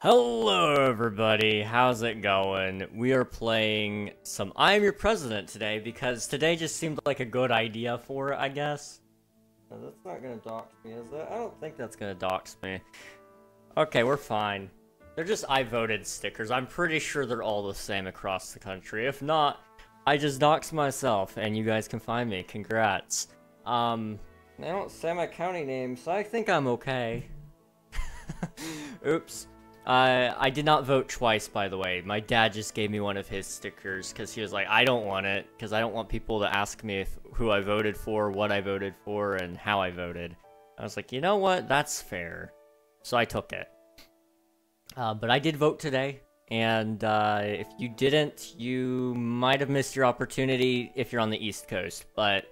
Hello, everybody. How's it going? We are playing some I Am Your President today because today just seemed like a good idea for it, I guess. No, that's not gonna dox me, is it? I don't think that's gonna dox me. Okay, we're fine. They're just I voted stickers. I'm pretty sure they're all the same across the country. If not, I just doxed myself and you guys can find me. Congrats. Um, they don't say my county name, so I think I'm okay. Oops. Uh, I did not vote twice, by the way. My dad just gave me one of his stickers because he was like, I don't want it because I don't want people to ask me if, who I voted for, what I voted for, and how I voted. I was like, you know what? That's fair. So I took it. Uh, but I did vote today, and uh, if you didn't, you might have missed your opportunity if you're on the East Coast. But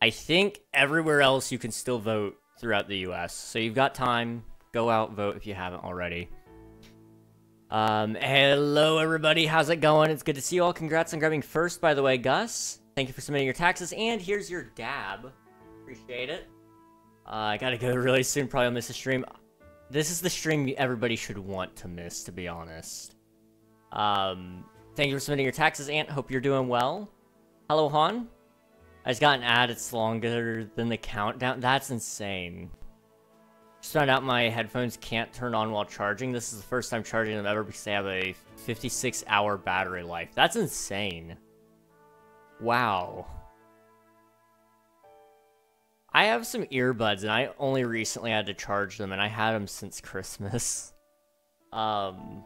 I think everywhere else you can still vote throughout the US. So you've got time. Go out, vote if you haven't already. Um, hello everybody, how's it going? It's good to see you all. Congrats on grabbing first, by the way, Gus. Thank you for submitting your taxes, and here's your dab. Appreciate it. Uh, I gotta go really soon, probably miss a stream. This is the stream everybody should want to miss, to be honest. Um, thank you for submitting your taxes, Ant. Hope you're doing well. Hello, Han. I just got an ad, it's longer than the countdown. That's insane. Just found out my headphones can't turn on while charging. This is the first time charging them ever because they have a 56 hour battery life. That's insane. Wow. I have some earbuds and I only recently had to charge them and I had them since Christmas. Um,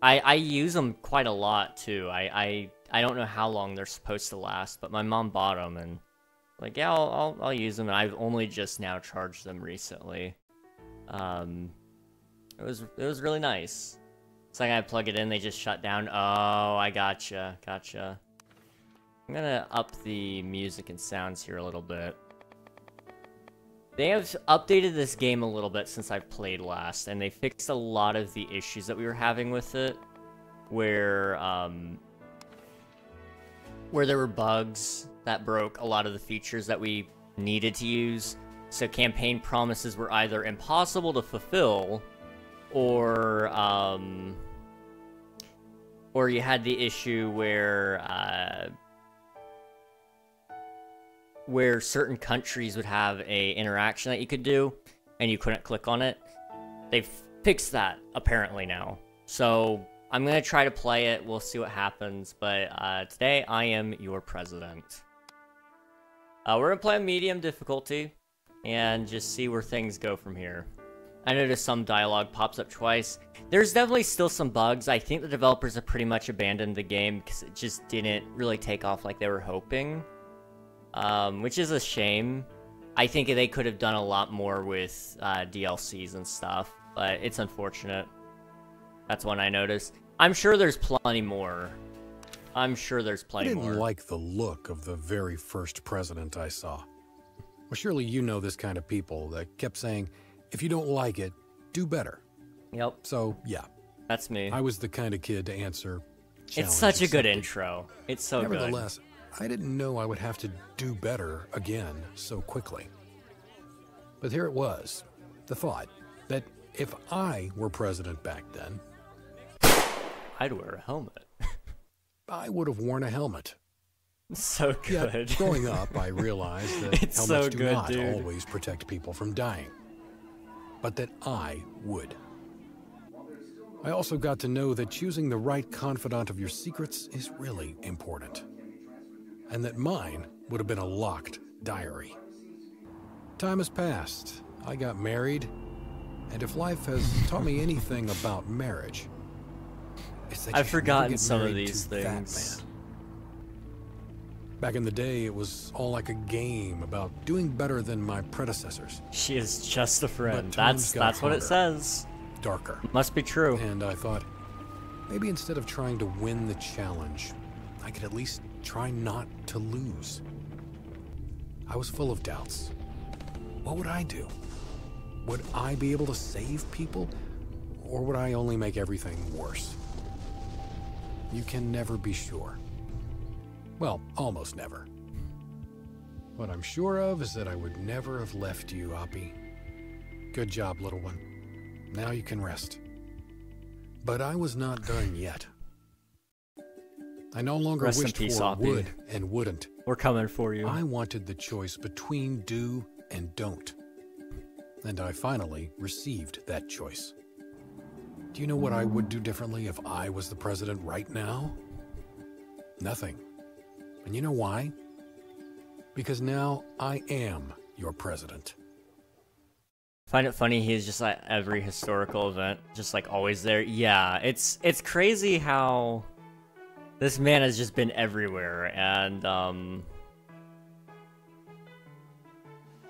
I I use them quite a lot too. I I I don't know how long they're supposed to last, but my mom bought them and like yeah, I'll I'll, I'll use them. And I've only just now charged them recently. Um, it was it was really nice. It's like I plug it in, they just shut down. Oh, I gotcha, gotcha. I'm gonna up the music and sounds here a little bit. They have updated this game a little bit since I've played last, and they fixed a lot of the issues that we were having with it, where um, where there were bugs that broke a lot of the features that we needed to use. So campaign promises were either impossible to fulfill, or um, or you had the issue where uh, where certain countries would have a interaction that you could do, and you couldn't click on it. They've fixed that apparently now. So I'm gonna try to play it. We'll see what happens. But uh, today I am your president. Uh, we're gonna play on medium difficulty and just see where things go from here. I noticed some dialogue pops up twice. There's definitely still some bugs. I think the developers have pretty much abandoned the game because it just didn't really take off like they were hoping. Um, which is a shame. I think they could have done a lot more with uh, DLCs and stuff, but it's unfortunate. That's one I noticed. I'm sure there's plenty more. I'm sure there's plenty I didn't more. like the look of the very first president I saw. Well, surely you know this kind of people that kept saying, if you don't like it, do better. Yep, So, yeah, that's me. I was the kind of kid to answer. It's such a good intro. It's so good. Nevertheless, I didn't know I would have to do better again so quickly. But here it was the thought that if I were president back then, I'd wear a helmet. I would have worn a helmet. so good. growing up, I realized that helmets so do good, not dude. always protect people from dying, but that I would. I also got to know that choosing the right confidant of your secrets is really important, and that mine would have been a locked diary. Time has passed. I got married, and if life has taught me anything about marriage, I've you should never forgotten some of these things. man. Back in the day, it was all like a game about doing better than my predecessors, She is just a friend. times That's got that's what it says. darker. Must be true. And I thought, maybe instead of trying to win the challenge, I could at least try not to lose. I was full of doubts. What would I do? Would I be able to save people? Or would I only make everything worse? You can never be sure. Well, almost never. What I'm sure of is that I would never have left you, Oppie. Good job, little one. now you can rest. But I was not done yet. I no longer Rest wished peace, for Oppie. would and wouldn't. We're coming for you. I wanted the choice between do and don't. And I finally received that choice. Do you know what I would do differently if I was the president right now? Nothing. And you know why? Because now I am your president. Find it funny he's just at every historical event, just like always there. Yeah, it's it's crazy how this man has just been everywhere, and um,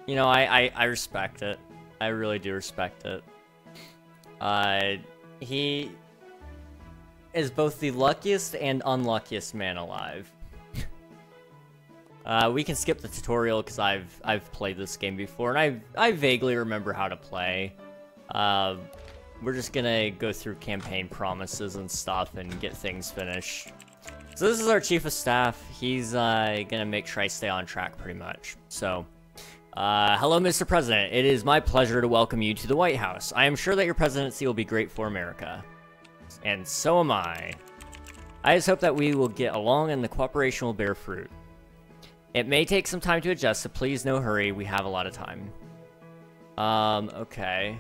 you know, I I, I respect it. I really do respect it. Uh, he is both the luckiest and unluckiest man alive. Uh, we can skip the tutorial because I've I've played this game before and I I vaguely remember how to play. Uh, we're just gonna go through campaign promises and stuff and get things finished. So this is our chief of staff. He's uh, gonna make sure I stay on track pretty much. So, uh, hello, Mr. President. It is my pleasure to welcome you to the White House. I am sure that your presidency will be great for America, and so am I. I just hope that we will get along and the cooperation will bear fruit. It may take some time to adjust, so please no hurry. We have a lot of time. Um, okay.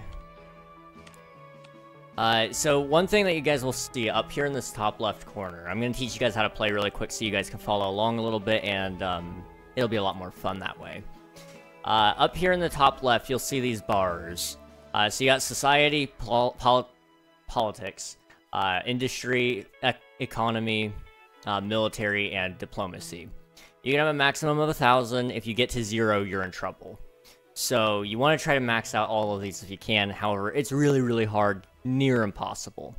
Uh, so one thing that you guys will see up here in this top left corner, I'm going to teach you guys how to play really quick so you guys can follow along a little bit, and um, it'll be a lot more fun that way. Uh, up here in the top left, you'll see these bars. Uh, so you got society, pol pol politics, uh, industry, ec economy, uh, military, and diplomacy. You can have a maximum of a thousand. If you get to zero, you're in trouble. So you want to try to max out all of these if you can. However, it's really, really hard, near impossible.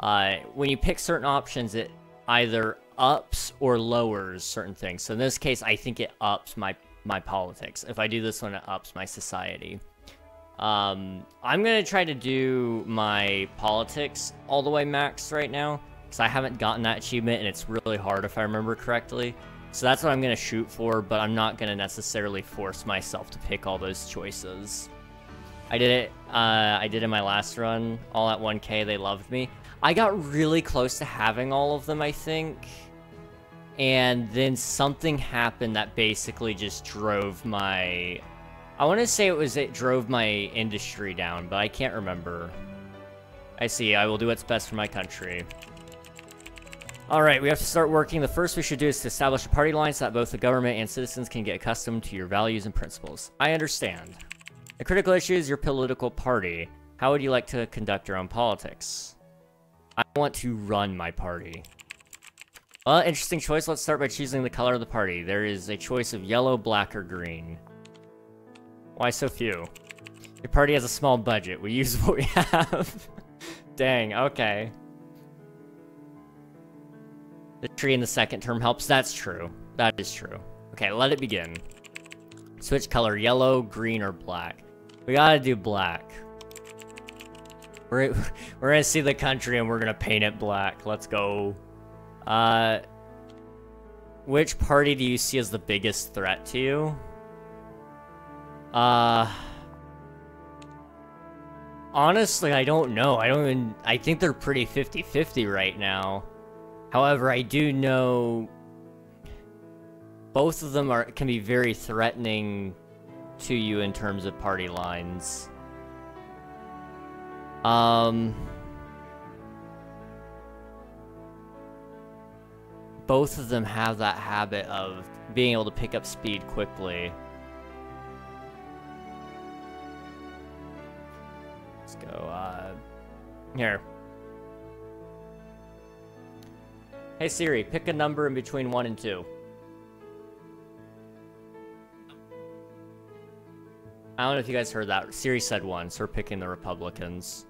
Uh, when you pick certain options, it either ups or lowers certain things. So in this case, I think it ups my my politics. If I do this one, it ups my society. Um, I'm gonna try to do my politics all the way max right now because I haven't gotten that achievement and it's really hard if I remember correctly. So that's what I'm going to shoot for, but I'm not going to necessarily force myself to pick all those choices. I did it, uh, I did in my last run, all at 1k, they loved me. I got really close to having all of them, I think. And then something happened that basically just drove my... I want to say it was it drove my industry down, but I can't remember. I see, I will do what's best for my country. Alright, we have to start working. The first we should do is to establish a party line so that both the government and citizens can get accustomed to your values and principles. I understand. The critical issue is your political party. How would you like to conduct your own politics? I want to run my party. Well, interesting choice. Let's start by choosing the color of the party. There is a choice of yellow, black, or green. Why so few? Your party has a small budget. We use what we have. Dang, okay. The tree in the second term helps. That's true. That is true. Okay, let it begin. Switch color, yellow, green, or black. We gotta do black. We're, we're gonna see the country and we're gonna paint it black. Let's go. Uh, which party do you see as the biggest threat to you? Uh... Honestly, I don't know. I don't even... I think they're pretty 50-50 right now. However, I do know both of them are can be very threatening to you in terms of party lines. Um both of them have that habit of being able to pick up speed quickly. Let's go uh here. Hey Siri, pick a number in between 1 and 2. I don't know if you guys heard that. Siri said 1, so we're picking the Republicans.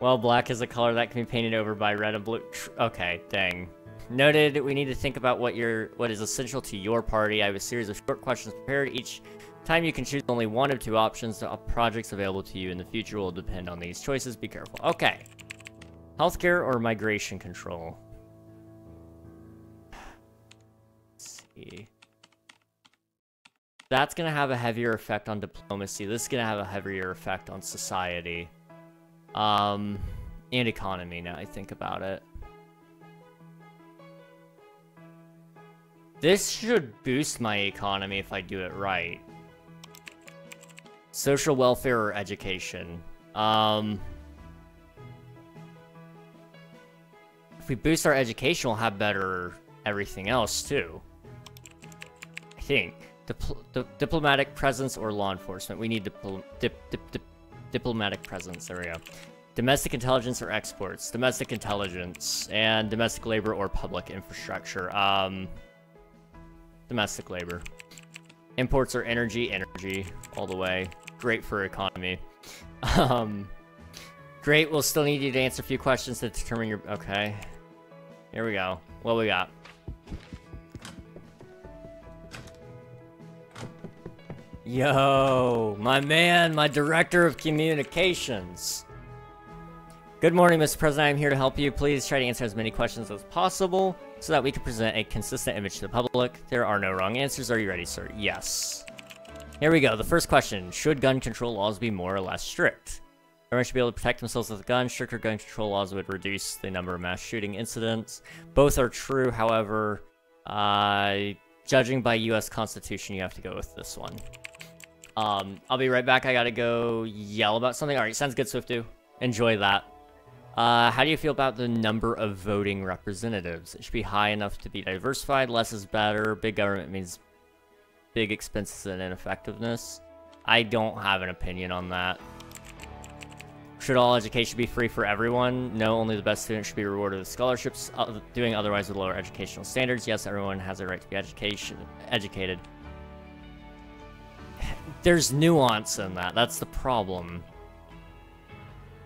Well, black is a color that can be painted over by red and blue. Okay, dang. Noted, we need to think about what your what is essential to your party. I have a series of short questions prepared. Each time you can choose only one of two options. The projects available to you in the future will depend on these choices. Be careful. Okay. Healthcare or migration control? Let's see. That's gonna have a heavier effect on diplomacy. This is gonna have a heavier effect on society. Um, and economy, now I think about it. This should boost my economy if I do it right. Social welfare or education. Um... If we boost our education, we'll have better everything else, too. I think. Dipl di diplomatic presence or law enforcement. We need dipl dip dip dip diplomatic presence. There we go. Domestic intelligence or exports. Domestic intelligence. And domestic labor or public infrastructure. Um, domestic labor. Imports or energy. Energy. All the way. Great for economy. Um, great. We'll still need you to answer a few questions to determine your... Okay. Here we go. What we got? Yo, my man, my director of communications. Good morning, Mr. President. I'm here to help you. Please try to answer as many questions as possible so that we can present a consistent image to the public. There are no wrong answers. Are you ready, sir? Yes. Here we go. The first question. Should gun control laws be more or less strict? Everyone should be able to protect themselves with a gun. Stricter gun control laws would reduce the number of mass shooting incidents. Both are true, however, uh, judging by U.S. Constitution, you have to go with this one. Um, I'll be right back. I gotta go yell about something. Alright, sounds good, Swiftu. Enjoy that. Uh, how do you feel about the number of voting representatives? It should be high enough to be diversified. Less is better. Big government means big expenses and ineffectiveness. I don't have an opinion on that. Should all education be free for everyone? No, only the best students should be rewarded with scholarships. Doing otherwise with lower educational standards. Yes, everyone has a right to be education educated. There's nuance in that. That's the problem.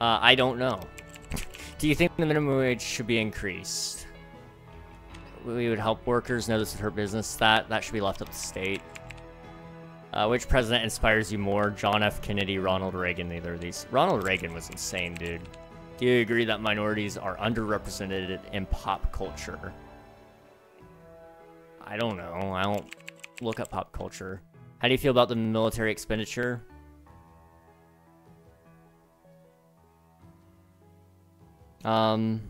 Uh, I don't know. Do you think the minimum wage should be increased? We would help workers know this would hurt business. That that should be left up to state. Uh, which president inspires you more? John F. Kennedy, Ronald Reagan, neither of these. Ronald Reagan was insane, dude. Do you agree that minorities are underrepresented in pop culture? I don't know. I don't look at pop culture. How do you feel about the military expenditure? Um...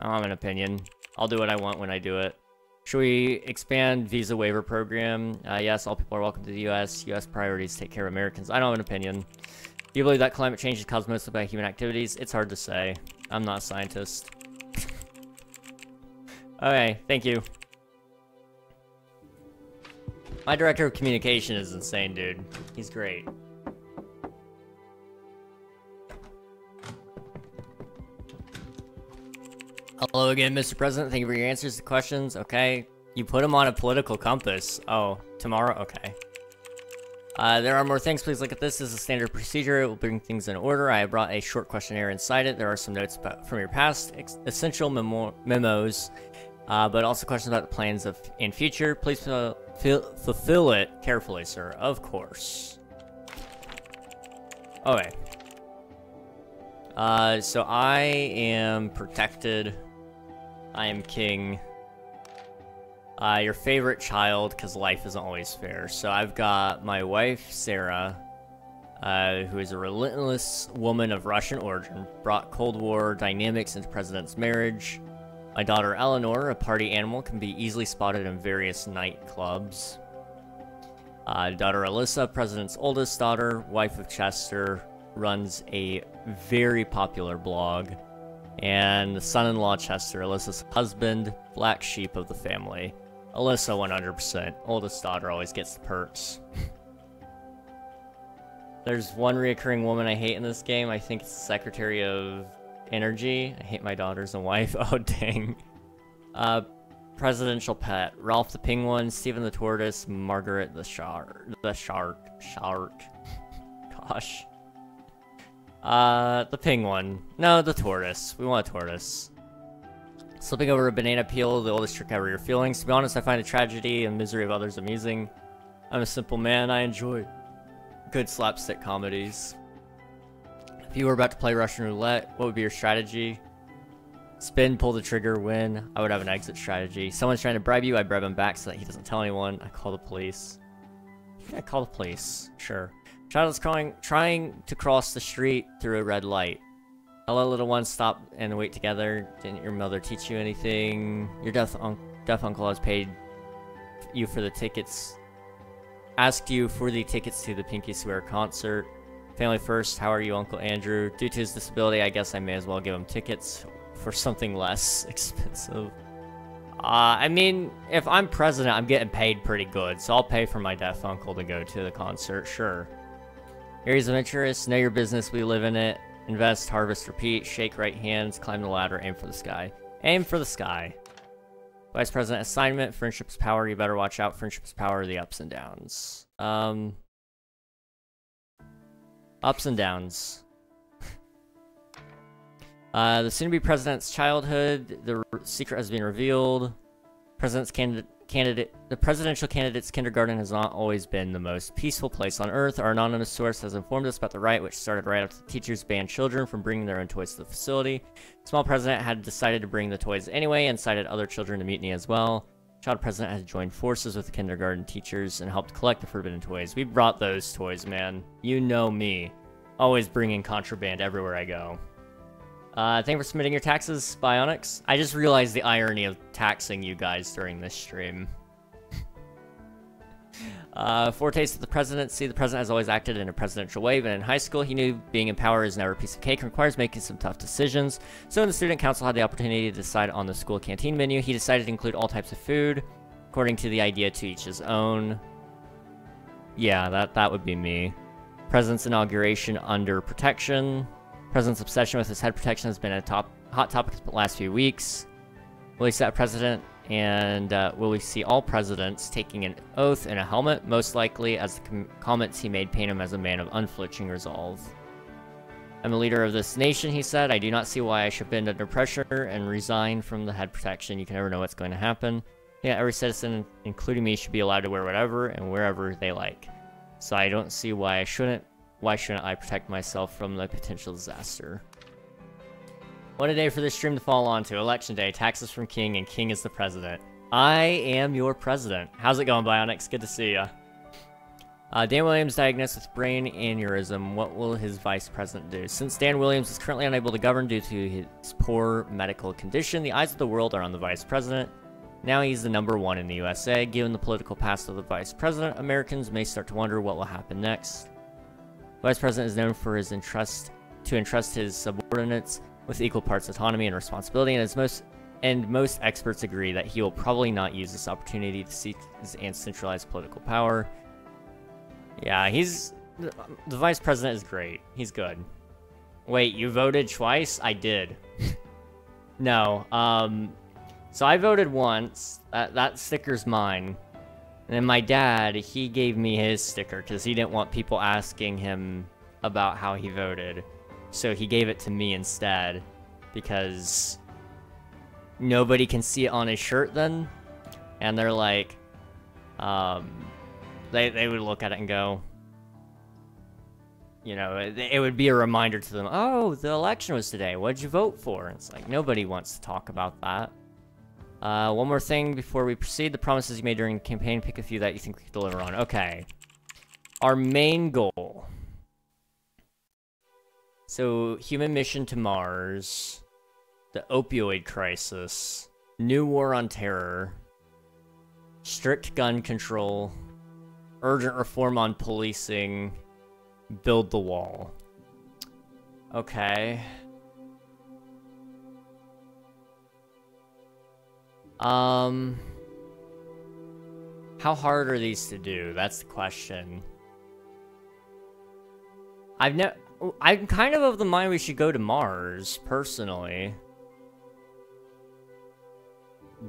I don't have an opinion. I'll do what I want when I do it. Should we expand visa waiver program? Uh, yes, all people are welcome to the U.S. U.S. priorities take care of Americans. I don't have an opinion. Do you believe that climate change is caused mostly by human activities? It's hard to say. I'm not a scientist. okay, thank you. My director of communication is insane, dude. He's great. Hello again, Mr. President. Thank you for your answers to questions. Okay. You put him on a political compass. Oh, tomorrow? Okay. Uh, there are more things. Please look at this. This is a standard procedure. It will bring things in order. I brought a short questionnaire inside it. There are some notes about, from your past, essential memo memos, uh, but also questions about the plans of in future. Please fulfill it carefully, sir. Of course. Okay. Uh, so I am protected I am king. Uh, your favorite child, because life isn't always fair. So I've got my wife, Sarah, uh, who is a relentless woman of Russian origin, brought Cold War dynamics into President's marriage. My daughter, Eleanor, a party animal, can be easily spotted in various nightclubs. Uh, daughter Alyssa, President's oldest daughter, wife of Chester, runs a very popular blog and son-in-law Chester, Alyssa's husband, black sheep of the family. Alyssa 100%, oldest daughter always gets the perks. There's one reoccurring woman I hate in this game, I think it's the Secretary of Energy. I hate my daughters and wife, oh dang. Uh, presidential pet, Ralph the Penguin, Stephen the Tortoise, Margaret the Shark, the Shark, Shark. Gosh. Uh, the penguin. No, the tortoise. We want a tortoise. Slipping over a banana peel, the oldest trick ever. Your feelings. To be honest, I find the tragedy and misery of others amusing. I'm a simple man. I enjoy good slapstick comedies. If you were about to play Russian roulette, what would be your strategy? Spin, pull the trigger, win. I would have an exit strategy. Someone's trying to bribe you, I bribe him back so that he doesn't tell anyone. I call the police. Yeah, call the police. Sure. Child is crawling, trying to cross the street through a red light. Hello, little one. Stop and wait together. Didn't your mother teach you anything? Your deaf, un deaf uncle has paid you for the tickets. Asked you for the tickets to the Pinky Swear concert. Family first. How are you, Uncle Andrew? Due to his disability, I guess I may as well give him tickets for something less expensive. Uh, I mean, if I'm president, I'm getting paid pretty good, so I'll pay for my deaf uncle to go to the concert, sure. Areas of interest, know your business, we live in it. Invest, harvest, repeat, shake right hands, climb the ladder, aim for the sky. Aim for the sky. Vice President assignment, friendship's power, you better watch out, friendship's power, the ups and downs. Um, ups and downs. uh, the soon-to-be president's childhood, the secret has been revealed. President's candidate candidate, the presidential candidate's kindergarten has not always been the most peaceful place on earth. Our anonymous source has informed us about the riot, which started right after teachers banned children from bringing their own toys to the facility. Small president had decided to bring the toys anyway and cited other children to mutiny as well. Child president has joined forces with the kindergarten teachers and helped collect the forbidden toys. We brought those toys, man. You know me. Always bringing contraband everywhere I go. Uh, thank you for submitting your taxes, Bionics. I just realized the irony of taxing you guys during this stream. Uh, foretaste of the presidency. The president has always acted in a presidential way, but in high school, he knew being in power is never a piece of cake and requires making some tough decisions. So when the student council had the opportunity to decide on the school canteen menu, he decided to include all types of food, according to the idea to each his own. Yeah, that, that would be me. President's inauguration under protection. President's obsession with his head protection has been a top hot topic the last few weeks. He set president? And uh, will we see all presidents taking an oath in a helmet? Most likely, as the com comments he made paint him as a man of unflinching resolve. I'm a leader of this nation, he said. I do not see why I should bend under pressure and resign from the head protection. You can never know what's going to happen. Yeah, every citizen, including me, should be allowed to wear whatever and wherever they like. So I don't see why I shouldn't why shouldn't I protect myself from the potential disaster? What a day for this stream to fall onto. Election day, taxes from King, and King is the president. I am your president. How's it going, Bionics? Good to see ya. Uh, Dan Williams diagnosed with brain aneurysm. What will his vice president do? Since Dan Williams is currently unable to govern due to his poor medical condition, the eyes of the world are on the vice president. Now he's the number one in the USA. Given the political past of the vice president, Americans may start to wonder what will happen next. Vice President is known for his entrust to entrust his subordinates with equal parts autonomy and responsibility, and most and most experts agree that he will probably not use this opportunity to seek and centralize political power. Yeah, he's the vice president is great. He's good. Wait, you voted twice? I did. no, um, so I voted once. That that sticker's mine. And then my dad, he gave me his sticker because he didn't want people asking him about how he voted. So he gave it to me instead because nobody can see it on his shirt then. And they're like, um, they, they would look at it and go, you know, it, it would be a reminder to them, oh, the election was today. What'd you vote for? And it's like, nobody wants to talk about that. Uh, one more thing before we proceed. The promises you made during the campaign, pick a few that you think we can deliver on. Okay. Our main goal. So, human mission to Mars, the opioid crisis, new war on terror, strict gun control, urgent reform on policing, build the wall. Okay. Um, how hard are these to do? That's the question. I've never. I'm kind of of the mind we should go to Mars, personally.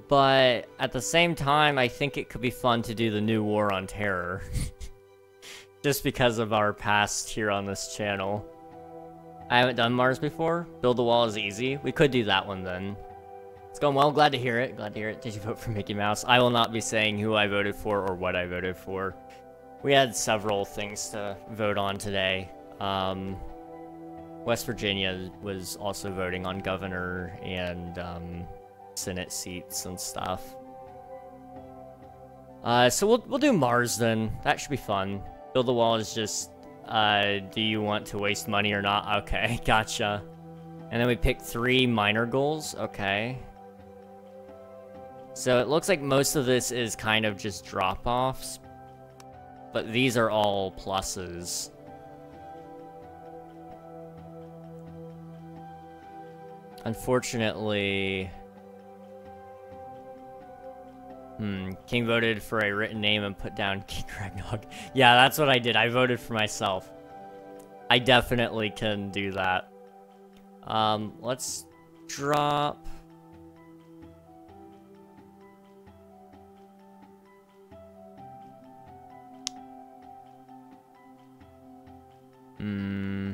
But at the same time, I think it could be fun to do the new War on Terror. Just because of our past here on this channel. I haven't done Mars before. Build the wall is easy. We could do that one then. It's going well. Glad to hear it. Glad to hear it. Did you vote for Mickey Mouse? I will not be saying who I voted for or what I voted for. We had several things to vote on today. Um, West Virginia was also voting on governor and um, Senate seats and stuff. Uh, so we'll, we'll do Mars then. That should be fun. Build the wall is just, uh, do you want to waste money or not? Okay, gotcha. And then we pick three minor goals. Okay. So it looks like most of this is kind of just drop-offs. But these are all pluses. Unfortunately... Hmm, King voted for a written name and put down King Regnog. Yeah, that's what I did. I voted for myself. I definitely can do that. Um, let's drop... Hmm...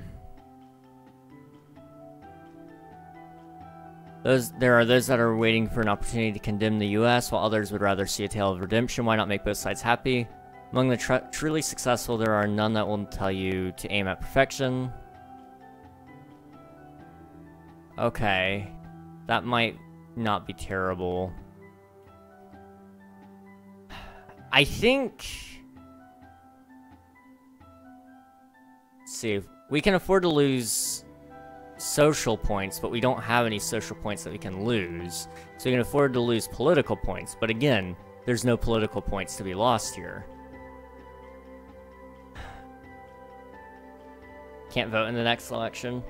Those, there are those that are waiting for an opportunity to condemn the US, while others would rather see a tale of redemption. Why not make both sides happy? Among the tr truly successful, there are none that will tell you to aim at perfection. Okay. That might not be terrible. I think... Let's see. We can afford to lose social points, but we don't have any social points that we can lose. So we can afford to lose political points. But again, there's no political points to be lost here. Can't vote in the next election.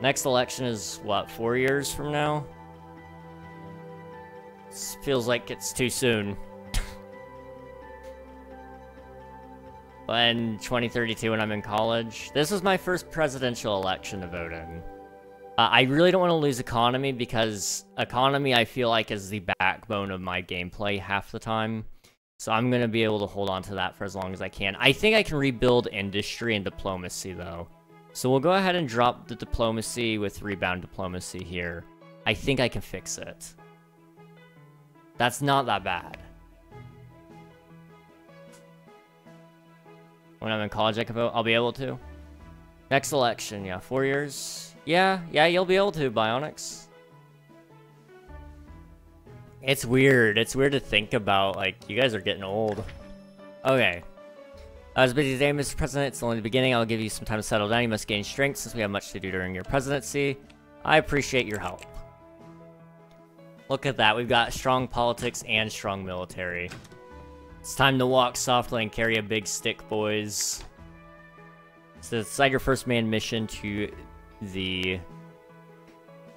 Next election is, what, four years from now? This feels like it's too soon. In 2032 when I'm in college. This was my first presidential election to vote in. Uh, I really don't want to lose economy because economy I feel like is the backbone of my gameplay half the time. So I'm going to be able to hold on to that for as long as I can. I think I can rebuild industry and diplomacy though. So we'll go ahead and drop the diplomacy with rebound diplomacy here. I think I can fix it. That's not that bad. When I'm in college, I can vote. I'll be able to. Next election, yeah, four years. Yeah, yeah, you'll be able to, Bionics. It's weird. It's weird to think about. Like, you guys are getting old. Okay. I was busy today, Mr. President. It's only the beginning. I'll give you some time to settle down. You must gain strength since we have much to do during your presidency. I appreciate your help. Look at that. We've got strong politics and strong military. It's time to walk softly and carry a big stick, boys. So decide your first man mission to the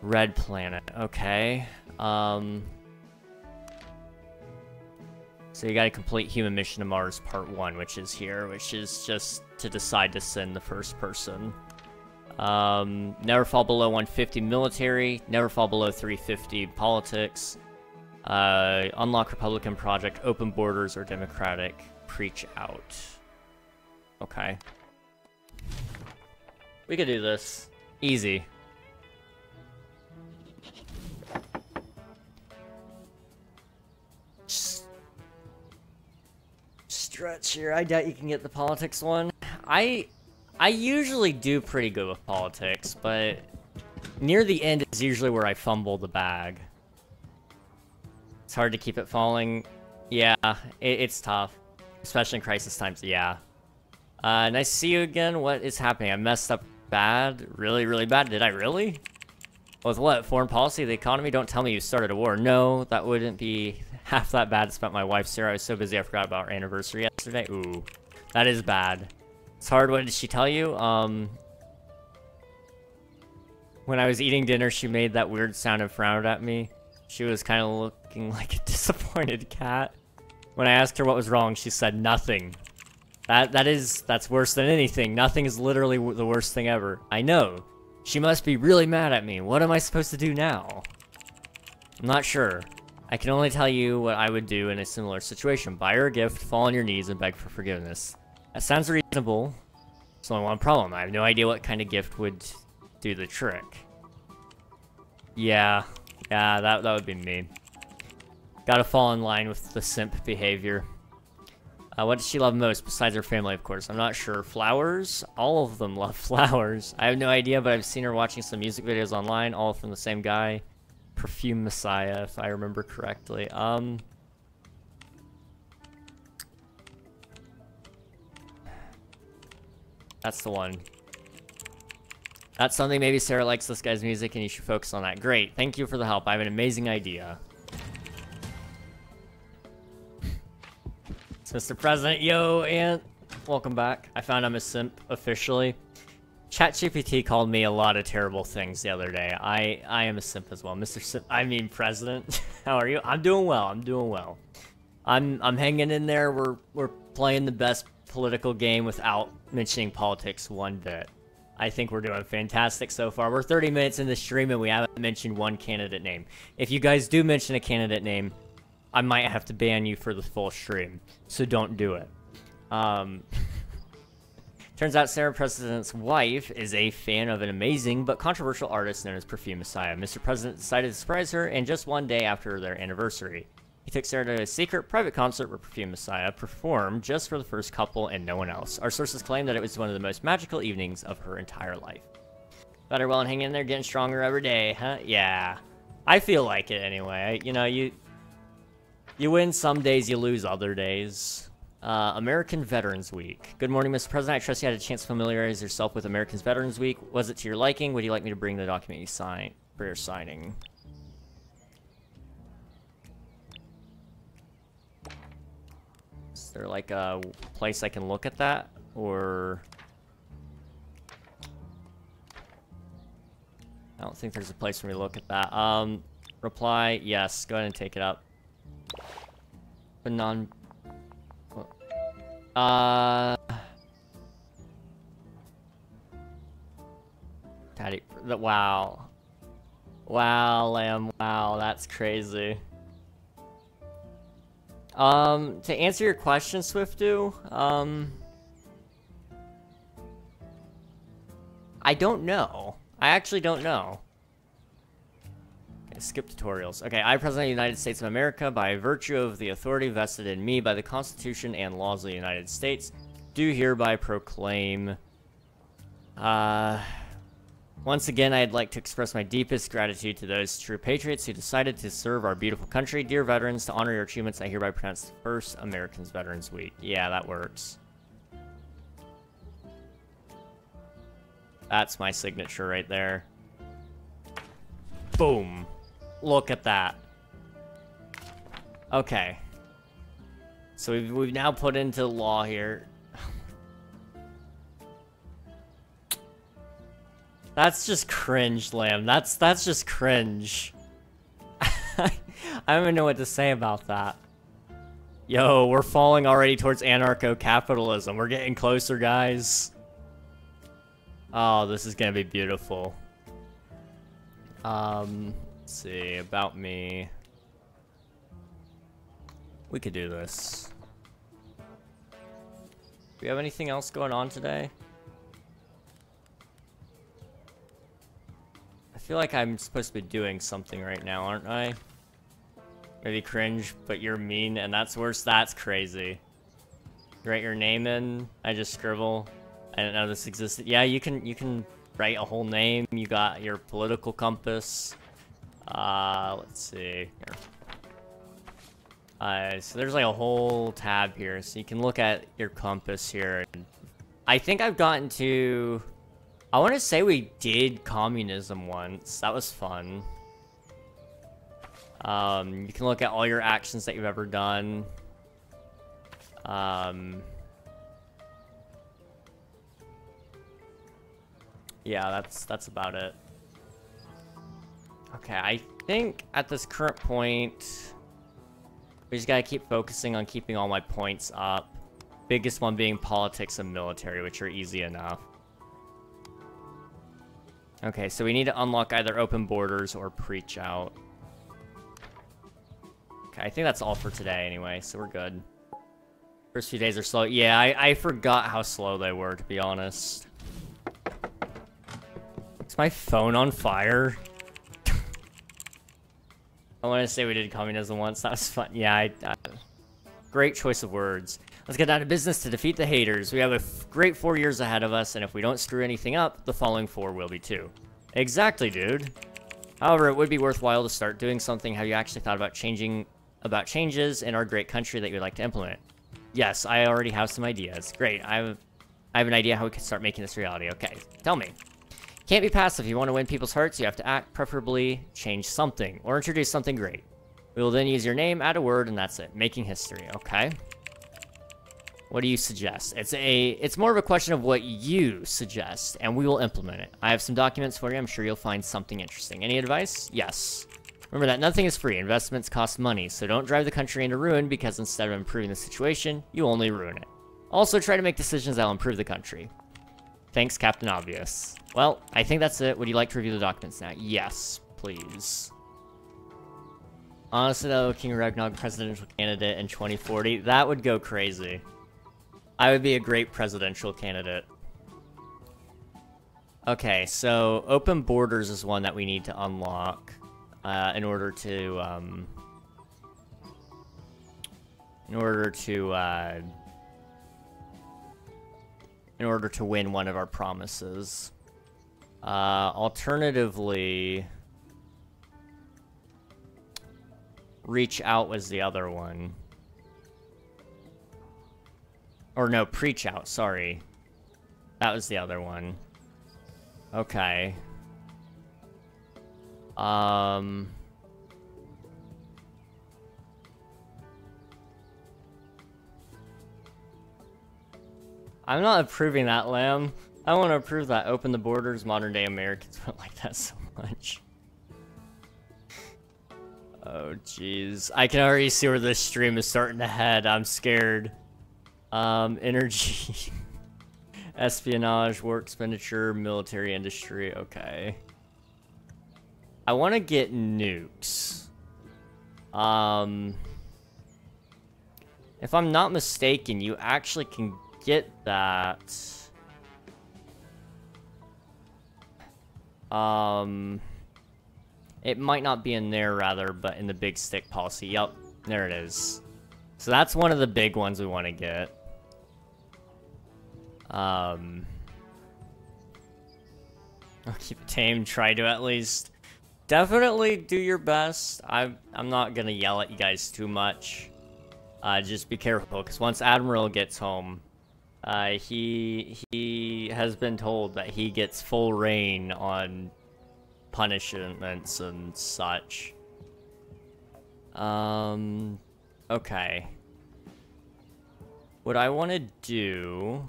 red planet. Okay. Um... So you gotta complete human mission to Mars part 1, which is here, which is just to decide to send the first person. Um, never fall below 150 military, never fall below 350 politics, uh, unlock Republican project, open borders, or Democratic. Preach out. Okay. We could do this. Easy. Stretch here. I doubt you can get the politics one. I I usually do pretty good with politics, but near the end is usually where I fumble the bag. It's hard to keep it falling. Yeah, it, it's tough. Especially in crisis times, yeah. Uh, nice to see you again. What is happening? I messed up bad? Really, really bad? Did I really? With what? Foreign policy? The economy? Don't tell me you started a war. No, that wouldn't be half that bad. It's about my wife, Sarah. I was so busy I forgot about our anniversary yesterday. Ooh, that is bad. It's hard. What did she tell you? Um, when I was eating dinner, she made that weird sound and frowned at me. She was kind of looking like a disappointed cat. When I asked her what was wrong, she said nothing. That That is, that's worse than anything. Nothing is literally the worst thing ever. I know. She must be really mad at me. What am I supposed to do now? I'm not sure. I can only tell you what I would do in a similar situation. Buy her a gift, fall on your knees, and beg for forgiveness. That sounds reasonable. There's only one problem. I have no idea what kind of gift would do the trick. Yeah, yeah, that, that would be me. Gotta fall in line with the simp behavior. Uh, what does she love most besides her family, of course? I'm not sure. Flowers? All of them love flowers. I have no idea, but I've seen her watching some music videos online, all from the same guy. Perfume Messiah, if I remember correctly. Um... That's the one. That's something maybe Sarah likes this guy's music and you should focus on that. Great. Thank you for the help. I have an amazing idea. it's Mr. President. Yo, Ant. Welcome back. I found I'm a simp officially. ChatGPT called me a lot of terrible things the other day. I I am a simp as well. Mr. Simp, I mean President. How are you? I'm doing well. I'm doing well. I'm I'm hanging in there. We're we're playing the best political game without mentioning politics one bit. I think we're doing fantastic so far. We're 30 minutes in the stream and we haven't mentioned one candidate name. If you guys do mention a candidate name, I might have to ban you for the full stream. So don't do it. Um, turns out Sarah President's wife is a fan of an amazing but controversial artist known as Perfume Messiah. Mr. President decided to surprise her and just one day after their anniversary. He took Sarah to a secret private concert where Perfume Messiah performed just for the first couple and no one else. Our sources claim that it was one of the most magical evenings of her entire life. Better well and hanging in there, getting stronger every day, huh? Yeah. I feel like it anyway. You know, you you win some days, you lose other days. Uh, American Veterans Week. Good morning, Mr. President. I trust you had a chance to familiarize yourself with Americans Veterans Week. Was it to your liking? Would you like me to bring the document you signed for your signing? Is there like a place I can look at that? Or... I don't think there's a place for me to look at that. Um, reply, yes. Go ahead and take it up. But non... Uh... Daddy, wow. Wow, Lamb, wow, that's crazy. Um, to answer your question, Swiftu, um... I don't know. I actually don't know. Okay, skip tutorials. Okay, I, President of the United States of America, by virtue of the authority vested in me by the Constitution and laws of the United States, do hereby proclaim... Uh... Once again, I'd like to express my deepest gratitude to those true patriots who decided to serve our beautiful country. Dear veterans, to honor your achievements, I hereby pronounce the first Americans Veterans Week. Yeah, that works. That's my signature right there. Boom. Look at that. Okay. So we've, we've now put into law here That's just cringe, Lamb. That's that's just cringe. I don't even know what to say about that. Yo, we're falling already towards anarcho-capitalism. We're getting closer, guys. Oh, this is gonna be beautiful. Um, let's see, about me. We could do this. Do we have anything else going on today? Feel like I'm supposed to be doing something right now, aren't I? Maybe cringe, but you're mean, and that's worse. That's crazy. You write your name in. I just scribble. I didn't know this existed. Yeah, you can you can write a whole name. You got your political compass. Uh, let's see. Here. Uh, so there's like a whole tab here, so you can look at your compass here. I think I've gotten to I want to say we did communism once. That was fun. Um, you can look at all your actions that you've ever done. Um, yeah, that's that's about it. Okay, I think at this current point, we just gotta keep focusing on keeping all my points up. Biggest one being politics and military, which are easy enough. Okay, so we need to unlock either open borders or preach out. Okay, I think that's all for today anyway, so we're good. First few days are slow. Yeah, I, I forgot how slow they were, to be honest. Is my phone on fire? I want to say we did communism once. That was fun. Yeah, I, I, great choice of words. Let's get down to business to defeat the haters. We have a great four years ahead of us, and if we don't screw anything up, the following four will be too. Exactly, dude. However, it would be worthwhile to start doing something. Have you actually thought about changing about changes in our great country that you'd like to implement? Yes, I already have some ideas. Great. I have, I have an idea how we can start making this reality. Okay, tell me. Can't be passive. If you want to win people's hearts, you have to act, preferably change something, or introduce something great. We will then use your name, add a word, and that's it. Making history, okay? What do you suggest? It's a it's more of a question of what you suggest, and we will implement it. I have some documents for you. I'm sure you'll find something interesting. Any advice? Yes. Remember that nothing is free. Investments cost money, so don't drive the country into ruin because instead of improving the situation, you only ruin it. Also, try to make decisions that will improve the country. Thanks, Captain Obvious. Well, I think that's it. Would you like to review the documents now? Yes, please. Honestly, though, King Regnog presidential candidate in 2040, that would go crazy. I would be a great presidential candidate. Okay, so open borders is one that we need to unlock uh, in order to um, in order to uh, in order to win one of our promises. Uh, alternatively, reach out was the other one. Or no, preach out, sorry. That was the other one. Okay. Um... I'm not approving that, Lamb. I want to approve that. Open the borders. Modern day Americans won't like that so much. Oh, jeez. I can already see where this stream is starting to head. I'm scared. Um, energy. Espionage, war expenditure, military industry. Okay. I want to get nukes. Um... If I'm not mistaken, you actually can get that. Um, it might not be in there, rather, but in the big stick policy. Yep, there it is. So that's one of the big ones we want to get. Um, I'll keep it tame. Try to at least. Definitely do your best. I'm I'm not gonna yell at you guys too much. Uh, just be careful, because once Admiral gets home, uh, he he has been told that he gets full reign on punishments and such. Um, okay. What I want to do...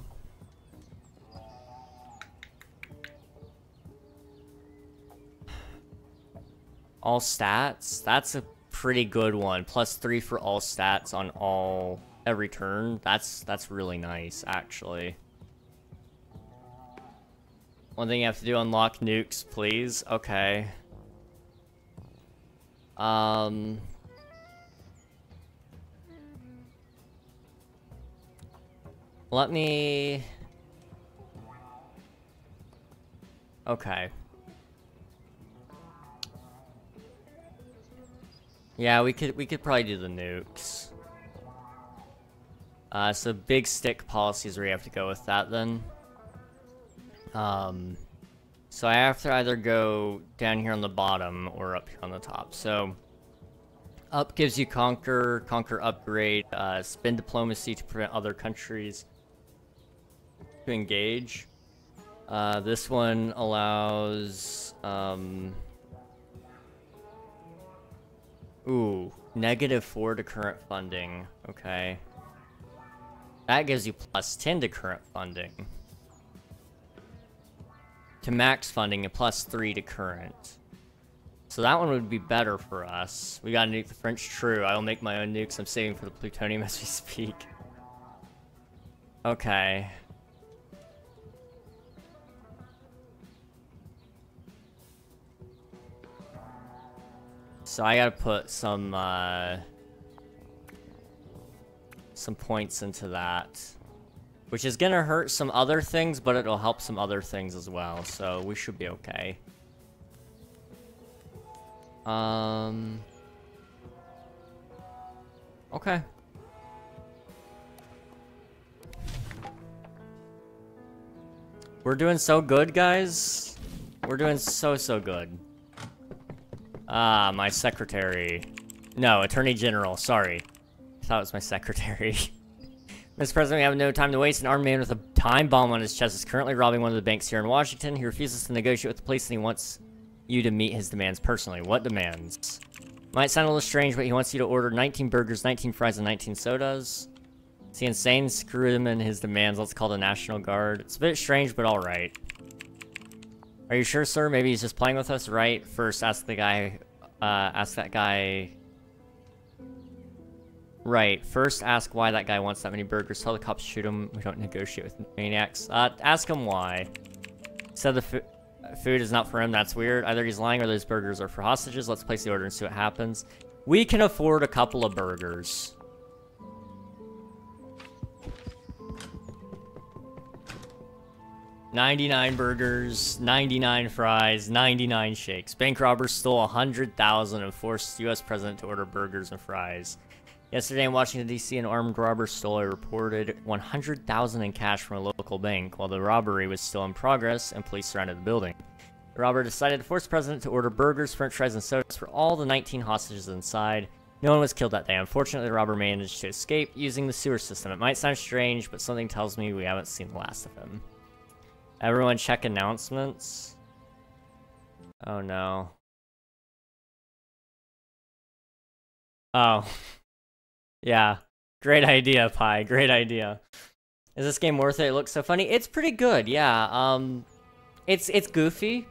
All stats? That's a pretty good one. Plus three for all stats on all every turn. That's that's really nice, actually. One thing you have to do, unlock nukes, please. Okay. Um... Let me... Okay. Yeah, we could we could probably do the nukes. Uh, so big stick policies where you have to go with that then. Um, so I have to either go down here on the bottom or up here on the top. So up gives you conquer, conquer upgrade, uh, spin diplomacy to prevent other countries to engage. Uh, this one allows, um, ooh, negative four to current funding. Okay. That gives you plus 10 to current funding. To max funding and plus 3 to current. So that one would be better for us. We gotta nuke the French True. I'll make my own nukes. I'm saving for the plutonium as we speak. Okay. So I gotta put some, uh, some points into that. Which is gonna hurt some other things, but it'll help some other things as well. So we should be okay. Um... Okay. We're doing so good, guys. We're doing so, so good. Ah, my secretary. No, Attorney General, sorry. I thought it was my secretary. Mr. President, we have no time to waste. An armed man with a time bomb on his chest is currently robbing one of the banks here in Washington. He refuses to negotiate with the police and he wants you to meet his demands personally. What demands? Might sound a little strange, but he wants you to order 19 burgers, 19 fries, and 19 sodas. Is he insane? Screw him and his demands. Let's call the National Guard. It's a bit strange, but alright. Are you sure, sir? Maybe he's just playing with us, right? First, ask the guy... Uh, ask that guy... Right. First, ask why that guy wants that many burgers. Tell the cops shoot him. We don't negotiate with maniacs. Uh, ask him why. Said the food is not for him. That's weird. Either he's lying or those burgers are for hostages. Let's place the order and see what happens. We can afford a couple of burgers. Ninety-nine burgers, ninety-nine fries, ninety-nine shakes. Bank robbers stole a hundred thousand and forced U.S. president to order burgers and fries. Yesterday in Washington, D.C., an armed robber stole a reported 100000 in cash from a local bank while the robbery was still in progress and police surrounded the building. The robber decided to force the president to order burgers, french fries, and sodas for all the 19 hostages inside. No one was killed that day. Unfortunately, the robber managed to escape using the sewer system. It might sound strange, but something tells me we haven't seen the last of him. Everyone check announcements. Oh no. Oh. Yeah. Great idea, Pi. Great idea. Is this game worth it? It looks so funny. It's pretty good, yeah. Um, it's it's goofy.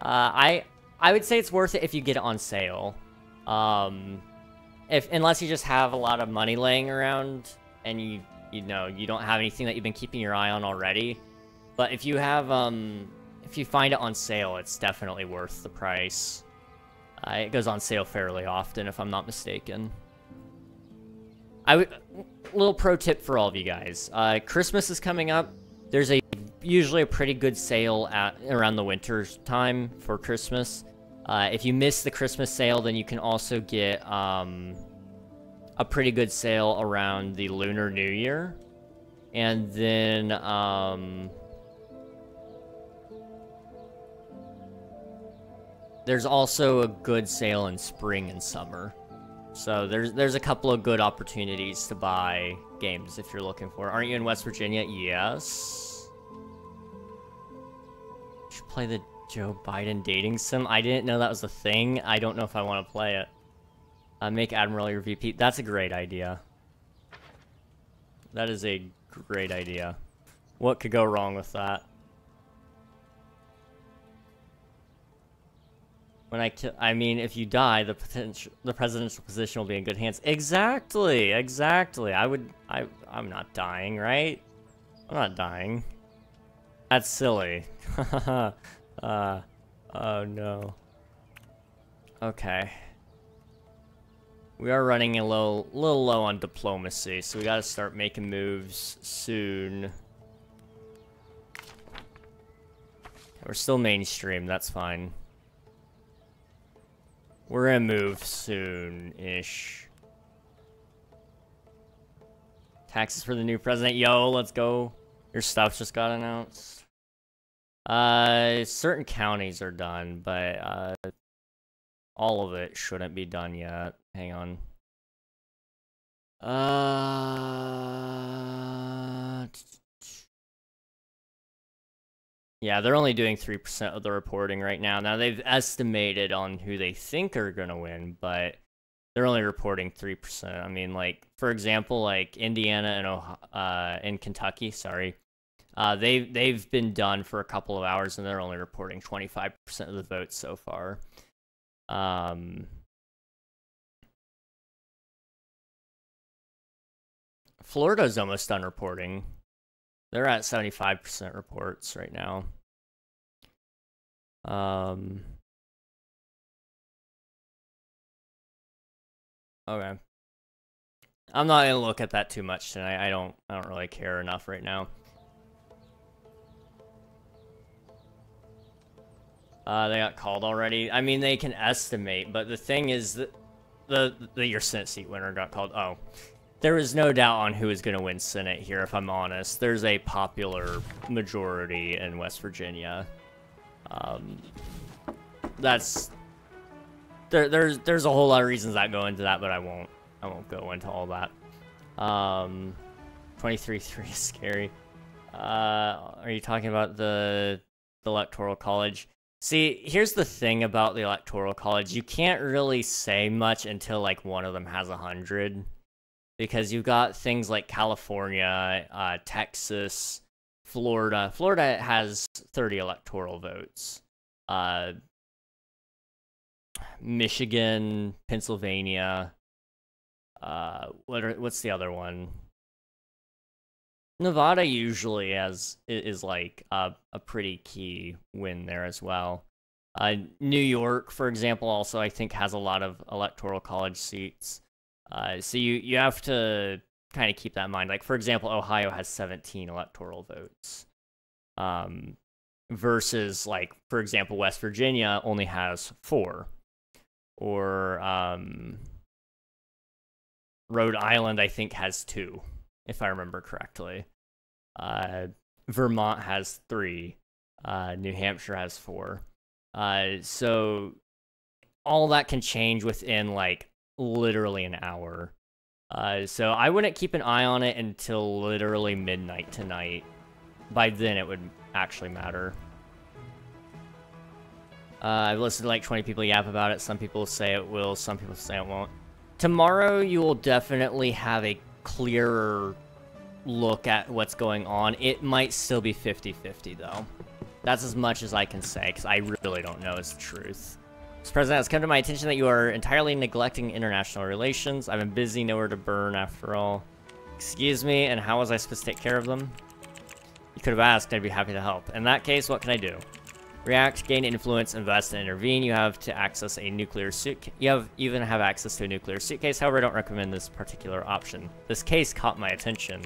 Uh, I I would say it's worth it if you get it on sale. Um, if unless you just have a lot of money laying around and you you know you don't have anything that you've been keeping your eye on already. But if you have um if you find it on sale, it's definitely worth the price. Uh, it goes on sale fairly often, if I'm not mistaken. I would little pro tip for all of you guys. Uh, Christmas is coming up. There's a usually a pretty good sale at around the winter time for Christmas. Uh, if you miss the Christmas sale, then you can also get um, a pretty good sale around the Lunar New Year. And then um, there's also a good sale in spring and summer. So there's there's a couple of good opportunities to buy games if you're looking for. Aren't you in West Virginia? Yes. You should play the Joe Biden dating sim. I didn't know that was a thing. I don't know if I want to play it. Uh, make Admiral your VP. That's a great idea. That is a great idea. What could go wrong with that? When I kill, I mean, if you die, the potential, the presidential position will be in good hands. Exactly, exactly. I would, I, I'm not dying, right? I'm not dying. That's silly. uh, oh no. Okay. We are running a little, little low on diplomacy, so we gotta start making moves soon. We're still mainstream, that's fine. We're gonna move soon-ish. Taxes for the new president. Yo, let's go. Your stuff just got announced. Uh, certain counties are done, but uh, all of it shouldn't be done yet. Hang on. Uh, yeah, they're only doing 3% of the reporting right now. Now, they've estimated on who they think are going to win, but they're only reporting 3%. I mean, like, for example, like Indiana and Ohio, uh, and Kentucky, sorry, uh, they, they've been done for a couple of hours and they're only reporting 25% of the votes so far. Um, Florida's almost done reporting. They're at 75% reports right now. Um, okay. I'm not gonna look at that too much tonight. I don't I don't really care enough right now. Uh, they got called already. I mean, they can estimate, but the thing is that the the your Senate seat winner got called. Oh, there is no doubt on who is going to win Senate here, if I'm honest. There's a popular majority in West Virginia. Um, that's there, there's there's a whole lot of reasons that go into that, but I won't I won't go into all that. Um, 23-3 is scary. Uh, are you talking about the, the electoral college? See, here's the thing about the electoral college: you can't really say much until like one of them has a hundred because you've got things like California, uh, Texas, Florida. Florida has 30 electoral votes. Uh, Michigan, Pennsylvania. Uh, what are, what's the other one? Nevada usually has is like a, a pretty key win there as well. Uh, New York, for example, also I think has a lot of electoral college seats. Uh, so you, you have to kind of keep that in mind. Like, for example, Ohio has 17 electoral votes. Um, versus, like, for example, West Virginia only has four. Or um, Rhode Island, I think, has two, if I remember correctly. Uh, Vermont has three. Uh, New Hampshire has four. Uh, so all that can change within like literally an hour. Uh, so I wouldn't keep an eye on it until literally midnight tonight. By then, it would actually matter. Uh, I've listened to like 20 people yap about it. Some people say it will, some people say it won't. Tomorrow, you will definitely have a clearer look at what's going on. It might still be 50-50, though. That's as much as I can say, because I really don't know is the truth. Mr. President, it's come to my attention that you are entirely neglecting international relations. I've been busy, nowhere to burn, after all. Excuse me, and how was I supposed to take care of them? You could have asked, I'd be happy to help. In that case, what can I do? React, gain influence, invest, and intervene. You have to access a nuclear suit. You have even have access to a nuclear suitcase. However, I don't recommend this particular option. This case caught my attention.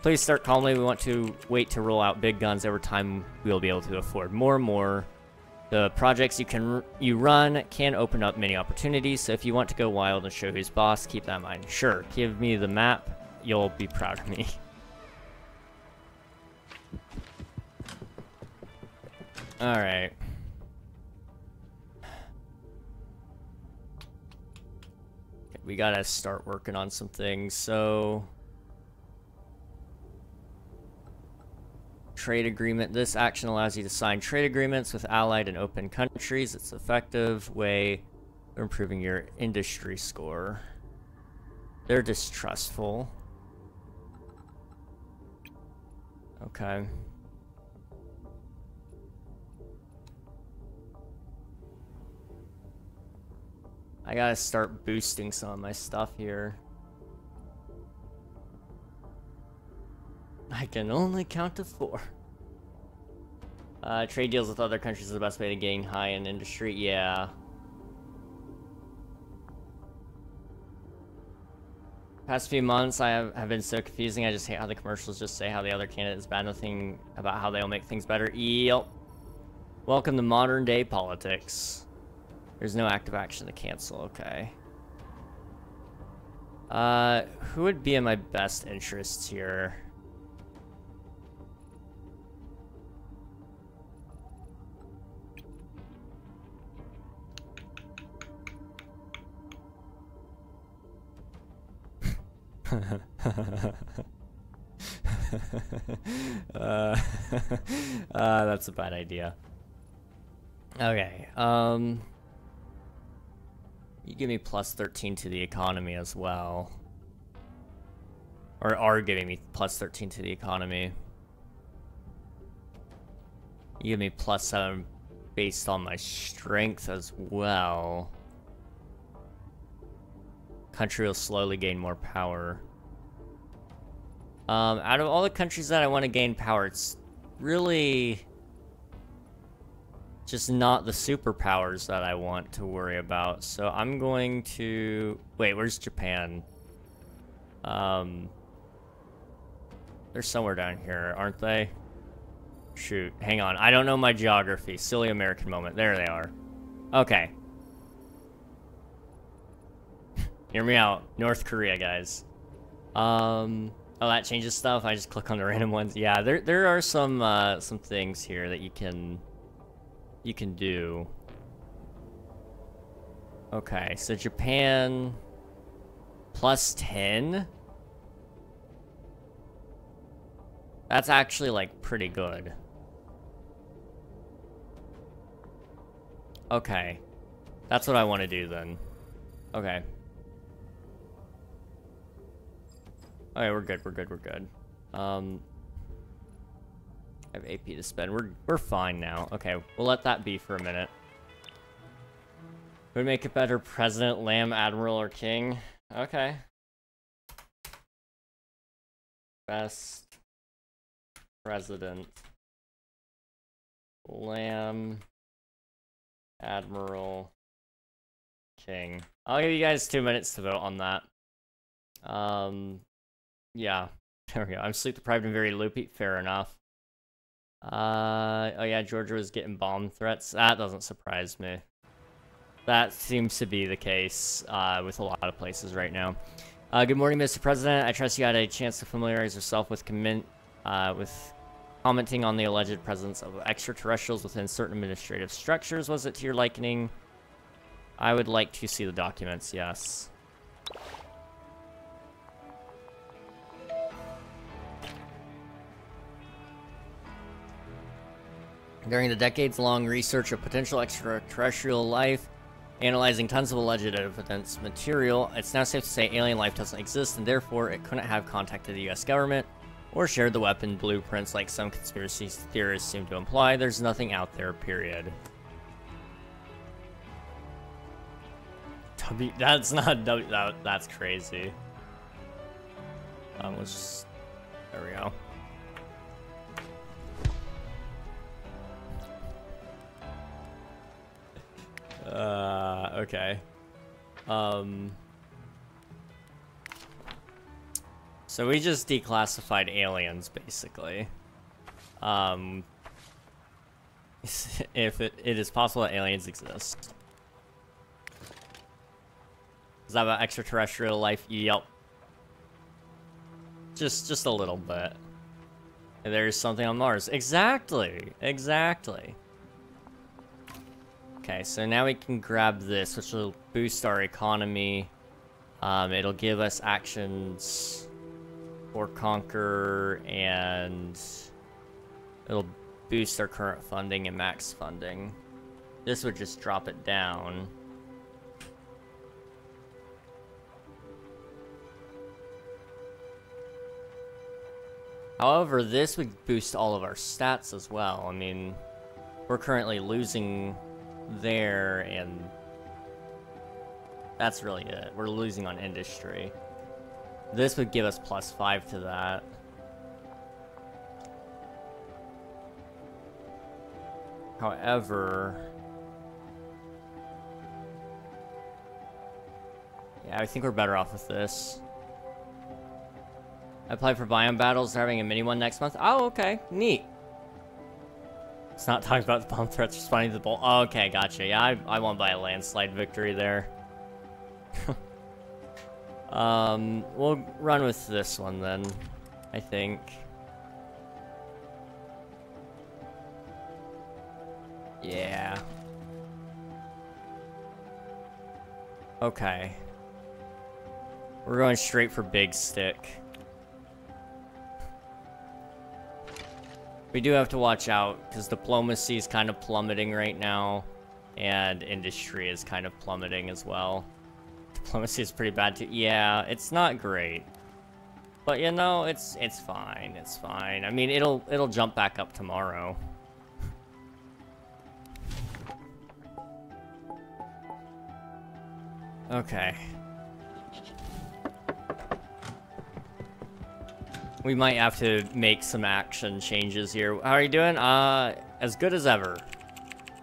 Please start calmly. We want to wait to roll out big guns. Over time, we will be able to afford more and more. The projects you can you run can open up many opportunities, so if you want to go wild and show who's boss, keep that in mind. Sure, give me the map. You'll be proud of me. Alright. We gotta start working on some things, so... trade agreement. This action allows you to sign trade agreements with allied and open countries. It's effective way of improving your industry score. They're distrustful. Okay. I gotta start boosting some of my stuff here. I can only count to four. Uh, trade deals with other countries is the best way to gain high in industry. Yeah. Past few months, I have, have been so confusing. I just hate how the commercials just say how the other candidate is bad. Nothing about how they'll make things better. Yep. Welcome to modern day politics. There's no active action to cancel. Okay. Uh, who would be in my best interests here? uh, uh, that's a bad idea. Okay, um... You give me plus 13 to the economy as well. Or are giving me plus 13 to the economy. You give me plus 7 based on my strength as well. Country will slowly gain more power. Um, out of all the countries that I want to gain power, it's really just not the superpowers that I want to worry about. So I'm going to... Wait, where's Japan? Um, they're somewhere down here, aren't they? Shoot, hang on. I don't know my geography. Silly American moment. There they are. Okay. Hear me out. North Korea, guys. Um, oh, that changes stuff. I just click on the random ones. Yeah, there there are some uh, some things here that you can you can do. Okay, so Japan plus 10? That's actually like pretty good. Okay. That's what I want to do then. Okay. Okay, we're good, we're good, we're good. Um, I have AP to spend. We're, we're fine now. Okay, we'll let that be for a minute. Would make it better president, lamb, admiral, or king? Okay. Best president. Lamb, admiral, king. I'll give you guys two minutes to vote on that. Um, yeah. There we go. I'm sleep deprived and very loopy. Fair enough. Uh, oh yeah, Georgia was getting bomb threats. That doesn't surprise me. That seems to be the case uh, with a lot of places right now. Uh, good morning, Mr. President. I trust you had a chance to familiarize yourself with comment, uh, with commenting on the alleged presence of extraterrestrials within certain administrative structures. Was it to your liking? I would like to see the documents, yes. During the decades-long research of potential extraterrestrial life, Analyzing tons of alleged evidence material, it's now safe to say alien life doesn't exist and therefore it couldn't have contacted the US government or shared the weapon blueprints like some conspiracy theorists seem to imply. There's nothing out there, period. W that's not W that, that's crazy. Um, let's just, there we go. Uh, okay. Um... So we just declassified aliens, basically. Um... if it, it is possible that aliens exist. Is that about extraterrestrial life? Yep. Just, just a little bit. There's something on Mars. Exactly! Exactly. Okay, so now we can grab this, which will boost our economy. Um, it'll give us actions for Conquer, and it'll boost our current funding and max funding. This would just drop it down. However, this would boost all of our stats as well. I mean, we're currently losing there, and that's really it. We're losing on industry. This would give us plus 5 to that. However... Yeah, I think we're better off with this. I applied for biome battles. Having a mini one next month. Oh, okay. Neat. It's not talking about the bomb threats responding to the ball. Oh, okay, gotcha. Yeah, I, I won by a landslide victory there. um, we'll run with this one then, I think. Yeah. Okay. We're going straight for big stick. We do have to watch out, because diplomacy is kind of plummeting right now, and industry is kind of plummeting as well. Diplomacy is pretty bad too. Yeah, it's not great. But you know, it's it's fine. It's fine. I mean, it'll it'll jump back up tomorrow. okay. We might have to make some action changes here. How are you doing? Uh, as good as ever.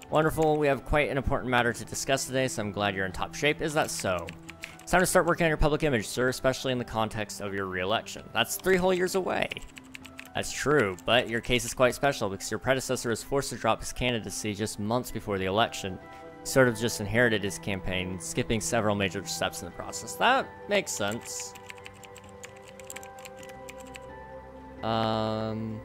Wonderful. We have quite an important matter to discuss today, so I'm glad you're in top shape. Is that so? It's time to start working on your public image, sir, especially in the context of your re-election. That's three whole years away. That's true, but your case is quite special because your predecessor was forced to drop his candidacy just months before the election. He sort of just inherited his campaign, skipping several major steps in the process. That makes sense. Um,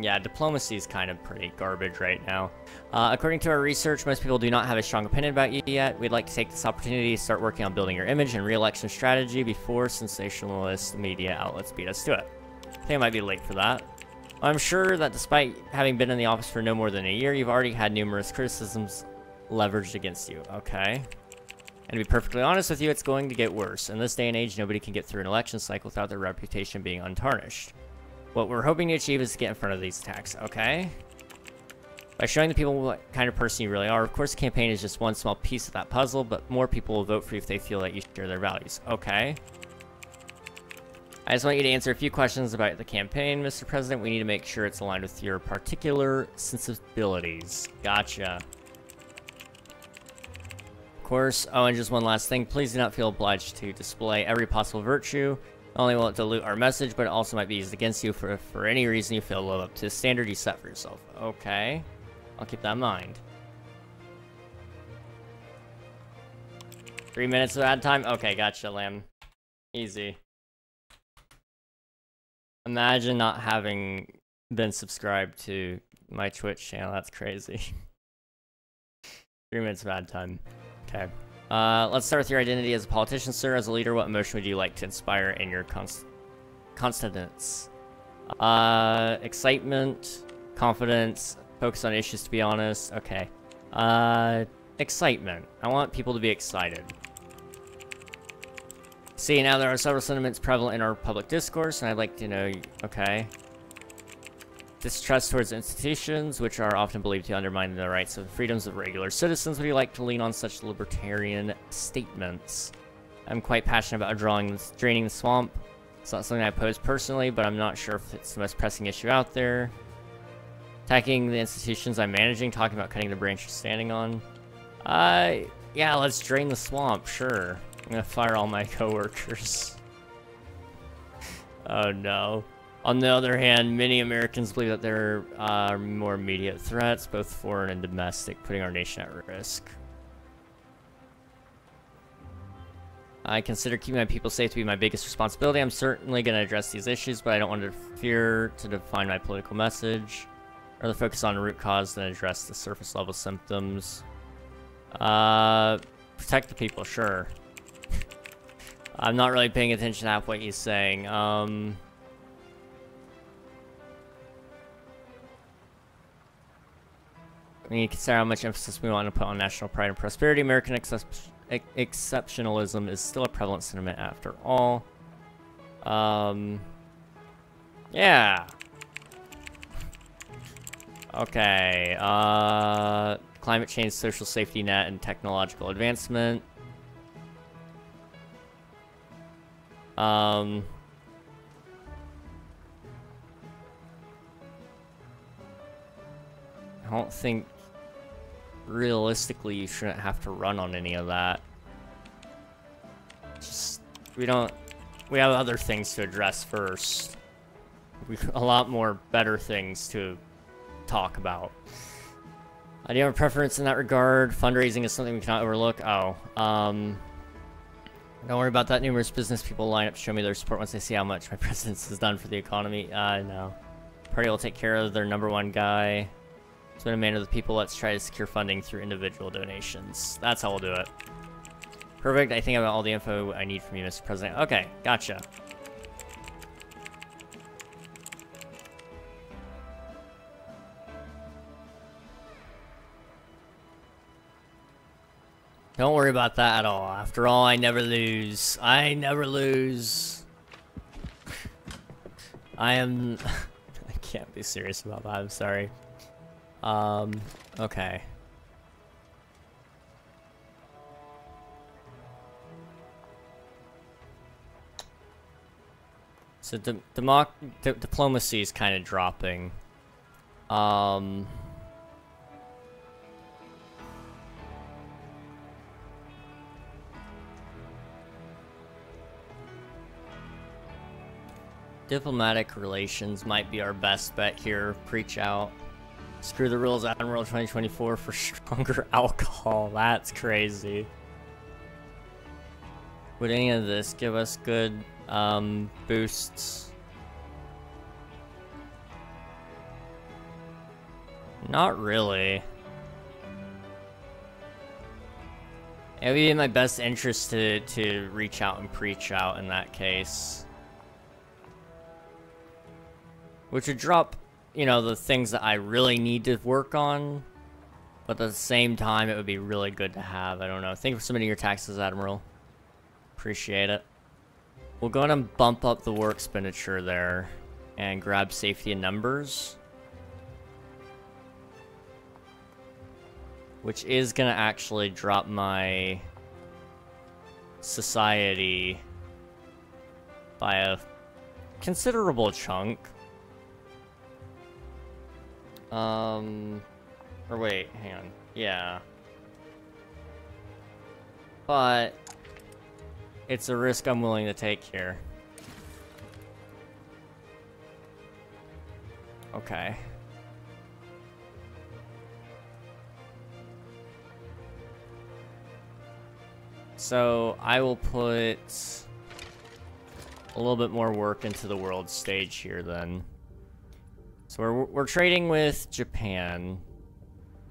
yeah, diplomacy is kind of pretty garbage right now. Uh, according to our research, most people do not have a strong opinion about you yet. We'd like to take this opportunity to start working on building your image and re-election strategy before sensationalist media outlets beat us to it. I think I might be late for that. I'm sure that despite having been in the office for no more than a year, you've already had numerous criticisms leveraged against you. Okay. And to be perfectly honest with you, it's going to get worse. In this day and age, nobody can get through an election cycle without their reputation being untarnished. What we're hoping to achieve is to get in front of these attacks, okay? By showing the people what kind of person you really are. Of course, the campaign is just one small piece of that puzzle, but more people will vote for you if they feel that you share their values. Okay. I just want you to answer a few questions about the campaign, Mr. President. We need to make sure it's aligned with your particular sensibilities. Gotcha Of course. Oh, and just one last thing. Please do not feel obliged to display every possible virtue. Only will it dilute our message, but it also might be used against you for, for any reason you feel low up to the standard you set for yourself. Okay. I'll keep that in mind. Three minutes of ad time? Okay, gotcha, Lamb. Easy. Imagine not having been subscribed to my Twitch channel. That's crazy. Three minutes of ad time. Okay. Uh, let's start with your identity as a politician, sir. As a leader, what emotion would you like to inspire in your const constants? Uh, excitement, confidence, focus on issues, to be honest. Okay. Uh, excitement. I want people to be excited. See, now there are several sentiments prevalent in our public discourse, and I'd like to know... Okay. Distrust towards institutions, which are often believed to undermine the rights and freedoms of regular citizens. Would you like to lean on such libertarian statements? I'm quite passionate about drawing, draining the swamp. It's not something I oppose personally, but I'm not sure if it's the most pressing issue out there. Attacking the institutions I'm managing, talking about cutting the branch you're standing on. Uh, yeah, let's drain the swamp, sure. I'm gonna fire all my coworkers. oh no. On the other hand, many Americans believe that there are more immediate threats, both foreign and domestic, putting our nation at risk. I consider keeping my people safe to be my biggest responsibility. I'm certainly going to address these issues, but I don't want to fear to define my political message. Rather focus on root cause than address the surface level symptoms. Uh, protect the people, sure. I'm not really paying attention to what he's saying. Um... We need to consider how much emphasis we want to put on national pride and prosperity. American excep exceptionalism is still a prevalent sentiment after all. Um, yeah. Okay. Uh, climate change, social safety net, and technological advancement. Um, I don't think realistically, you shouldn't have to run on any of that. Just, we don't, we have other things to address first. We, a lot more better things to talk about. I do have a preference in that regard. Fundraising is something we cannot overlook. Oh, um, don't worry about that. Numerous business people line up to show me their support once they see how much my presence has done for the economy. Uh, no. Party will take care of their number one guy. It's been a man of the people. Let's try to secure funding through individual donations. That's how we'll do it. Perfect. I think I have all the info I need from you, Mr. President. Okay, gotcha. Don't worry about that at all. After all, I never lose. I never lose. I am... I can't be serious about that. I'm sorry. Um, okay. So di di diplomacy is kind of dropping. Um... Diplomatic relations might be our best bet here. Preach out. Screw the rules, Admiral 2024 for stronger alcohol. That's crazy. Would any of this give us good um, boosts? Not really. It would be in my best interest to, to reach out and preach out in that case. Which would drop you know, the things that I really need to work on. But at the same time, it would be really good to have. I don't know. Thank you for submitting your taxes, Admiral. Appreciate it. We'll go ahead and bump up the war expenditure there. And grab safety in numbers. Which is gonna actually drop my society by a considerable chunk. Um, or wait, hang on. Yeah. But it's a risk I'm willing to take here. Okay. So I will put a little bit more work into the world stage here then. We're, we're trading with Japan,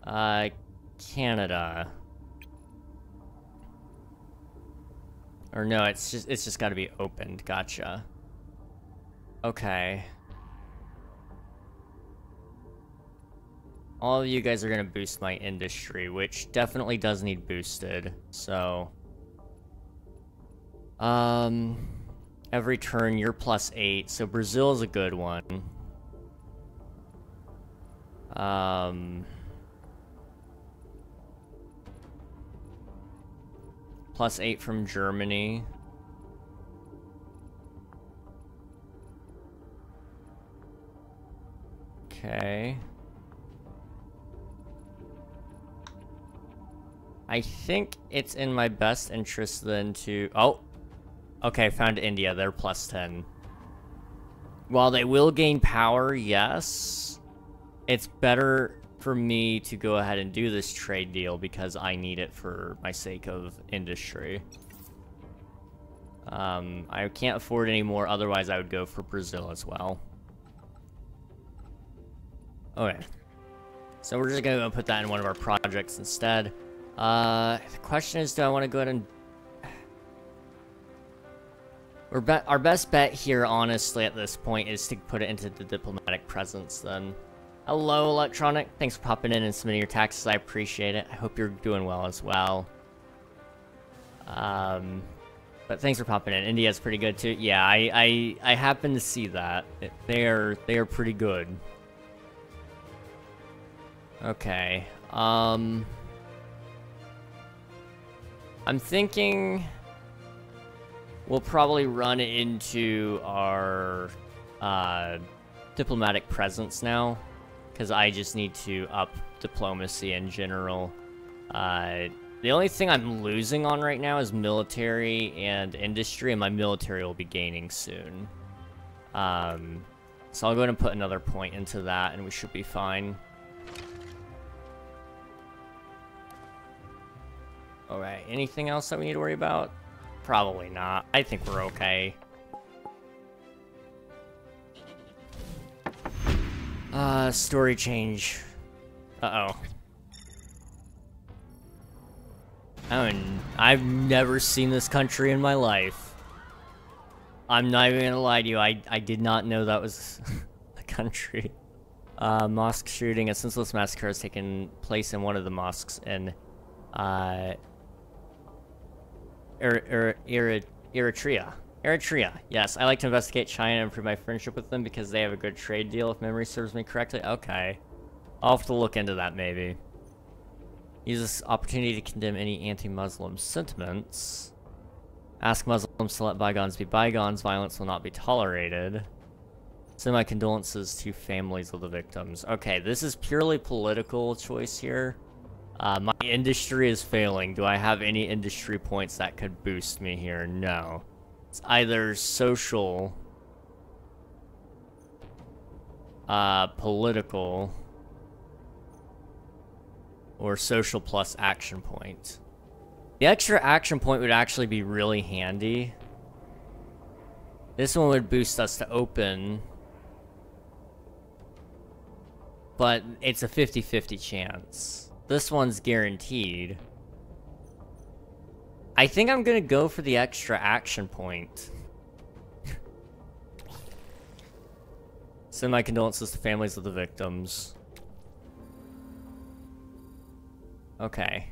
uh, Canada. Or no, it's just it's just got to be opened. Gotcha. Okay. All of you guys are gonna boost my industry, which definitely does need boosted. So um, every turn you're plus eight, so Brazil is a good one. Um, plus eight from Germany. Okay. I think it's in my best interest then to... Oh, Okay, found India. They're plus 10. While they will gain power, yes, it's better for me to go ahead and do this trade deal because I need it for my sake of industry. Um, I can't afford any more, otherwise I would go for Brazil as well. Okay. So we're just gonna put that in one of our projects instead. Uh, the question is, do I want to go ahead and be our best bet here, honestly, at this point, is to put it into the diplomatic presence, then. Hello, Electronic. Thanks for popping in and submitting your taxes. I appreciate it. I hope you're doing well as well. Um, but thanks for popping in. India's pretty good, too. Yeah, I, I, I happen to see that. They are, they are pretty good. Okay. Um... I'm thinking... We'll probably run into our uh, diplomatic presence now, because I just need to up diplomacy in general. Uh, the only thing I'm losing on right now is military and industry, and my military will be gaining soon. Um, so I'll go ahead and put another point into that, and we should be fine. Alright, anything else that we need to worry about? Probably not. I think we're okay. Uh, story change. Uh-oh. I mean, I've never seen this country in my life. I'm not even gonna lie to you, I, I did not know that was a country. Uh, mosque shooting, a senseless massacre has taken place in one of the mosques in, uh, er, er, er, Eritrea. Eritrea, yes. I like to investigate China and improve my friendship with them because they have a good trade deal, if memory serves me correctly. Okay. I'll have to look into that, maybe. Use this opportunity to condemn any anti-Muslim sentiments. Ask Muslims to let bygones be bygones. Violence will not be tolerated. Send my condolences to families of the victims. Okay, this is purely political choice here. Uh, my industry is failing. Do I have any industry points that could boost me here? No. It's either social, uh, political, or social plus action point. The extra action point would actually be really handy. This one would boost us to open but it's a 50-50 chance. This one's guaranteed. I think I'm gonna go for the extra action point. Send my condolences to families of the victims. Okay.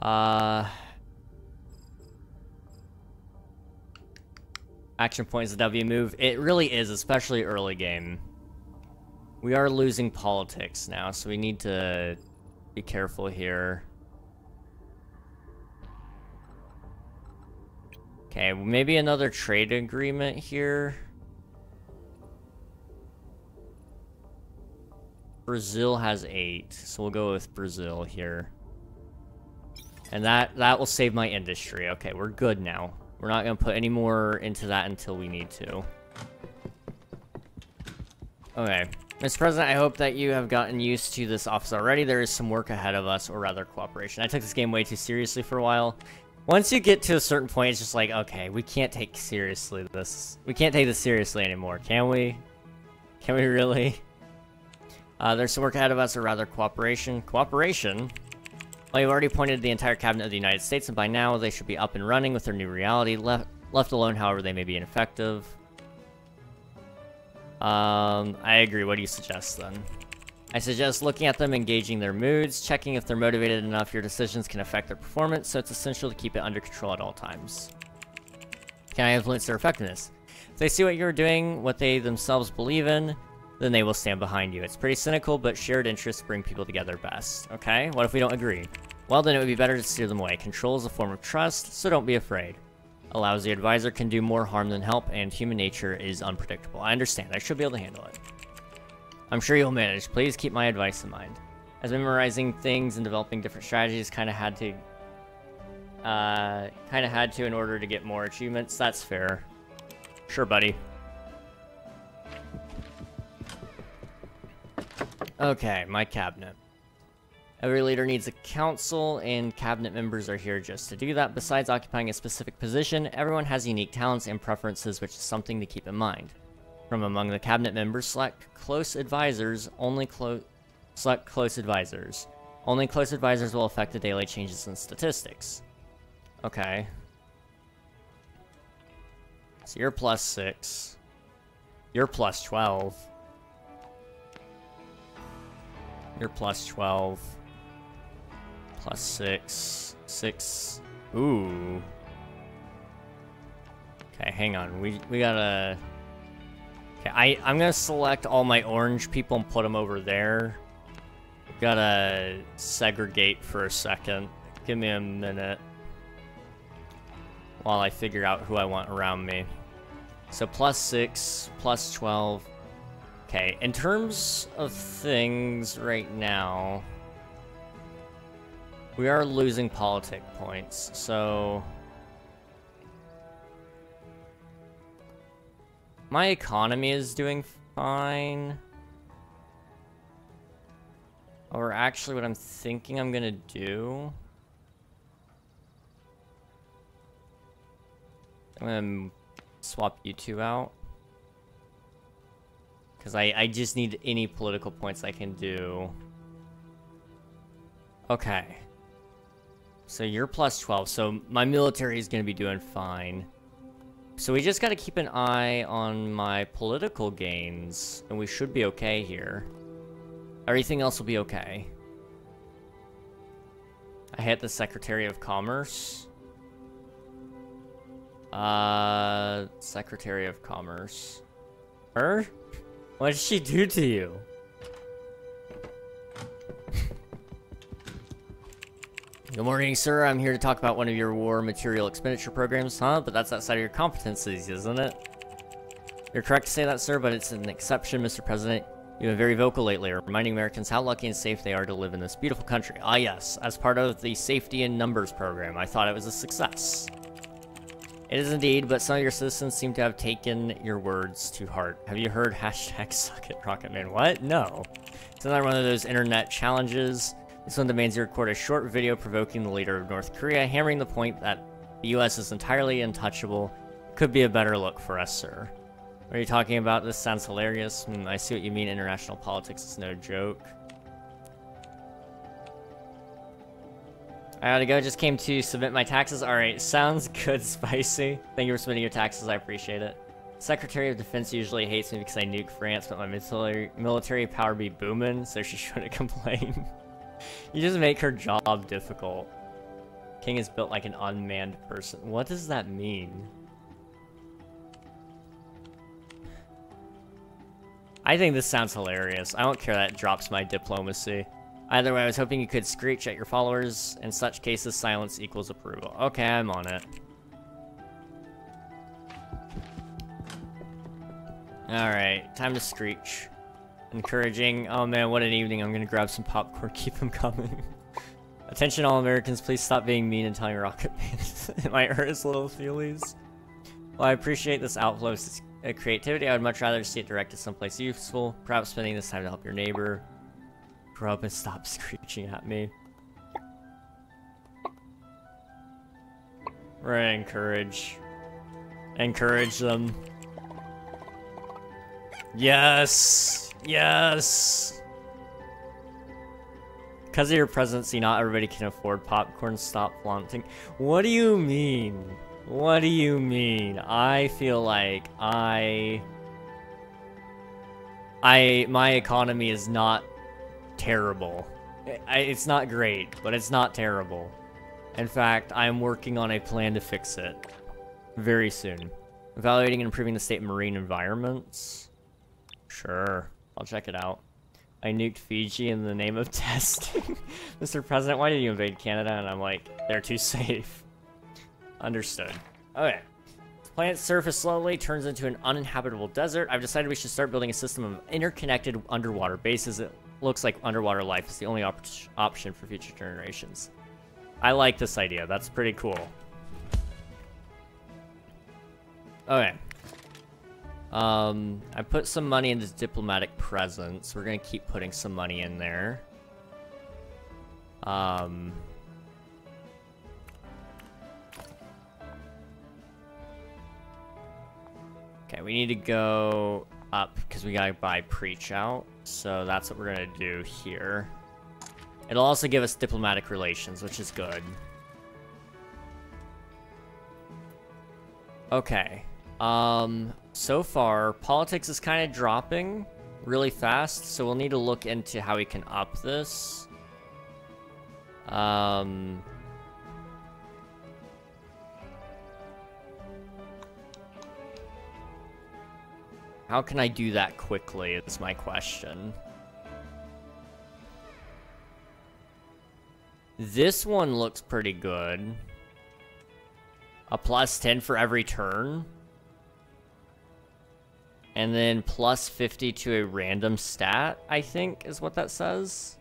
Uh... Action point is a W move. It really is, especially early game. We are losing politics now, so we need to be careful here. Okay, maybe another trade agreement here. Brazil has eight, so we'll go with Brazil here. And that, that will save my industry. Okay, we're good now. We're not going to put any more into that until we need to. Okay. Mr. President, I hope that you have gotten used to this office already. There is some work ahead of us, or rather cooperation. I took this game way too seriously for a while. Once you get to a certain point, it's just like, okay, we can't take seriously this. We can't take this seriously anymore, can we? Can we really? Uh, there's some work ahead of us, or rather cooperation. Cooperation? Well, you've already pointed the entire cabinet of the United States, and by now they should be up and running with their new reality. Left, left alone, however, they may be ineffective. Um, I agree. What do you suggest, then? I suggest looking at them, engaging their moods, checking if they're motivated enough your decisions can affect their performance, so it's essential to keep it under control at all times. Can I influence their effectiveness? If they see what you're doing, what they themselves believe in, then they will stand behind you. It's pretty cynical, but shared interests bring people together best. Okay, what if we don't agree? Well, then it would be better to steer them away. Control is a form of trust, so don't be afraid. A lousy advisor can do more harm than help, and human nature is unpredictable. I understand. I should be able to handle it. I'm sure you'll manage. Please keep my advice in mind. As memorizing things and developing different strategies kind of had to... Uh, kind of had to in order to get more achievements. That's fair. Sure, buddy. Okay, my cabinet. Every leader needs a council, and cabinet members are here just to do that. Besides occupying a specific position, everyone has unique talents and preferences, which is something to keep in mind. From among the cabinet members, select close advisors, only close select close advisors. Only close advisors will affect the daily changes in statistics. Okay. So you're plus 6. You're plus 12. You're plus 12. Plus 6. 6. Ooh. Okay, hang on. We, we gotta... Okay, I, I'm gonna select all my orange people and put them over there. Gotta segregate for a second. Give me a minute. While I figure out who I want around me. So plus 6, plus 12, Okay, in terms of things right now, we are losing politic points, so... My economy is doing fine. Or actually what I'm thinking I'm gonna do... I'm gonna swap you two out. Because I, I just need any political points I can do. Okay. So you're plus 12, so my military is to be doing fine. So we just got to keep an eye on my political gains, and we should be okay here. Everything else will be okay. I hit the Secretary of Commerce. Uh, Secretary of Commerce. Her? What did she do to you? Good morning, sir. I'm here to talk about one of your war material expenditure programs, huh? But that's outside of your competencies, isn't it? You're correct to say that, sir, but it's an exception, Mr. President. You've been very vocal lately, reminding Americans how lucky and safe they are to live in this beautiful country. Ah, yes, as part of the Safety in Numbers program, I thought it was a success. It is indeed, but some of your citizens seem to have taken your words to heart. Have you heard hashtag suck it Rocketman? What? No. It's another one of those internet challenges. This one demands you record a short video provoking the leader of North Korea, hammering the point that the US is entirely untouchable. Could be a better look for us, sir. What are you talking about? This sounds hilarious. Hmm, I see what you mean. International politics is no joke. I gotta go. Just came to submit my taxes. Alright, sounds good, Spicy. Thank you for submitting your taxes. I appreciate it. Secretary of Defense usually hates me because I nuke France, but my military, military power be booming, so she shouldn't complain. You just make her job difficult. King is built like an unmanned person. What does that mean? I think this sounds hilarious. I don't care that drops my diplomacy. Either way, I was hoping you could screech at your followers. In such cases, silence equals approval. Okay, I'm on it. Alright, time to screech. Encouraging. Oh man, what an evening. I'm gonna grab some popcorn, keep them coming. Attention all Americans, please stop being mean and telling Rocket Man might hurt little feelies. Well, I appreciate this outflow of uh, creativity. I would much rather see it directed someplace useful. Perhaps spending this time to help your neighbor. Grow up and stop screeching at me. Right, encourage. Encourage them. Yes! Yes! Because of your presidency, not everybody can afford popcorn. Stop flaunting. What do you mean? What do you mean? I feel like I... I... My economy is not terrible. I, it's not great, but it's not terrible. In fact, I'm working on a plan to fix it. Very soon. Evaluating and improving the state marine environments. Sure. I'll check it out. I nuked Fiji in the name of testing. Mr. President, why did you invade Canada? And I'm like, they're too safe. Understood. Okay. The planet's surface slowly turns into an uninhabitable desert. I've decided we should start building a system of interconnected underwater bases. It looks like underwater life is the only op option for future generations. I like this idea. That's pretty cool. Okay. Um, I put some money into diplomatic presence. We're gonna keep putting some money in there. Um... Okay, we need to go up because we gotta buy Preach out. So that's what we're gonna do here. It'll also give us diplomatic relations, which is good. Okay. Um, so far, politics is kind of dropping really fast, so we'll need to look into how we can up this. Um... How can I do that quickly is my question. This one looks pretty good. A plus 10 for every turn. And then plus 50 to a random stat, I think, is what that says.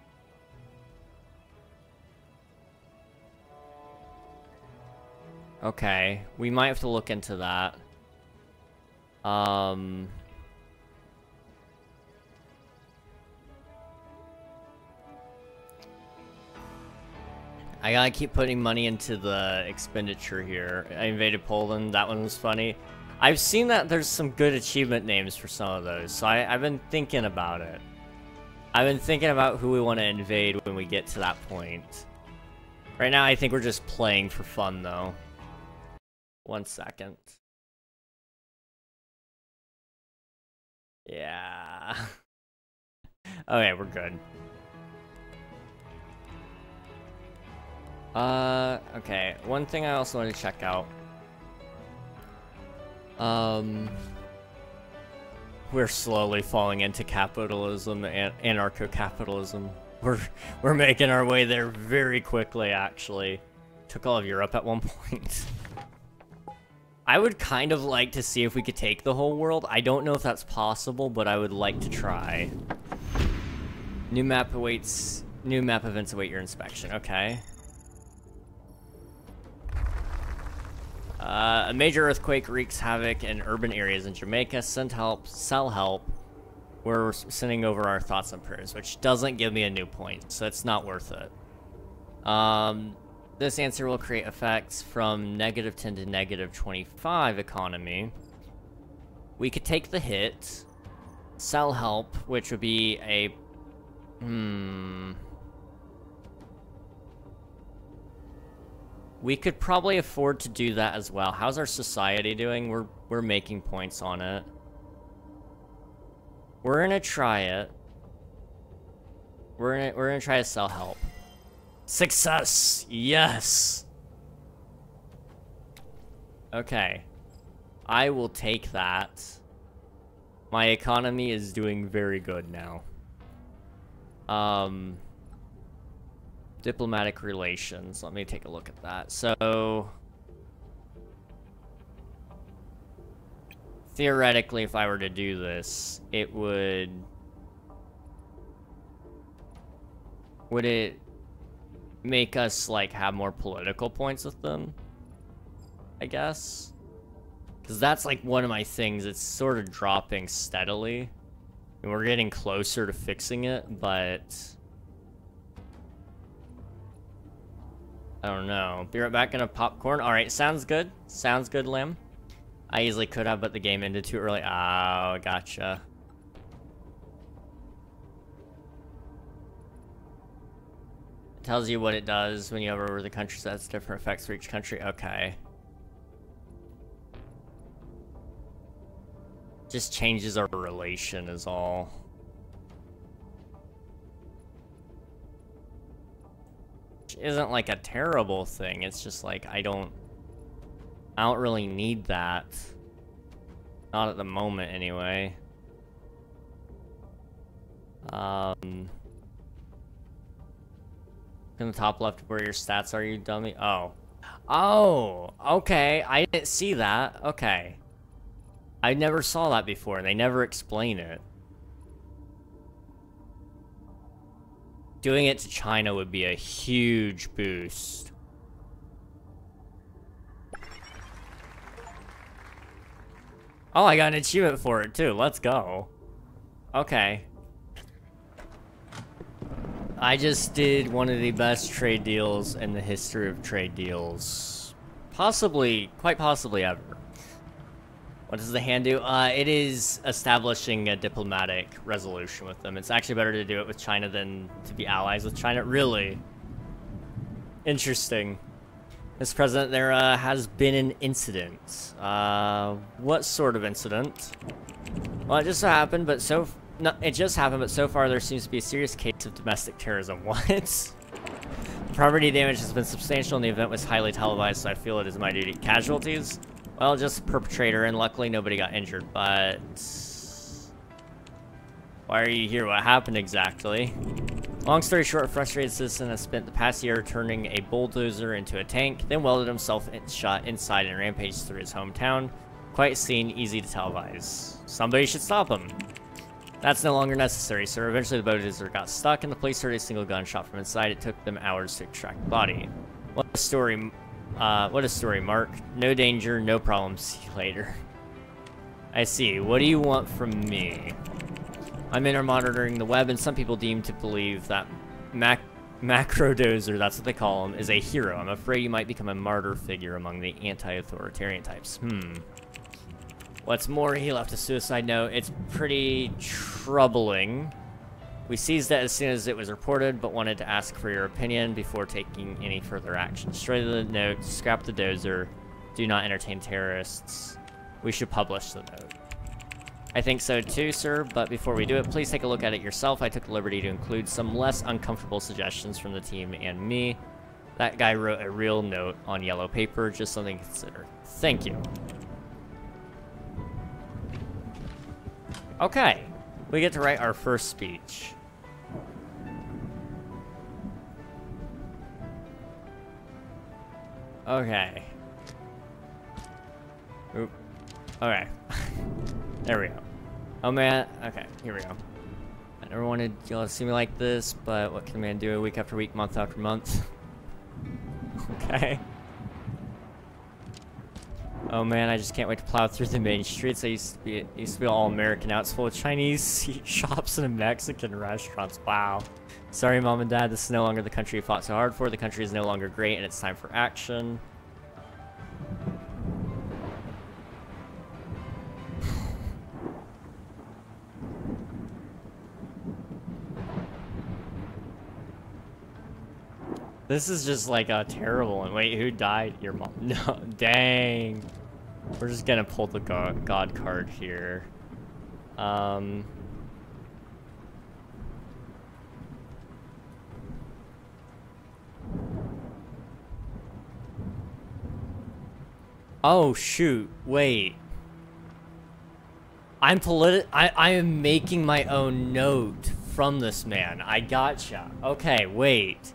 Okay, we might have to look into that. Um... I gotta keep putting money into the expenditure here. I invaded Poland, that one was funny. I've seen that there's some good achievement names for some of those, so I, have been thinking about it. I've been thinking about who we want to invade when we get to that point. Right now, I think we're just playing for fun, though. One second. Yeah. okay, we're good. Uh, okay. One thing I also want to check out. Um, we're slowly falling into capitalism and anarcho-capitalism. We're we're making our way there very quickly. Actually, took all of Europe at one point. I would kind of like to see if we could take the whole world. I don't know if that's possible, but I would like to try. New map awaits. New map events await your inspection. Okay. Uh, a major earthquake wreaks havoc in urban areas in Jamaica. Send help, sell help. We're sending over our thoughts and prayers, which doesn't give me a new point, so it's not worth it. Um, this answer will create effects from negative 10 to negative 25 economy. we could take the hit, sell help, which would be a... Hmm... We could probably afford to do that as well. How's our society doing? We're we're making points on it. We're gonna try it. We're gonna we're gonna try to sell help. Success! Yes! Okay. I will take that. My economy is doing very good now. Um diplomatic relations. Let me take a look at that. So theoretically if I were to do this, it would would it make us like have more political points with them? I guess. Cuz that's like one of my things. It's sort of dropping steadily. And we're getting closer to fixing it, but Oh, I don't know. Be right back in a popcorn. Alright, sounds good. Sounds good, Lim. I easily could have, but the game ended too early. Oh, gotcha. It tells you what it does when you hover over the country that's different effects for each country. Okay. Just changes our relation is all. Isn't like a terrible thing. It's just like I don't I don't really need that. Not at the moment anyway. Um in the top left where your stats are, you dummy. Oh. Oh, okay. I didn't see that. Okay. I never saw that before, they never explain it. Doing it to China would be a huge boost. Oh, I got an achievement for it too. Let's go. Okay. I just did one of the best trade deals in the history of trade deals. Possibly, quite possibly ever. What does the hand do? Uh, it is establishing a diplomatic resolution with them. It's actually better to do it with China than to be allies with China. Really? Interesting. Mr. President, there uh, has been an incident. Uh, what sort of incident? Well, it just so happened, but so... No, it just happened, but so far there seems to be a serious case of domestic terrorism. What? Property damage has been substantial and the event was highly televised, so I feel it is my duty. Casualties? Well, just perpetrator, and luckily nobody got injured, but... Why are you here? What happened exactly? Long story short, a frustrated citizen has spent the past year turning a bulldozer into a tank, then welded himself in shot inside and rampaged through his hometown. Quite a scene, easy to televise. Somebody should stop him. That's no longer necessary, sir. Eventually the bulldozer got stuck and the police heard a single gunshot from inside. It took them hours to extract the body. What story, uh, what a story, Mark. No danger, no problems. See you later. I see. What do you want from me? I'm in monitoring the web, and some people deem to believe that Mac Macrodozer, that's what they call him, is a hero. I'm afraid you might become a martyr figure among the anti-authoritarian types. Hmm. What's more, he left a suicide note. It's pretty troubling. We seized it as soon as it was reported, but wanted to ask for your opinion before taking any further action. Destroy the note, scrap the dozer, do not entertain terrorists. We should publish the note. I think so too, sir, but before we do it, please take a look at it yourself. I took the liberty to include some less uncomfortable suggestions from the team and me. That guy wrote a real note on yellow paper, just something to consider. Thank you. Okay, we get to write our first speech. Okay. Oop. Okay. there we go. Oh man, okay, here we go. I never wanted y'all to see me like this, but what can man do week after week, month after month? okay. Oh man, I just can't wait to plow through the main streets. I used to be used to be all American. Now it's full of Chinese shops and Mexican restaurants. Wow. Sorry, Mom and Dad, this is no longer the country you fought so hard for. The country is no longer great, and it's time for action. This is just like a terrible one. Wait, who died? Your mom. No, dang. We're just gonna pull the God, God card here. Um, Oh shoot, wait. I'm politi- I, I am making my own note from this man. I gotcha. Okay, wait.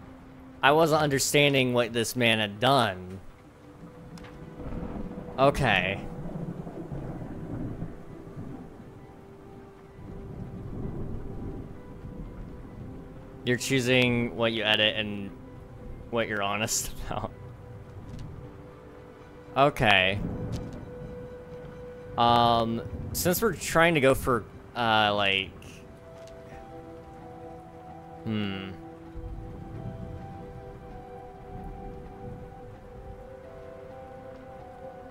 I wasn't understanding what this man had done. Okay. You're choosing what you edit and what you're honest about. Okay. Um, since we're trying to go for, uh, like... Hmm.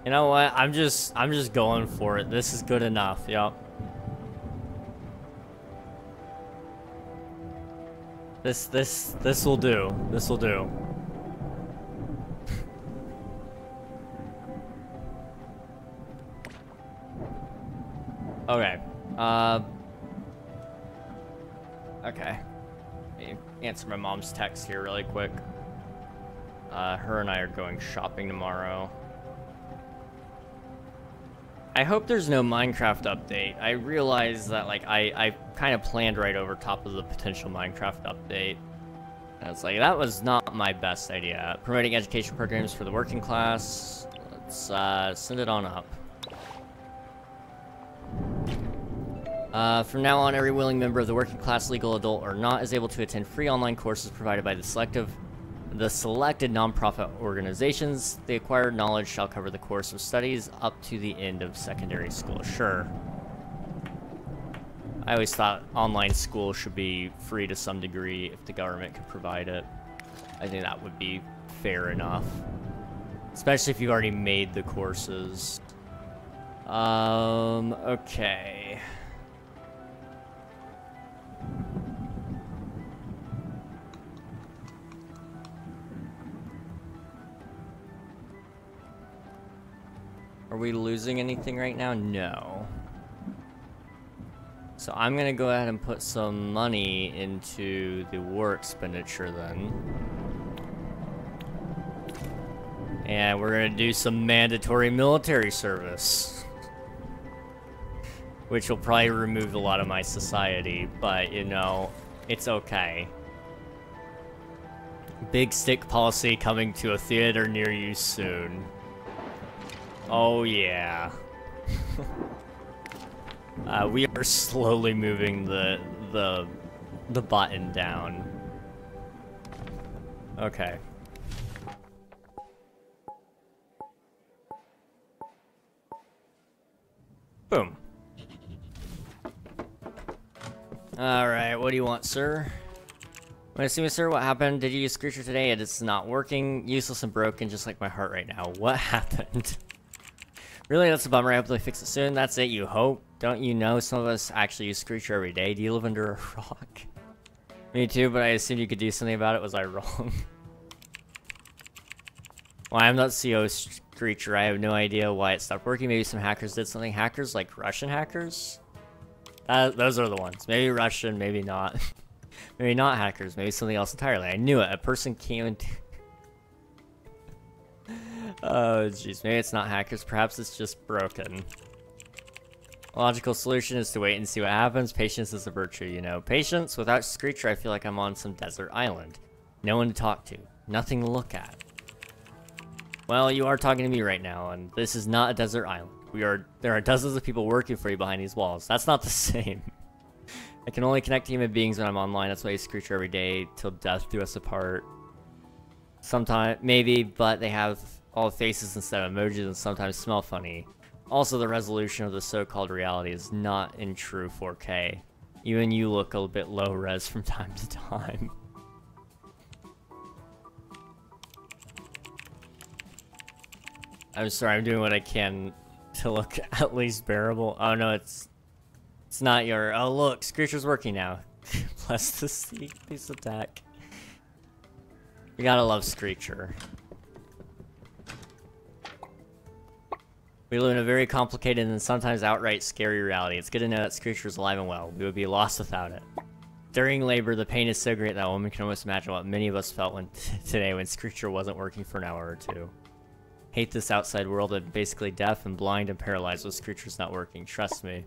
You know what? I'm just, I'm just going for it. This is good enough. Yep. This, this, this will do. This will do. Okay. Uh. Okay. Answer my mom's text here really quick. Uh, her and I are going shopping tomorrow. I hope there's no Minecraft update. I realize that, like, I, I kind of planned right over top of the potential Minecraft update. And it's like, that was not my best idea. Promoting education programs for the working class. Let's, uh, send it on up. Uh, from now on, every willing member of the working class, legal adult or not, is able to attend free online courses provided by the selective, the selected nonprofit organizations. The acquired knowledge shall cover the course of studies up to the end of secondary school. Sure. I always thought online school should be free to some degree if the government could provide it. I think that would be fair enough. Especially if you've already made the courses. Um, okay. Are we losing anything right now? No. So I'm gonna go ahead and put some money into the war expenditure then. And we're gonna do some mandatory military service. Which will probably remove a lot of my society, but you know, it's okay. Big stick policy coming to a theater near you soon. Oh yeah. uh, we are slowly moving the the the button down. Okay. What do you want, sir? I'm assuming, sir, what happened? Did you use Screecher today? And It is not working, useless and broken, just like my heart right now. What happened? really, that's a bummer. I hope they fix it soon. That's it, you hope? Don't you know some of us actually use Screecher every day? Do you live under a rock? Me too, but I assumed you could do something about it. Was I wrong? well, I'm not CO Screecher. I have no idea why it stopped working. Maybe some hackers did something. Hackers, like Russian hackers? Uh, those are the ones. Maybe Russian, maybe not. maybe not hackers, maybe something else entirely. I knew it. A person came into... oh, jeez. Maybe it's not hackers. Perhaps it's just broken. logical solution is to wait and see what happens. Patience is a virtue, you know. Patience, without Screecher, I feel like I'm on some desert island. No one to talk to. Nothing to look at. Well, you are talking to me right now, and this is not a desert island. We are there are dozens of people working for you behind these walls. That's not the same. I can only connect to human beings when I'm online. That's why I screech every day till death do us apart. Sometimes maybe, but they have all faces instead of emojis and sometimes smell funny. Also, the resolution of the so-called reality is not in true 4K. Even you look a bit low res from time to time. I'm sorry, I'm doing what I can to look at least bearable. Oh no, it's it's not your. Oh look, Screecher's working now. Plus the sneak piece attack. We gotta love Screecher. We live in a very complicated and sometimes outright scary reality. It's good to know that Screecher is alive and well. We would be lost without it. During labor, the pain is so great that a woman can almost imagine what many of us felt when today when Screecher wasn't working for an hour or two. Hate this outside world and basically deaf and blind and paralyzed with Screecher's not working. Trust me.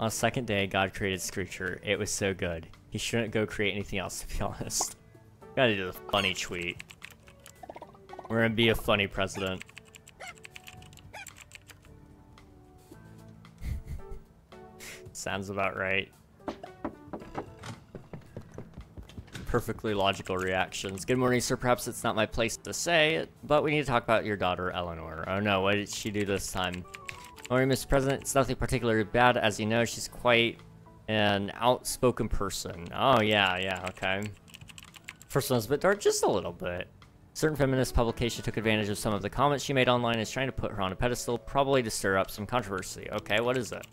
On the second day, God created Screecher. It was so good. He shouldn't go create anything else, to be honest. Gotta do the funny tweet. We're gonna be a funny president. Sounds about right. Perfectly logical reactions. Good morning, sir. Perhaps it's not my place to say it, but we need to talk about your daughter, Eleanor. Oh no, what did she do this time? Morning, Mr. President. It's nothing particularly bad. As you know, she's quite an outspoken person. Oh, yeah, yeah, okay. First one's a bit dark, just a little bit. Certain feminist publication took advantage of some of the comments she made online and is trying to put her on a pedestal, probably to stir up some controversy. Okay, what is it?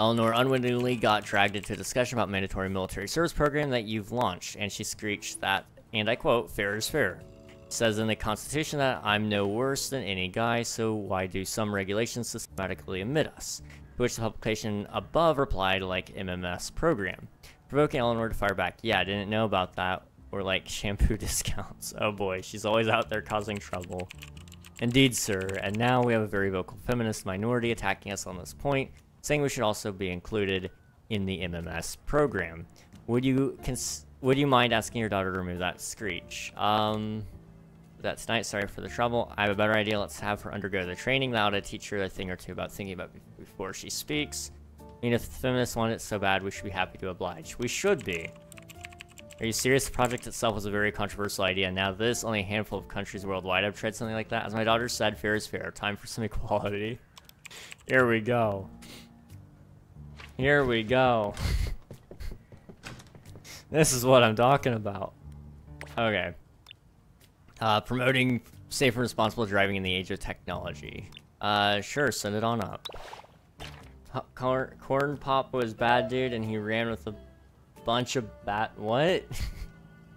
Eleanor unwittingly got dragged into a discussion about mandatory military service program that you've launched, and she screeched that, and I quote, fair is fair. Says in the Constitution that I'm no worse than any guy, so why do some regulations systematically omit us? To which the publication above replied like MMS program, provoking Eleanor to fire back, yeah, I didn't know about that, or like shampoo discounts. Oh boy, she's always out there causing trouble. Indeed, sir, and now we have a very vocal feminist minority attacking us on this point, saying we should also be included in the MMS program. Would you would you mind asking your daughter to remove that screech? Um, that's nice. Sorry for the trouble. I have a better idea. Let's have her undergo the training. That ought to teach her a thing or two about thinking about before she speaks. I mean, if the feminists want it so bad, we should be happy to oblige. We should be. Are you serious? The project itself was a very controversial idea. Now this, only a handful of countries worldwide have tried something like that. As my daughter said, fair is fair. Time for some equality. Here we go. Here we go. this is what I'm talking about. Okay. Uh, promoting safe and responsible driving in the age of technology. Uh, sure, send it on up. Corn, Corn Pop was bad dude and he ran with a bunch of bat- what?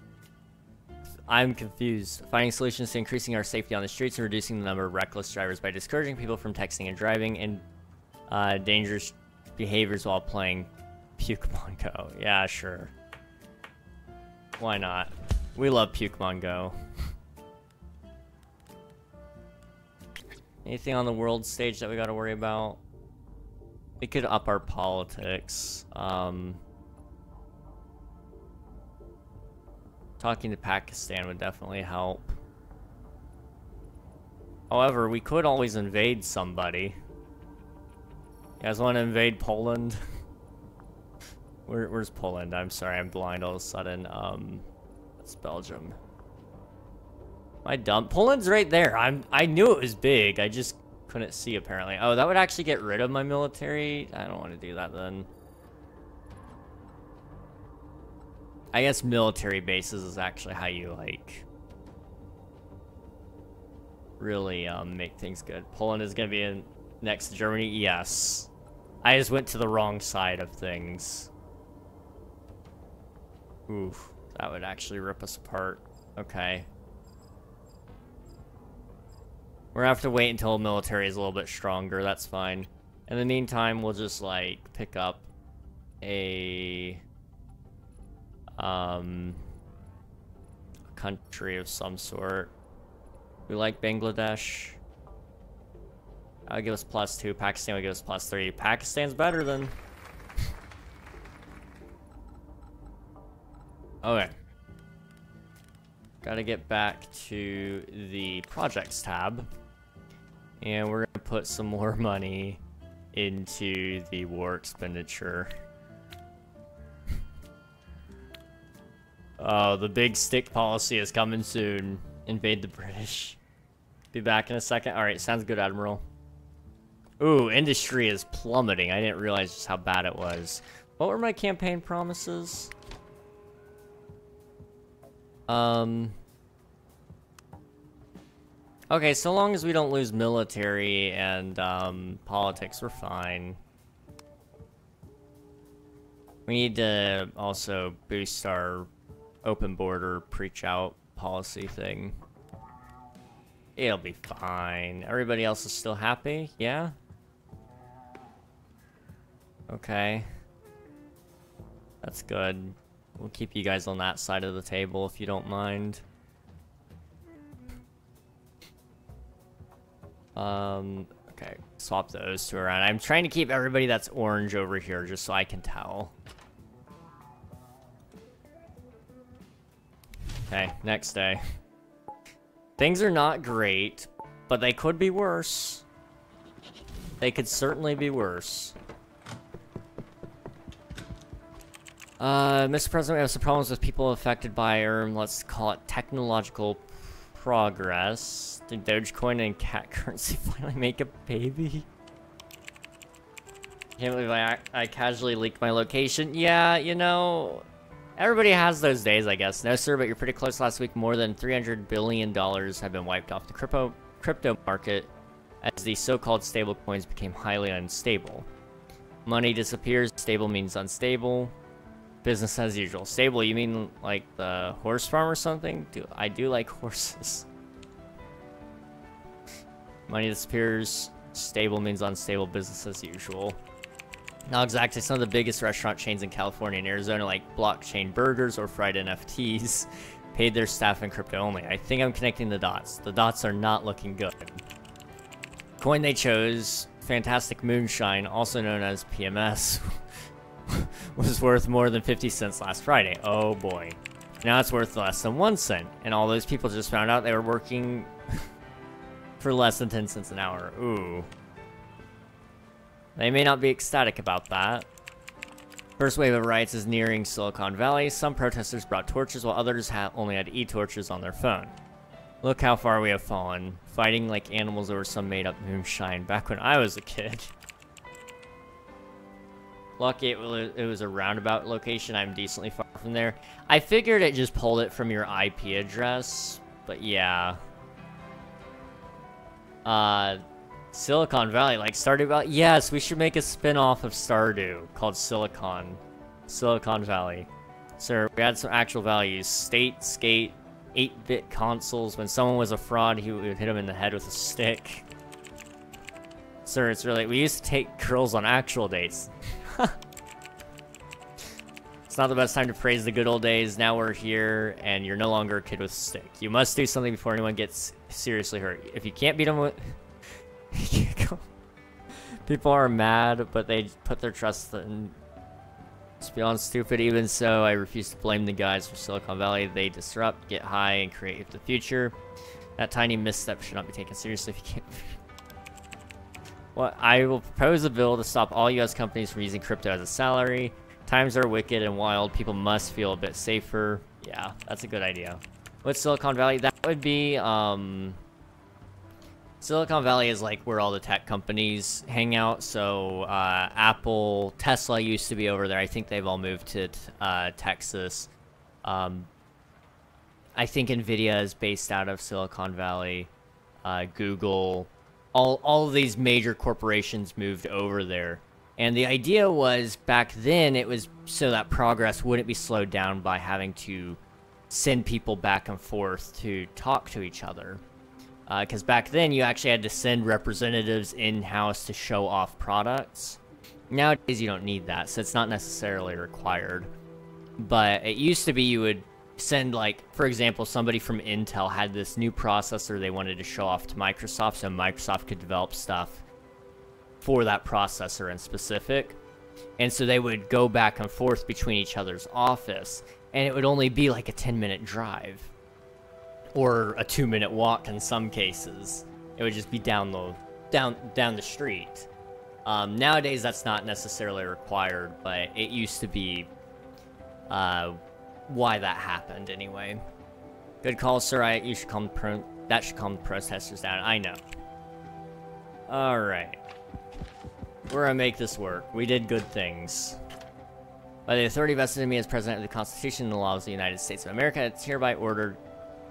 I'm confused. Finding solutions to increasing our safety on the streets and reducing the number of reckless drivers by discouraging people from texting and driving and uh, dangerous behaviors while playing Pokemon Go. Yeah, sure. Why not? We love Pokemon Go. Anything on the world stage that we gotta worry about? We could up our politics. Um, talking to Pakistan would definitely help. However, we could always invade somebody. Guys want to invade Poland? Where, where's Poland? I'm sorry, I'm blind all of a sudden. Um, it's Belgium. My dumb. Poland's right there. I'm. I knew it was big. I just couldn't see apparently. Oh, that would actually get rid of my military. I don't want to do that then. I guess military bases is actually how you like really um, make things good. Poland is gonna be in next to Germany. Yes. I just went to the wrong side of things. Oof, that would actually rip us apart. Okay. We're gonna have to wait until the military is a little bit stronger, that's fine. In the meantime, we'll just, like, pick up a... Um... A country of some sort. We like Bangladesh. That would give us plus two. Pakistan would give us plus three. Pakistan's better than... okay. Gotta get back to the projects tab. And we're gonna put some more money into the war expenditure. oh, the big stick policy is coming soon. Invade the British. Be back in a second. Alright, sounds good, Admiral. Ooh, industry is plummeting. I didn't realize just how bad it was. What were my campaign promises? Um... Okay, so long as we don't lose military and um, politics, we're fine. We need to also boost our open border preach out policy thing. It'll be fine. Everybody else is still happy? Yeah? Okay. That's good. We'll keep you guys on that side of the table if you don't mind. Um, okay, swap those two around. I'm trying to keep everybody that's orange over here just so I can tell. Okay, next day. Things are not great, but they could be worse. They could certainly be worse. Uh, Mr. President, we have some problems with people affected by, um, let's call it technological progress. Did Dogecoin and cat currency finally make a baby? Can't believe I, I casually leaked my location. Yeah, you know, everybody has those days, I guess. No, sir, but you're pretty close last week. More than $300 billion have been wiped off the crypto, crypto market as the so-called stable coins became highly unstable. Money disappears, stable means unstable. Business as usual. Stable, you mean like the horse farm or something? Do I do like horses. Money disappears. Stable means unstable. Business as usual. Not exactly. Some of the biggest restaurant chains in California and Arizona, like Blockchain Burgers or Fried NFTs, paid their staff in crypto only. I think I'm connecting the dots. The dots are not looking good. Coin they chose, Fantastic Moonshine, also known as PMS, was worth more than 50 cents last Friday. Oh boy. Now it's worth less than 1 cent. And all those people just found out they were working for less than 10 cents an hour. Ooh. They may not be ecstatic about that. First wave of riots is nearing Silicon Valley. Some protesters brought torches while others ha only had e-torches on their phone. Look how far we have fallen. Fighting like animals over some made-up moonshine back when I was a kid. Lucky it, was a roundabout location. I'm decently far from there. I figured it just pulled it from your IP address, but yeah. Uh, Silicon Valley, like Stardew Valley. Yes, we should make a spin-off of Stardew called Silicon. Silicon Valley. Sir, we had some actual values. State, skate, 8-bit consoles. When someone was a fraud, he would hit him in the head with a stick. Sir, it's really... We used to take girls on actual dates. it's not the best time to praise the good old days. Now we're here, and you're no longer a kid with a stick. You must do something before anyone gets seriously hurt. If you can't beat them with... People are mad, but they put their trust in... It's beyond stupid. Even so, I refuse to blame the guys from Silicon Valley. They disrupt, get high, and create the future. That tiny misstep should not be taken seriously if you can't... Well, I will propose a bill to stop all U.S. companies from using crypto as a salary. Times are wicked and wild. People must feel a bit safer. Yeah, that's a good idea. What's Silicon Valley? That would be, um... Silicon Valley is like where all the tech companies hang out. So, uh, Apple, Tesla used to be over there. I think they've all moved to, uh, Texas. Um, I think NVIDIA is based out of Silicon Valley. Uh, Google, all all of these major corporations moved over there. And the idea was back then it was so that progress wouldn't be slowed down by having to send people back and forth to talk to each other. Because uh, back then you actually had to send representatives in-house to show off products. Nowadays you don't need that, so it's not necessarily required. But it used to be you would send like for example somebody from intel had this new processor they wanted to show off to microsoft so microsoft could develop stuff for that processor in specific. And so they would go back and forth between each other's office and it would only be like a 10 minute drive or a two minute walk in some cases. It would just be down the down down the street. Um, nowadays that's not necessarily required but it used to be uh, why that happened anyway. Good call, sir. I you should calm pro that should calm the protesters down. I know. Alright. We're gonna make this work. We did good things. By the authority vested in me as President of the Constitution and the laws of the United States of America, it's hereby ordered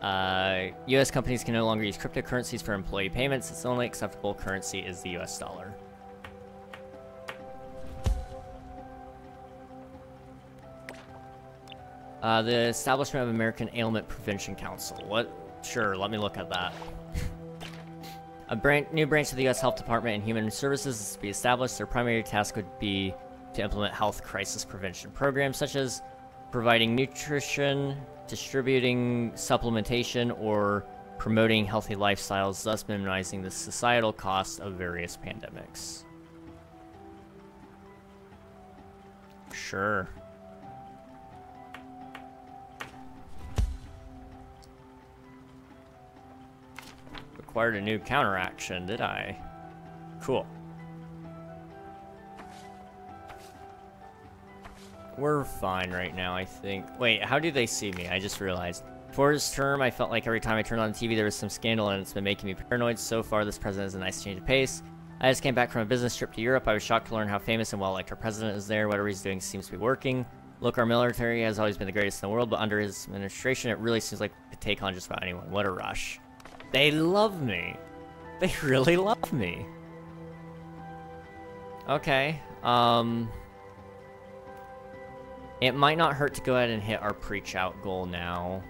uh, U.S. companies can no longer use cryptocurrencies for employee payments. Its only acceptable currency is the U.S. dollar. Uh, the establishment of American Ailment Prevention Council. What? Sure, let me look at that. A brand new branch of the U.S. Health Department and Human Services is to be established. Their primary task would be to implement health crisis prevention programs such as providing nutrition, distributing supplementation, or promoting healthy lifestyles, thus minimizing the societal cost of various pandemics. Sure. Required a new counteraction, did I? Cool. We're fine right now, I think. Wait, how do they see me? I just realized. For his term, I felt like every time I turned on the TV there was some scandal and it's been making me paranoid. So far, this president is a nice change of pace. I just came back from a business trip to Europe. I was shocked to learn how famous and well-liked our president is there. Whatever he's doing seems to be working. Look, our military has always been the greatest in the world, but under his administration, it really seems like we could take on just about anyone. What a rush. They love me. They really love me. Okay, um... It might not hurt to go ahead and hit our preach out goal now.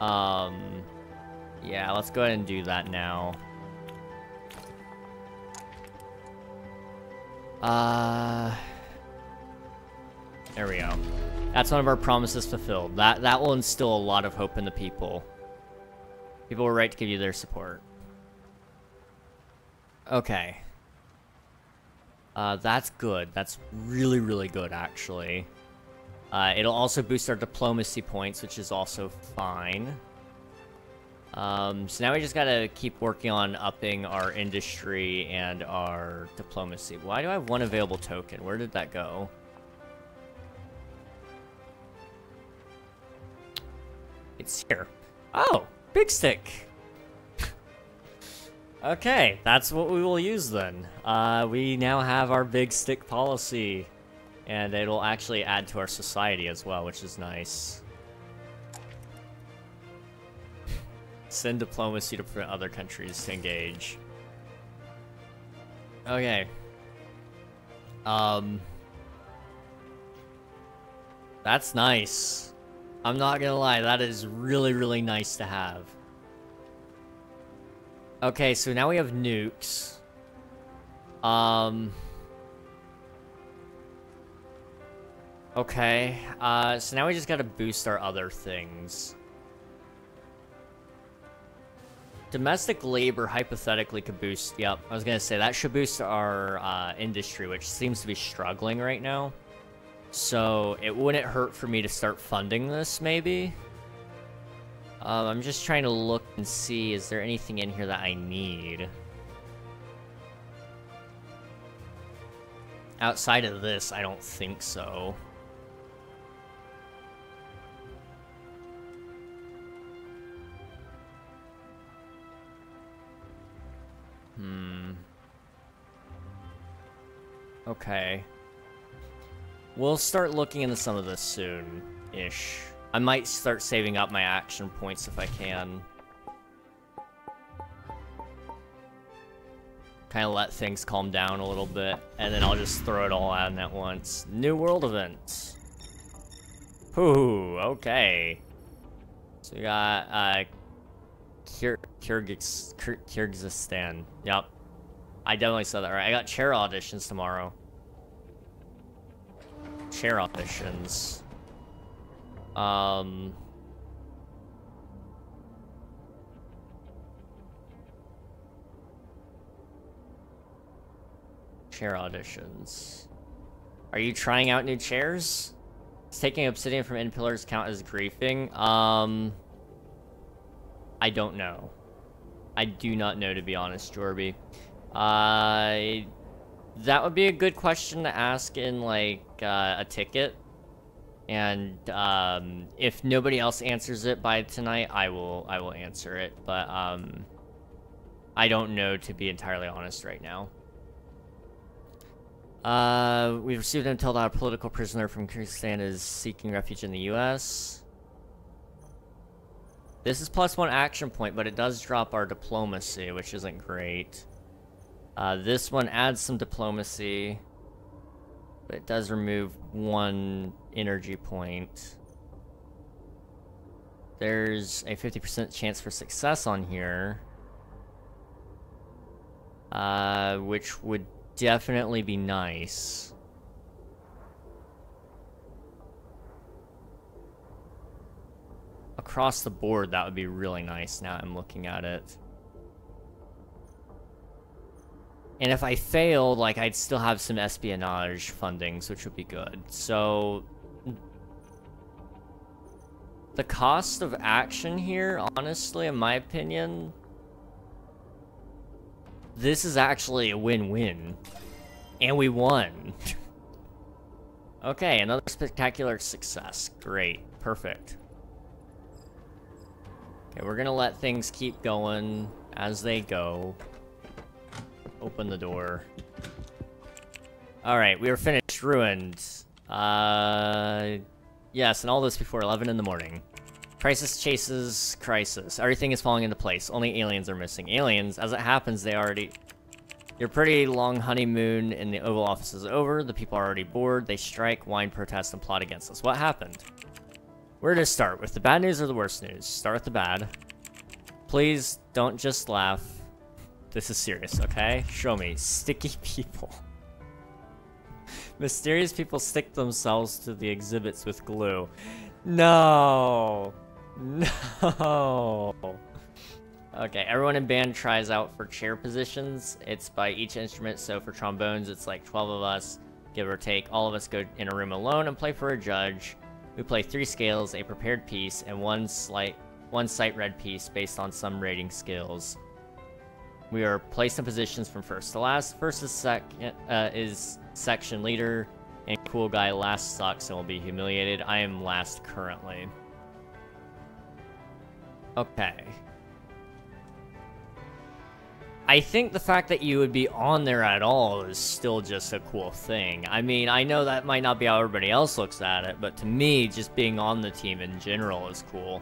Um, yeah, let's go ahead and do that now. Uh, there we go. That's one of our promises fulfilled. That that will instill a lot of hope in the people. People were right to give you their support. Okay. Uh, that's good. That's really, really good, actually. Uh, it'll also boost our diplomacy points, which is also fine. Um, so now we just gotta keep working on upping our industry and our diplomacy. Why do I have one available token? Where did that go? It's here. Oh, big stick. Okay, that's what we will use then. Uh, we now have our big stick policy. And it'll actually add to our society as well, which is nice. Send diplomacy to prevent other countries to engage. Okay. Um... That's nice. I'm not gonna lie, that is really, really nice to have. Okay, so now we have nukes. Um... Okay, uh, so now we just gotta boost our other things. Domestic labor hypothetically could boost, yep, I was gonna say, that should boost our uh, industry, which seems to be struggling right now. So, it wouldn't hurt for me to start funding this, maybe? Um, I'm just trying to look and see, is there anything in here that I need? Outside of this, I don't think so. Hmm. Okay. We'll start looking into some of this soon-ish. I might start saving up my action points if I can. Kind of let things calm down a little bit, and then I'll just throw it all out at once. New world events. Ooh, okay. So we got, uh, Kyr Kyrgyz Kyrgyzstan. Yep. I definitely said that right. I got chair auditions tomorrow. Chair auditions. Um... Chair auditions. Are you trying out new chairs? Taking obsidian from end pillars count as griefing? Um... I don't know. I do not know, to be honest, Jorby. Uh... That would be a good question to ask in, like, uh, a ticket. And um, if nobody else answers it by tonight, I will I will answer it. But um, I don't know to be entirely honest right now. Uh, we've received intel that a political prisoner from Kyrgyzstan is seeking refuge in the U.S. This is plus one action point, but it does drop our diplomacy, which isn't great. Uh, this one adds some diplomacy. But it does remove one energy point. There's a 50% chance for success on here. Uh, which would definitely be nice. Across the board, that would be really nice now I'm looking at it. And if I failed, like, I'd still have some espionage fundings, which would be good. So, the cost of action here, honestly, in my opinion, this is actually a win-win. And we won. okay, another spectacular success. Great. Perfect. Okay, we're gonna let things keep going as they go. Open the door. Alright, we are finished. Ruined. Uh... Yes, and all this before 11 in the morning. Crisis chases crisis. Everything is falling into place. Only aliens are missing. Aliens, as it happens, they already... Your pretty long honeymoon in the Oval Office is over. The people are already bored. They strike, whine, protest, and plot against us. What happened? Where to start? With the bad news or the worst news? Start with the bad. Please, don't just laugh. This is serious, okay? Show me. Sticky people. Mysterious people stick themselves to the exhibits with glue. No. No. Okay, everyone in band tries out for chair positions. It's by each instrument, so for trombones, it's like 12 of us, give or take. All of us go in a room alone and play for a judge. We play three scales, a prepared piece, and one slight, one sight read piece based on some rating skills. We are placed in positions from first to last. First is second uh, is section leader, and cool guy last sucks and will be humiliated. I am last currently. Okay. I think the fact that you would be on there at all is still just a cool thing. I mean, I know that might not be how everybody else looks at it, but to me, just being on the team in general is cool.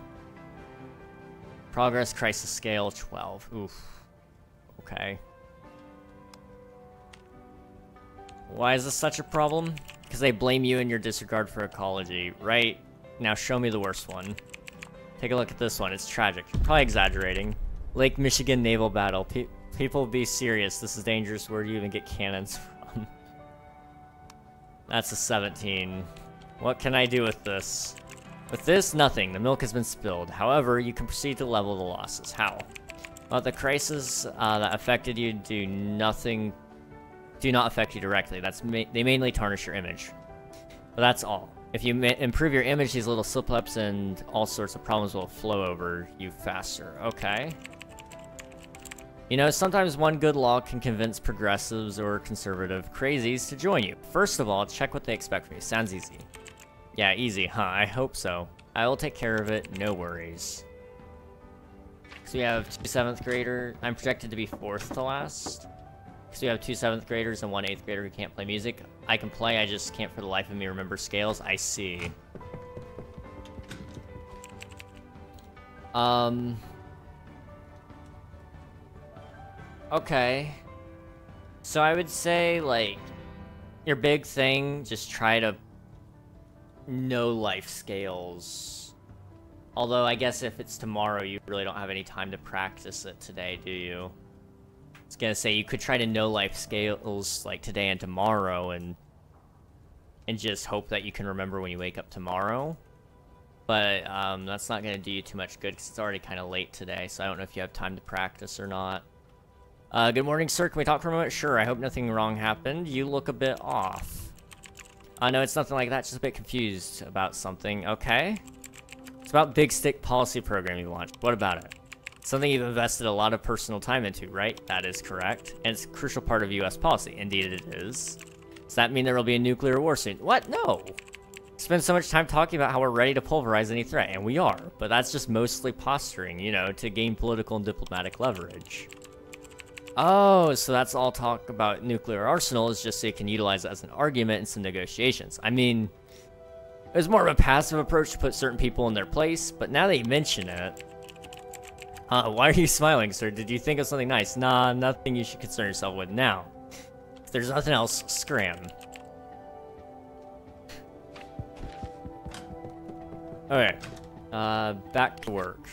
Progress crisis scale 12. Oof. Okay. Why is this such a problem? Because they blame you and your disregard for ecology. Right. Now show me the worst one. Take a look at this one. It's tragic. Probably exaggerating. Lake Michigan naval battle. Pe people be serious. This is dangerous. Where do you even get cannons from? That's a 17. What can I do with this? With this, nothing. The milk has been spilled. However, you can proceed to level the losses. How? Well, the crises uh, that affected you do nothing, do not affect you directly. That's ma they mainly tarnish your image. But that's all. If you improve your image, these little slip-ups and all sorts of problems will flow over you faster. Okay. You know, sometimes one good law can convince progressives or conservative crazies to join you. First of all, check what they expect from you. Sounds easy. Yeah, easy, huh? I hope so. I will take care of it, no worries. So we have two 7th grader. I'm projected to be 4th to last. So we have two 7th graders and one 8th grader who can't play music. I can play, I just can't for the life of me remember scales. I see. Um... Okay. So I would say, like, your big thing, just try to know life scales. Although, I guess if it's tomorrow, you really don't have any time to practice it today, do you? I was gonna say, you could try to know life scales, like, today and tomorrow, and and just hope that you can remember when you wake up tomorrow. But, um, that's not gonna do you too much good, because it's already kind of late today, so I don't know if you have time to practice or not. Uh, good morning, sir. Can we talk for a moment? Sure. I hope nothing wrong happened. You look a bit off. Uh, know it's nothing like that. Just a bit confused about something. Okay. It's about Big Stick policy program you launched. What about it? Something you've invested a lot of personal time into, right? That is correct. And it's a crucial part of U.S. policy. Indeed it is. Does that mean there will be a nuclear war soon? What? No! Spend so much time talking about how we're ready to pulverize any threat, and we are. But that's just mostly posturing, you know, to gain political and diplomatic leverage. Oh, so that's all talk about nuclear arsenal is just so you can utilize it as an argument in some negotiations. I mean, it was more of a passive approach to put certain people in their place, but now that you mention it... Uh, why are you smiling, sir? Did you think of something nice? Nah, nothing you should concern yourself with now. If there's nothing else, scram. Okay. Uh, back to work.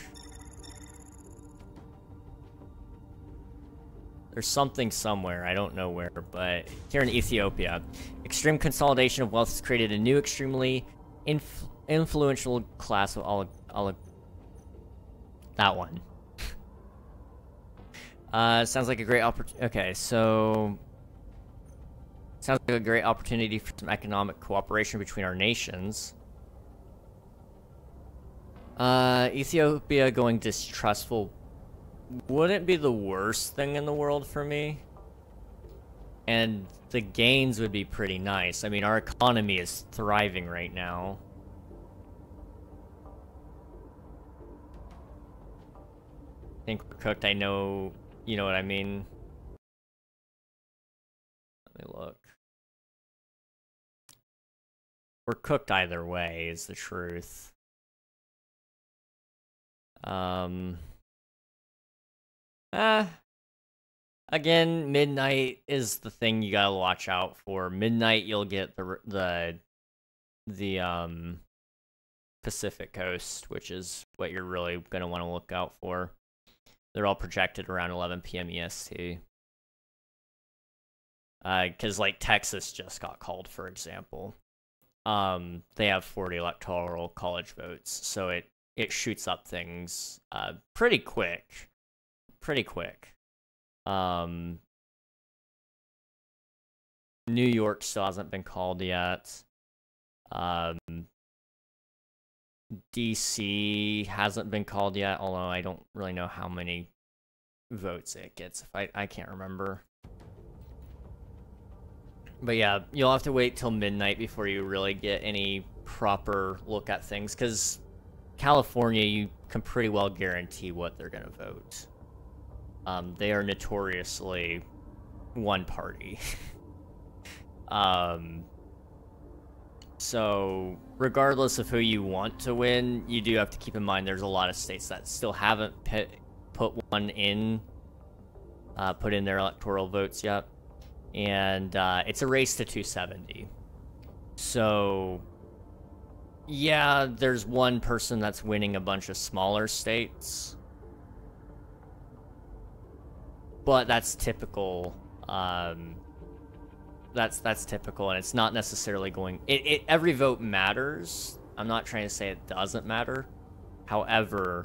There's something somewhere, I don't know where, but here in Ethiopia, extreme consolidation of wealth has created a new extremely inf influential class of all, all that one. uh, sounds like a great opportunity. Okay, so sounds like a great opportunity for some economic cooperation between our nations. Uh, Ethiopia going distrustful wouldn't be the worst thing in the world for me. And the gains would be pretty nice. I mean, our economy is thriving right now. I think we're cooked. I know, you know what I mean. Let me look. We're cooked either way, is the truth. Um... Uh, again, midnight is the thing you gotta watch out for. Midnight, you'll get the the the um Pacific Coast, which is what you're really gonna want to look out for. They're all projected around 11 p.m. EST. Because uh, like Texas just got called, for example. Um, they have 40 electoral college votes, so it it shoots up things uh pretty quick pretty quick. Um, New York still hasn't been called yet. Um, DC hasn't been called yet, although I don't really know how many votes it gets. If I I can't remember. But yeah, you'll have to wait till midnight before you really get any proper look at things, because California, you can pretty well guarantee what they're gonna vote. Um, they are notoriously one party. um, so, regardless of who you want to win, you do have to keep in mind there's a lot of states that still haven't put, one in, uh, put in their electoral votes yet. And uh, it's a race to 270. So, yeah, there's one person that's winning a bunch of smaller states. But that's typical. Um, that's that's typical, and it's not necessarily going. It, it every vote matters. I'm not trying to say it doesn't matter. However,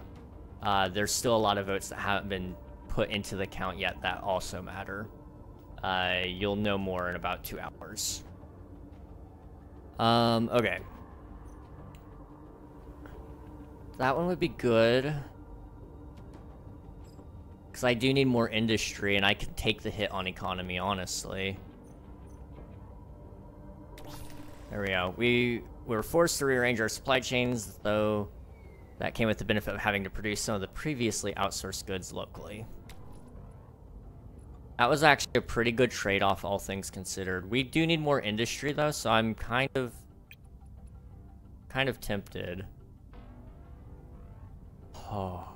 uh, there's still a lot of votes that haven't been put into the count yet that also matter. Uh, you'll know more in about two hours. Um, okay. That one would be good. Because I do need more industry, and I can take the hit on economy, honestly. There we go. We were forced to rearrange our supply chains, though that came with the benefit of having to produce some of the previously outsourced goods locally. That was actually a pretty good trade-off, all things considered. We do need more industry, though, so I'm kind of... kind of tempted. Oh.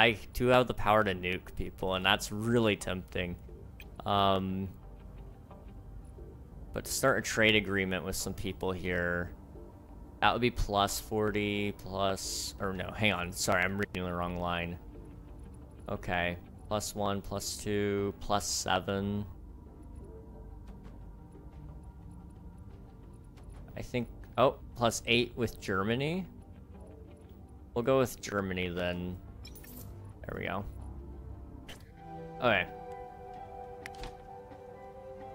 I do have the power to nuke people, and that's really tempting. Um, but to start a trade agreement with some people here, that would be plus 40, plus... Or no, hang on. Sorry, I'm reading the wrong line. Okay. Plus 1, plus 2, plus 7. I think... Oh, plus 8 with Germany? We'll go with Germany then. There we go. Okay.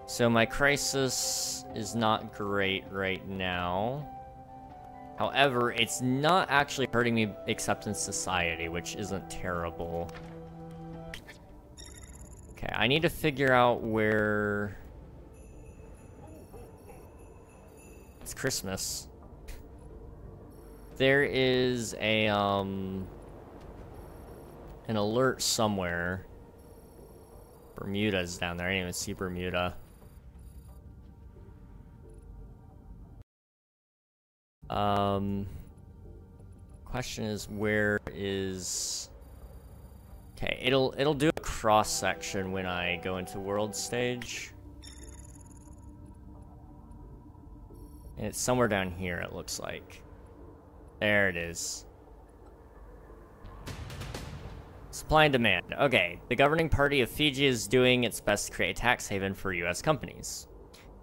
So my crisis is not great right now. However, it's not actually hurting me except in society, which isn't terrible. Okay, I need to figure out where... It's Christmas. There is a, um an alert somewhere. Bermuda's down there. I didn't even see Bermuda. Um, question is where is... Okay, it'll it'll do a cross section when I go into world stage. And it's somewhere down here, it looks like. There it is. Supply and demand. Okay, the governing party of Fiji is doing its best to create a tax haven for U.S. companies.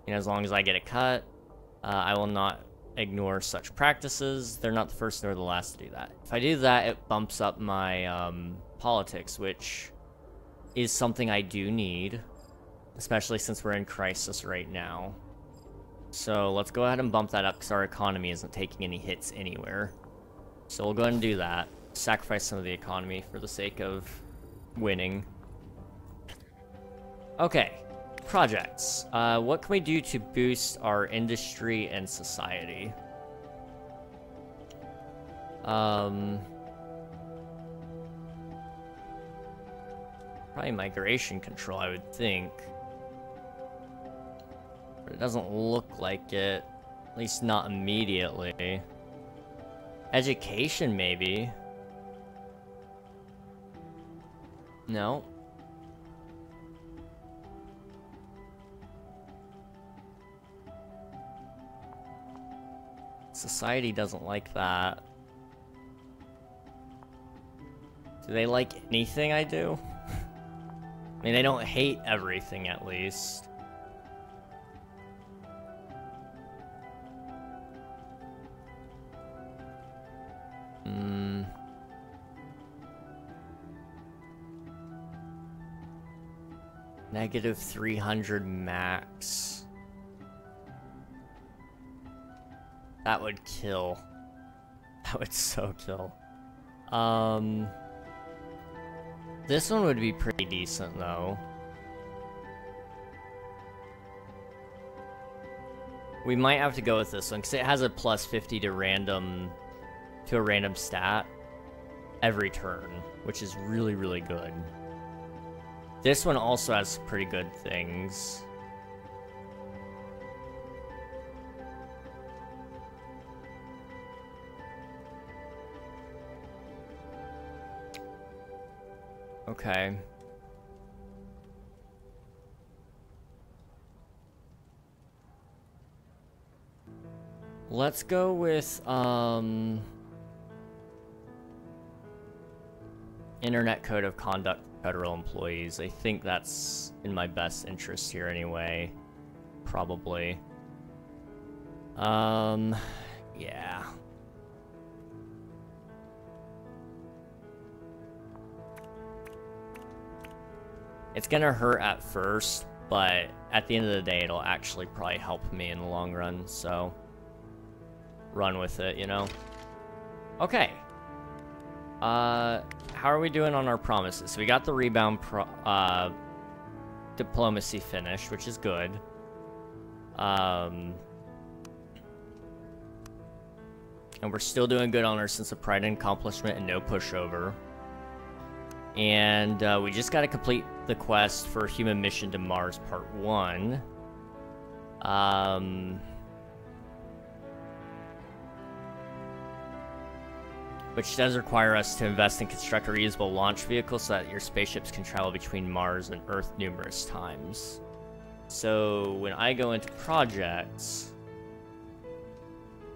And as long as I get a cut, uh, I will not ignore such practices. They're not the first nor the last to do that. If I do that, it bumps up my um, politics, which is something I do need, especially since we're in crisis right now. So let's go ahead and bump that up because our economy isn't taking any hits anywhere. So we'll go ahead and do that. Sacrifice some of the economy for the sake of winning. Okay, projects. Uh, what can we do to boost our industry and society? Um, probably migration control, I would think. But it doesn't look like it. At least not immediately. Education, maybe. No. Society doesn't like that. Do they like anything I do? I mean, they don't hate everything, at least. Hmm. Negative 300 max. That would kill. That would so kill. Um... This one would be pretty decent, though. We might have to go with this one, because it has a plus 50 to random... to a random stat every turn, which is really, really good. This one also has pretty good things. Okay. Let's go with, um... Internet Code of Conduct federal employees. I think that's in my best interest here anyway. Probably. Um, yeah. It's gonna hurt at first, but at the end of the day, it'll actually probably help me in the long run, so... Run with it, you know? Okay. Uh, how are we doing on our promises? So we got the rebound uh, diplomacy finished, which is good. Um... And we're still doing good on our sense of pride and accomplishment and no pushover. And uh, we just got to complete the quest for Human Mission to Mars Part 1. Um, which does require us to invest and construct a reusable launch vehicle so that your spaceships can travel between Mars and Earth numerous times. So when I go into projects,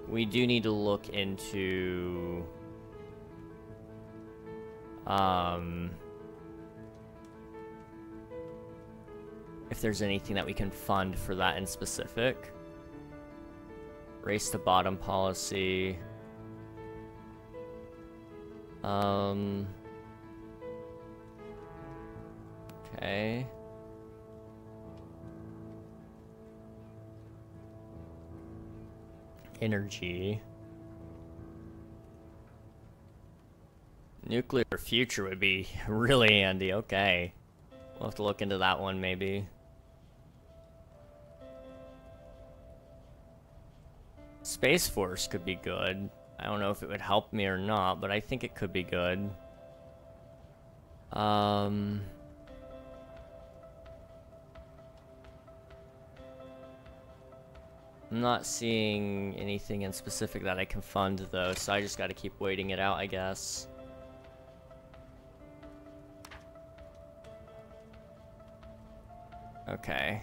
we do need to look into um, if there's anything that we can fund for that in specific. Race to bottom policy. Um. Okay. Energy. Nuclear future would be really handy, okay. We'll have to look into that one, maybe. Space Force could be good. I don't know if it would help me or not, but I think it could be good. Um... I'm not seeing anything in specific that I can fund, though, so I just gotta keep waiting it out, I guess. Okay.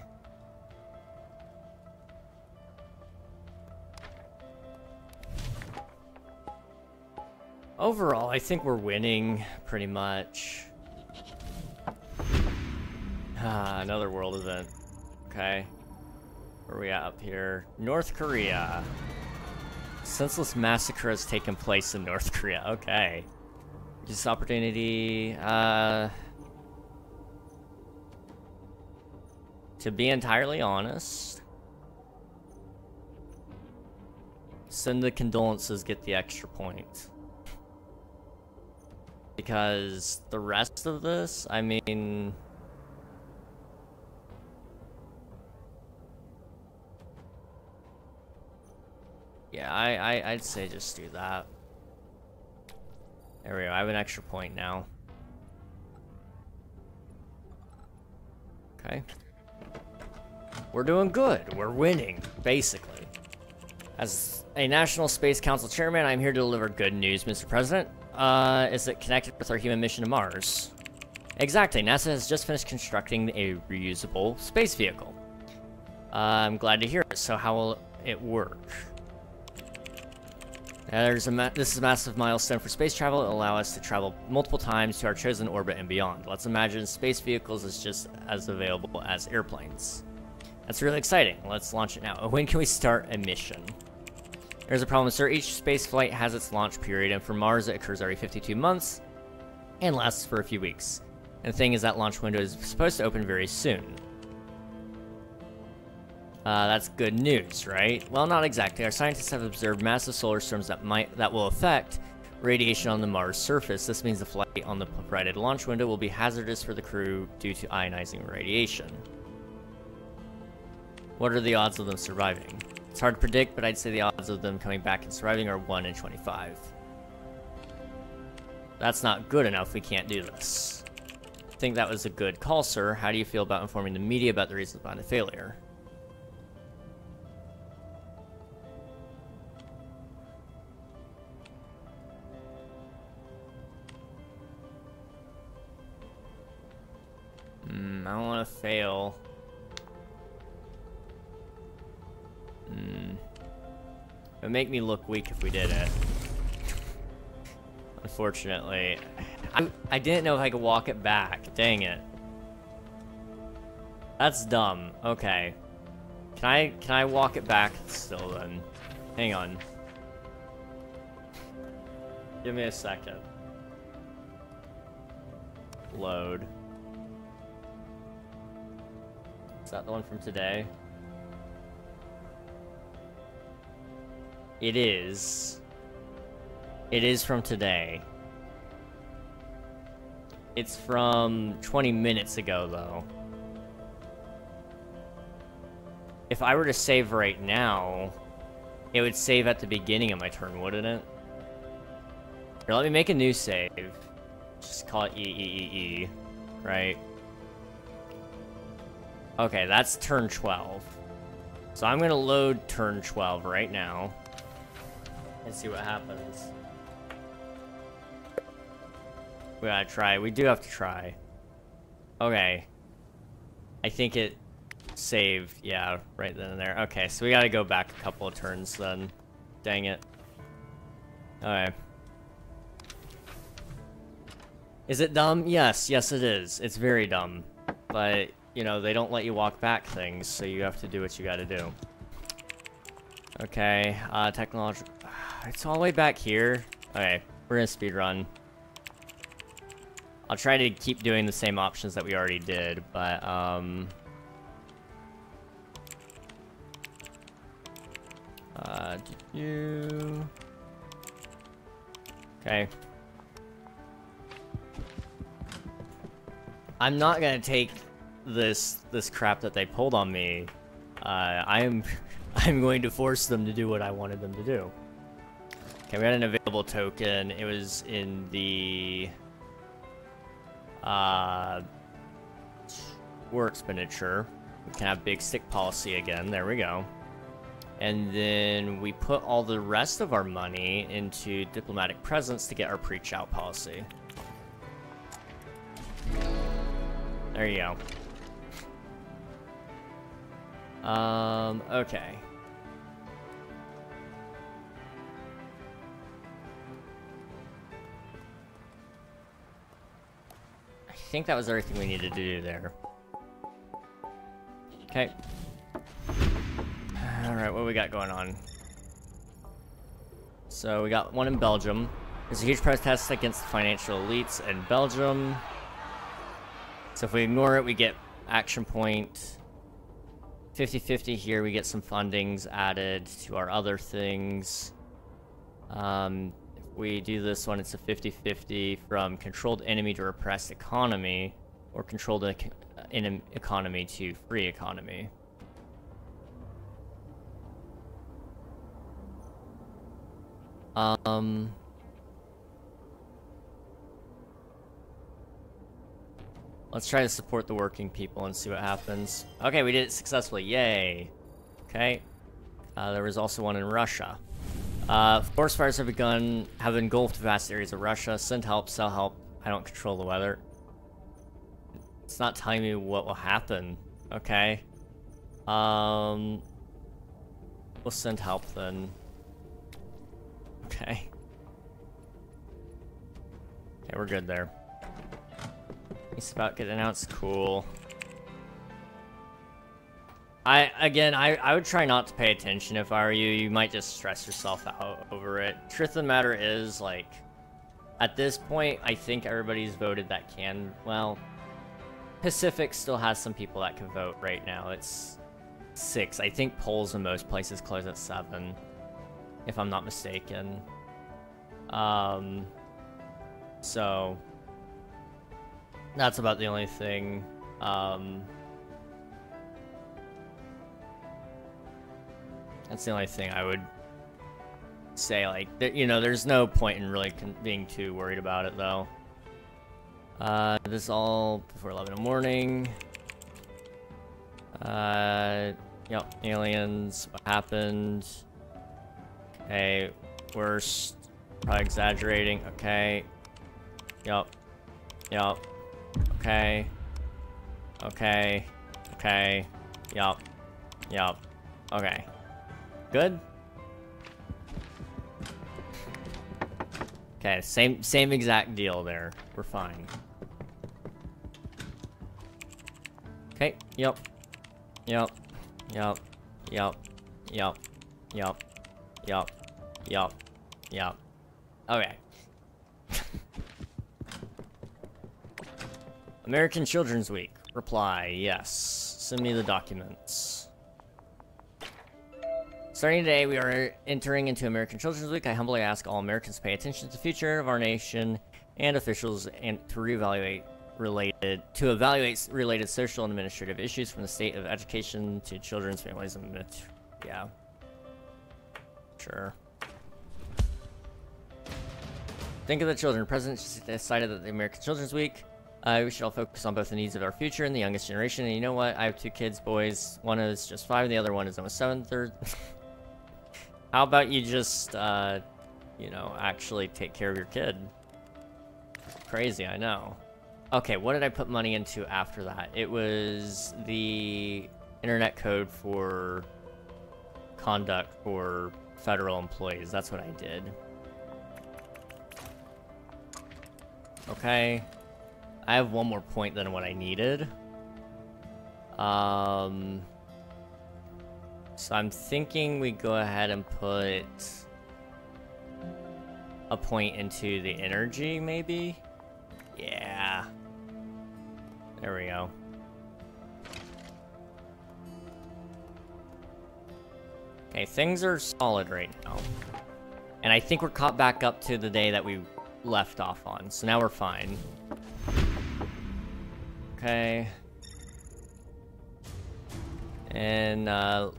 Overall, I think we're winning, pretty much. Ah, another world event. Okay. Where are we at up here? North Korea. Senseless massacre has taken place in North Korea. Okay. Just opportunity. Uh, to be entirely honest, send the condolences, get the extra point. Because the rest of this, I mean... Yeah, I, I, I'd say just do that. There we go, I have an extra point now. Okay. We're doing good. We're winning, basically. As a National Space Council chairman, I'm here to deliver good news, Mr. President. Uh, is it connected with our human mission to Mars? Exactly. NASA has just finished constructing a reusable space vehicle. Uh, I'm glad to hear it. So how will it work? there's a this is a massive milestone for space travel. It'll allow us to travel multiple times to our chosen orbit and beyond. Let's imagine space vehicles is just as available as airplanes. That's really exciting. Let's launch it now. When can we start a mission? There's a problem, sir. Each space flight has its launch period, and for Mars it occurs every 52 months and lasts for a few weeks. And the thing is that launch window is supposed to open very soon. Uh, that's good news, right? Well, not exactly. Our scientists have observed massive solar storms that might that will affect radiation on the Mars surface. This means the flight on the provided launch window will be hazardous for the crew due to ionizing radiation. What are the odds of them surviving? It's hard to predict, but I'd say the odds of them coming back and surviving are 1 in 25. That's not good enough, we can't do this. I think that was a good call, sir. How do you feel about informing the media about the reasons behind the failure? Hmm, I don't want to fail. It would make me look weak if we did it. Unfortunately. I, I didn't know if I could walk it back. Dang it. That's dumb. Okay. Can I can I walk it back still then? Hang on. Give me a second. Load. Is that the one from today? It is. It is from today. It's from 20 minutes ago, though. If I were to save right now, it would save at the beginning of my turn, wouldn't it? Here, let me make a new save. Just call it E E E E, right? Okay, that's turn 12. So I'm gonna load turn 12 right now and see what happens. We gotta try. We do have to try. Okay. I think it saved. Yeah, right then and there. Okay, so we gotta go back a couple of turns then. Dang it. Okay. Is it dumb? Yes, yes it is. It's very dumb. But, you know, they don't let you walk back things, so you have to do what you gotta do. Okay, uh, technological... It's all the way back here. Okay, we're gonna speed run. I'll try to keep doing the same options that we already did, but, um... Uh, you... Okay. I'm not gonna take this this crap that they pulled on me. Uh, I'm I'm going to force them to do what I wanted them to do. Okay, we had an available token. It was in the uh, war expenditure. We can have big stick policy again. There we go. And then we put all the rest of our money into diplomatic presence to get our preach-out policy. There you go. Um, okay. Think that was everything we needed to do there. Okay. Alright, what we got going on? So we got one in Belgium. There's a huge protest against the financial elites in Belgium. So if we ignore it, we get action point. 50-50 here, we get some fundings added to our other things. Um, we do this one, it's a 50-50 from controlled enemy to repressed economy, or controlled ec economy to free economy. Um... Let's try to support the working people and see what happens. Okay, we did it successfully. Yay. Okay. Uh, there was also one in Russia. Uh, forest fires have begun, have engulfed vast areas of Russia. Send help, sell help. I don't control the weather. It's not telling me what will happen. Okay. Um, we'll send help then. Okay. Okay, we're good there. He's about getting announced. Cool. I, again, I, I would try not to pay attention if I were you. You might just stress yourself out over it. Truth of the matter is, like, at this point, I think everybody's voted that can, well, Pacific still has some people that can vote right now. It's six. I think polls in most places close at seven, if I'm not mistaken. Um, so, that's about the only thing. Um, that's the only thing I would say. Like, you know, there's no point in really being too worried about it, though. Uh, this is all before 11 in the morning. Uh, yep, aliens. What happened? Okay, worst. Probably exaggerating. Okay. Yep. Yep. Okay. Okay. Okay. yep, Yup. Okay. Good? Okay, same same exact deal there. We're fine. Okay, yep. Yep. Yep. Yep. Yep. Yep. Yep. Yep. Yep. Okay. American Children's Week. Reply, yes. Send me the documents. Starting today, we are entering into American Children's Week. I humbly ask all Americans to pay attention to the future of our nation and officials and to reevaluate related to evaluate related social and administrative issues from the state of education to children's families and yeah. Sure. Think of the children. The president decided that the American Children's Week uh, we should all focus on both the needs of our future and the youngest generation. And you know what? I have two kids, boys. One is just five, the other one is almost seven. Third. How about you just, uh, you know, actually take care of your kid? Crazy, I know. Okay, what did I put money into after that? It was the internet code for conduct for federal employees. That's what I did. Okay. I have one more point than what I needed. Um, so I'm thinking we go ahead and put a point into the energy, maybe? Yeah. There we go. Okay, things are solid right now. And I think we're caught back up to the day that we left off on, so now we're fine. Okay. And uh,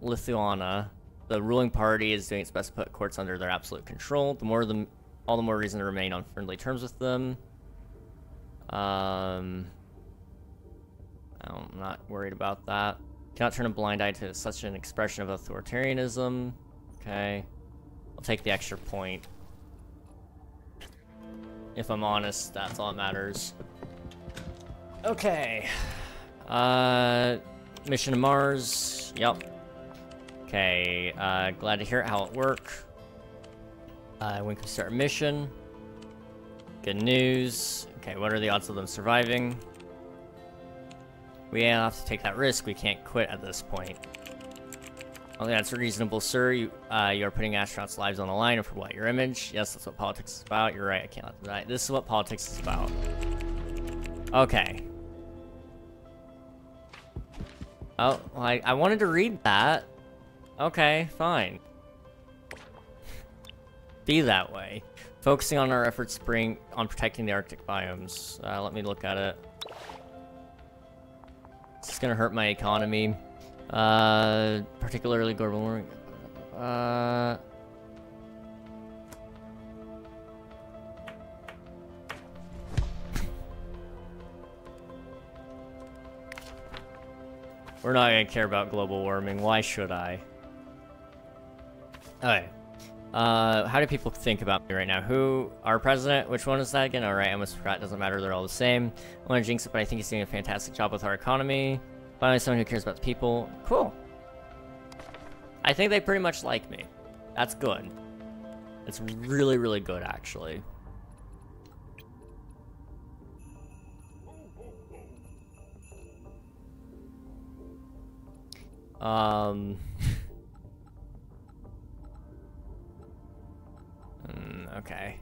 Lithuania, the ruling party is doing its best to put courts under their absolute control. The more the, all the more reason to remain on friendly terms with them. Um, I'm not worried about that. Cannot turn a blind eye to such an expression of authoritarianism. Okay. I'll take the extra point. If I'm honest, that's all that matters. Okay. Uh, mission to Mars. Yep. Okay, uh, glad to hear how it worked. Uh, when can we start a mission? Good news. Okay, what are the odds of them surviving? We have to take that risk. We can't quit at this point. Oh, that's reasonable, sir. You, uh, you are putting astronauts' lives on the line for what? Your image? Yes, that's what politics is about. You're right. I can't let them die. This is what politics is about. Okay. Oh, well, I, I wanted to read that. Okay, fine. Be that way. Focusing on our efforts bring on protecting the Arctic biomes. Uh, let me look at it. It's gonna hurt my economy. Uh, particularly global warming. Uh... We're not gonna care about global warming. Why should I? Okay. Uh, how do people think about me right now? Who, our president? Which one is that again? Alright, I almost forgot. Doesn't matter. They're all the same. I want to jinx it, but I think he's doing a fantastic job with our economy. Finally, someone who cares about the people. Cool. I think they pretty much like me. That's good. It's really, really good, actually. Um... mm, okay.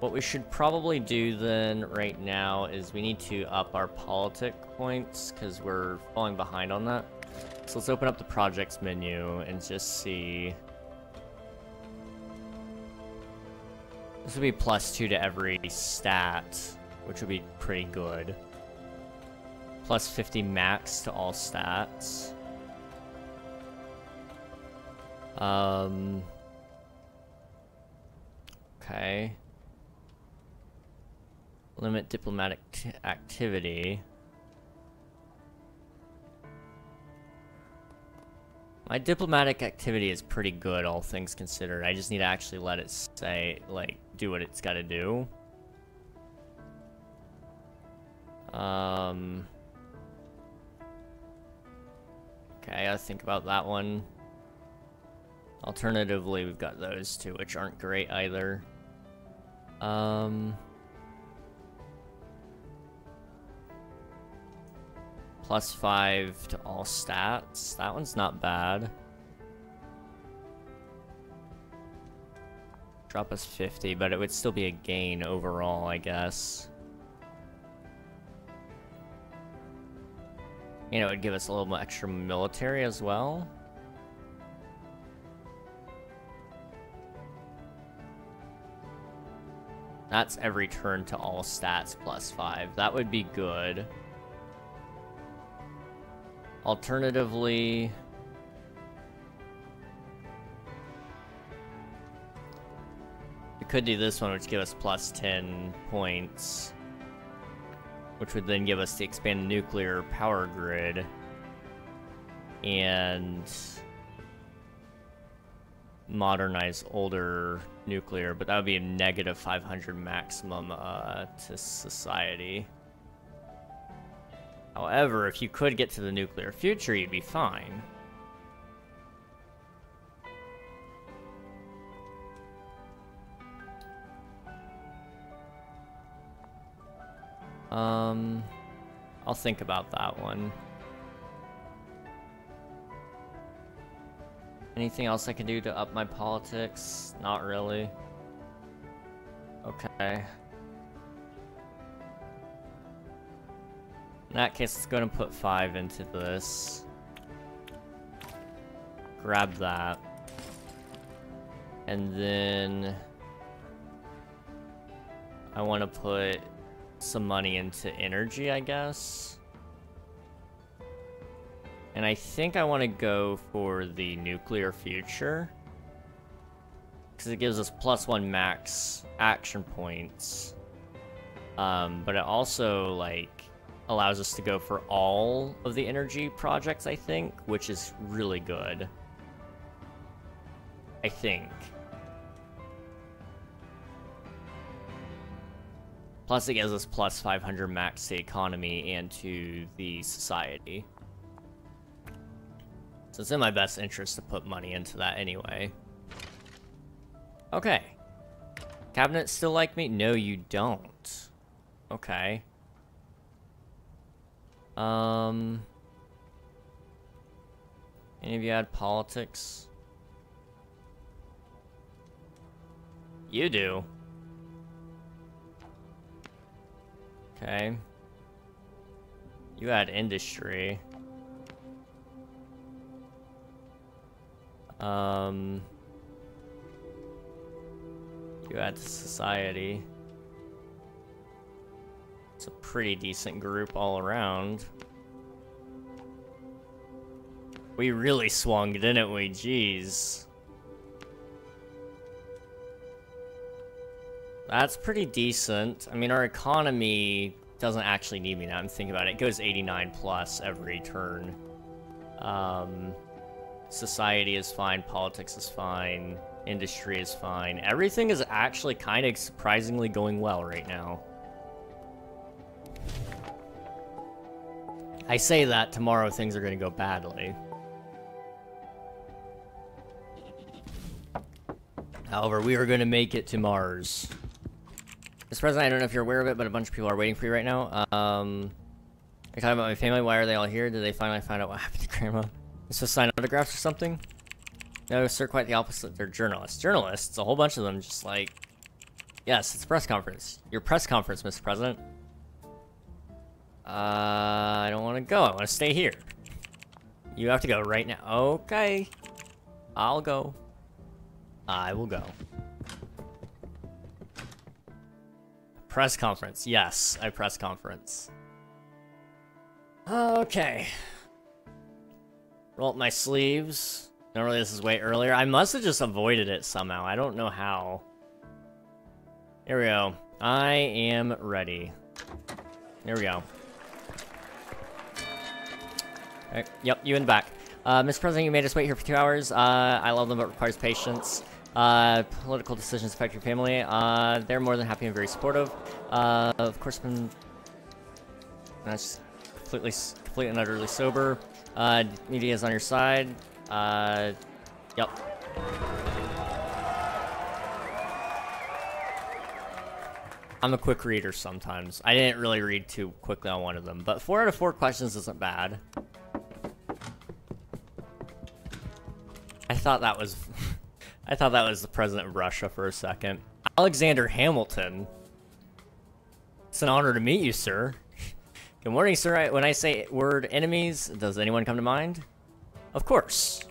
What we should probably do then right now is we need to up our politic points because we're falling behind on that. So let's open up the projects menu and just see. This would be plus two to every stat, which would be pretty good. Plus 50 max to all stats. Um. Okay. Limit diplomatic activity. My diplomatic activity is pretty good, all things considered. I just need to actually let it say, like, do what it's got to do. Um... Okay, I gotta think about that one. Alternatively, we've got those two, which aren't great either. Um... Plus 5 to all stats. That one's not bad. Drop us 50, but it would still be a gain overall, I guess. You know, it would give us a little extra military as well. That's every turn to all stats plus 5. That would be good. Alternatively... We could do this one, which give us plus 10 points. Which would then give us the expanded nuclear power grid. And... Modernize older nuclear, but that would be a negative 500 maximum uh, to society. However, if you could get to the nuclear future, you'd be fine. Um, I'll think about that one. Anything else I can do to up my politics? Not really. Okay. In that case, let's go and put five into this. Grab that. And then... I want to put some money into energy, I guess. And I think I want to go for the nuclear future. Because it gives us plus one max action points. Um, but it also, like, allows us to go for all of the energy projects, I think, which is really good. I think. Plus it gives us plus 500 max to economy and to the society. So it's in my best interest to put money into that anyway. Okay. Cabinet still like me? No, you don't. Okay. Um... Any of you had politics? You do. Okay. You had industry. Um... You had society. It's a pretty decent group all around. We really swung, didn't we? Jeez. That's pretty decent. I mean, our economy doesn't actually need me now. I'm thinking about it. It goes 89 plus every turn. Um, society is fine. Politics is fine. Industry is fine. Everything is actually kind of surprisingly going well right now. I say that tomorrow things are going to go badly. However, we are going to make it to Mars. Mr. President, I don't know if you're aware of it, but a bunch of people are waiting for you right now. Um, you're talking about my family. Why are they all here? Did they finally find out what happened to Grandma? This sign autographs or something? No, sir, quite the opposite. They're journalists. Journalists, a whole bunch of them, just like... Yes, it's a press conference. Your press conference, Mr. President. Uh, I don't want to go. I want to stay here. You have to go right now. Okay. I'll go. I will go. Press conference. Yes, I press conference. Okay. Roll up my sleeves. Normally this is way earlier. I must have just avoided it somehow. I don't know how. Here we go. I am ready. Here we go. Okay. Yep, you in the back. Uh, Mr. President, you made us wait here for two hours. Uh, I love them, but requires patience. Uh, political decisions affect your family. Uh, they're more than happy and very supportive. Uh, of course, been that's completely, completely and utterly sober. Uh, media is on your side. Uh, yep. I'm a quick reader sometimes. I didn't really read too quickly on one of them, but four out of four questions isn't bad. I thought that was I thought that was the president of Russia for a second. Alexander Hamilton. It's an honor to meet you, sir. Good morning, sir. When I say word enemies, does anyone come to mind? Of course.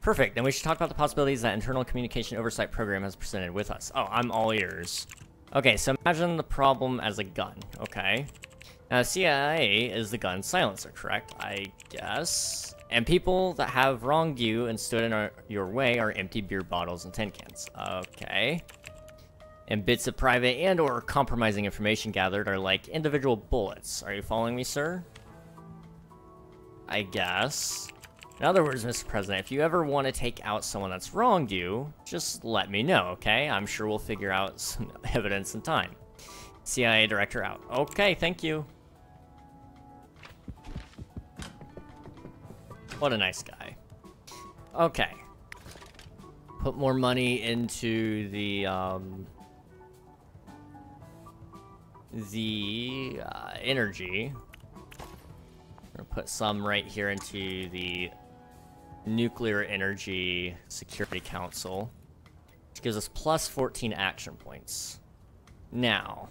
Perfect. Then we should talk about the possibilities that internal communication oversight program has presented with us. Oh, I'm all ears. Okay, so imagine the problem as a gun. Okay. Now, CIA is the gun silencer, correct? I guess. And people that have wronged you and stood in our, your way are empty beer bottles and tin cans. Okay. And bits of private and or compromising information gathered are like individual bullets. Are you following me, sir? I guess. In other words, Mr. President, if you ever want to take out someone that's wronged you, just let me know, okay? I'm sure we'll figure out some evidence in time. CIA Director out. Okay, thank you. What a nice guy. Okay. Put more money into the, um... The, uh, energy. gonna put some right here into the Nuclear Energy Security Council. Which gives us plus 14 action points. Now,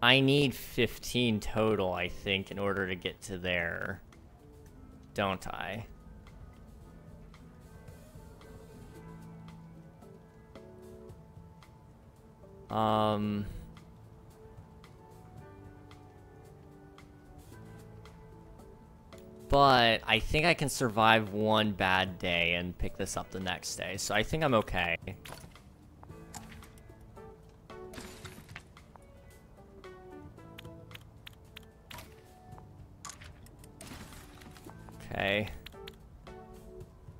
I need 15 total, I think, in order to get to there. Don't I? Um... But I think I can survive one bad day and pick this up the next day, so I think I'm okay. Okay.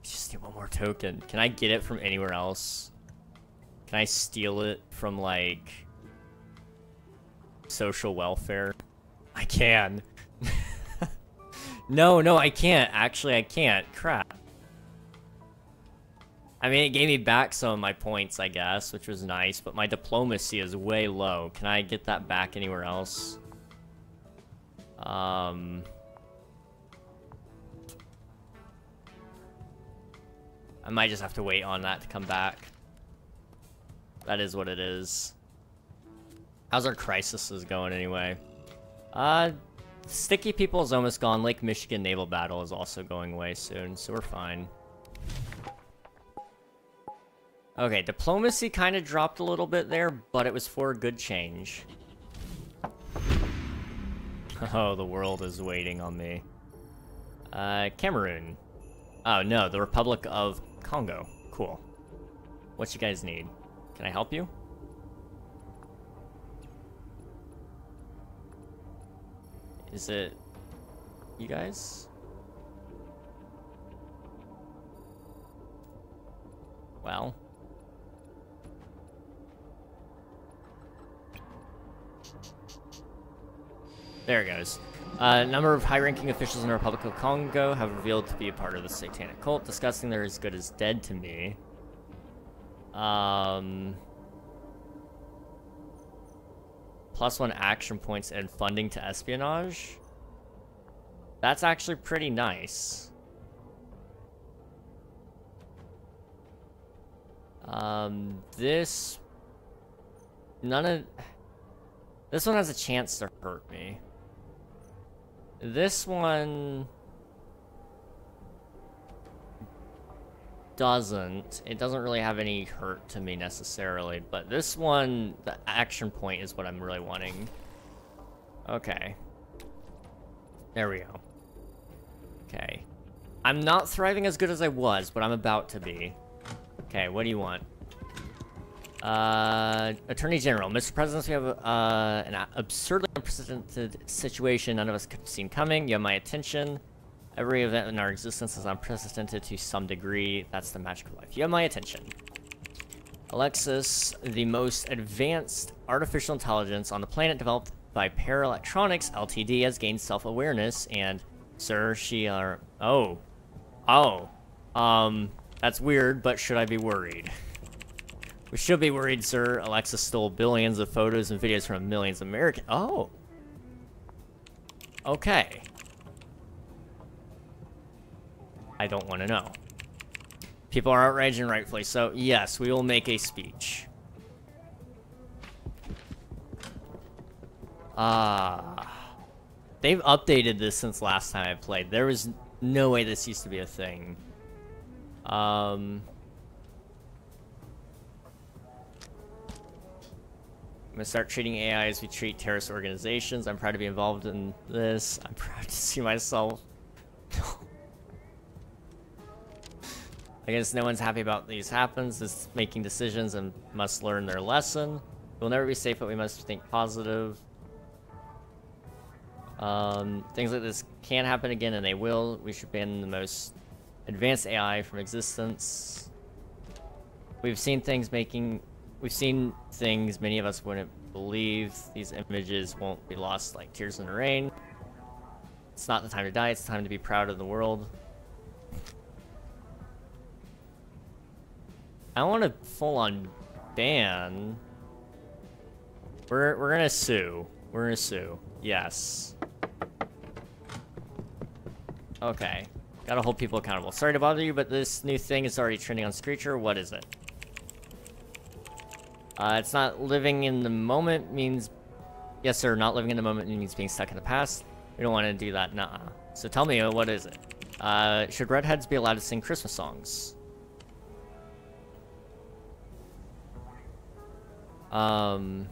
Just need one more token. Can I get it from anywhere else? Can I steal it from, like, social welfare? I can. no, no, I can't. Actually, I can't. Crap. I mean, it gave me back some of my points, I guess, which was nice, but my diplomacy is way low. Can I get that back anywhere else? Um... I might just have to wait on that to come back. That is what it is. How's our crises going anyway? Uh, Sticky People is almost gone. Lake Michigan Naval Battle is also going away soon, so we're fine. Okay, diplomacy kind of dropped a little bit there, but it was for a good change. Oh, the world is waiting on me. Uh, Cameroon. Oh, no, the Republic of Congo. Cool. What you guys need? Can I help you? Is it you guys? Well. There it goes. A uh, number of high-ranking officials in the Republic of Congo have revealed to be a part of the satanic cult, discussing they're as good as dead to me. Um, plus one action points and funding to espionage. That's actually pretty nice. Um, this... None of... This one has a chance to hurt me. This one... doesn't. It doesn't really have any hurt to me necessarily, but this one, the action point is what I'm really wanting. Okay. There we go. Okay. I'm not thriving as good as I was, but I'm about to be. Okay, what do you want? Uh, Attorney General, Mr. President, we have uh, an absurdly unprecedented situation none of us could have seen coming. You have my attention. Every event in our existence is unprecedented to some degree. That's the magic of life. You have my attention. Alexis, the most advanced artificial intelligence on the planet developed by Para Electronics Ltd, has gained self-awareness and, sir, she are... Oh. Oh. Um, that's weird, but should I be worried? We should be worried, sir. Alexis stole billions of photos and videos from millions of American... Oh. Okay. I don't want to know. People are outraged and rightfully so. Yes, we will make a speech. Ah. Uh, they've updated this since last time I played. There was no way this used to be a thing. Um... I'm gonna start treating AI as we treat terrorist organizations. I'm proud to be involved in this. I'm proud to see myself I guess no one's happy about these happens, is making decisions and must learn their lesson. We'll never be safe, but we must think positive. Um, things like this can happen again, and they will. We should ban the most advanced AI from existence. We've seen things making... We've seen things many of us wouldn't believe. These images won't be lost like tears in the rain. It's not the time to die, it's the time to be proud of the world. I want a full-on ban. We're we're gonna sue. We're gonna sue. Yes. Okay. Gotta hold people accountable. Sorry to bother you, but this new thing is already trending on Screecher. What is it? Uh, it's not living in the moment means... Yes, sir. Not living in the moment means being stuck in the past. We don't want to do that. Nah. So tell me, what is it? Uh, should redheads be allowed to sing Christmas songs? Um...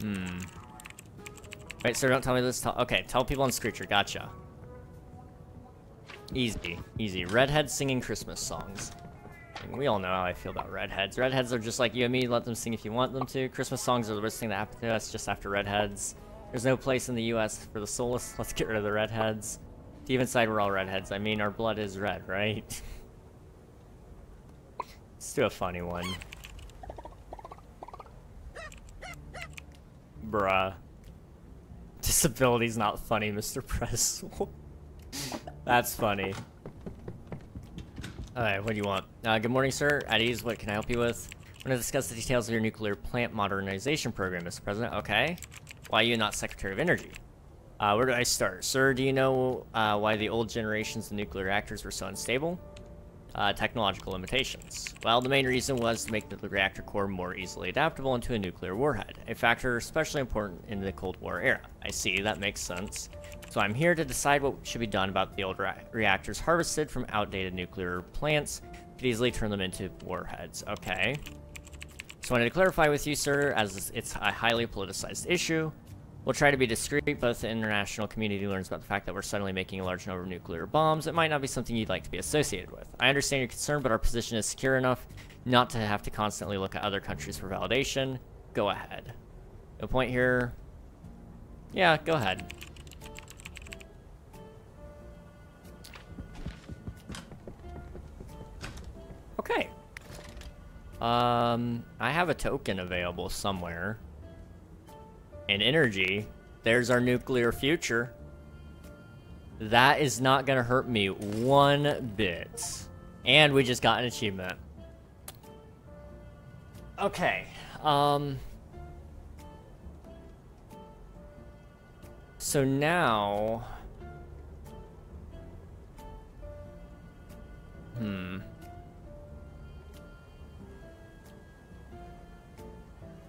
Hmm. Wait, sir, don't tell me this. okay, tell people on Screecher. Gotcha. Easy. Easy. Redheads singing Christmas songs. We all know how I feel about redheads. Redheads are just like you and me. Let them sing if you want them to. Christmas songs are the worst thing that happened to us just after redheads. There's no place in the U.S. for the soulless. Let's get rid of the redheads. Deep inside, we're all redheads. I mean, our blood is red, right? Let's do a funny one. Bruh. Disability's not funny, Mr. Press. That's funny. Alright, what do you want? Uh, good morning, sir. At ease, what can I help you with? I'm going to discuss the details of your nuclear plant modernization program, Mr. President. Okay. Why are you not Secretary of Energy? Uh, where do I start? Sir, do you know uh, why the old generations of nuclear reactors were so unstable? Uh, technological limitations. Well, the main reason was to make the reactor core more easily adaptable into a nuclear warhead, a factor especially important in the Cold War era. I see, that makes sense. So I'm here to decide what should be done about the old reactors harvested from outdated nuclear plants. Could easily turn them into warheads. Okay. So I wanted to clarify with you, sir, as it's a highly politicized issue. We'll try to be discreet, but if the international community learns about the fact that we're suddenly making a large number of nuclear bombs, it might not be something you'd like to be associated with. I understand your concern, but our position is secure enough not to have to constantly look at other countries for validation. Go ahead. No point here. Yeah, go ahead. Okay. Um, I have a token available somewhere. In energy, there's our nuclear future. That is not gonna hurt me one bit. And we just got an achievement. Okay, um... So now... Hmm...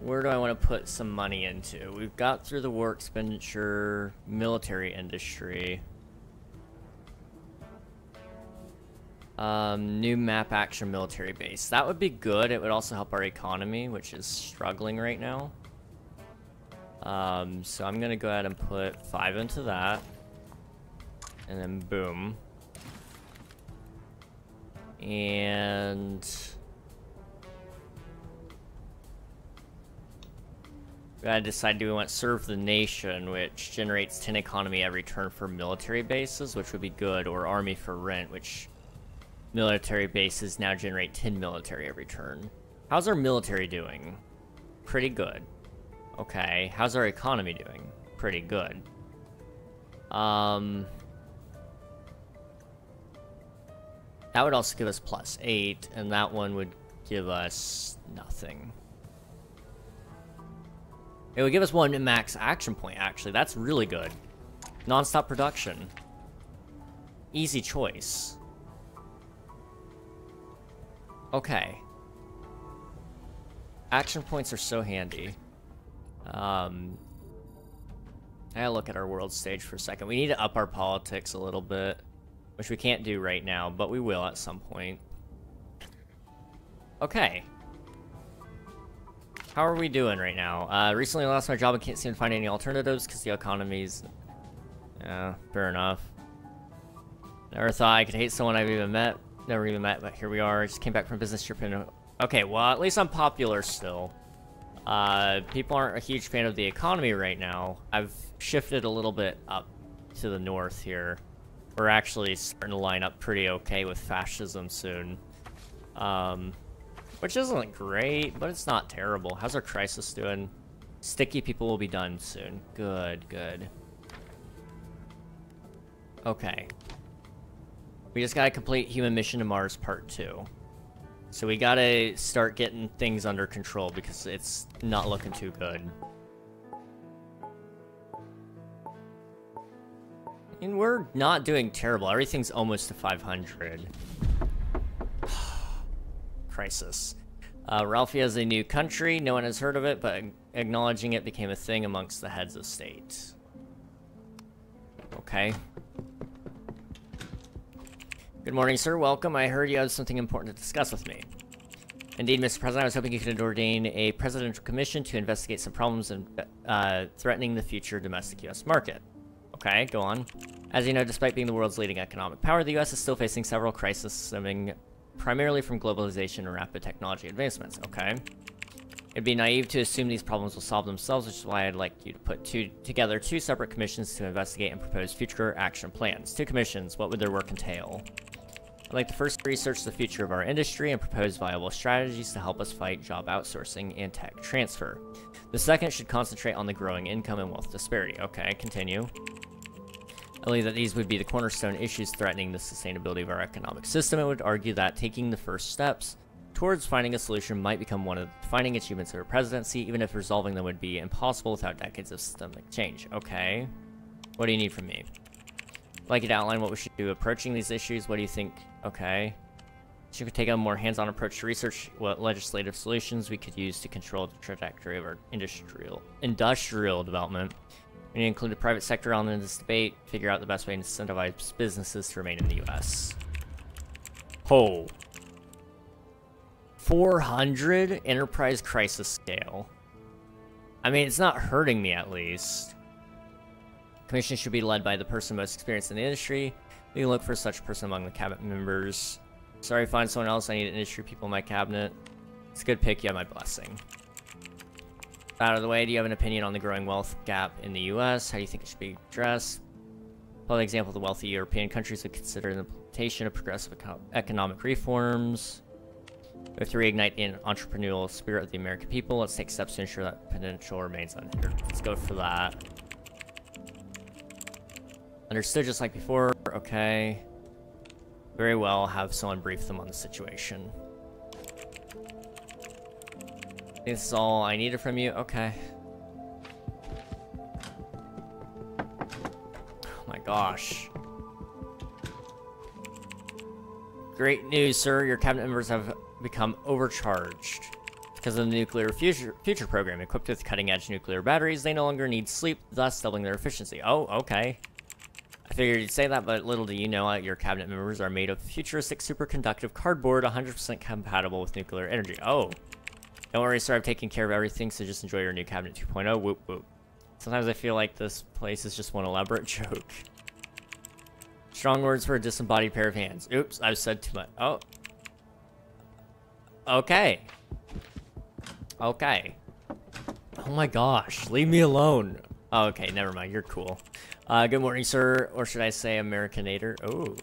Where do I want to put some money into? We've got through the war expenditure, military industry. Um, new map action military base. That would be good. It would also help our economy, which is struggling right now. Um, so I'm going to go ahead and put five into that. And then boom. And... We gotta decide do we want serve the nation, which generates 10 economy every turn for military bases, which would be good, or army for rent, which military bases now generate 10 military every turn. How's our military doing? Pretty good. Okay, how's our economy doing? Pretty good. Um... That would also give us plus 8, and that one would give us nothing. It would give us one max action point, actually. That's really good. Non-stop production. Easy choice. Okay. Action points are so handy. Um, I gotta look at our world stage for a second. We need to up our politics a little bit, which we can't do right now, but we will at some point. Okay. How are we doing right now? Uh, recently lost my job and can't seem to find any alternatives because the economy's... Yeah, fair enough. Never thought I could hate someone I've even met. Never even met, but here we are. Just came back from business trip and... Okay, well, at least I'm popular still. Uh, people aren't a huge fan of the economy right now. I've shifted a little bit up to the north here. We're actually starting to line up pretty okay with fascism soon. Um, which isn't great, but it's not terrible. How's our crisis doing? Sticky people will be done soon. Good, good. Okay. We just gotta complete Human Mission to Mars Part 2. So we gotta start getting things under control because it's not looking too good. And we're not doing terrible. Everything's almost to 500 crisis. Uh, Ralphie has a new country. No one has heard of it, but acknowledging it became a thing amongst the heads of state. Okay. Good morning, sir. Welcome. I heard you have something important to discuss with me. Indeed, Mr. President, I was hoping you could ordain a presidential commission to investigate some problems in, uh, threatening the future domestic U.S. market. Okay, go on. As you know, despite being the world's leading economic power, the U.S. is still facing several crises stemming primarily from globalization and rapid technology advancements. Okay. It'd be naive to assume these problems will solve themselves, which is why I'd like you to put two together two separate commissions to investigate and propose future action plans. Two commissions, what would their work entail? I'd like to first research the future of our industry and propose viable strategies to help us fight job outsourcing and tech transfer. The second should concentrate on the growing income and wealth disparity. Okay, continue. Believe that these would be the cornerstone issues threatening the sustainability of our economic system and would argue that taking the first steps towards finding a solution might become one of the defining achievements of our presidency, even if resolving them would be impossible without decades of systemic change. Okay. What do you need from me? Like you outline what we should do approaching these issues. What do you think? Okay. Should we take a more hands-on approach to research what legislative solutions we could use to control the trajectory of our industrial industrial development? We need to include the private sector on in this debate, figure out the best way to incentivize businesses to remain in the U.S. Oh. 400 enterprise crisis scale. I mean, it's not hurting me at least. Commission should be led by the person most experienced in the industry. We can look for such a person among the cabinet members. Sorry, find someone else. I need industry people in my cabinet. It's a good pick. You have my blessing. Out of the way, do you have an opinion on the growing wealth gap in the U.S.? How do you think it should be addressed? For example, of the wealthy European countries would consider the implementation of progressive economic reforms. Have to reignite the entrepreneurial spirit of the American people. Let's take steps to ensure that potential remains unhindered. Let's go for that. Understood just like before. Okay. Very well. Have someone brief them on the situation. This is all I needed from you. Okay. Oh my gosh. Great news, sir. Your cabinet members have become overcharged. Because of the nuclear future, future program, equipped with cutting-edge nuclear batteries, they no longer need sleep, thus doubling their efficiency. Oh, okay. I figured you'd say that, but little do you know, that your cabinet members are made of futuristic superconductive cardboard, 100% compatible with nuclear energy. Oh. Don't worry, sir, I've taken care of everything, so just enjoy your new cabinet 2.0. Whoop, whoop. Sometimes I feel like this place is just one elaborate joke. Strong words for a disembodied pair of hands. Oops, I've said too much. Oh, Okay. Okay. Oh my gosh, leave me alone. Oh, okay, never mind, you're cool. Uh, good morning, sir, or should I say Americanator? Oh.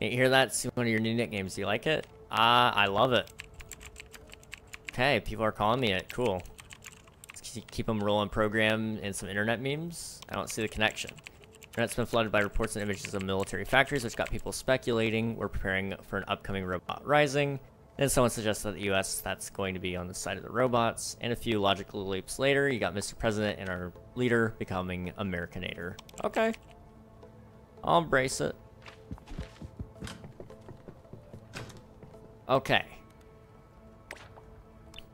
You hear that? It's one of your new nicknames. Do you like it? Ah, uh, I love it. Okay, people are calling me it. Cool. Let's keep them rolling program and some internet memes. I don't see the connection. Internet's been flooded by reports and images of military factories, which got people speculating. We're preparing for an upcoming robot rising. Then someone suggests that the US, that's going to be on the side of the robots. And a few logical leaps later, you got Mr. President and our leader becoming Americanator. Okay. I'll embrace it. Okay.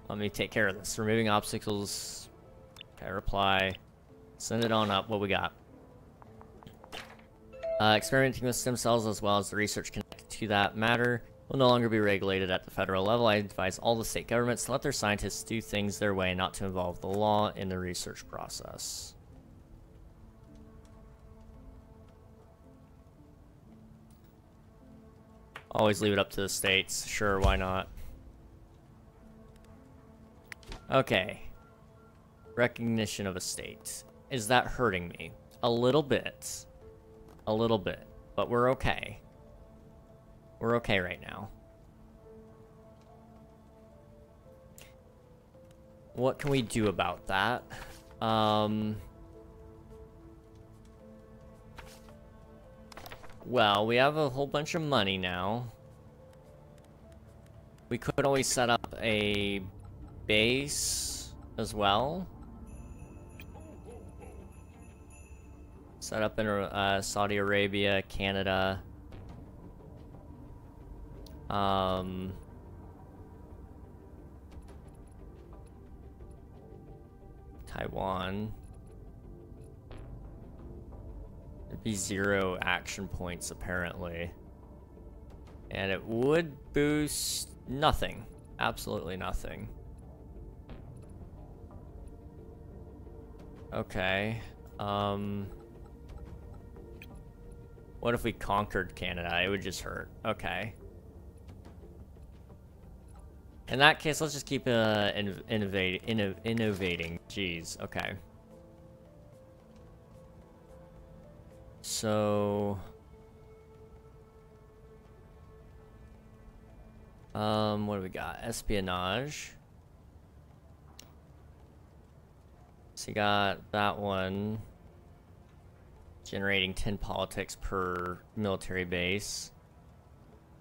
Let me take care of this. Removing obstacles. Okay, reply. Send it on up. What we got? Uh, experimenting with stem cells as well as the research connected to that matter will no longer be regulated at the federal level. I advise all the state governments to let their scientists do things their way, not to involve the law in the research process. Always leave it up to the states. Sure, why not? Okay. Recognition of a state. Is that hurting me? A little bit. A little bit. But we're okay. We're okay right now. What can we do about that? Um... Well, we have a whole bunch of money now. We could always set up a base as well. Set up in uh, Saudi Arabia, Canada. Um, Taiwan. It'd be zero action points, apparently. And it would boost nothing. Absolutely nothing. Okay. Um... What if we conquered Canada? It would just hurt. Okay. In that case, let's just keep uh, innovate, inno innovating. Jeez, okay. So... Um, what do we got? Espionage. So you got that one. Generating 10 politics per military base.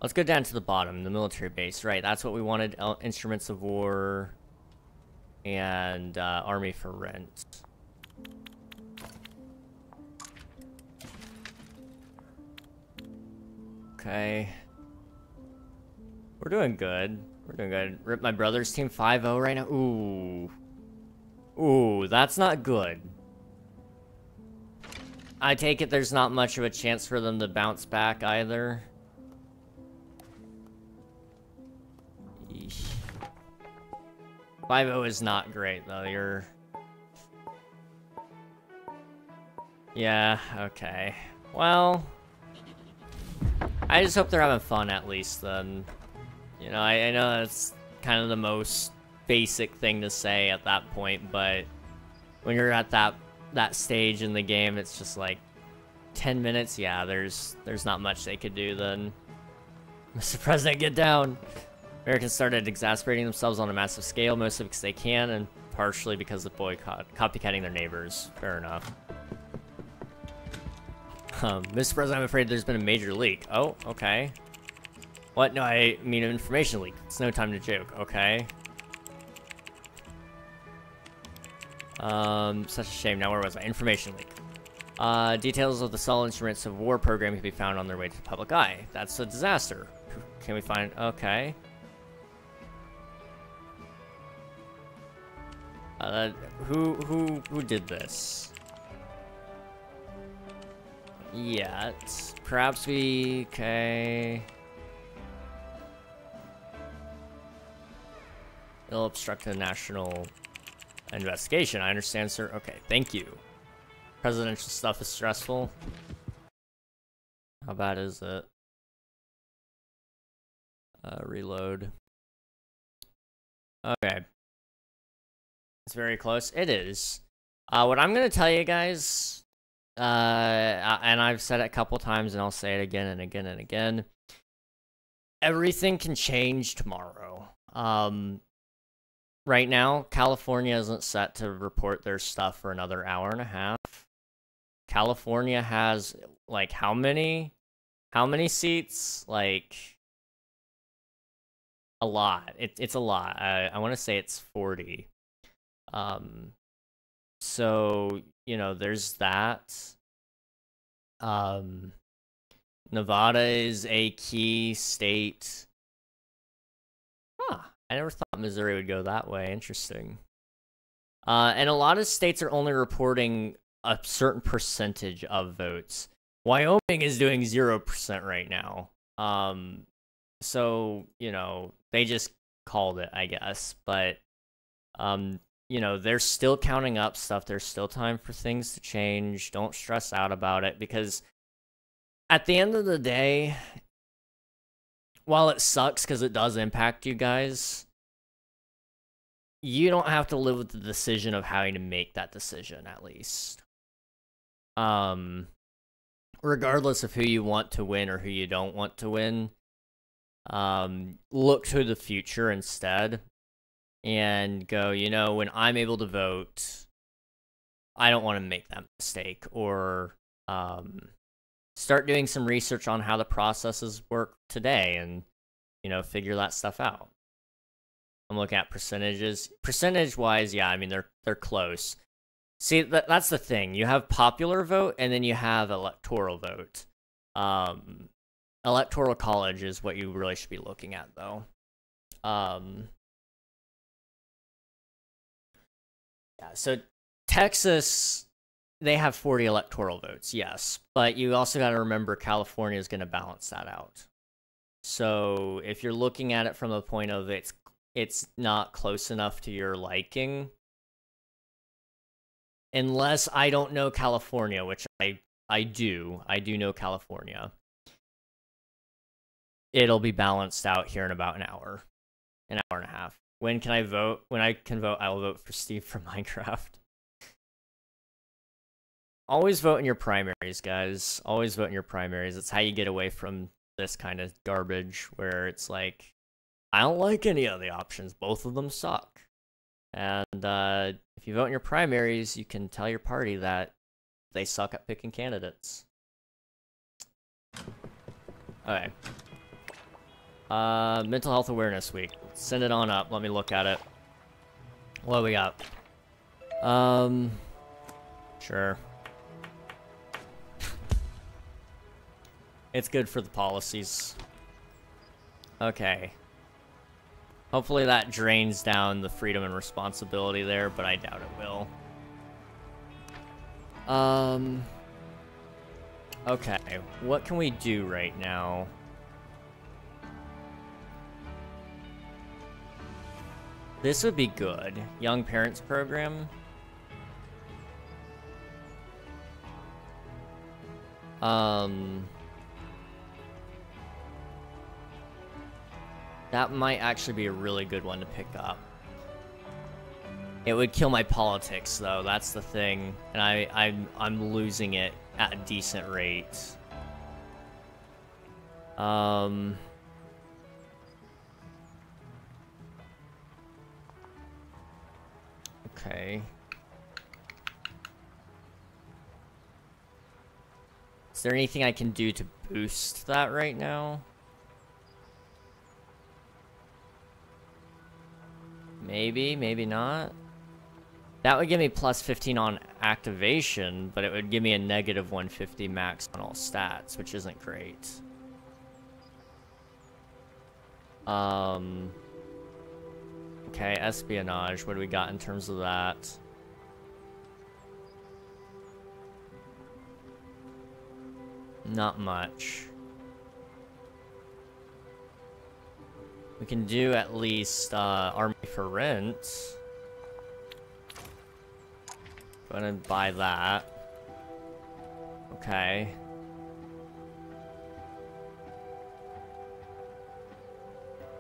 Let's go down to the bottom, the military base. Right, that's what we wanted. Instruments of war and uh, army for rent. Okay. We're doing good. We're doing good. Rip my brother's team 5-0 right now. Ooh. Ooh, that's not good. I take it there's not much of a chance for them to bounce back either. 5-0 is not great, though. You're... Yeah, okay. Well... I just hope they're having fun, at least, then. You know, I, I know that's kind of the most basic thing to say at that point, but... When you're at that that stage in the game, it's just like... 10 minutes? Yeah, there's there's not much they could do then. Mr. President, get down! Americans started exasperating themselves on a massive scale, mostly because they can, and partially because of boycott, copycatting their neighbors. Fair enough. Um, Mr. President, I'm afraid there's been a major leak. Oh, okay. What? No, I mean an information leak. It's no time to joke, okay? Um, such a shame. Now where was I? Information leak. Uh, details of the Solid Instruments of War program can be found on their way to the public eye. That's a disaster. Can we find... Okay. Uh, who, who, who did this? Yet. Perhaps we, okay. It'll obstruct the national investigation. I understand, sir. Okay, thank you. Presidential stuff is stressful. How bad is it? Uh, reload. Okay. It's very close. It is. Uh, what I'm going to tell you guys, uh, and I've said it a couple times and I'll say it again and again and again. Everything can change tomorrow. Um, right now, California isn't set to report their stuff for another hour and a half. California has, like, how many? How many seats? Like, a lot. It, it's a lot. I, I want to say it's 40. Um, so you know, there's that. Um, Nevada is a key state. I never thought Missouri would go that way. Interesting. Uh, and a lot of states are only reporting a certain percentage of votes. Wyoming is doing 0% right now. Um, so, you know, they just called it, I guess. But um, you know, they're still counting up stuff. There's still time for things to change. Don't stress out about it because at the end of the day, while it sucks because it does impact you guys, you don't have to live with the decision of having to make that decision at least. Um, regardless of who you want to win or who you don't want to win, um, look to the future instead and go, you know, when I'm able to vote, I don't want to make that mistake or um, start doing some research on how the processes work today and, you know, figure that stuff out. I'm looking at percentages. Percentage wise, yeah, I mean, they're, they're close. See, that, that's the thing. You have popular vote and then you have electoral vote. Um, electoral college is what you really should be looking at, though. Um, Yeah, so Texas, they have 40 electoral votes, yes. But you also got to remember California is going to balance that out. So if you're looking at it from the point of it's it's not close enough to your liking, unless I don't know California, which I I do, I do know California. It'll be balanced out here in about an hour, an hour and a half. When can I vote? When I can vote, I will vote for Steve for Minecraft. Always vote in your primaries, guys. Always vote in your primaries. It's how you get away from this kind of garbage where it's like, I don't like any of the options. Both of them suck. And uh, if you vote in your primaries, you can tell your party that they suck at picking candidates. Okay. Uh, Mental Health Awareness Week. Send it on up. Let me look at it. What we got? Um, sure. It's good for the policies. Okay. Hopefully that drains down the freedom and responsibility there, but I doubt it will. Um... Okay, what can we do right now? This would be good. Young Parents Program. Um... That might actually be a really good one to pick up. It would kill my politics, though. That's the thing, and I, I'm, I'm losing it at a decent rate. Um. Okay. Is there anything I can do to boost that right now? Maybe, maybe not. That would give me plus 15 on activation, but it would give me a negative 150 max on all stats, which isn't great. Um... Okay, espionage. What do we got in terms of that? Not much. We can do at least uh, Army for Rent. Go ahead and buy that. Okay.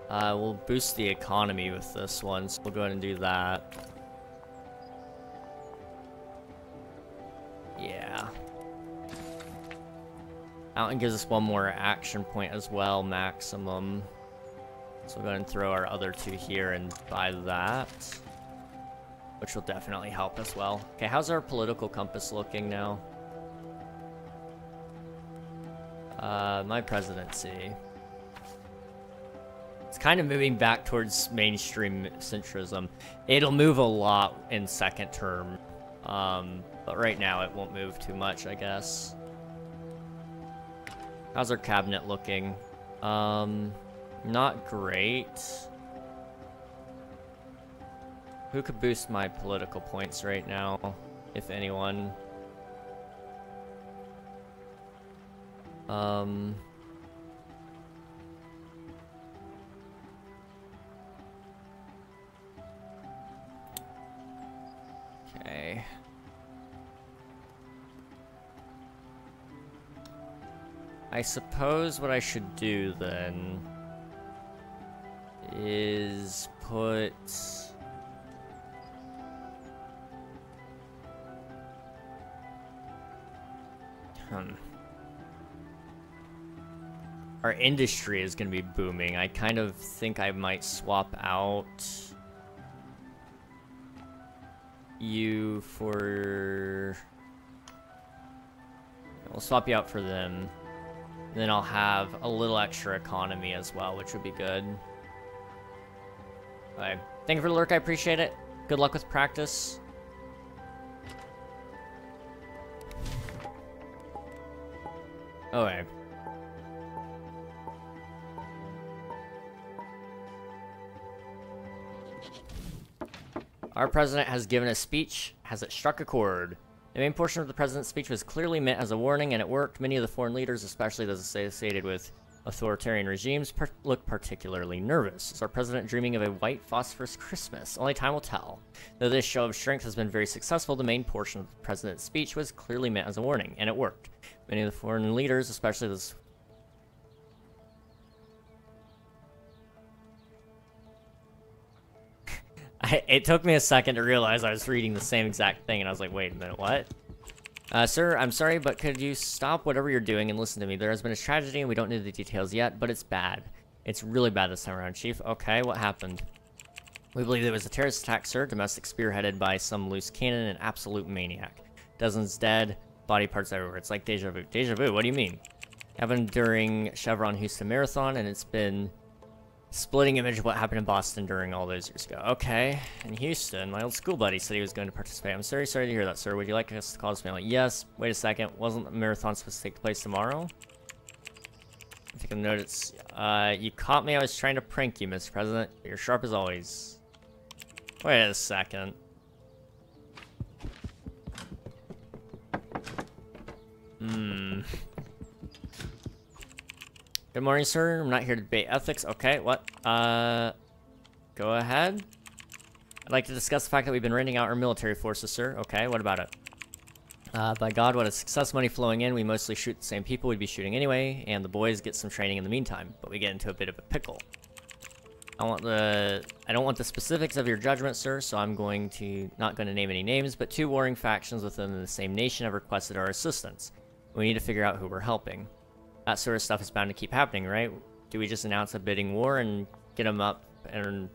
Uh, we'll boost the economy with this one, so we'll go ahead and do that. Yeah. Mountain gives us one more action point as well, maximum. So we'll go ahead and throw our other two here and buy that. Which will definitely help as well. Okay, how's our political compass looking now? Uh, my presidency. It's kind of moving back towards mainstream centrism. It'll move a lot in second term. Um, but right now it won't move too much, I guess. How's our cabinet looking? Um, not great. Who could boost my political points right now, if anyone? Um... Okay. I suppose what I should do then is put Hmm. Our industry is going to be booming. I kind of think I might swap out you for... We'll swap you out for them. Then I'll have a little extra economy as well, which would be good. Alright. Thank you for the lurk, I appreciate it. Good luck with practice. Okay. Our president has given a speech. Has it struck a chord? The main portion of the president's speech was clearly meant as a warning, and it worked. Many of the foreign leaders, especially those associated with authoritarian regimes, par look particularly nervous. Is our president dreaming of a white phosphorus Christmas? Only time will tell. Though this show of strength has been very successful, the main portion of the president's speech was clearly meant as a warning, and it worked. Many of the foreign leaders, especially those it took me a second to realize I was reading the same exact thing, and I was like, wait a minute, what? Uh, sir, I'm sorry, but could you stop whatever you're doing and listen to me? There has been a tragedy, and we don't know the details yet, but it's bad. It's really bad this time around, Chief. Okay, what happened? We believe it was a terrorist attack, sir. Domestic spearheaded by some loose cannon and absolute maniac. Dozens dead, body parts everywhere. It's like deja vu. Deja vu, what do you mean? Happened during Chevron Houston Marathon, and it's been splitting image of what happened in Boston during all those years ago. Okay, in Houston, my old school buddy said he was going to participate. I'm very sorry to hear that, sir. Would you like us to call this family? Yes. Wait a second. Wasn't the marathon supposed to take place tomorrow? I think I noticed. Uh, you caught me. I was trying to prank you, Mr. President. You're sharp as always. Wait a second. Hmm. Good morning, sir. I'm not here to debate ethics. Okay, what? Uh, go ahead. I'd like to discuss the fact that we've been renting out our military forces, sir. Okay, what about it? Uh, by God, what a success money flowing in. We mostly shoot the same people we'd be shooting anyway, and the boys get some training in the meantime, but we get into a bit of a pickle. I want the I don't want the specifics of your judgment, sir, so I'm going to not going to name any names, but two warring factions within the same nation have requested our assistance. We need to figure out who we're helping. That sort of stuff is bound to keep happening, right? Do we just announce a bidding war and get them up and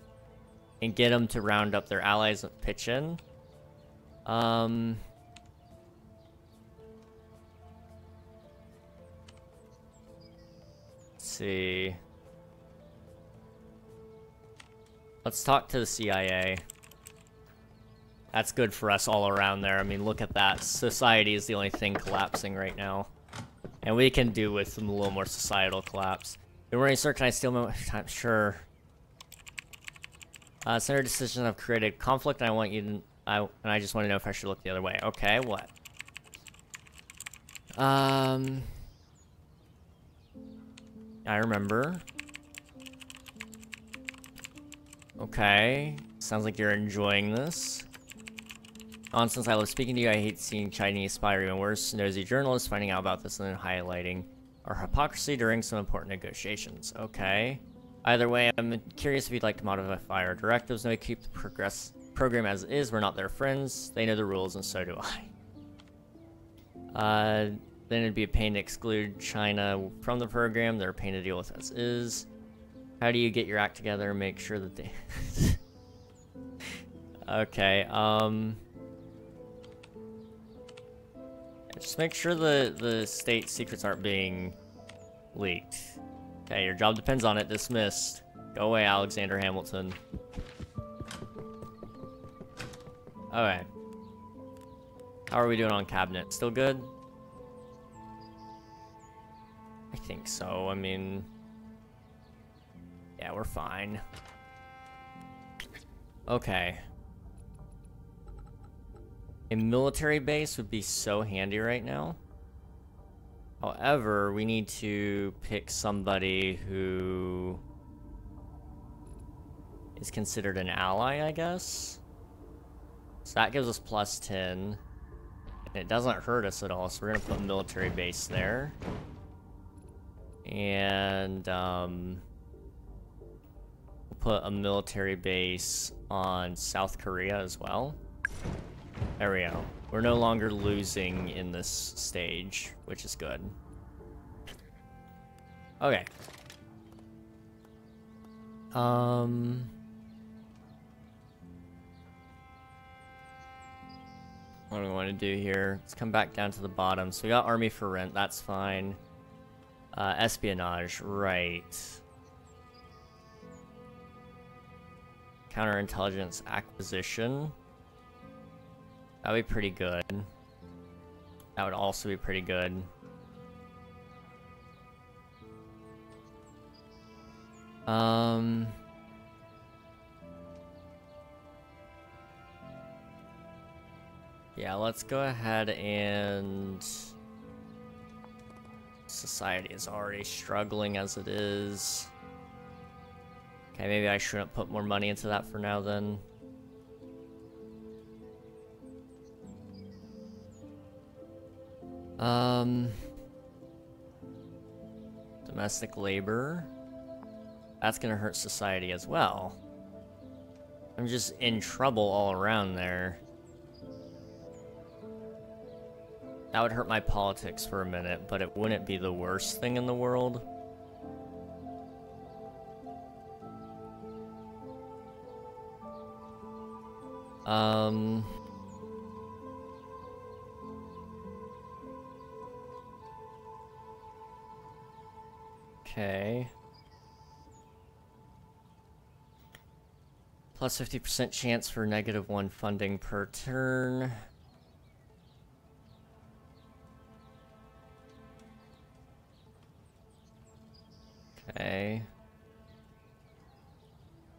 and get them to round up their allies and pitch in? Um. Let's see. Let's talk to the CIA. That's good for us all around there. I mean, look at that. Society is the only thing collapsing right now. And we can do with some a little more societal collapse. Good morning, sir. Can I steal my time? Sure. Uh, Senator decision have created conflict, and I want you to... I, and I just want to know if I should look the other way. Okay, what? Um... I remember. Okay. Sounds like you're enjoying this. On since I love speaking to you, I hate seeing Chinese spy or even worse, nosy journalists finding out about this and then highlighting our hypocrisy during some important negotiations. Okay. Either way, I'm curious if you'd like to modify our directives. No, we keep the progress program as is. We're not their friends. They know the rules, and so do I. Uh, then it'd be a pain to exclude China from the program. They're a pain to deal with as is. How do you get your act together and make sure that they... okay, um... Just make sure the, the state secrets aren't being leaked. Okay, your job depends on it. Dismissed. Go away, Alexander Hamilton. Okay. How are we doing on cabinet? Still good? I think so. I mean... Yeah, we're fine. Okay. A military base would be so handy right now. However, we need to pick somebody who is considered an ally, I guess. So that gives us plus 10. And it doesn't hurt us at all, so we're going to put a military base there. And, um... We'll put a military base on South Korea as well. There we go. We're no longer losing in this stage, which is good. Okay. Um... What do we want to do here? Let's come back down to the bottom. So we got army for rent, that's fine. Uh, espionage, right. Counterintelligence acquisition. That would be pretty good. That would also be pretty good. Um... Yeah, let's go ahead and... Society is already struggling as it is. Okay, maybe I shouldn't put more money into that for now then. Um, domestic labor. That's going to hurt society as well. I'm just in trouble all around there. That would hurt my politics for a minute, but it wouldn't be the worst thing in the world. Um... Okay. Plus 50% chance for negative one funding per turn. Okay.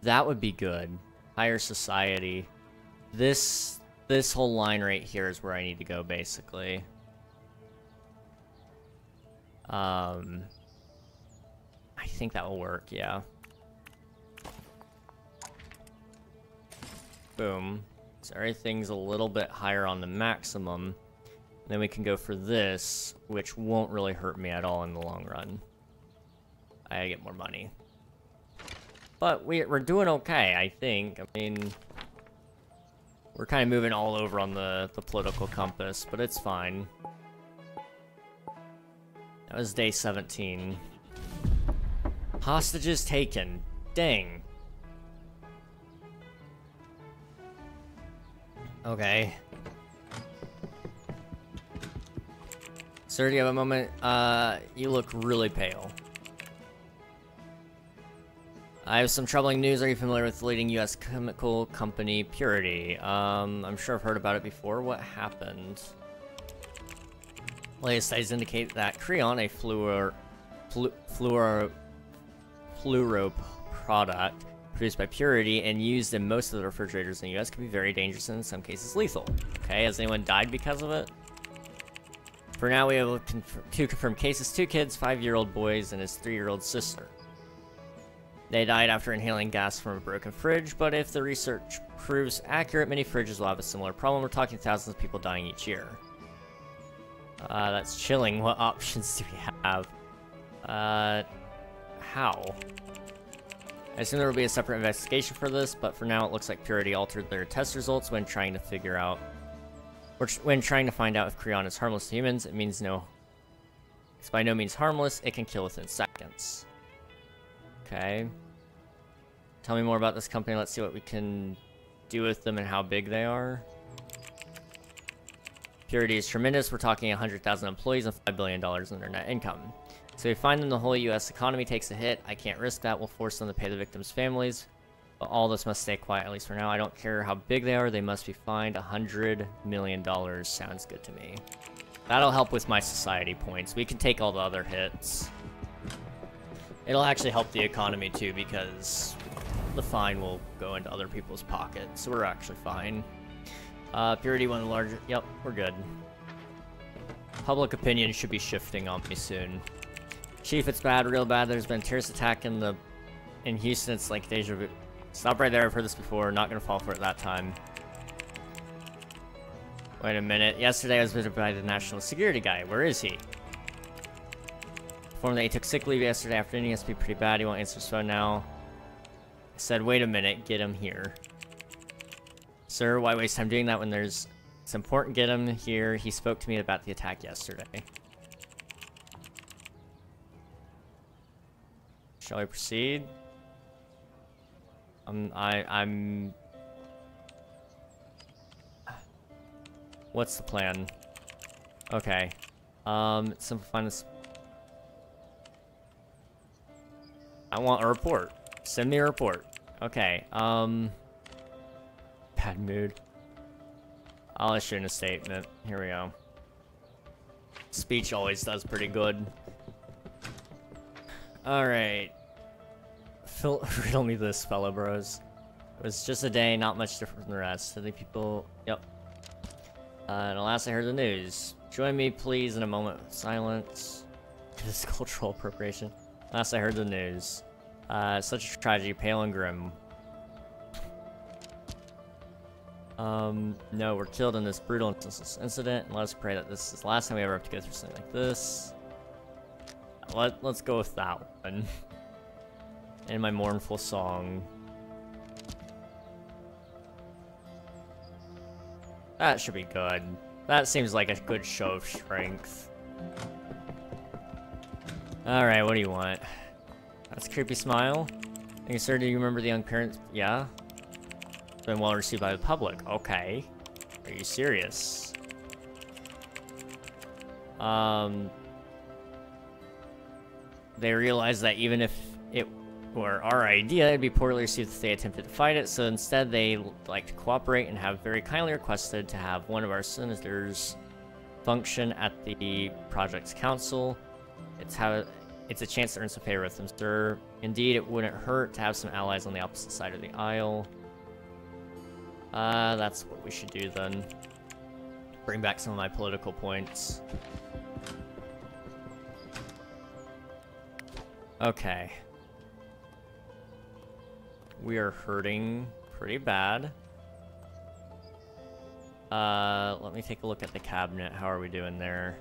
That would be good. Higher society. This this whole line right here is where I need to go basically. Um I think that will work, yeah. Boom. So everything's a little bit higher on the maximum. Then we can go for this, which won't really hurt me at all in the long run. I get more money. But we, we're doing okay, I think. I mean, we're kind of moving all over on the, the political compass, but it's fine. That was day 17. Hostages taken. Dang. Okay. Sir, do you have a moment? Uh, you look really pale. I have some troubling news. Are you familiar with the leading U.S. chemical company, Purity? Um, I'm sure I've heard about it before. What happened? Latest studies indicate that Creon, a fluor, flu, fluor, fluoro product produced by Purity and used in most of the refrigerators in the U.S., can be very dangerous and in some cases lethal. Okay, has anyone died because of it? For now, we have two confirmed cases: two kids, five-year-old boys, and his three-year-old sister. They died after inhaling gas from a broken fridge, but if the research proves accurate, many fridges will have a similar problem. We're talking thousands of people dying each year. Uh, that's chilling. What options do we have? Uh, how? I assume there will be a separate investigation for this, but for now it looks like Purity altered their test results when trying to figure out... When trying to find out if Creon is harmless to humans, it means no... It's by no means harmless, it can kill within seconds. Okay. Tell me more about this company. Let's see what we can do with them and how big they are. Purity is tremendous. We're talking 100,000 employees and $5 billion in their net income. So we find them the whole U.S. economy takes a hit. I can't risk that. We'll force them to pay the victims' families. But all this must stay quiet, at least for now. I don't care how big they are. They must be fined. $100 million sounds good to me. That'll help with my society points. We can take all the other hits. It'll actually help the economy too because the fine will go into other people's pockets, so we're actually fine. Uh, Purity, one of the larger... Yep, we're good. Public opinion should be shifting on me soon. Chief, it's bad, real bad. There's been a terrorist attack in the... In Houston, it's like deja vu. Stop right there, I've heard this before. Not gonna fall for it that time. Wait a minute. Yesterday I was visited by the national security guy. Where is he? Informed that he took sick leave yesterday afternoon. He has to be pretty bad. He won't answer his phone now. I said, wait a minute. Get him here. Sir, why waste time doing that when there's... It's important get him here. He spoke to me about the attack yesterday. Shall we proceed? Um, I, I'm... What's the plan? Okay. Um, simplifying this I want a report. Send me a report. Okay, um... Bad mood. I'll issue a statement. Here we go. Speech always does pretty good. Alright. Riddle me this, fellow bros. It was just a day, not much different from the rest. I think people... Yep. Uh, and last I heard the news. Join me, please, in a moment of silence. This cultural appropriation. Last I heard the news. Uh, such a tragedy, pale and grim. Um, no, we're killed in this brutal incident, and let us pray that this is the last time we ever have to go through something like this. Let, let's go with that one. and my mournful song. That should be good. That seems like a good show of strength. Alright, what do you want? That's a creepy smile. Thank you, sir. Do you remember the young parents? Yeah. been well received by the public. Okay. Are you serious? Um, they realize that even if it were our idea, it'd be poorly received if they attempted to fight it, so instead they like to cooperate and have very kindly requested to have one of our senators function at the project's council. It's how it's a chance to earn some favor with them, sir. Indeed, it wouldn't hurt to have some allies on the opposite side of the aisle. Uh, that's what we should do then. Bring back some of my political points. Okay. We are hurting pretty bad. Uh, let me take a look at the cabinet. How are we doing there?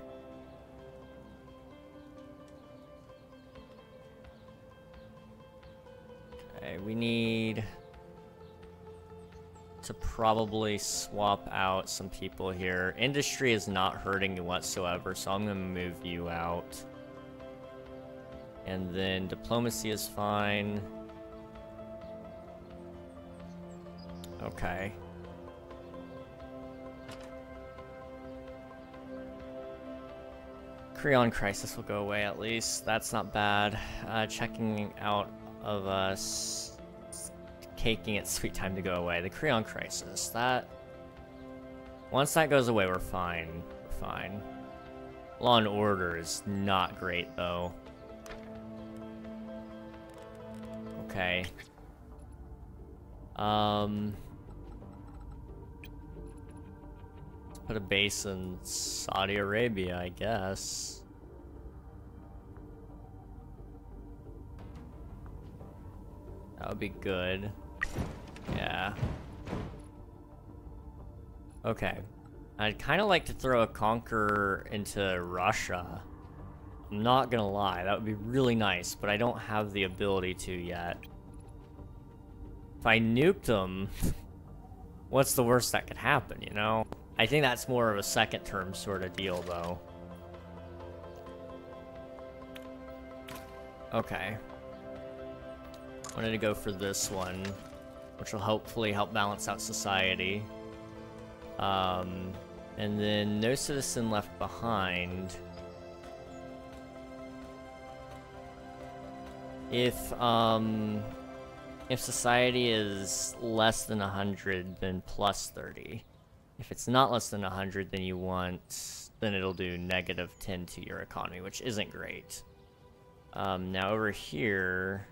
Okay, we need to probably swap out some people here. Industry is not hurting you whatsoever, so I'm going to move you out. And then diplomacy is fine. Okay. Creon Crisis will go away at least. That's not bad. Uh, checking out of us. Caking it sweet time to go away. The Creon Crisis. That... Once that goes away, we're fine. We're fine. Law and Order is not great, though. Okay. Um... put a base in Saudi Arabia, I guess. That would be good. Yeah. Okay. I'd kind of like to throw a conqueror into Russia. I'm not gonna lie, that would be really nice, but I don't have the ability to yet. If I nuked them, what's the worst that could happen, you know? I think that's more of a second term sort of deal, though. Okay. Wanted to go for this one, which will hopefully help balance out society. Um, and then no citizen left behind. If, um, if society is less than 100, then plus 30. If it's not less than 100, then you want, then it'll do negative 10 to your economy, which isn't great. Um, now over here,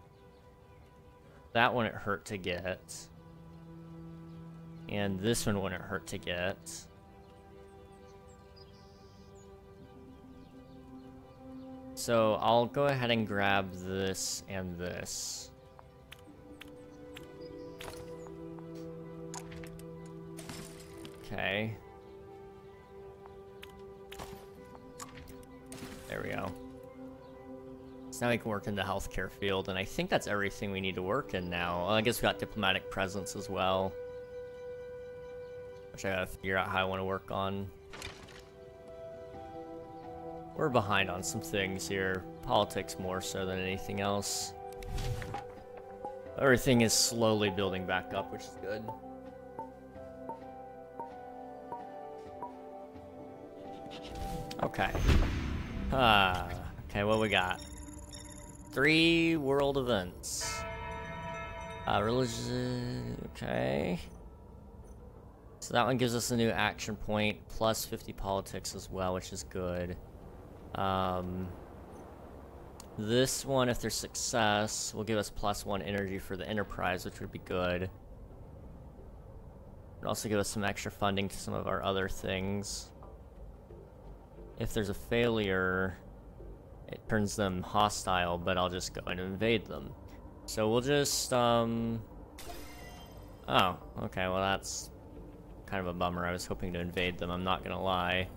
that one it hurt to get. And this one wouldn't hurt to get. So I'll go ahead and grab this and this. Okay. There we go. So now we can work in the healthcare field, and I think that's everything we need to work in now. Well, I guess we got diplomatic presence as well. Which I gotta figure out how I want to work on. We're behind on some things here. Politics more so than anything else. Everything is slowly building back up, which is good. Okay. Ah, okay, what we got? Three world events. Uh, religion, okay. So that one gives us a new action point, plus 50 politics as well, which is good. Um, this one, if there's success, will give us plus one energy for the Enterprise, which would be good. It'd also give us some extra funding to some of our other things. If there's a failure, it turns them hostile, but I'll just go and invade them. So we'll just, um... Oh, okay, well that's kind of a bummer. I was hoping to invade them, I'm not gonna lie.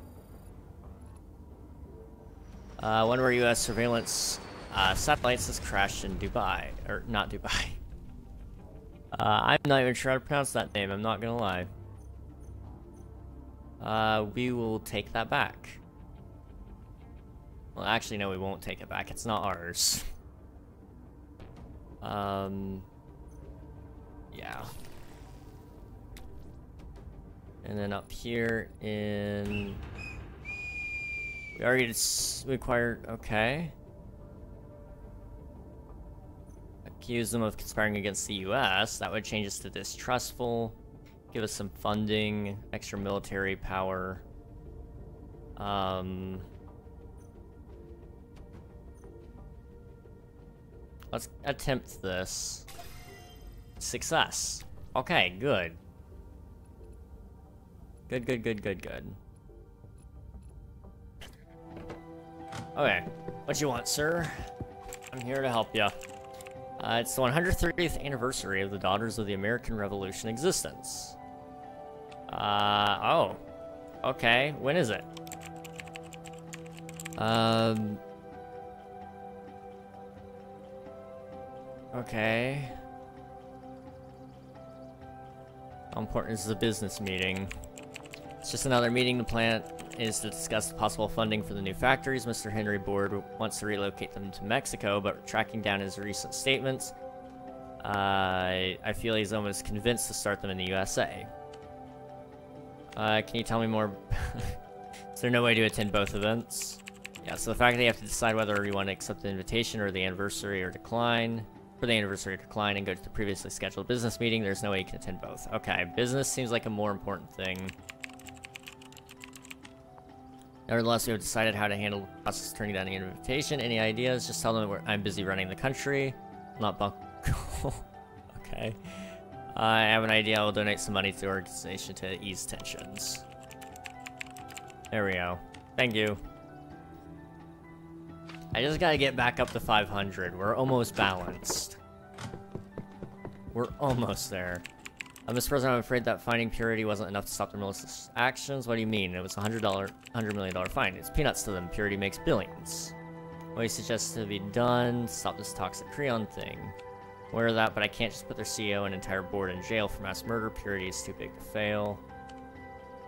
Uh, one of our U.S. surveillance uh, satellites has crashed in Dubai. Or, not Dubai. Uh, I'm not even sure how to pronounce that name, I'm not gonna lie. Uh, we will take that back. Well, actually, no, we won't take it back. It's not ours. Um, yeah. And then up here in... We already required... Okay. Accuse them of conspiring against the US. That would change us to distrustful. Give us some funding, extra military power. Um... Let's attempt this. Success. Okay, good. Good, good, good, good, good. Okay, what you want, sir? I'm here to help you. Uh, it's the 130th anniversary of the Daughters of the American Revolution existence. Uh, oh. Okay, when is it? Um... Okay. How important is the business meeting? It's just another meeting. The plan is to discuss possible funding for the new factories. Mr. Henry Board wants to relocate them to Mexico, but tracking down his recent statements, uh, I feel he's almost convinced to start them in the USA. Uh, can you tell me more? is there no way to attend both events? Yeah, so the fact that you have to decide whether you want to accept the invitation or the anniversary or decline for the anniversary decline and go to the previously scheduled business meeting. There's no way you can attend both. Okay, business seems like a more important thing. Nevertheless, we have decided how to handle the process turning down the invitation. Any ideas? Just tell them I'm busy running the country. not bunko. okay. I have an idea. I will donate some money to the organization to ease tensions. There we go. Thank you. I just gotta get back up to 500. We're almost balanced. We're almost there. I'm just President, I'm afraid that finding purity wasn't enough to stop the malicious actions. What do you mean? It was a $100, $100 million fine. It's peanuts to them. Purity makes billions. What do you suggest to be done? Stop this toxic Creon thing. Aware of that, but I can't just put their CEO and entire board in jail for mass murder. Purity is too big to fail.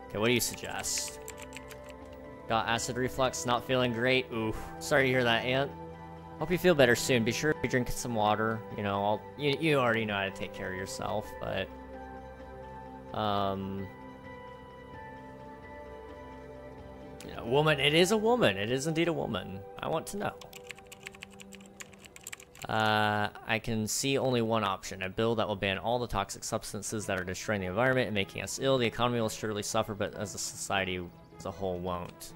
Okay, what do you suggest? Got acid reflux, not feeling great. Oof. Sorry to hear that, Aunt. Hope you feel better soon. Be sure to drink some water. You know, I'll, you, you already know how to take care of yourself, but... Um... You know, woman, it is a woman. It is indeed a woman. I want to know. Uh, I can see only one option, a bill that will ban all the toxic substances that are destroying the environment and making us ill. The economy will surely suffer, but as a society a whole won't.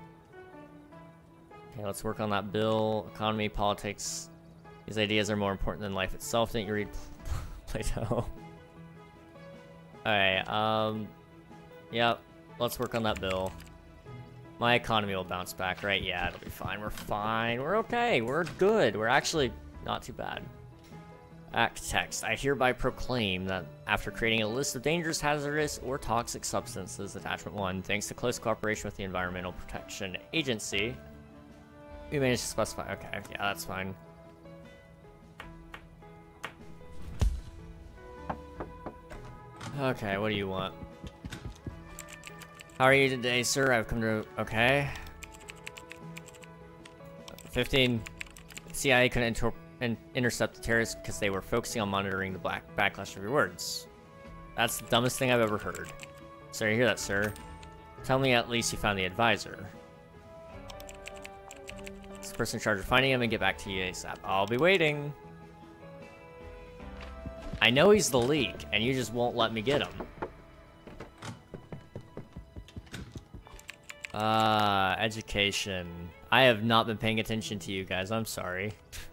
Okay, let's work on that bill. Economy, politics. These ideas are more important than life itself. Didn't you read Plato? Alright, um... Yep, let's work on that bill. My economy will bounce back, right? Yeah, it'll be fine. We're fine. We're okay. We're good. We're actually not too bad. Act text. I hereby proclaim that after creating a list of dangerous, hazardous, or toxic substances, attachment 1, thanks to close cooperation with the Environmental Protection Agency, we managed to specify. Okay, yeah, that's fine. Okay, what do you want? How are you today, sir? I've come to... Okay. 15. CIA couldn't inter and intercept the terrorists because they were focusing on monitoring the black backlash of your words. That's the dumbest thing I've ever heard. Sorry to hear that, sir. Tell me at least you found the advisor. This person in charge of finding him and get back to you ASAP. I'll be waiting. I know he's the leak, and you just won't let me get him. Uh, education. I have not been paying attention to you guys, I'm sorry.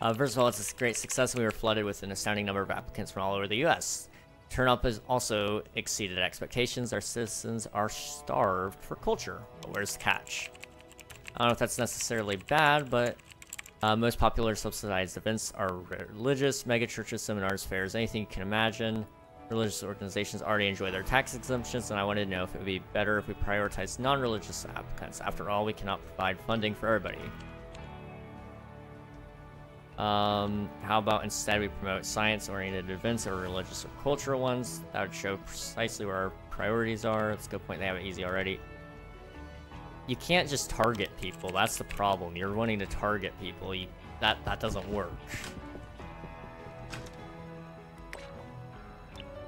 Uh, first of all, it's a great success, we were flooded with an astounding number of applicants from all over the U.S. Turn-up has also exceeded expectations. Our citizens are starved for culture. But where's the catch? I don't know if that's necessarily bad, but uh, most popular subsidized events are religious, megachurches, seminars, fairs, anything you can imagine. Religious organizations already enjoy their tax exemptions, and I wanted to know if it would be better if we prioritize non-religious applicants. After all, we cannot provide funding for everybody. Um, how about instead we promote science-oriented events or religious or cultural ones? That would show precisely where our priorities are. That's a good point. They have it easy already. You can't just target people. That's the problem. You're wanting to target people. You, that, that doesn't work.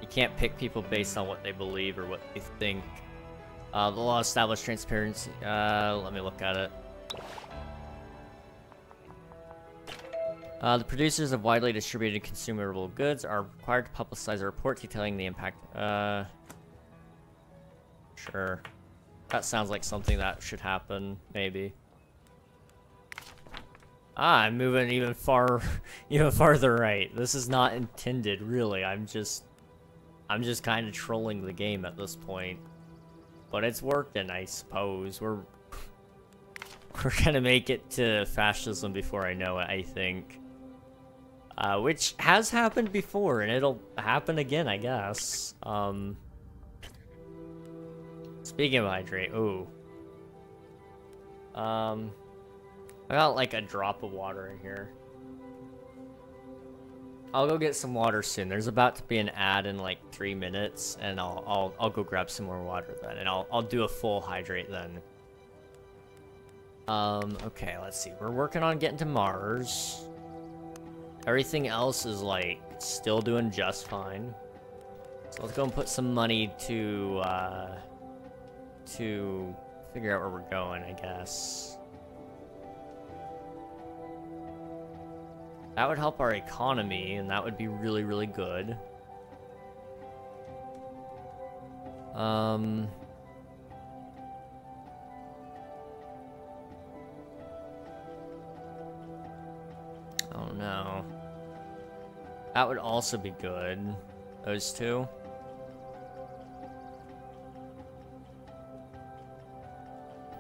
You can't pick people based on what they believe or what they think. Uh, the law established transparency. Uh, let me look at it. Uh, the producers of widely distributed consumable goods are required to publicize a report detailing the impact. Uh, sure. That sounds like something that should happen, maybe. Ah, I'm moving even far, even farther right. This is not intended, really. I'm just, I'm just kind of trolling the game at this point. But it's working, I suppose. We're, we're gonna make it to fascism before I know it, I think. Uh, which has happened before, and it'll happen again, I guess. Um, speaking of hydrate, ooh. Um, I got like a drop of water in here. I'll go get some water soon. There's about to be an ad in like three minutes, and I'll I'll I'll go grab some more water then, and I'll I'll do a full hydrate then. Um, okay, let's see. We're working on getting to Mars. Everything else is like still doing just fine. So let's go and put some money to uh, to figure out where we're going, I guess. That would help our economy, and that would be really, really good. Um... Oh no. That would also be good. Those two.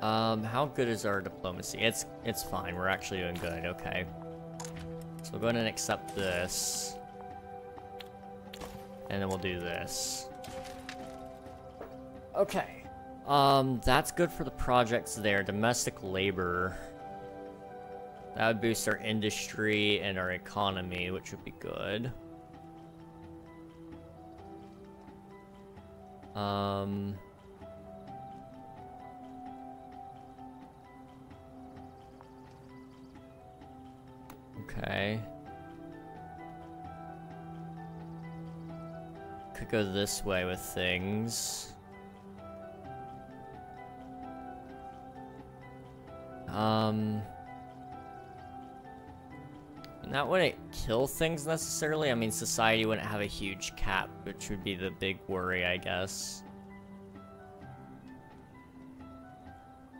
Um, how good is our diplomacy? It's it's fine. We're actually doing good. Okay. So we'll go ahead and accept this. And then we'll do this. Okay. Um, that's good for the projects there. Domestic labor. That would boost our industry and our economy, which would be good. Um... Okay. Could go this way with things. Um... That wouldn't kill things necessarily. I mean, society wouldn't have a huge cap, which would be the big worry, I guess.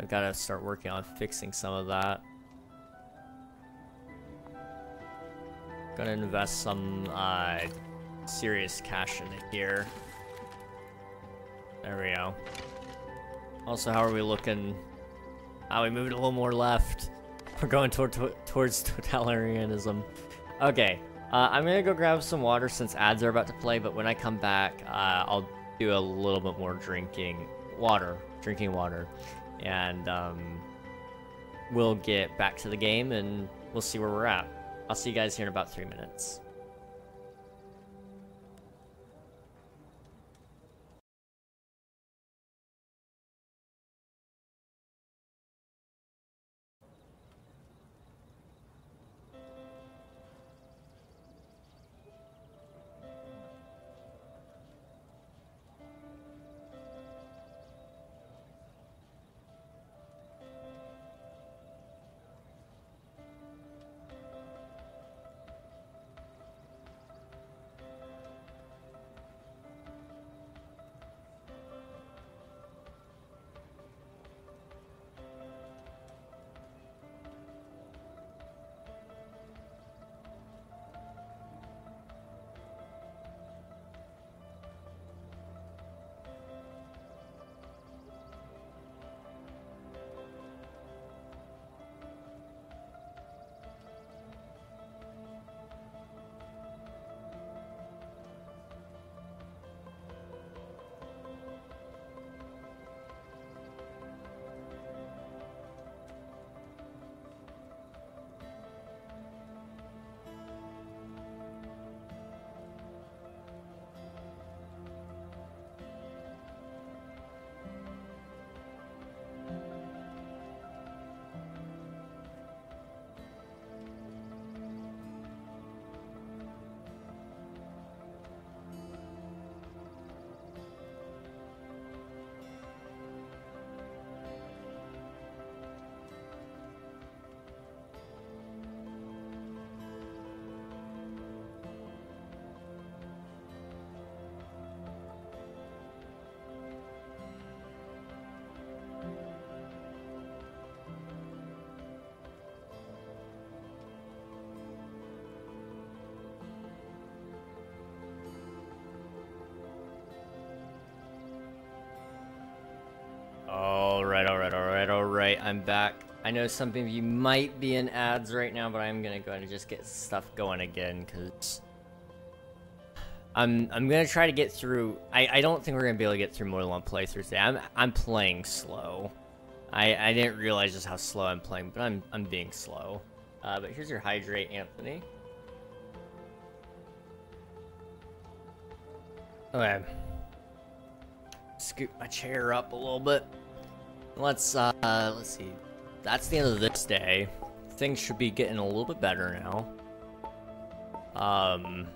I've got to start working on fixing some of that. Gonna invest some uh, serious cash in it here. There we go. Also, how are we looking? Ah, we moved a little more left. We're going toward, towards totalitarianism. Okay, uh, I'm gonna go grab some water since ads are about to play, but when I come back, uh, I'll do a little bit more drinking water, drinking water, and um, we'll get back to the game and we'll see where we're at. I'll see you guys here in about three minutes. I'm back. I know some of you might be in ads right now, but I'm gonna go ahead and just get stuff going again, because... I'm I'm gonna try to get through. I I don't think we're gonna be able to get through more than one playthrough today. I'm I'm playing slow. I I didn't realize just how slow I'm playing, but I'm I'm being slow. Uh, but here's your hydrate, Anthony. Okay. Scoot my chair up a little bit. Let's uh let's see. That's the end of this day. Things should be getting a little bit better now. Um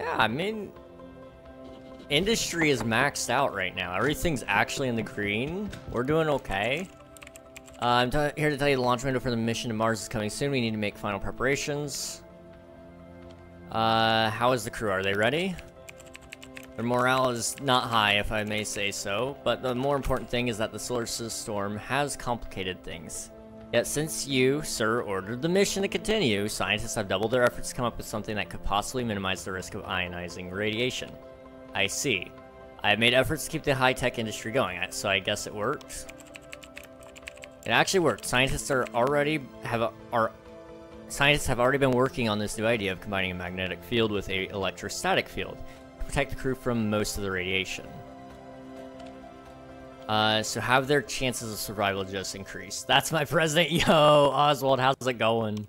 Yeah, I mean industry is maxed out right now. Everything's actually in the green. We're doing okay. Uh, I'm here to tell you the launch window for the mission to Mars is coming soon. We need to make final preparations. Uh, how is the crew? Are they ready? Their morale is not high, if I may say so, but the more important thing is that the solar storm has complicated things. Yet since you, sir, ordered the mission to continue, scientists have doubled their efforts to come up with something that could possibly minimize the risk of ionizing radiation. I see. I have made efforts to keep the high-tech industry going, so I guess it worked. It actually worked. Scientists are already have are scientists have already been working on this new idea of combining a magnetic field with a electrostatic field protect the crew from most of the radiation. Uh, so have their chances of survival just increased. That's my president. Yo, Oswald, how's it going?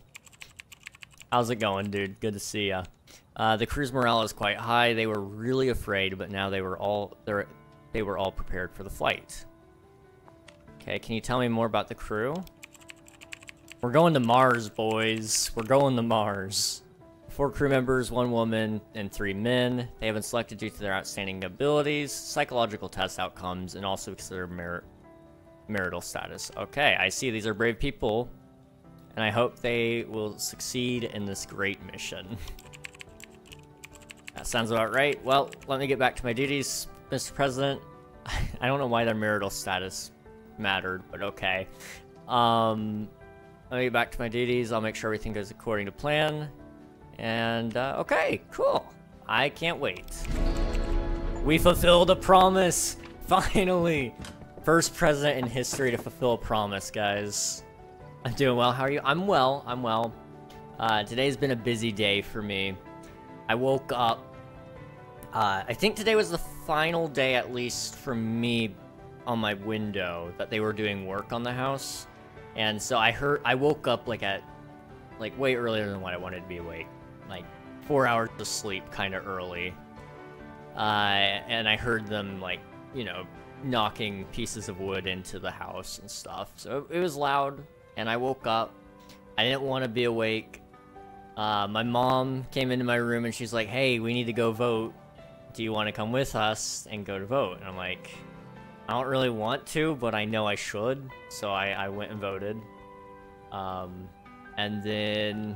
How's it going, dude? Good to see ya. Uh, the crew's morale is quite high. They were really afraid, but now they were all they were all prepared for the flight. Okay, can you tell me more about the crew? We're going to Mars, boys. We're going to Mars. Four crew members, one woman, and three men. They have been selected due to their outstanding abilities, psychological test outcomes, and also because of their mar marital status. Okay, I see these are brave people, and I hope they will succeed in this great mission. that sounds about right. Well, let me get back to my duties, Mr. President. I don't know why their marital status mattered, but okay. Um, let me get back to my duties. I'll make sure everything goes according to plan. And, uh, okay, cool. I can't wait. We fulfilled a promise! Finally! First president in history to fulfill a promise, guys. I'm doing well. How are you? I'm well. I'm well. Uh, today's been a busy day for me. I woke up. Uh, I think today was the final day, at least for me, on my window that they were doing work on the house. And so I heard, I woke up like at, like way earlier than what I wanted to be awake four hours of sleep kind of early. Uh, and I heard them like, you know, knocking pieces of wood into the house and stuff. So it was loud, and I woke up. I didn't want to be awake. Uh, my mom came into my room and she's like, "Hey, we need to go vote. Do you want to come with us and go to vote?" And I'm like, "I don't really want to, but I know I should." So I, I went and voted. Um, and then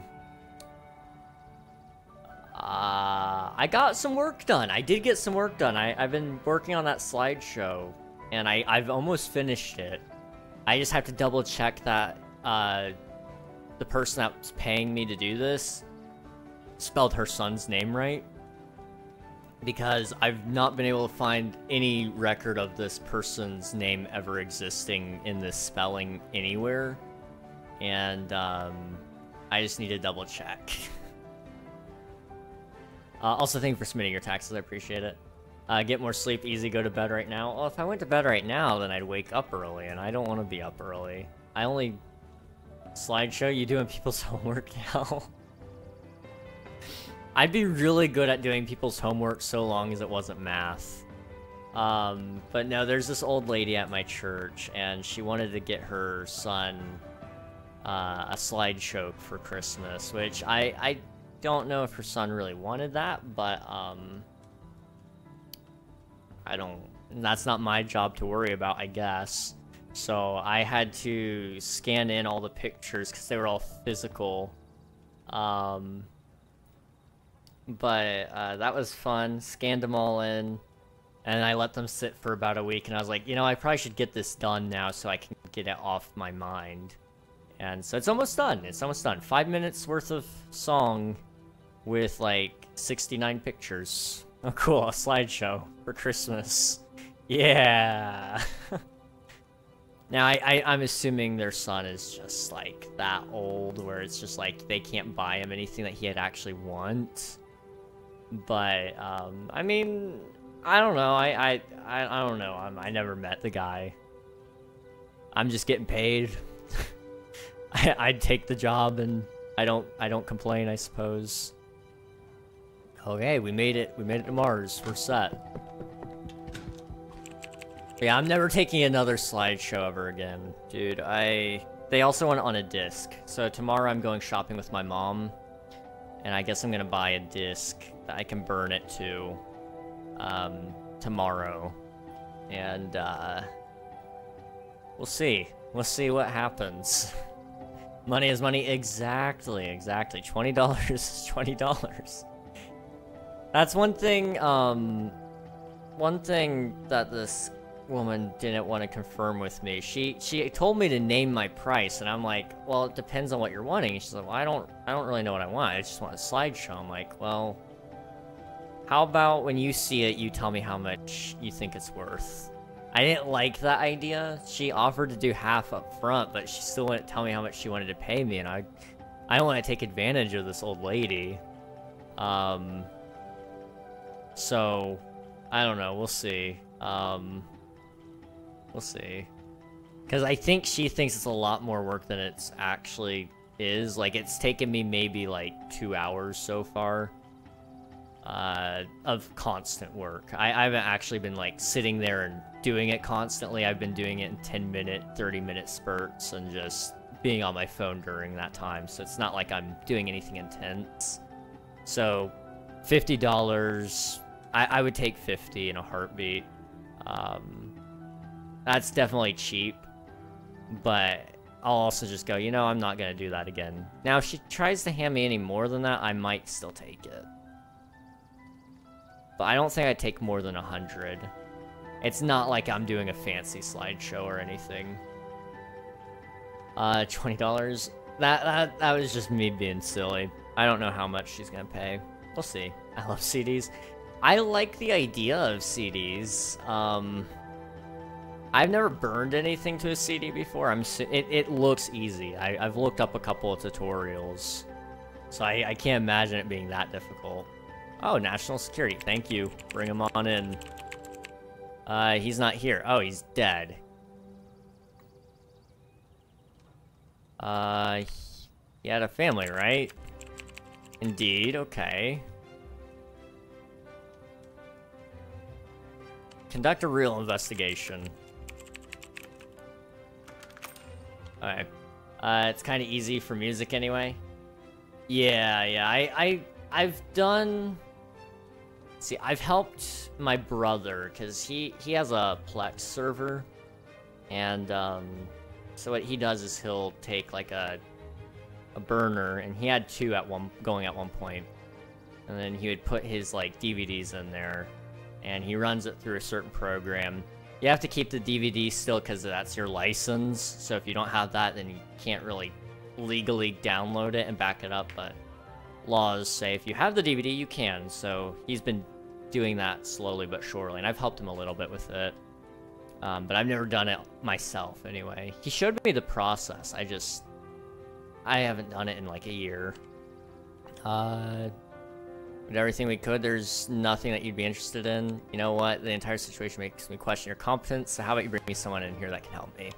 uh, I got some work done. I did get some work done. I, I've been working on that slideshow, and I, I've almost finished it. I just have to double check that uh, the person that's paying me to do this spelled her son's name right. Because I've not been able to find any record of this person's name ever existing in this spelling anywhere. And um, I just need to double check. Uh, also, thank you for submitting your taxes. I appreciate it. Uh, get more sleep, easy, go to bed right now. Well, if I went to bed right now, then I'd wake up early, and I don't want to be up early. I only... Slideshow, you doing people's homework now? I'd be really good at doing people's homework so long as it wasn't math. Um, but no, there's this old lady at my church, and she wanted to get her son uh, a slideshow for Christmas, which I, I don't know if her son really wanted that, but um, I don't. That's not my job to worry about, I guess. So I had to scan in all the pictures because they were all physical. Um, but uh, that was fun. Scanned them all in, and I let them sit for about a week. And I was like, you know, I probably should get this done now so I can get it off my mind. And so it's almost done. It's almost done. Five minutes worth of song with like 69 pictures. Oh cool, a slideshow for Christmas. Yeah! Now, I, I, I'm assuming their son is just, like, that old, where it's just, like, they can't buy him anything that he'd actually want. But, um, I mean, I don't know. I, I, I, I don't know. I'm, I never met the guy. I'm just getting paid. I, I'd take the job and I don't, I don't complain, I suppose. Okay, we made it. We made it to Mars. We're set. Yeah, I'm never taking another slideshow ever again. Dude, I... They also went on a disc. So tomorrow I'm going shopping with my mom. And I guess I'm gonna buy a disc that I can burn it to. Um, tomorrow. And, uh... We'll see. We'll see what happens. money is money. Exactly, exactly. $20 is $20. That's one thing, um... One thing that this woman didn't want to confirm with me. She she told me to name my price, and I'm like, well, it depends on what you're wanting. she's like, well, I don't I don't really know what I want. I just want a slideshow. I'm like, well, how about when you see it, you tell me how much you think it's worth. I didn't like that idea. She offered to do half up front, but she still wouldn't tell me how much she wanted to pay me, and I I don't want to take advantage of this old lady. Um. So, I don't know. We'll see. Um. We'll see. Because I think she thinks it's a lot more work than it's actually is. Like, it's taken me maybe, like, two hours so far uh, of constant work. I, I haven't actually been, like, sitting there and doing it constantly. I've been doing it in 10-minute, 30-minute spurts and just being on my phone during that time. So it's not like I'm doing anything intense. So, $50, I, I would take 50 in a heartbeat. Um, that's definitely cheap, but I'll also just go, you know, I'm not going to do that again. Now, if she tries to hand me any more than that, I might still take it. But I don't think I'd take more than a 100. It's not like I'm doing a fancy slideshow or anything. Uh, $20? That, that, that was just me being silly. I don't know how much she's going to pay. We'll see. I love CDs. I like the idea of CDs. Um... I've never burned anything to a CD before. I'm it, it looks easy. I, have looked up a couple of tutorials. So I, I can't imagine it being that difficult. Oh, national security. Thank you. Bring him on in. Uh, he's not here. Oh, he's dead. Uh, he had a family, right? Indeed, okay. Conduct a real investigation. Alright. Uh, it's kind of easy for music anyway. Yeah, yeah. I, I, I've done. See, I've helped my brother because he he has a Plex server, and um, so what he does is he'll take like a a burner, and he had two at one going at one point, and then he would put his like DVDs in there, and he runs it through a certain program you have to keep the DVD still because that's your license. So if you don't have that, then you can't really legally download it and back it up. But laws say if you have the DVD, you can. So he's been doing that slowly but surely, and I've helped him a little bit with it. Um, but I've never done it myself anyway. He showed me the process. I just... I haven't done it in like a year. Uh, did everything we could. There's nothing that you'd be interested in. You know what? The entire situation makes me question your competence. So how about you bring me someone in here that can help me?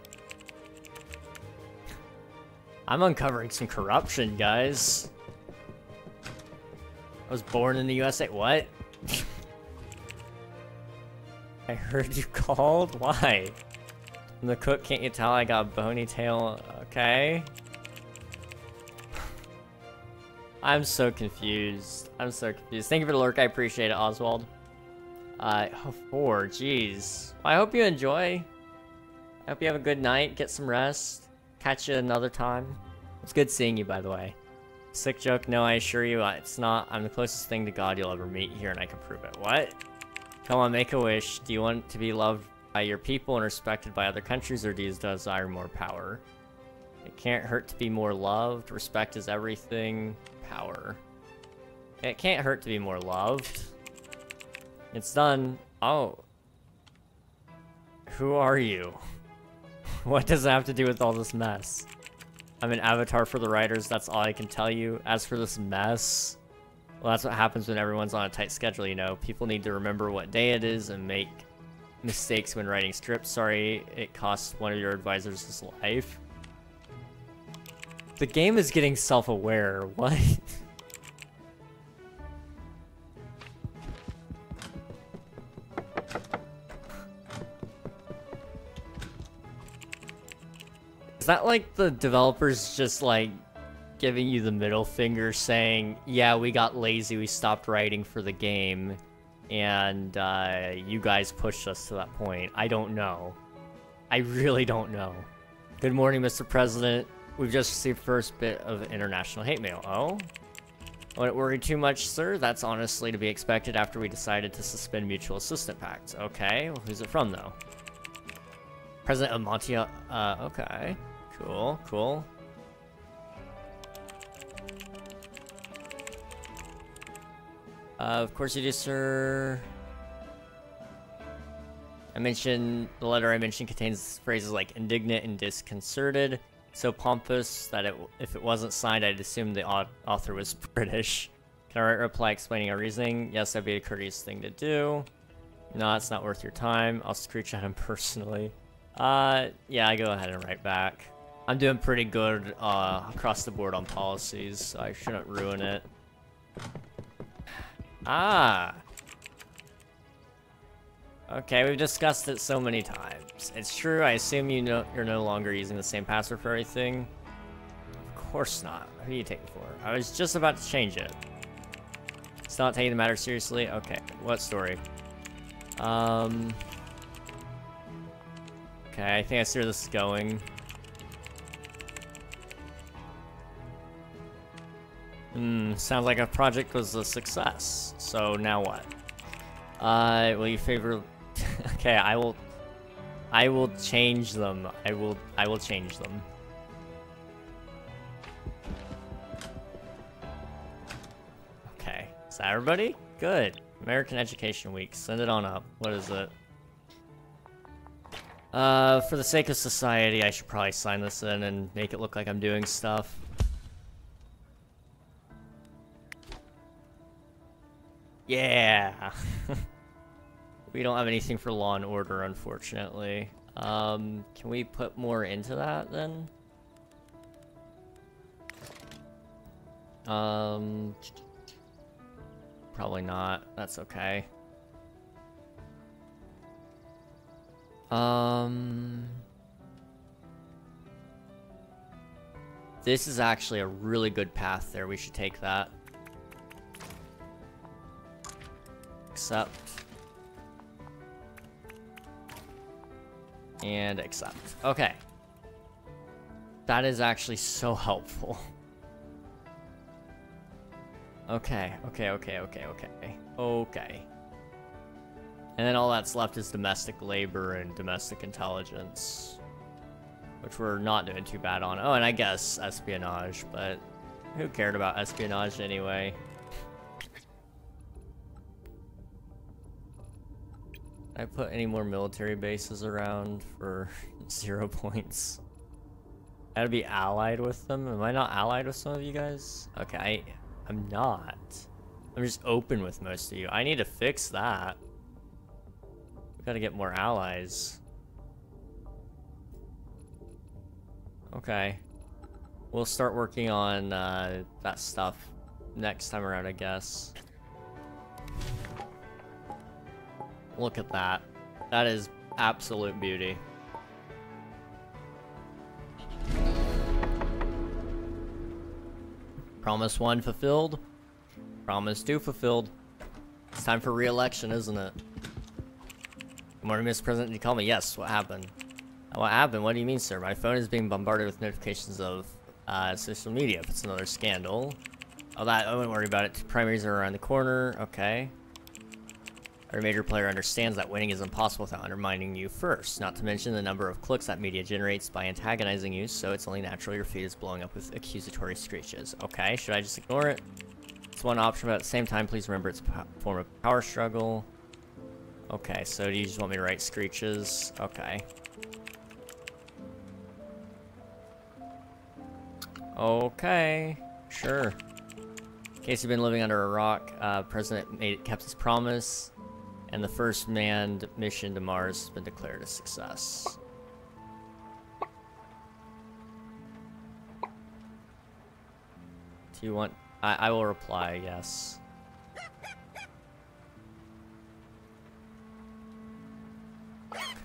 I'm uncovering some corruption, guys. I was born in the USA. What? I heard you called? Why? the cook, can't you tell I got a bony tail? Okay. I'm so confused. I'm so confused. Thank you for the lurk. I appreciate it, Oswald. Uh, oh, four. Jeez. I hope you enjoy. I hope you have a good night. Get some rest. Catch you another time. It's good seeing you, by the way. Sick joke? No, I assure you, uh, it's not. I'm the closest thing to God you'll ever meet here, and I can prove it. What? Come on, make a wish. Do you want to be loved by your people and respected by other countries, or do you desire more power? It can't hurt to be more loved. Respect is everything power. It can't hurt to be more loved. It's done. Oh. Who are you? what does it have to do with all this mess? I'm an avatar for the writers, that's all I can tell you. As for this mess, well, that's what happens when everyone's on a tight schedule, you know. People need to remember what day it is and make mistakes when writing scripts. Sorry, it costs one of your advisors his life. The game is getting self-aware. What? Is that like the developers just like giving you the middle finger saying, yeah, we got lazy, we stopped writing for the game, and uh, you guys pushed us to that point? I don't know. I really don't know. Good morning, Mr. President. We've just received first bit of international hate mail. Oh? Wouldn't worry too much, sir. That's honestly to be expected after we decided to suspend mutual assistant pacts. Okay, well, who's it from, though? President of Montia. Uh, okay. Cool, cool. Uh, of course you do, sir. I mentioned, the letter I mentioned contains phrases like indignant and disconcerted, so pompous that it, if it wasn't signed, I'd assume the author was British. Can I write a reply explaining our reasoning? Yes, that'd be a courteous thing to do. No, it's not worth your time. I'll screech at him personally. Uh, yeah, I go ahead and write back. I'm doing pretty good uh, across the board on policies, so I shouldn't ruin it. Ah. Okay, we've discussed it so many times. It's true, I assume you know you're no longer using the same password for everything. Of course not. Who are you taking for? I was just about to change it. It's not taking the matter seriously? Okay, what story? Um... Okay, I think I see where this is going. Hmm, sounds like a project was a success. So now what? Uh, will you favor... okay, I will... I will change them. I will... I will change them. Okay. Is that everybody? Good. American Education Week. Send it on up. What is it? Uh, for the sake of society, I should probably sign this in and make it look like I'm doing stuff. Yeah! we don't have anything for Law and Order, unfortunately. Um, can we put more into that, then? Um... Probably not. That's okay. Um... This is actually a really good path there. We should take that. accept. And accept. Okay. That is actually so helpful. okay, okay, okay, okay, okay. Okay. And then all that's left is domestic labor and domestic intelligence. Which we're not doing too bad on. Oh, and I guess espionage, but who cared about espionage anyway? I put any more military bases around for zero points? I'd be allied with them? Am I not allied with some of you guys? Okay, I, I'm not. I'm just open with most of you. I need to fix that. We gotta get more allies. Okay. We'll start working on uh, that stuff next time around, I guess. Look at that. That is absolute beauty. Promise one fulfilled. Promise two fulfilled. It's time for re-election, isn't it? Good morning, Mr. President. Did you call me? Yes. What happened? What happened? What do you mean, sir? My phone is being bombarded with notifications of uh, social media. If it's another scandal. Oh, that. I wouldn't worry about it. Primaries are around the corner. Okay. Every major player understands that winning is impossible without undermining you first, not to mention the number of clicks that media generates by antagonizing you, so it's only natural your feed is blowing up with accusatory screeches. Okay, should I just ignore it? It's one option, but at the same time, please remember it's a form of power struggle. Okay, so do you just want me to write screeches? Okay. Okay, sure. In case you've been living under a rock, uh, President made, kept his promise, and the first manned mission to Mars has been declared a success. Do you want... I, I will reply, yes.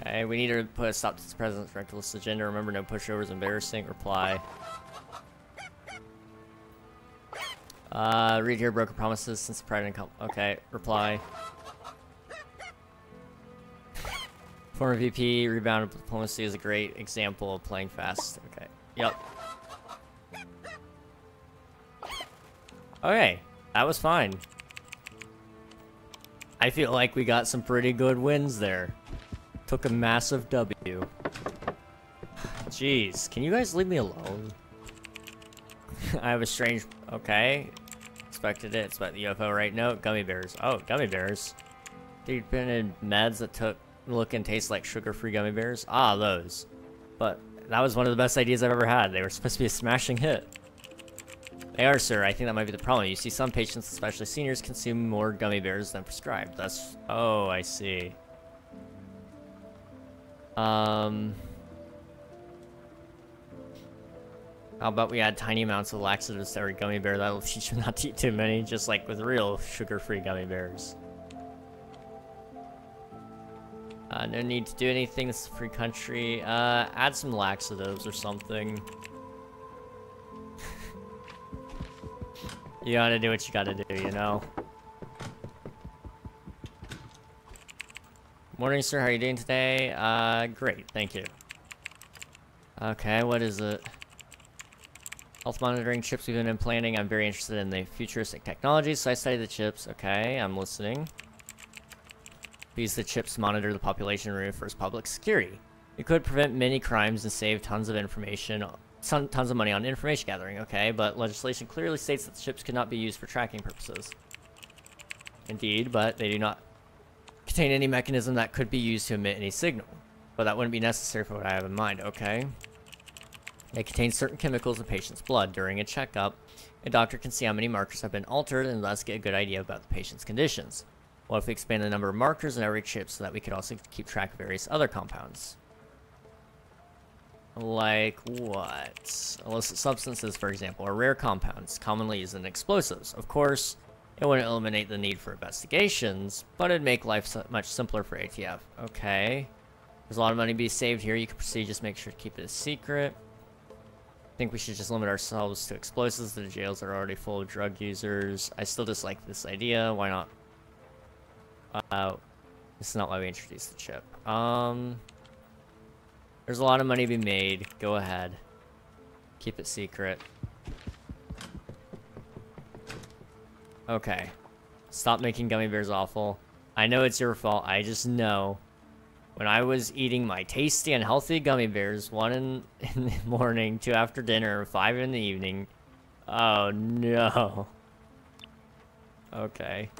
Okay, we need to put a stop to the president's reckless agenda. Remember, no pushovers, embarrassing. Reply. Uh, read here broken promises since pride and Okay, reply. Former VP, rebound diplomacy is a great example of playing fast. Okay, yep. Okay, that was fine. I feel like we got some pretty good wins there. Took a massive W. Jeez, can you guys leave me alone? I have a strange... Okay. Expected it. About the UFO, right? No, gummy bears. Oh, gummy bears. Dude, been in meds that took, look, and taste like sugar-free gummy bears? Ah, those. But that was one of the best ideas I've ever had. They were supposed to be a smashing hit. They are, sir. I think that might be the problem. You see, some patients, especially seniors, consume more gummy bears than prescribed. That's... Oh, I see. Um... How about we add tiny amounts of laxatives to every gummy bear? That'll teach them not to eat too many, just like with real sugar-free gummy bears. Uh, no need to do anything, this is a free country. Uh, add some laxatives or something. you gotta do what you gotta do, you know? Morning, sir. How are you doing today? Uh, great. Thank you. Okay, what is it? Health monitoring chips we've been implanting. I'm very interested in the futuristic technologies, so I study the chips. Okay, I'm listening. Use the chips to monitor the population and reinforce public security. It could prevent many crimes and save tons of information, ton, tons of money on information gathering, okay? But legislation clearly states that the chips cannot be used for tracking purposes. Indeed, but they do not contain any mechanism that could be used to emit any signal. But that wouldn't be necessary for what I have in mind, okay? It contains certain chemicals in patient's blood. During a checkup, a doctor can see how many markers have been altered and thus get a good idea about the patient's conditions. What if we expand the number of markers in every chip so that we could also keep track of various other compounds? Like what? Illicit substances, for example, are rare compounds, commonly used in explosives. Of course, it wouldn't eliminate the need for investigations, but it'd make life much simpler for ATF. Okay. There's a lot of money to be saved here. You can proceed, just make sure to keep it a secret. I think we should just limit ourselves to explosives. The jails are already full of drug users. I still dislike this idea. Why not uh, is not why we introduced the chip. Um, there's a lot of money to be made. Go ahead. Keep it secret. Okay. Stop making gummy bears awful. I know it's your fault. I just know. When I was eating my tasty and healthy gummy bears, one in, in the morning, two after dinner, five in the evening. Oh no. Okay.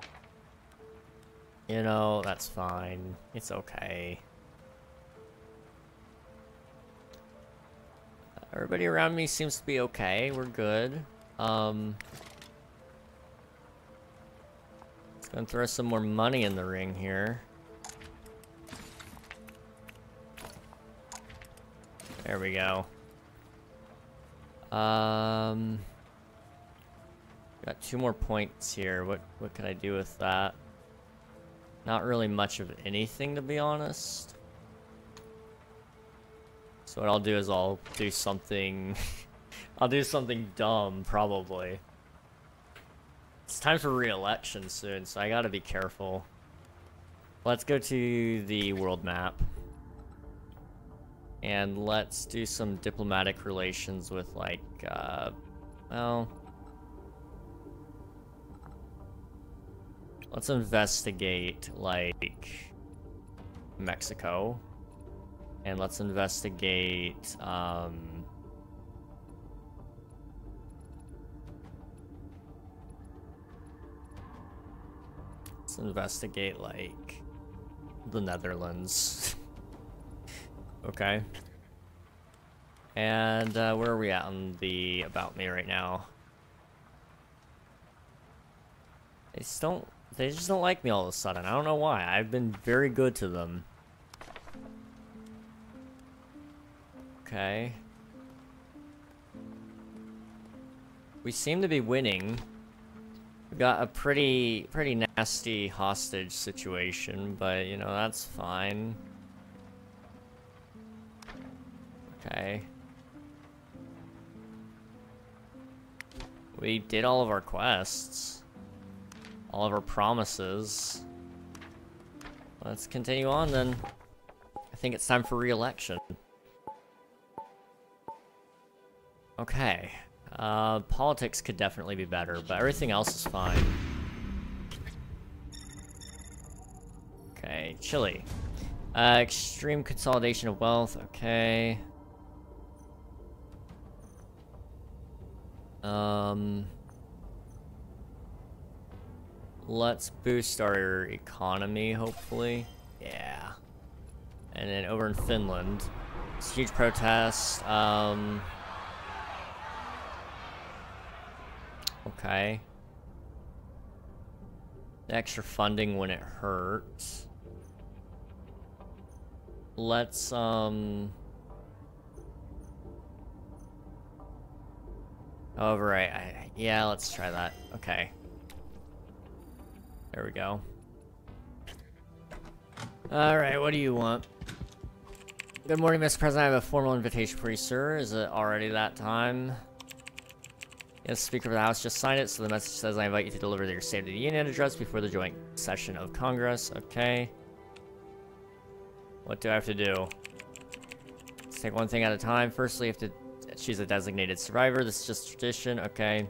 You know, that's fine. It's okay. Everybody around me seems to be okay. We're good. Um, let's go and throw some more money in the ring here. There we go. Um, got two more points here. What what can I do with that? Not really much of anything, to be honest. So what I'll do is I'll do something... I'll do something dumb, probably. It's time for re-election soon, so I gotta be careful. Let's go to the world map. And let's do some diplomatic relations with, like, uh, well... Let's investigate, like, Mexico. And let's investigate, um... Let's investigate, like, the Netherlands. okay. And uh, where are we at on the about me right now? They just don't. They just don't like me all of a sudden. I don't know why. I've been very good to them. Okay. We seem to be winning. We got a pretty, pretty nasty hostage situation, but you know, that's fine. Okay. We did all of our quests. All of our promises. Let's continue on then. I think it's time for re-election. Okay. Uh, politics could definitely be better, but everything else is fine. Okay, Chile. Uh, extreme consolidation of wealth, okay. Um... Let's boost our economy, hopefully. Yeah. And then over in Finland, it's huge protest. Um... Okay. Extra funding when it hurts. Let's, um... Oh, right. I, yeah, let's try that. Okay. There we go. Alright, what do you want? Good morning, Mr. President. I have a formal invitation for you, sir. Is it already that time? Yes, Speaker of the House just signed it, so the message says I invite you to deliver your State of the Union address before the joint session of Congress. Okay. What do I have to do? Let's take one thing at a time. Firstly, you have to choose a designated survivor. This is just tradition. Okay.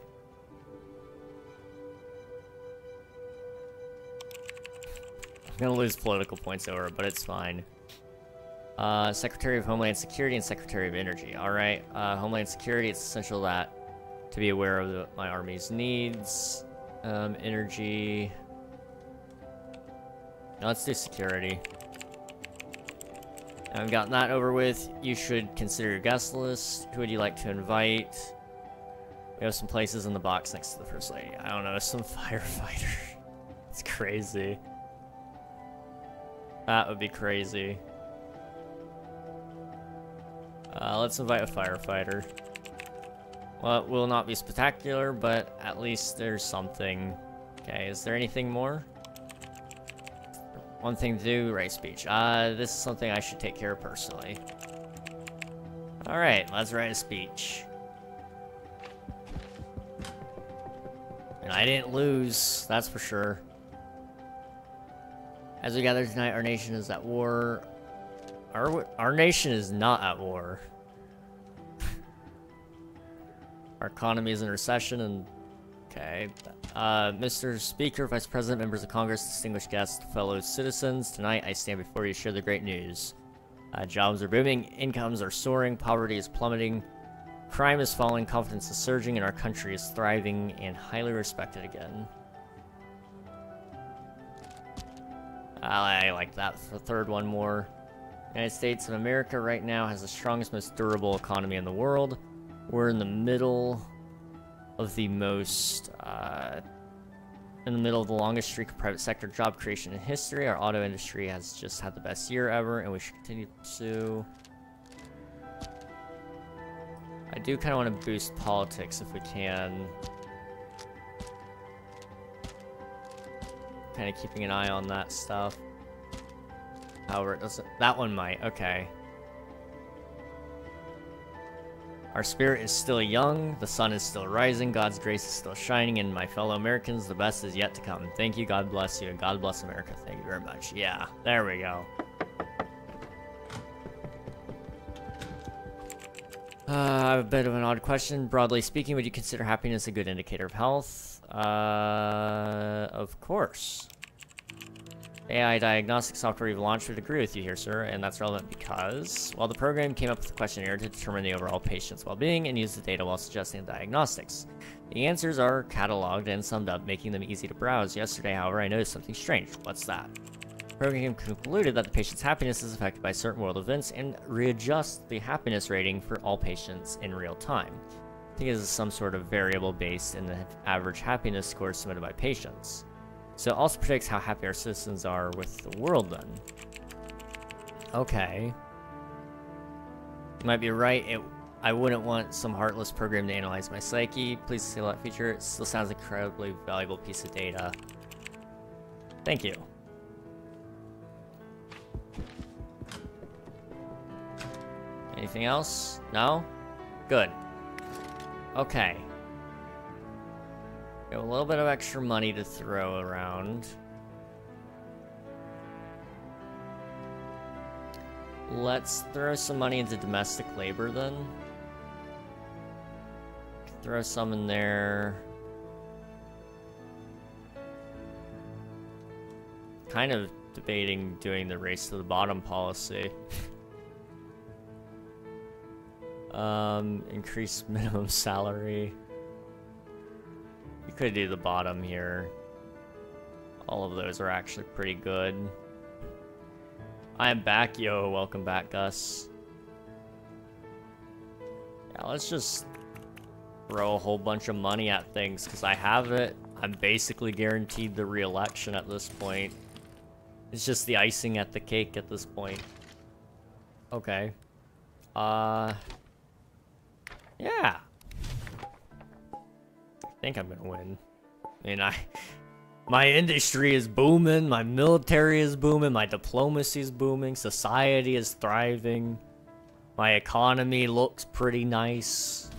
Gonna lose political points over but it's fine. Uh, Secretary of Homeland Security and Secretary of Energy. Alright, uh, Homeland Security, it's essential that to be aware of the, my army's needs. Um, energy. Now let's do security. Now I've gotten that over with. You should consider your guest list. Who would you like to invite? We have some places in the box next to the first lady. I don't know, some firefighter. it's crazy. That would be crazy. Uh, let's invite a firefighter. Well, it will not be spectacular, but at least there's something. Okay, is there anything more? One thing to do, write speech. Uh, this is something I should take care of personally. Alright, let's write a speech. And I didn't lose, that's for sure. As we gather tonight, our nation is at war. Our, our nation is not at war. Our economy is in recession and... Okay. Uh, Mr. Speaker, Vice President, members of Congress, distinguished guests, fellow citizens, tonight I stand before you to share the great news. Uh, jobs are booming, incomes are soaring, poverty is plummeting, crime is falling, confidence is surging, and our country is thriving and highly respected again. I like that third one more. United States of America right now has the strongest, most durable economy in the world. We're in the middle of the most, uh, in the middle of the longest streak of private sector job creation in history. Our auto industry has just had the best year ever, and we should continue to. I do kind of want to boost politics if we can. Kind of keeping an eye on that stuff. However, it doesn't. That one might. Okay. Our spirit is still young, the sun is still rising, God's grace is still shining, and my fellow Americans, the best is yet to come. Thank you, God bless you, and God bless America. Thank you very much. Yeah, there we go. Uh, a bit of an odd question. Broadly speaking, would you consider happiness a good indicator of health? Uh, of course. AI diagnostic software you've launched would agree with you here, sir, and that's relevant because, while the program came up with a questionnaire to determine the overall patient's well-being and use the data while suggesting diagnostics. The answers are cataloged and summed up, making them easy to browse. Yesterday, however, I noticed something strange. What's that? The program concluded that the patient's happiness is affected by certain world events and readjusts the happiness rating for all patients in real time. I think this is some sort of variable based in the average happiness score submitted by patients. So it also predicts how happy our citizens are with the world then. Okay. You might be right. It, I wouldn't want some heartless program to analyze my psyche. Please disable that feature. It still sounds incredibly valuable piece of data. Thank you. Anything else? No? Good. Okay. A little bit of extra money to throw around. Let's throw some money into domestic labor then. Throw some in there. Kind of debating doing the race to the bottom policy. um, increase minimum salary. You could do the bottom here. All of those are actually pretty good. I am back, yo. Welcome back, Gus. Yeah, let's just throw a whole bunch of money at things, because I have it. I'm basically guaranteed the re-election at this point. It's just the icing at the cake at this point. Okay. Uh... Yeah. Think I'm gonna win. I mean, I... My industry is booming, my military is booming, my diplomacy is booming, society is thriving. My economy looks pretty nice.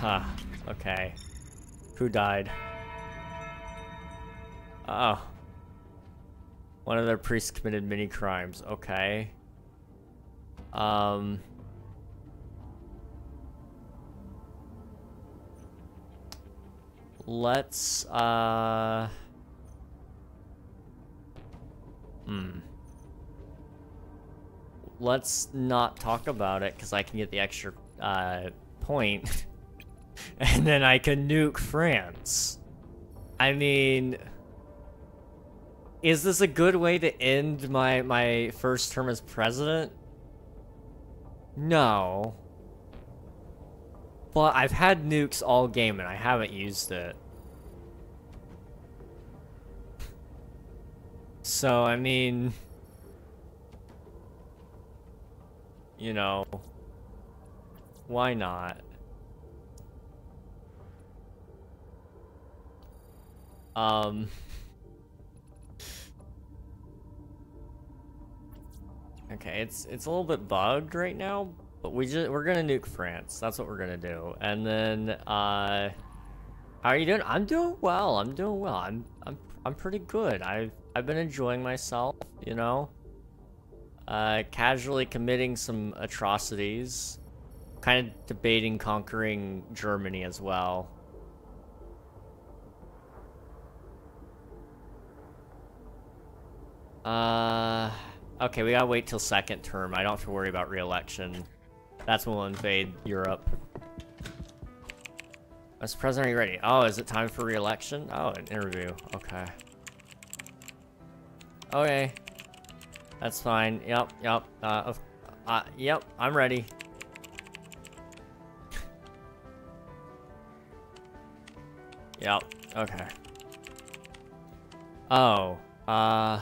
Huh, okay. Who died? Oh. One of their priests committed many crimes, okay. Um... Let's, uh... Hmm. Let's not talk about it, because I can get the extra, uh, point. and then I can nuke France. I mean... Is this a good way to end my, my first term as president? No. But I've had nukes all game and I haven't used it. So, I mean... You know... Why not? Um... Okay, it's it's a little bit bugged right now, but we just we're gonna nuke France. That's what we're gonna do. And then uh how are you doing? I'm doing well. I'm doing well. I'm I'm I'm pretty good. I've I've been enjoying myself, you know. Uh casually committing some atrocities. Kind of debating conquering Germany as well. Uh Okay, we gotta wait till second term. I don't have to worry about re-election. That's when we'll invade Europe. Mr. President, are you ready? Oh, is it time for re-election? Oh, an interview. Okay. Okay. That's fine. Yep, yep. Uh, uh, yep, I'm ready. yep, okay. Oh, uh...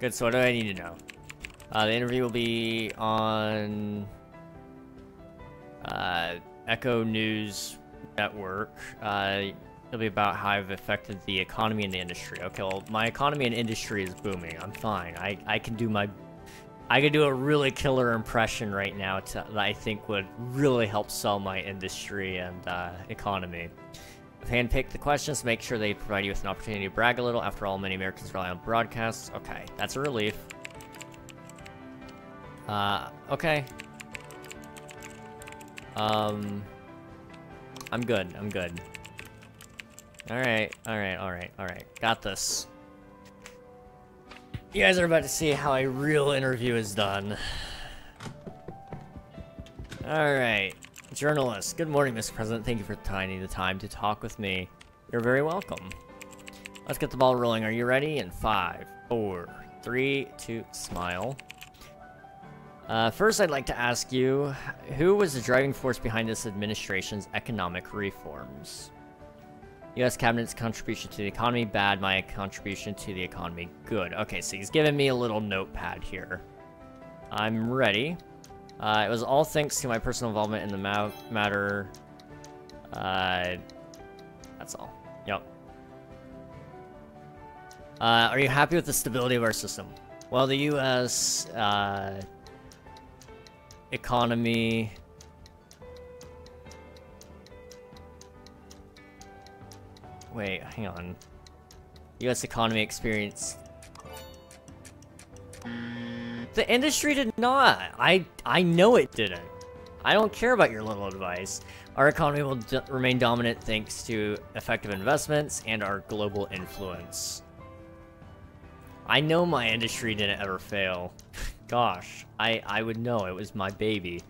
Good, so what do I need to know? Uh, the interview will be on uh, Echo News Network. Uh, it'll be about how I've affected the economy and the industry. Okay, well, my economy and industry is booming. I'm fine. I, I can do my... I can do a really killer impression right now to, that I think would really help sell my industry and uh, economy. I've handpicked the questions make sure they provide you with an opportunity to brag a little. After all, many Americans rely on broadcasts. Okay, that's a relief. Uh, okay. Um, I'm good. I'm good. Alright, alright, alright, alright. Got this. You guys are about to see how a real interview is done. Alright. Journalist. Good morning, Mr. President. Thank you for finding the time to talk with me. You're very welcome. Let's get the ball rolling. Are you ready? In five, four, three, two, smile. Uh, first, I'd like to ask you, who was the driving force behind this administration's economic reforms? U.S. Cabinet's contribution to the economy, bad. My contribution to the economy, good. Okay, so he's giving me a little notepad here. I'm ready. Uh, it was all thanks to my personal involvement in the ma matter. Uh, that's all. Yep. Uh, are you happy with the stability of our system? Well, the U.S. Economy... Wait, hang on. U.S. economy experience. The industry did not! I, I know it didn't. I don't care about your little advice. Our economy will remain dominant thanks to effective investments and our global influence. I know my industry didn't ever fail. Gosh, I, I would know. It was my baby.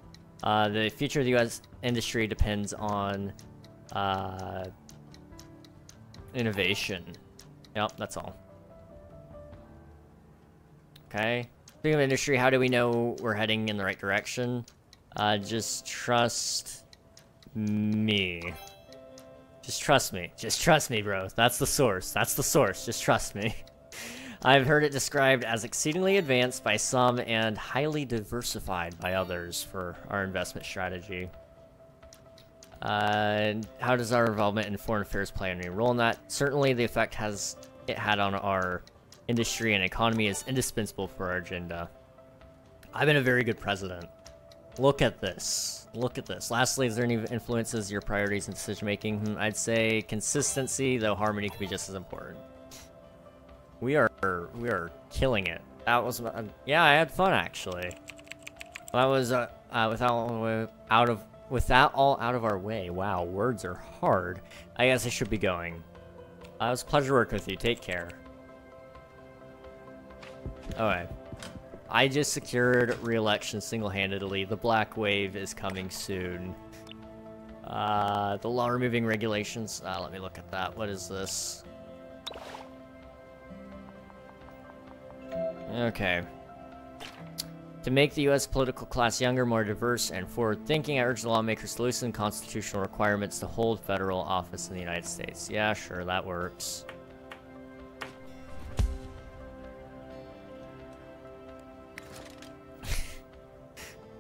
Uh, the future of the U.S. industry depends on uh, innovation. Yep, that's all. Okay. Speaking of industry, how do we know we're heading in the right direction? Uh, just trust me. Just trust me. Just trust me, bro. That's the source. That's the source. Just trust me. I've heard it described as exceedingly advanced by some and highly diversified by others for our investment strategy. Uh, how does our involvement in foreign affairs play any role in that? Certainly the effect has it had on our industry and economy is indispensable for our agenda. I've been a very good president. Look at this. Look at this. Lastly, is there any influences your priorities and decision making? Hmm, I'd say consistency, though harmony could be just as important. We are we are killing it. That was uh, yeah, I had fun actually. That was uh, uh without out of with that all out of our way. Wow, words are hard. I guess I should be going. Uh, it was a pleasure working with you. Take care. Alright. I just secured re-election single-handedly. The Black Wave is coming soon. Uh, the law removing regulations. Uh, let me look at that. What is this? Okay. To make the U.S. political class younger, more diverse, and forward-thinking, I urge the lawmakers to loosen constitutional requirements to hold federal office in the United States. Yeah, sure, that works.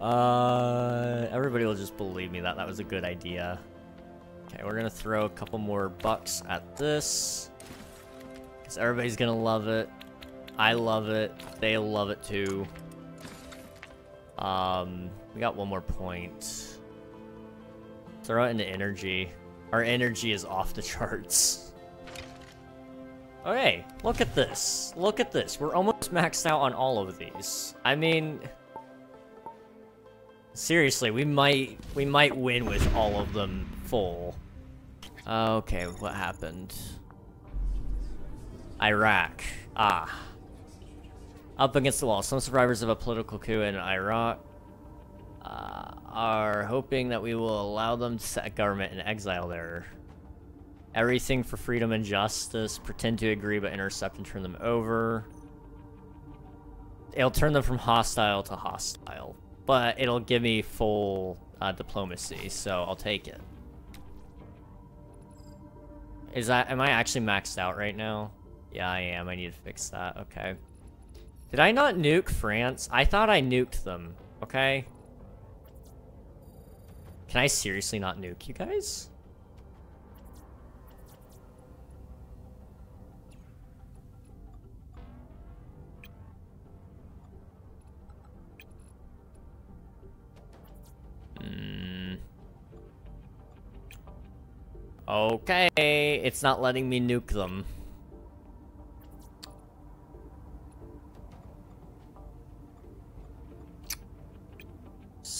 uh, everybody will just believe me that that was a good idea. Okay, we're gonna throw a couple more bucks at this. Because everybody's gonna love it. I love it. They love it too. Um, we got one more point. Throw it into energy. Our energy is off the charts. Okay, look at this. Look at this. We're almost maxed out on all of these. I mean... Seriously, we might we might win with all of them full. Okay, what happened? Iraq. Ah. Up against the wall. Some survivors of a political coup in Iraq uh, are hoping that we will allow them to set government in exile there. Everything for freedom and justice. Pretend to agree but intercept and turn them over. It'll turn them from hostile to hostile. But it'll give me full uh, diplomacy, so I'll take it. Is that, am I actually maxed out right now? Yeah, I am. I need to fix that. Okay. Did I not nuke France? I thought I nuked them, okay? Can I seriously not nuke you guys? Hmm. Okay, it's not letting me nuke them.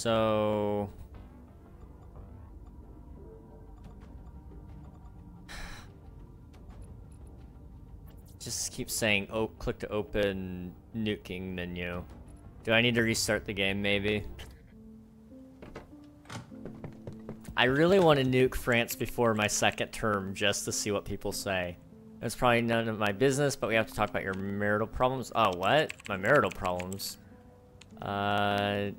So... Just keep saying, oh, click to open nuking menu. Do I need to restart the game, maybe? I really want to nuke France before my second term, just to see what people say. It's probably none of my business, but we have to talk about your marital problems. Oh, what? My marital problems? Uh...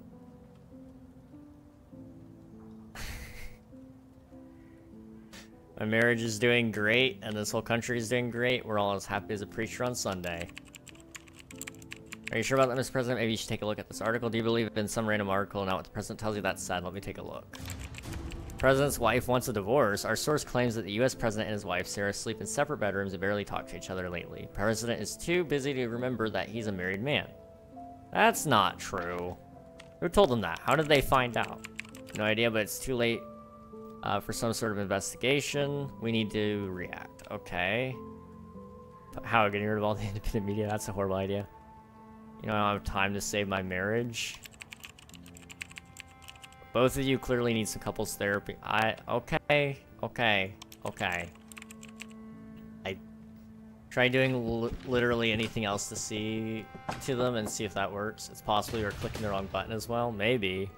my marriage is doing great, and this whole country is doing great. We're all as happy as a preacher on Sunday. Are you sure about that, Mr. President? Maybe you should take a look at this article. Do you believe in some random article? Now what the president tells you, that's sad. Let me take a look. President's wife wants a divorce. Our source claims that the U.S. president and his wife, Sarah, sleep in separate bedrooms and barely talk to each other lately. President is too busy to remember that he's a married man. That's not true. Who told them that? How did they find out? No idea, but it's too late uh, for some sort of investigation. We need to react. Okay. How? Getting rid of all the independent media? That's a horrible idea. You know, I don't have time to save my marriage. Both of you clearly need some couples therapy. I, okay, okay, okay. I try doing literally anything else to see to them and see if that works. It's possible you're clicking the wrong button as well, maybe.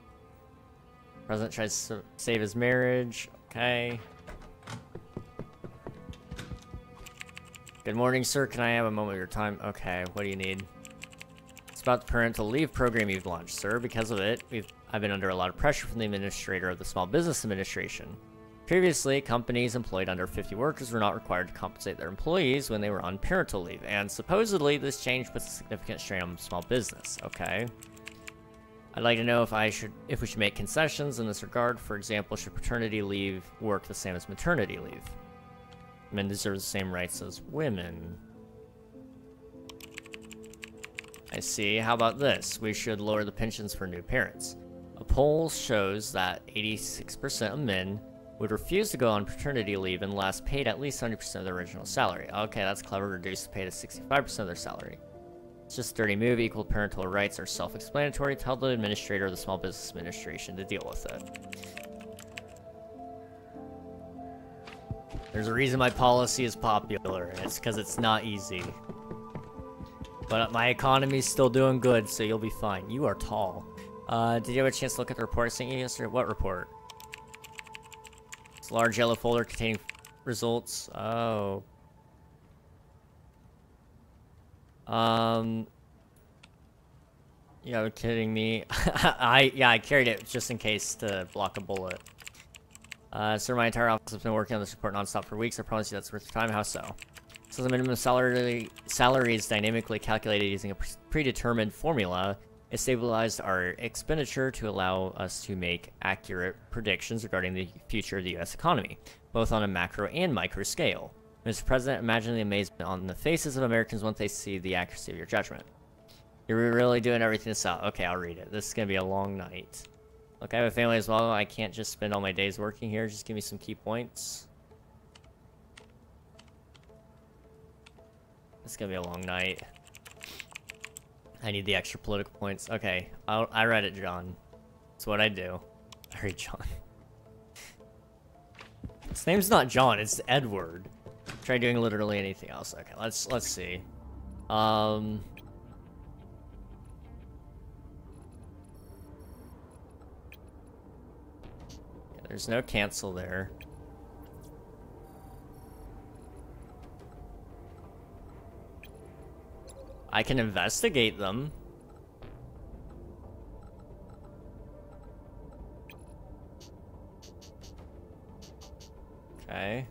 President tries to save his marriage, okay. Good morning, sir. Can I have a moment of your time? Okay, what do you need? It's about the parental leave program you've launched, sir. Because of it, we've I've been under a lot of pressure from the administrator of the Small Business Administration. Previously, companies employed under 50 workers were not required to compensate their employees when they were on parental leave, and supposedly this change puts a significant strain on small business. Okay. I'd like to know if I should if we should make concessions in this regard. For example, should paternity leave work the same as maternity leave? Men deserve the same rights as women. I see. How about this? We should lower the pensions for new parents. A poll shows that 86% of men would refuse to go on paternity leave unless paid at least 100% of their original salary. Okay, that's clever. Reduce the pay to 65% of their salary. It's just dirty move. Equal parental rights are self-explanatory. Tell the administrator of the Small Business Administration to deal with it. There's a reason my policy is popular, and it's because it's not easy. But my economy's still doing good, so you'll be fine. You are tall. Uh, did you have a chance to look at the report I sent you yesterday? What report? It's a large yellow folder containing results. Oh. Um. You're kidding me. I yeah, I carried it just in case to block a bullet. Uh, sir, my entire office has been working on this report nonstop for weeks. I promise you that's worth your time. How so? So the minimum salary salary is dynamically calculated using a predetermined formula. It stabilized our expenditure to allow us to make accurate predictions regarding the future of the U.S. economy, both on a macro and micro scale. Mr. President, imagine the amazement on the faces of Americans once they see the accuracy of your judgment. You're really doing everything to sell. Okay, I'll read it. This is going to be a long night. Look, I have a family as well. I can't just spend all my days working here. Just give me some key points. It's gonna be a long night. I need the extra political points. Okay, I'll, I read it, John. That's what I do. I read John. His name's not John, it's Edward. Try doing literally anything else. Okay, let's let's see. Um There's no cancel there. I can investigate them. Okay.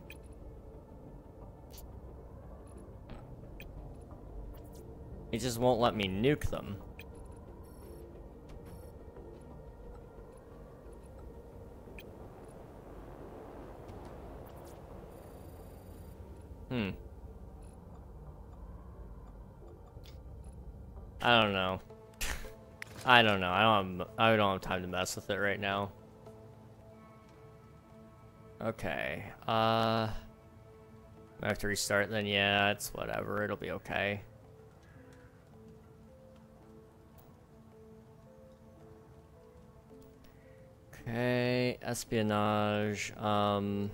He just won't let me nuke them. Hmm. I don't know. I don't know. I don't have, I don't have time to mess with it right now. Okay. Uh I have to restart then yeah, it's whatever. It'll be okay. Okay, espionage. Um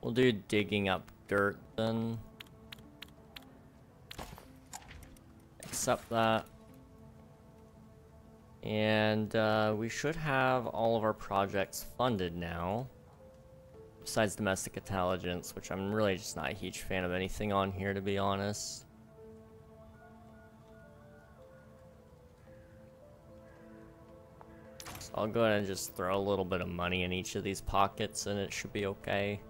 We'll do digging up dirt then. Accept that. And uh, we should have all of our projects funded now. Besides domestic intelligence, which I'm really just not a huge fan of anything on here, to be honest. So I'll go ahead and just throw a little bit of money in each of these pockets and it should be okay.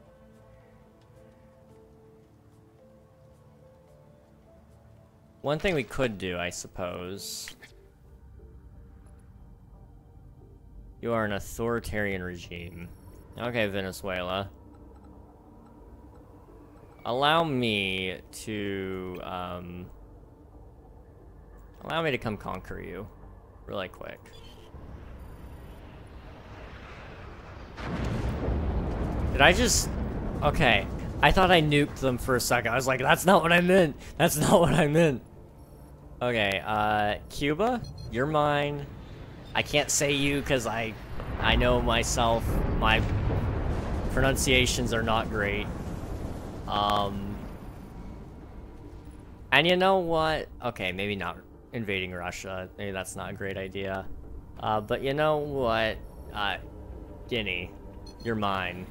One thing we could do, I suppose. You are an authoritarian regime. Okay, Venezuela. Allow me to, um... Allow me to come conquer you. Really quick. Did I just... Okay. I thought I nuked them for a second. I was like, that's not what I meant. That's not what I meant. Okay, uh, Cuba, you're mine. I can't say you because I, I know myself. My pronunciations are not great. Um, and you know what? Okay, maybe not invading Russia. Maybe that's not a great idea. Uh, but you know what? Uh, Guinea, you're mine.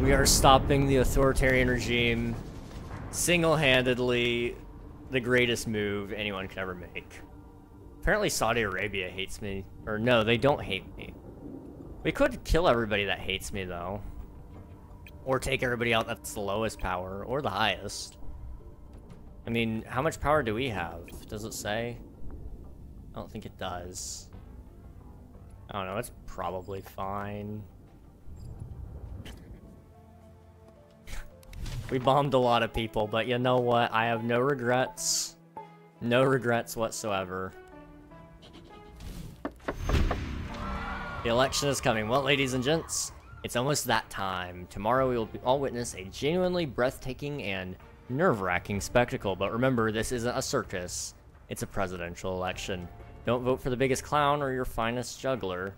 We are stopping the authoritarian regime single-handedly the greatest move anyone could ever make. Apparently Saudi Arabia hates me. Or no, they don't hate me. We could kill everybody that hates me, though. Or take everybody out that's the lowest power, or the highest. I mean, how much power do we have? Does it say? I don't think it does. I don't know, it's probably fine. We bombed a lot of people, but you know what? I have no regrets. No regrets whatsoever. The election is coming. Well, ladies and gents, it's almost that time. Tomorrow we will all witness a genuinely breathtaking and nerve-wracking spectacle. But remember, this isn't a circus. It's a presidential election. Don't vote for the biggest clown or your finest juggler.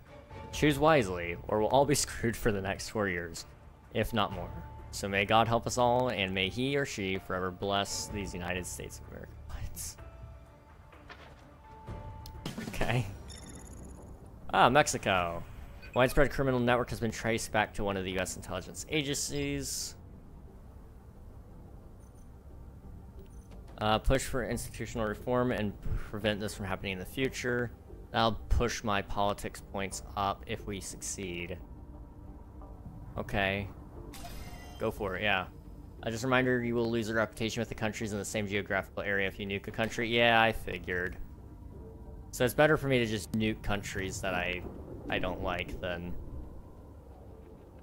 Choose wisely, or we'll all be screwed for the next four years, if not more. So may God help us all, and may he or she forever bless these United States of America. What? Okay. Ah, Mexico. Widespread criminal network has been traced back to one of the U.S. intelligence agencies. Uh, push for institutional reform and prevent this from happening in the future. That'll push my politics points up if we succeed. Okay. Go for it, yeah. Uh, just a reminder, you will lose your reputation with the countries in the same geographical area if you nuke a country. Yeah, I figured. So it's better for me to just nuke countries that I I don't like than...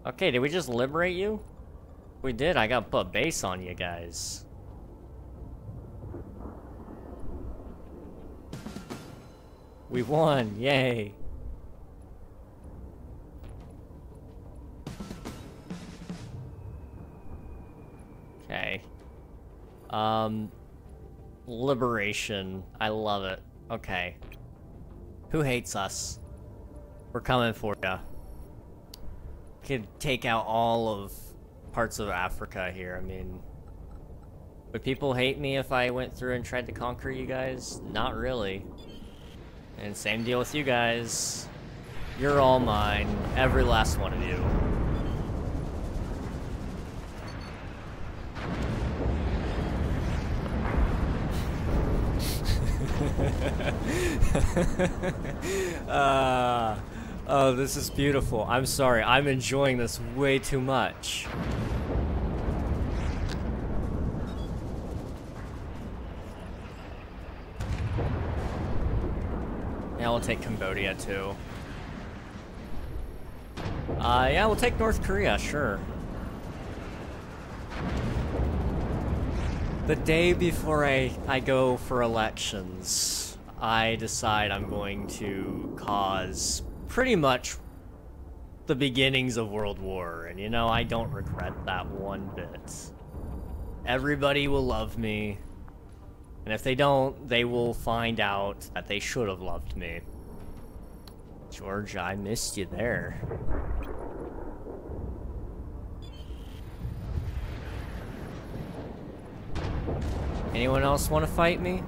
Okay, did we just liberate you? We did, I got put base on you guys. We won, yay. Okay. Um, liberation. I love it. Okay. Who hates us? We're coming for ya. Could take out all of parts of Africa here. I mean, would people hate me if I went through and tried to conquer you guys? Not really. And same deal with you guys. You're all mine. Every last one of you. uh, oh, this is beautiful. I'm sorry. I'm enjoying this way too much. Yeah, we'll take Cambodia too. Uh, yeah, we'll take North Korea, sure. The day before I, I go for elections, I decide I'm going to cause pretty much the beginnings of World War, and you know, I don't regret that one bit. Everybody will love me, and if they don't, they will find out that they should have loved me. George, I missed you there. Anyone else want to fight me?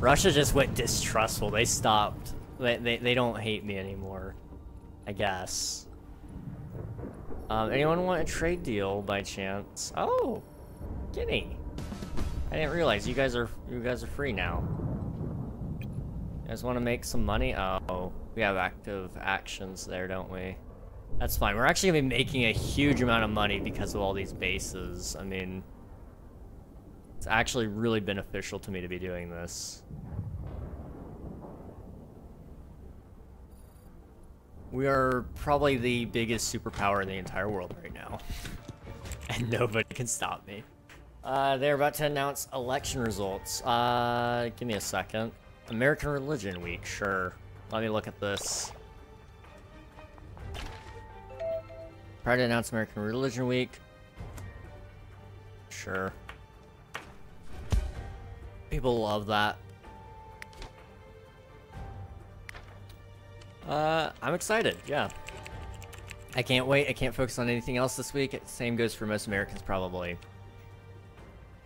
Russia just went distrustful. They stopped. They, they, they don't hate me anymore. I guess. Um, anyone want a trade deal by chance? Oh, Guinea. I didn't realize you guys are you guys are free now. You guys want to make some money? Oh, we have active actions there, don't we? That's fine. We're actually gonna be making a huge amount of money because of all these bases. I mean, it's actually really beneficial to me to be doing this. We are probably the biggest superpower in the entire world right now. and nobody can stop me. Uh, they're about to announce election results. Uh, give me a second. American Religion Week, sure. Let me look at this. Prior to announce American Religion Week. Sure. People love that. Uh, I'm excited, yeah. I can't wait. I can't focus on anything else this week. Same goes for most Americans, probably.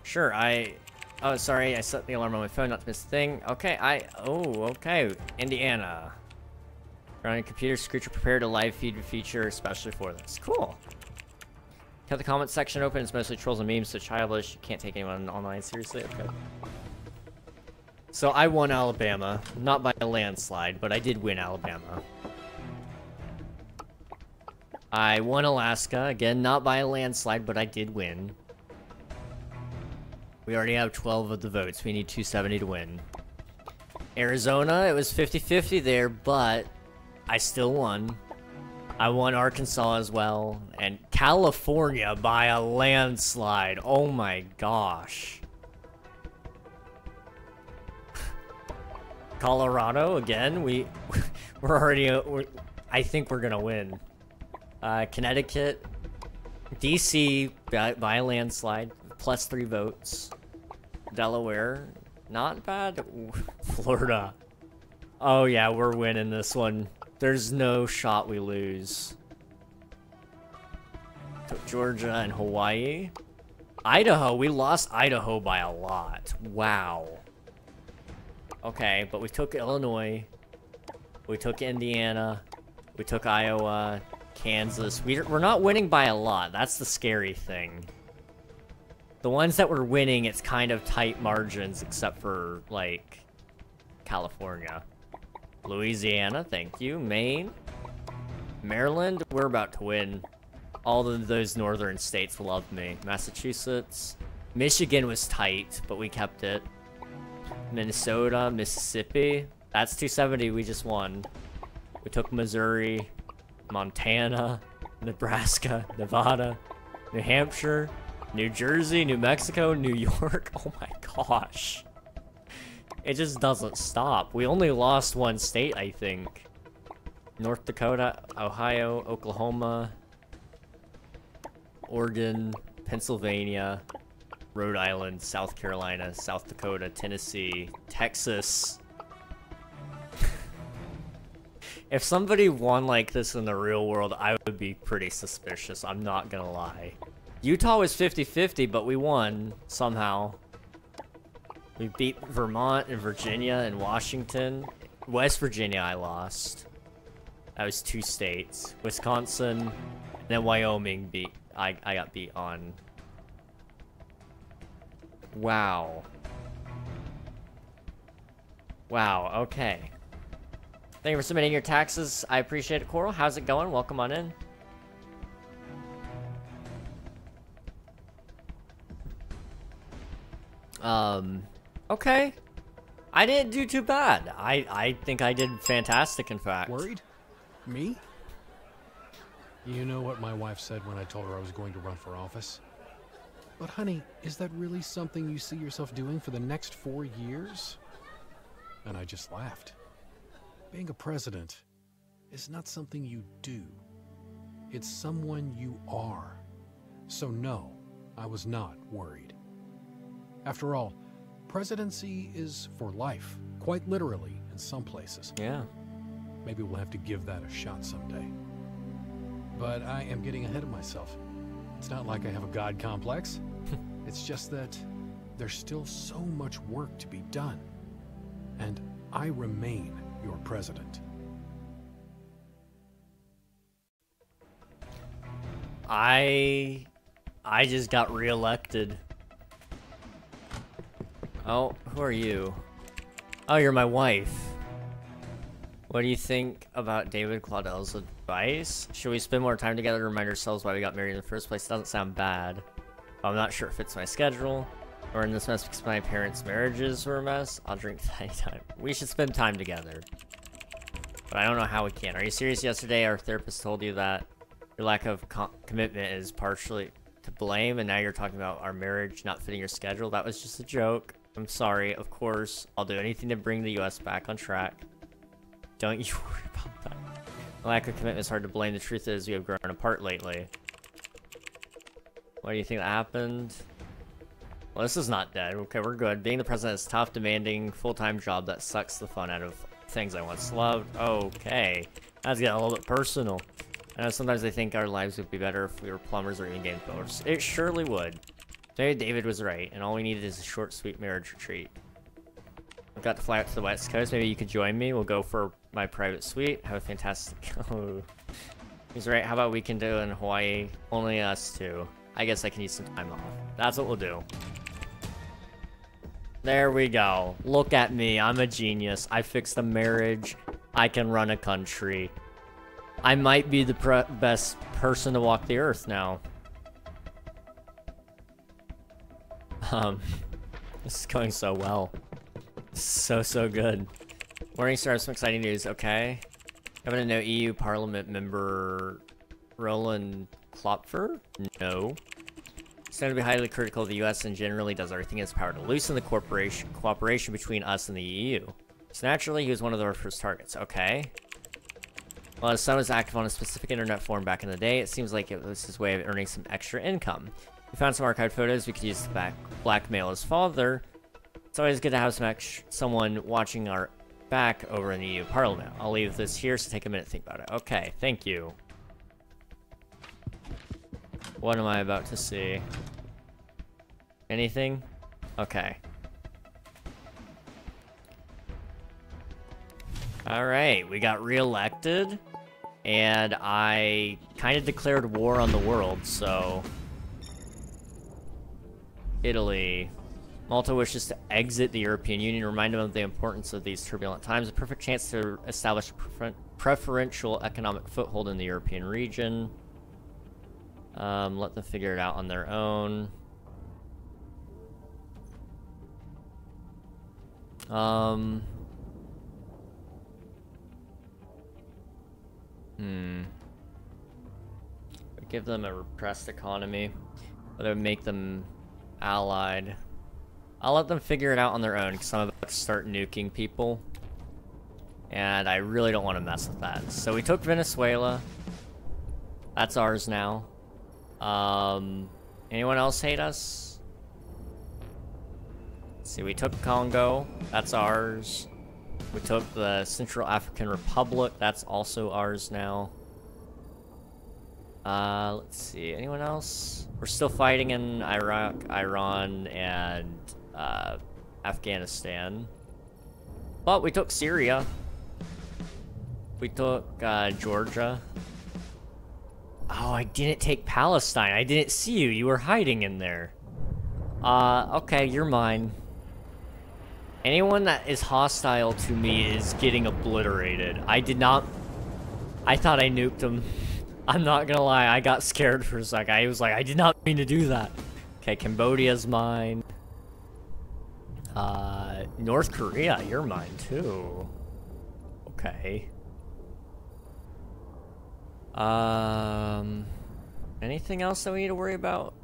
Sure, I... Oh, sorry, I set the alarm on my phone not to miss a thing. Okay, I... Oh, okay. Indiana. Running computer, Screecher prepared a live feed feature especially for this. Cool. Cut the comment section open. It's mostly trolls and memes, so childish. You can't take anyone online seriously. Okay. So I won Alabama, not by a landslide, but I did win Alabama. I won Alaska, again, not by a landslide, but I did win. We already have 12 of the votes. We need 270 to win. Arizona, it was 50-50 there, but I still won. I won Arkansas as well. And California by a landslide. Oh my gosh. Colorado again. We we're already. Uh, we're, I think we're gonna win. Uh, Connecticut, DC by, by a landslide, plus three votes. Delaware, not bad. Florida. Oh yeah, we're winning this one. There's no shot we lose. Georgia and Hawaii. Idaho, we lost Idaho by a lot. Wow. Okay, but we took Illinois. We took Indiana. We took Iowa, Kansas. We're, we're not winning by a lot. That's the scary thing. The ones that we're winning, it's kind of tight margins, except for, like, California. Louisiana, thank you. Maine. Maryland, we're about to win. All of those northern states love me. Massachusetts. Michigan was tight, but we kept it. Minnesota, Mississippi. That's 270 we just won. We took Missouri, Montana, Nebraska, Nevada, New Hampshire, New Jersey, New Mexico, New York. Oh my gosh. It just doesn't stop. We only lost one state, I think. North Dakota, Ohio, Oklahoma, Oregon, Pennsylvania, Rhode Island, South Carolina, South Dakota, Tennessee, Texas. if somebody won like this in the real world, I would be pretty suspicious. I'm not gonna lie. Utah was 50-50, but we won somehow. We beat Vermont and Virginia and Washington. West Virginia I lost. That was two states. Wisconsin, and then Wyoming beat. I, I got beat on Wow. Wow, okay. Thank you for submitting your taxes. I appreciate it, Coral. How's it going? Welcome on in. Um, okay. I didn't do too bad. I, I think I did fantastic, in fact. Worried? Me? You know what my wife said when I told her I was going to run for office? But honey, is that really something you see yourself doing for the next four years? And I just laughed. Being a president is not something you do. It's someone you are. So no, I was not worried. After all, presidency is for life, quite literally in some places. Yeah. Maybe we'll have to give that a shot someday. But I am getting ahead of myself. It's not like I have a god complex. it's just that there's still so much work to be done. and I remain your president. I... I just got reelected. Oh, who are you? Oh, you're my wife. What do you think about David Claudel's advice? Should we spend more time together to remind ourselves why we got married in the first place? Doesn't sound bad. I'm not sure it fits my schedule. We're in this mess because my parents' marriages were a mess. I'll drink anytime. We should spend time together. But I don't know how we can. Are you serious? Yesterday, our therapist told you that your lack of commitment is partially to blame, and now you're talking about our marriage not fitting your schedule. That was just a joke. I'm sorry. Of course, I'll do anything to bring the U.S. back on track. Don't you worry about that. Lack of commitment is hard to blame. The truth is, we have grown apart lately. What do you think that happened? Well, this is not dead. Okay, we're good. Being the president is tough, demanding, full-time job that sucks the fun out of things I once loved. Okay. That's getting a little bit personal. I know sometimes I think our lives would be better if we were plumbers or even game builders. It surely would. Maybe David was right, and all we needed is a short, sweet marriage retreat. I've got to fly out to the west coast. Maybe you could join me. We'll go for my private suite. Have a fantastic... He's right. How about we can do in Hawaii? Only us two. I guess I can use some time off. That's what we'll do. There we go. Look at me. I'm a genius. I fixed a marriage. I can run a country. I might be the best person to walk the earth now. Um, this is going so well. So, so good. Morning Star, some exciting news, okay? Having to know EU Parliament member Roland Klopfer? No. he's gonna be highly critical of the US and generally does everything in its power to loosen the cooperation, cooperation between us and the EU. So naturally, he was one of our first targets, okay? Well, his son was active on a specific internet forum back in the day, it seems like it was his way of earning some extra income. We found some archived photos we could use to blackmail his father. It's always good to have some someone watching our back over in the EU Parliament. I'll leave this here, so take a minute to think about it. Okay, thank you. What am I about to see? Anything? Okay. Alright, we got reelected. And I kind of declared war on the world, so... Italy. Malta wishes to exit the European Union, remind them of the importance of these turbulent times. A perfect chance to establish a prefer preferential economic foothold in the European region. Um, let them figure it out on their own. Um... Hmm. Give them a repressed economy. Whether make them allied. I'll let them figure it out on their own because I'm about to start nuking people. And I really don't want to mess with that. So we took Venezuela. That's ours now. Um, anyone else hate us? Let's see, we took Congo. That's ours. We took the Central African Republic. That's also ours now. Uh, let's see. Anyone else? We're still fighting in Iraq, Iran, and uh, Afghanistan. But we took Syria. We took uh, Georgia. Oh, I didn't take Palestine. I didn't see you. You were hiding in there. Uh, okay, you're mine. Anyone that is hostile to me is getting obliterated. I did not... I thought I nuked them. I'm not gonna lie, I got scared for a sec. I was like, I did not mean to do that. Okay, Cambodia's mine. Uh, North Korea, you're mine too. Okay. Um, anything else that we need to worry about?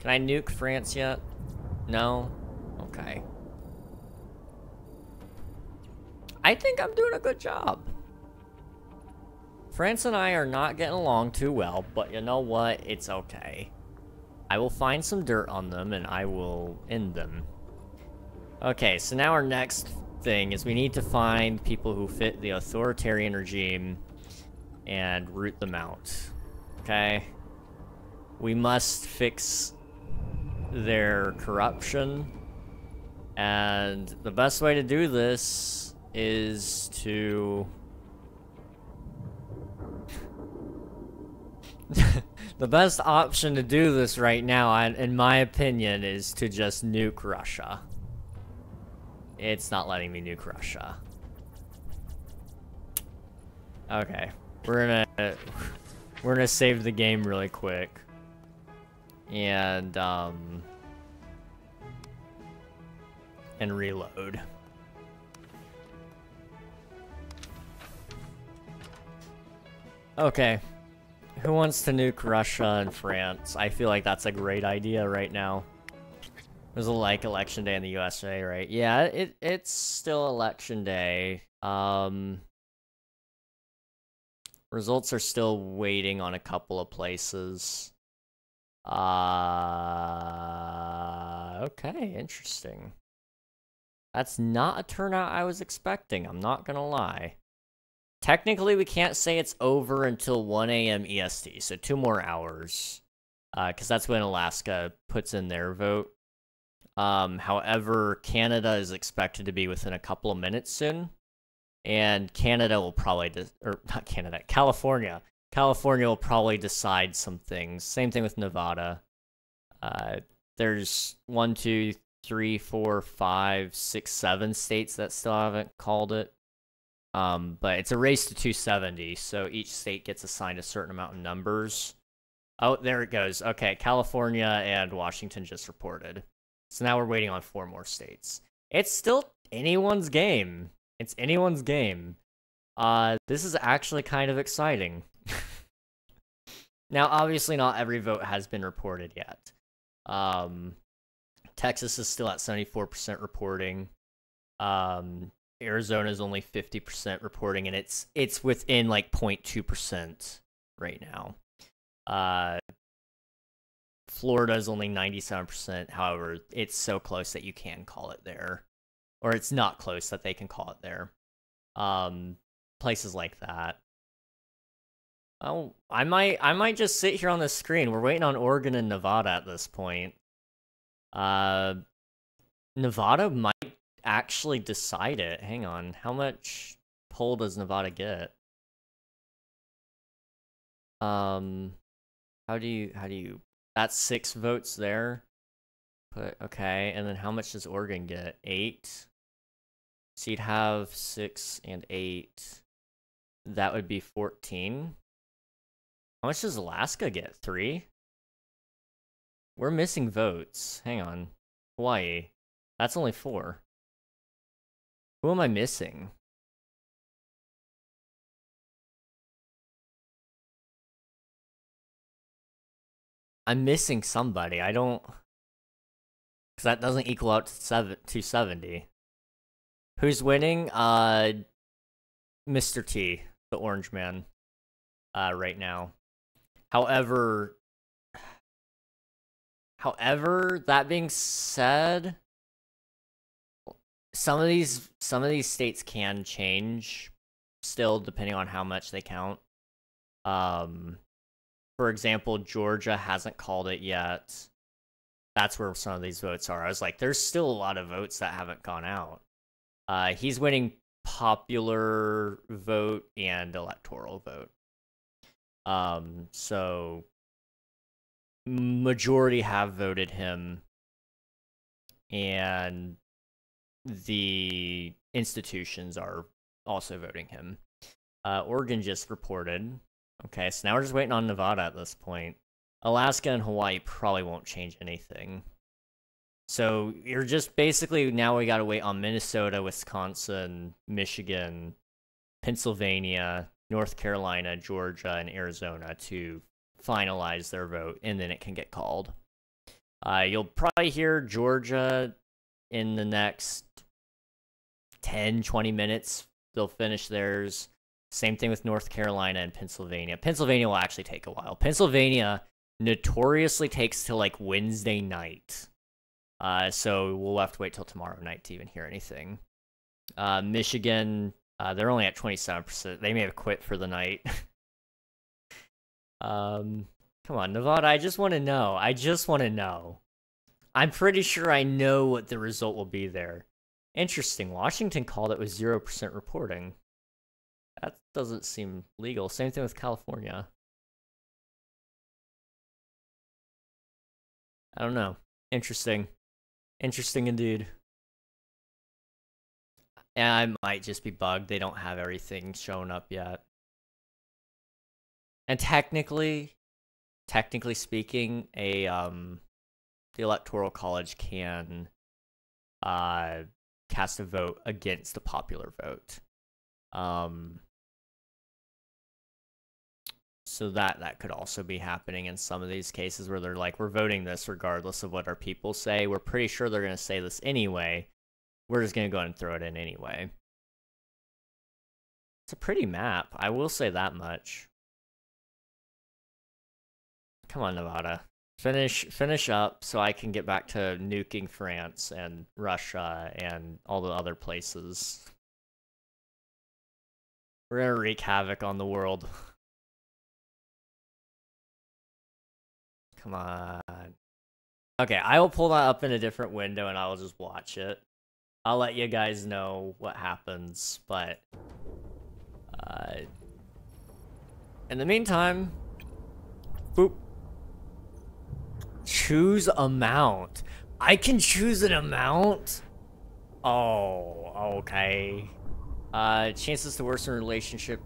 Can I nuke France yet? No? Okay. I think I'm doing a good job. France and I are not getting along too well, but you know what? It's okay. I will find some dirt on them and I will end them. Okay, so now our next thing is we need to find people who fit the authoritarian regime and root them out. Okay? We must fix their corruption. And the best way to do this is to... the best option to do this right now, in my opinion, is to just nuke Russia. It's not letting me nuke Russia. Okay, we're gonna we're gonna save the game really quick, and um, and reload. Okay, who wants to nuke Russia and France? I feel like that's a great idea right now. It was like election day in the USA, right? Yeah, it it's still election day. Um, Results are still waiting on a couple of places. Uh, okay, interesting. That's not a turnout I was expecting, I'm not gonna lie. Technically, we can't say it's over until 1 a.m. EST, so two more hours. Because uh, that's when Alaska puts in their vote. Um, however, Canada is expected to be within a couple of minutes soon and Canada will probably, or not Canada, California. California will probably decide some things. Same thing with Nevada. Uh, there's one, two, three, four, five, six, seven states that still haven't called it. Um, but it's a race to 270, so each state gets assigned a certain amount of numbers. Oh, there it goes. Okay, California and Washington just reported. So now we're waiting on four more states. It's still anyone's game. It's anyone's game. Uh, this is actually kind of exciting. now, obviously, not every vote has been reported yet. Um, Texas is still at 74% reporting. Um, Arizona is only 50% reporting, and it's it's within like 0.2% right now. Uh, Florida is only 97%. However, it's so close that you can call it there or it's not close that they can call it there. Um, places like that. Oh, I might, I might just sit here on the screen. We're waiting on Oregon and Nevada at this point. Uh, Nevada might actually decide it. Hang on, how much poll does Nevada get? Um, how do you, how do you? That's six votes there. But okay, and then how much does Oregon get? Eight. So you'd have 6 and 8. That would be 14. How much does Alaska get? 3? We're missing votes. Hang on. Hawaii. That's only 4. Who am I missing? I'm missing somebody. I don't... Because that doesn't equal out to seven, 270. Who's winning? Uh, Mr. T, the Orange Man, uh, right now. However, however, that being said, some of these some of these states can change still depending on how much they count. Um, for example, Georgia hasn't called it yet. That's where some of these votes are. I was like, there's still a lot of votes that haven't gone out. Uh, he's winning popular vote and electoral vote. Um, so majority have voted him, and the institutions are also voting him. Uh, Oregon just reported. Okay, so now we're just waiting on Nevada at this point. Alaska and Hawaii probably won't change anything. So you're just basically now we got to wait on Minnesota, Wisconsin, Michigan, Pennsylvania, North Carolina, Georgia, and Arizona to finalize their vote, and then it can get called. Uh, you'll probably hear Georgia in the next 10, 20 minutes. They'll finish theirs. Same thing with North Carolina and Pennsylvania. Pennsylvania will actually take a while. Pennsylvania notoriously takes till like Wednesday night uh, so we'll have to wait till tomorrow night to even hear anything. Uh, Michigan, uh, they're only at 27%. They may have quit for the night. um, come on, Nevada, I just want to know. I just want to know. I'm pretty sure I know what the result will be there. Interesting. Washington called it with 0% reporting. That doesn't seem legal. Same thing with California. I don't know. Interesting. Interesting indeed. Yeah, I might just be bugged. They don't have everything shown up yet. And technically, technically speaking, a um the electoral college can uh cast a vote against the popular vote. Um so that that could also be happening in some of these cases where they're like we're voting this regardless of what our people say. We're pretty sure they're going to say this anyway. We're just going to go ahead and throw it in anyway. It's a pretty map. I will say that much. Come on, Nevada. Finish finish up so I can get back to nuking France and Russia and all the other places. We're gonna wreak havoc on the world. Come on. Okay, I will pull that up in a different window and I will just watch it. I'll let you guys know what happens, but... Uh, in the meantime... Boop. Choose amount. I can choose an amount? Oh, okay. Uh, chances to worsen relationship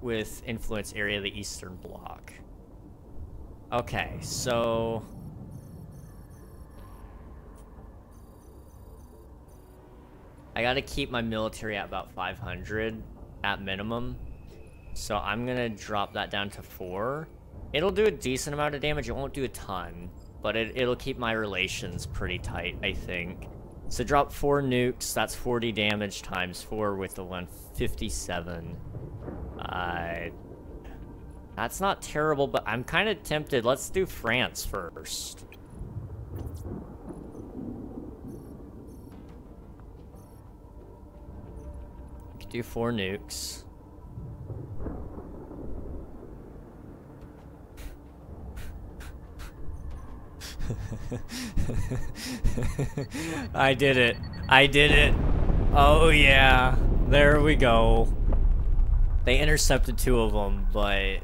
with influence area of the Eastern Bloc. Okay, so... I gotta keep my military at about 500 at minimum. So I'm gonna drop that down to 4. It'll do a decent amount of damage, it won't do a ton. But it, it'll keep my relations pretty tight, I think. So drop 4 nukes, that's 40 damage times 4 with the 157. Uh, that's not terrible, but I'm kind of tempted. Let's do France first. Do four nukes. I did it. I did it. Oh yeah. There we go. They intercepted two of them, but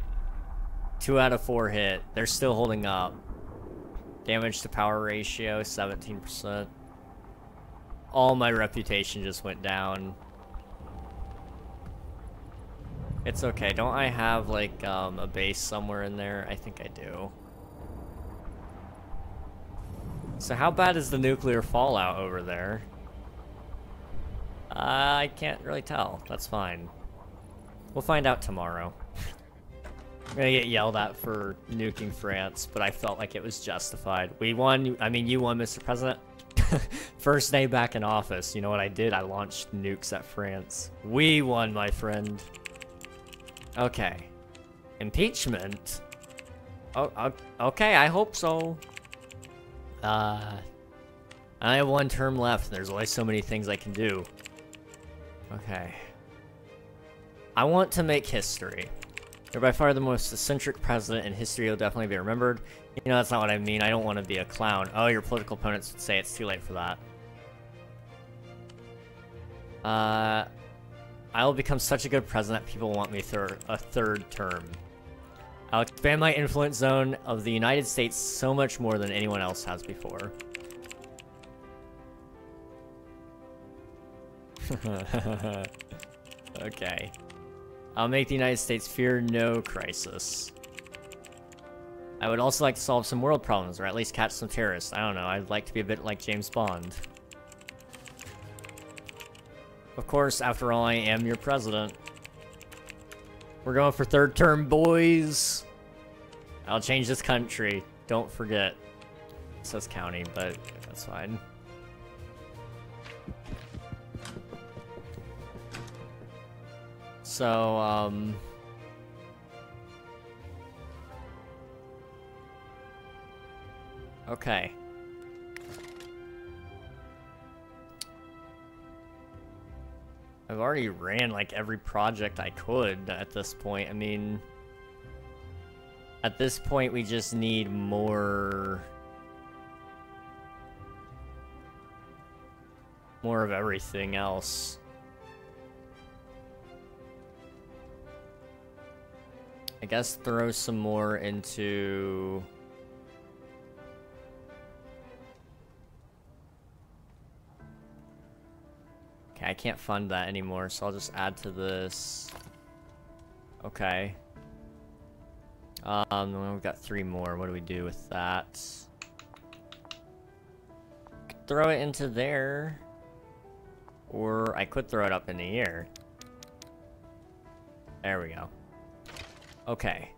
Two out of four hit. They're still holding up. Damage to power ratio, 17%. All my reputation just went down. It's okay. Don't I have, like, um, a base somewhere in there? I think I do. So how bad is the nuclear fallout over there? Uh, I can't really tell. That's fine. We'll find out tomorrow. I'm gonna get yelled at for nuking France, but I felt like it was justified. We won. I mean, you won, Mr. President. First day back in office. You know what I did? I launched nukes at France. We won, my friend. Okay. Impeachment? Oh, okay, I hope so. Uh, I have one term left. There's only so many things I can do. Okay. I want to make history. You're by far the most eccentric president in history. You'll definitely be remembered. You know, that's not what I mean. I don't want to be a clown. Oh, your political opponents would say it's too late for that. Uh, I will become such a good president that people want me thir a third term. I'll expand my influence zone of the United States so much more than anyone else has before. okay. I'll make the United States fear no crisis. I would also like to solve some world problems, or at least catch some terrorists. I don't know, I'd like to be a bit like James Bond. Of course, after all, I am your president. We're going for third term, boys! I'll change this country. Don't forget. It says county, but that's fine. So, um... Okay. I've already ran like every project I could at this point. I mean, at this point, we just need more... More of everything else. I guess throw some more into... Okay, I can't fund that anymore, so I'll just add to this. Okay. Um, we've got three more. What do we do with that? Throw it into there. Or I could throw it up in the air. There we go. Okay.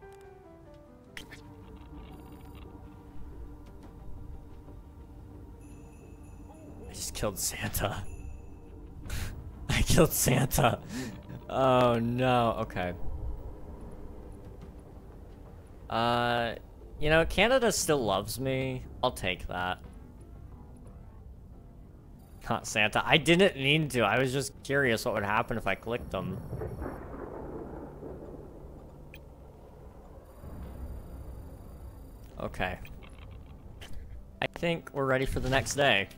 I just killed Santa. Killed Santa. Oh no, okay. Uh, you know, Canada still loves me. I'll take that. Not Santa. I didn't mean to. I was just curious what would happen if I clicked them. Okay. I think we're ready for the next day.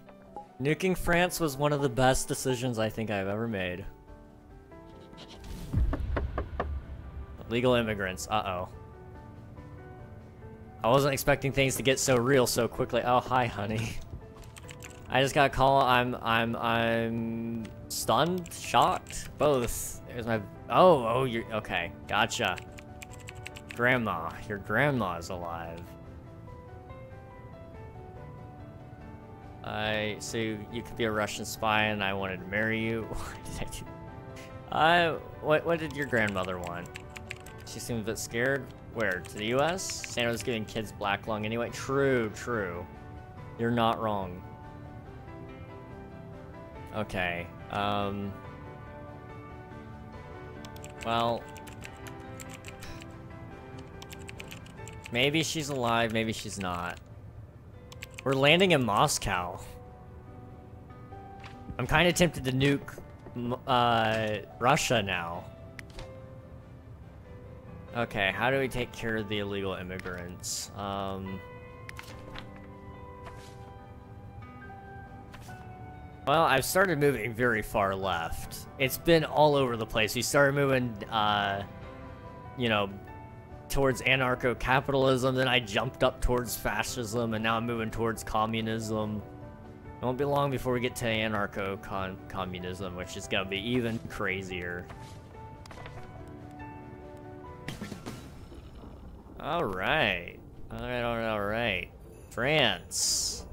Nuking France was one of the best decisions I think I've ever made. Legal immigrants. Uh-oh. I wasn't expecting things to get so real so quickly. Oh, hi, honey. I just got a call. I'm, I'm, I'm stunned, shocked, both. Was my, oh, oh, you're, okay, gotcha. Grandma, your grandma is alive. I, so you could be a Russian spy and I wanted to marry you. what did I what, what did your grandmother want? She seemed a bit scared. Where? To the US? Santa was giving kids black lung anyway. True, true. You're not wrong. Okay, um... Well... Maybe she's alive, maybe she's not. We're landing in Moscow. I'm kind of tempted to nuke uh, Russia now. Okay, how do we take care of the illegal immigrants? Um... Well, I've started moving very far left. It's been all over the place. We started moving, uh, you know, towards anarcho-capitalism, then I jumped up towards fascism, and now I'm moving towards communism. It won't be long before we get to anarcho-communism, which is gonna be even crazier. Alright. Alright, alright, alright. France.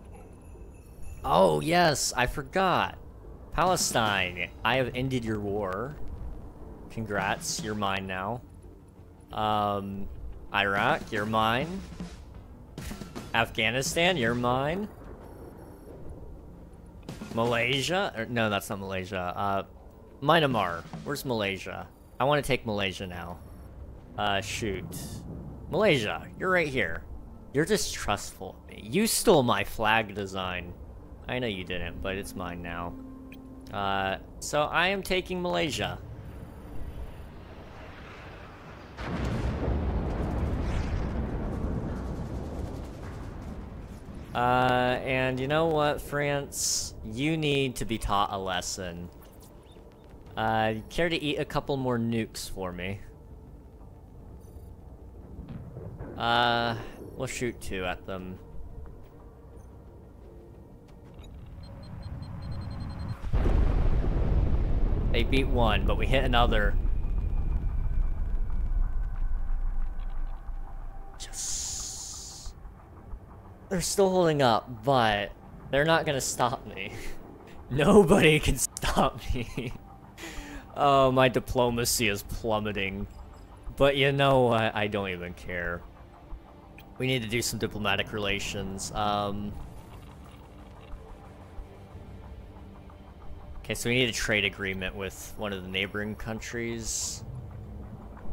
Oh, yes, I forgot. Palestine, I have ended your war. Congrats, you're mine now. Um, Iraq, you're mine. Afghanistan, you're mine. Malaysia? Or, no, that's not Malaysia. Uh, Myanmar. Where's Malaysia? I want to take Malaysia now. Uh, shoot. Malaysia, you're right here. You're distrustful of me. You stole my flag design. I know you didn't, but it's mine now. Uh, so I am taking Malaysia. Uh, and you know what, France? You need to be taught a lesson. Uh, care to eat a couple more nukes for me? Uh, we'll shoot two at them. They beat one, but we hit another. Just... They're still holding up, but they're not gonna stop me. Nobody can stop me. oh, my diplomacy is plummeting. But you know what? I don't even care. We need to do some diplomatic relations. Um... Okay, so we need a trade agreement with one of the neighboring countries.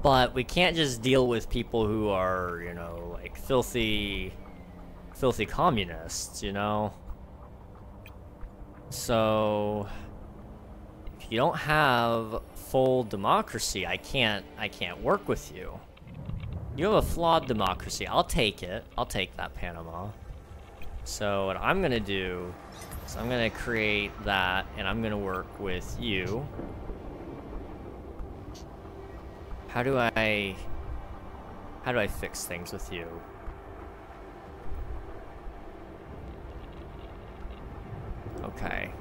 But we can't just deal with people who are, you know, like filthy, filthy communists, you know? So, if you don't have full democracy, I can't, I can't work with you. You have a flawed democracy. I'll take it. I'll take that, Panama. So what I'm gonna do is I'm gonna create that, and I'm gonna work with you. How do I... How do I fix things with you? Okay.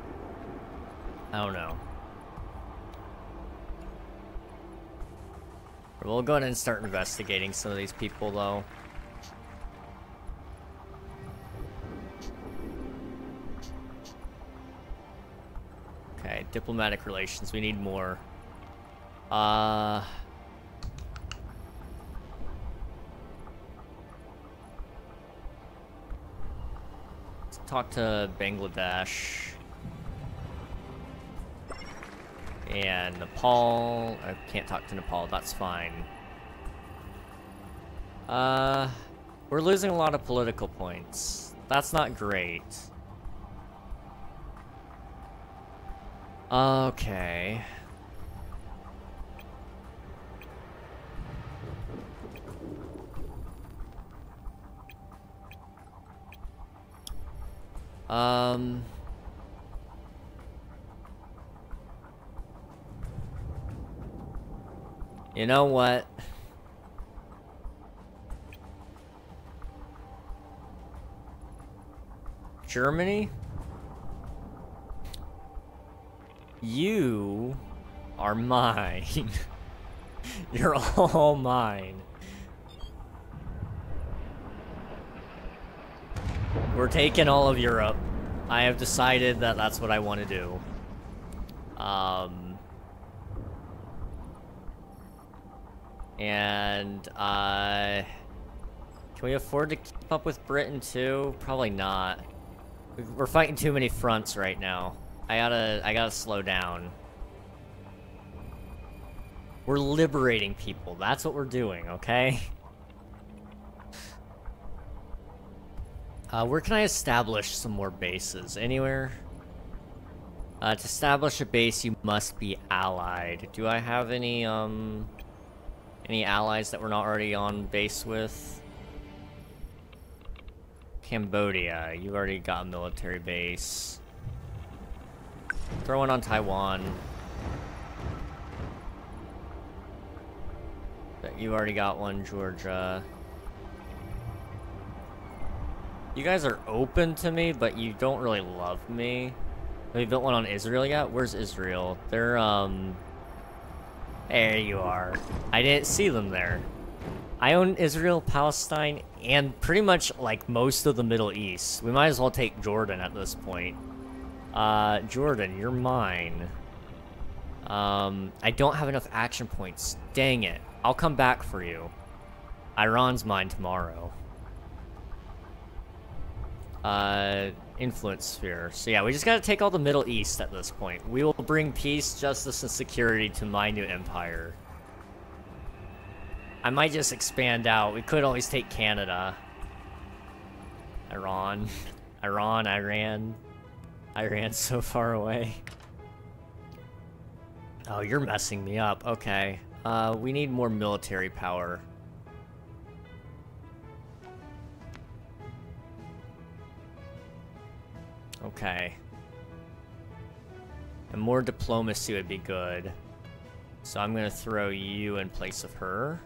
I don't know. We'll go ahead and start investigating some of these people, though. Okay, diplomatic relations. We need more. Uh... talk to Bangladesh. And Nepal. I can't talk to Nepal, that's fine. Uh, we're losing a lot of political points. That's not great. Okay. Um... You know what? Germany? You are mine. You're all mine. We're taking all of Europe. I have decided that that's what I want to do. Um... And, uh... Can we afford to keep up with Britain too? Probably not. We're fighting too many fronts right now. I gotta, I gotta slow down. We're liberating people. That's what we're doing, okay? Uh, where can I establish some more bases? Anywhere? Uh, to establish a base, you must be allied. Do I have any, um... Any allies that we're not already on base with? Cambodia, you already got a military base. Throw one on Taiwan. You already got one, Georgia. You guys are open to me, but you don't really love me. You built one on Israel yet? Where's Israel? They're, um... There you are. I didn't see them there. I own Israel, Palestine, and pretty much, like, most of the Middle East. We might as well take Jordan at this point. Uh, Jordan, you're mine. Um, I don't have enough action points. Dang it. I'll come back for you. Iran's mine tomorrow. Uh, influence sphere. So yeah, we just gotta take all the Middle East at this point. We will bring peace, justice, and security to my new empire. I might just expand out. We could always take Canada. Iran. Iran, Iran. Iran's so far away. Oh, you're messing me up. Okay. Uh, we need more military power. Okay. And more diplomacy would be good. So I'm gonna throw you in place of her.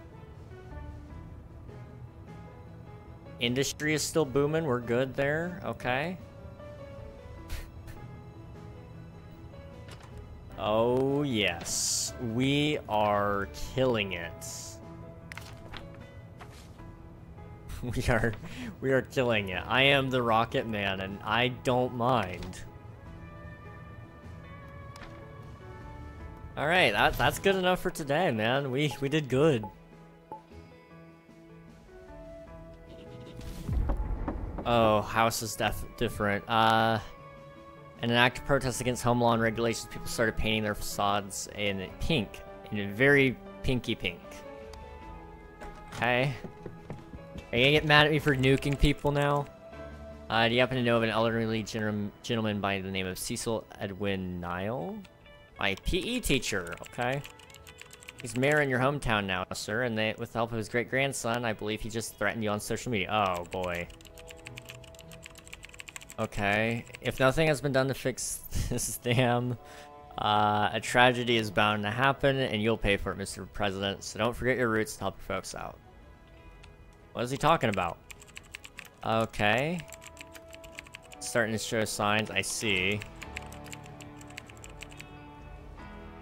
Industry is still booming. We're good there. Okay. oh, yes. We are killing it. We are we are killing it. I am the Rocket Man and I don't mind. Alright, that that's good enough for today, man. We we did good. Oh, house is different. Uh, in an act of protest against home law and regulations, people started painting their facades in pink, in a very pinky pink. Okay. Are you gonna get mad at me for nuking people now? Uh, do you happen to know of an elderly gentleman by the name of Cecil Edwin Nile? My PE teacher, okay. He's mayor in your hometown now, sir, and they, with the help of his great-grandson, I believe he just threatened you on social media. Oh, boy. Okay. If nothing has been done to fix this dam, uh, a tragedy is bound to happen, and you'll pay for it, Mr. President. So don't forget your roots to help your folks out. What is he talking about? Okay. Starting to show signs, I see.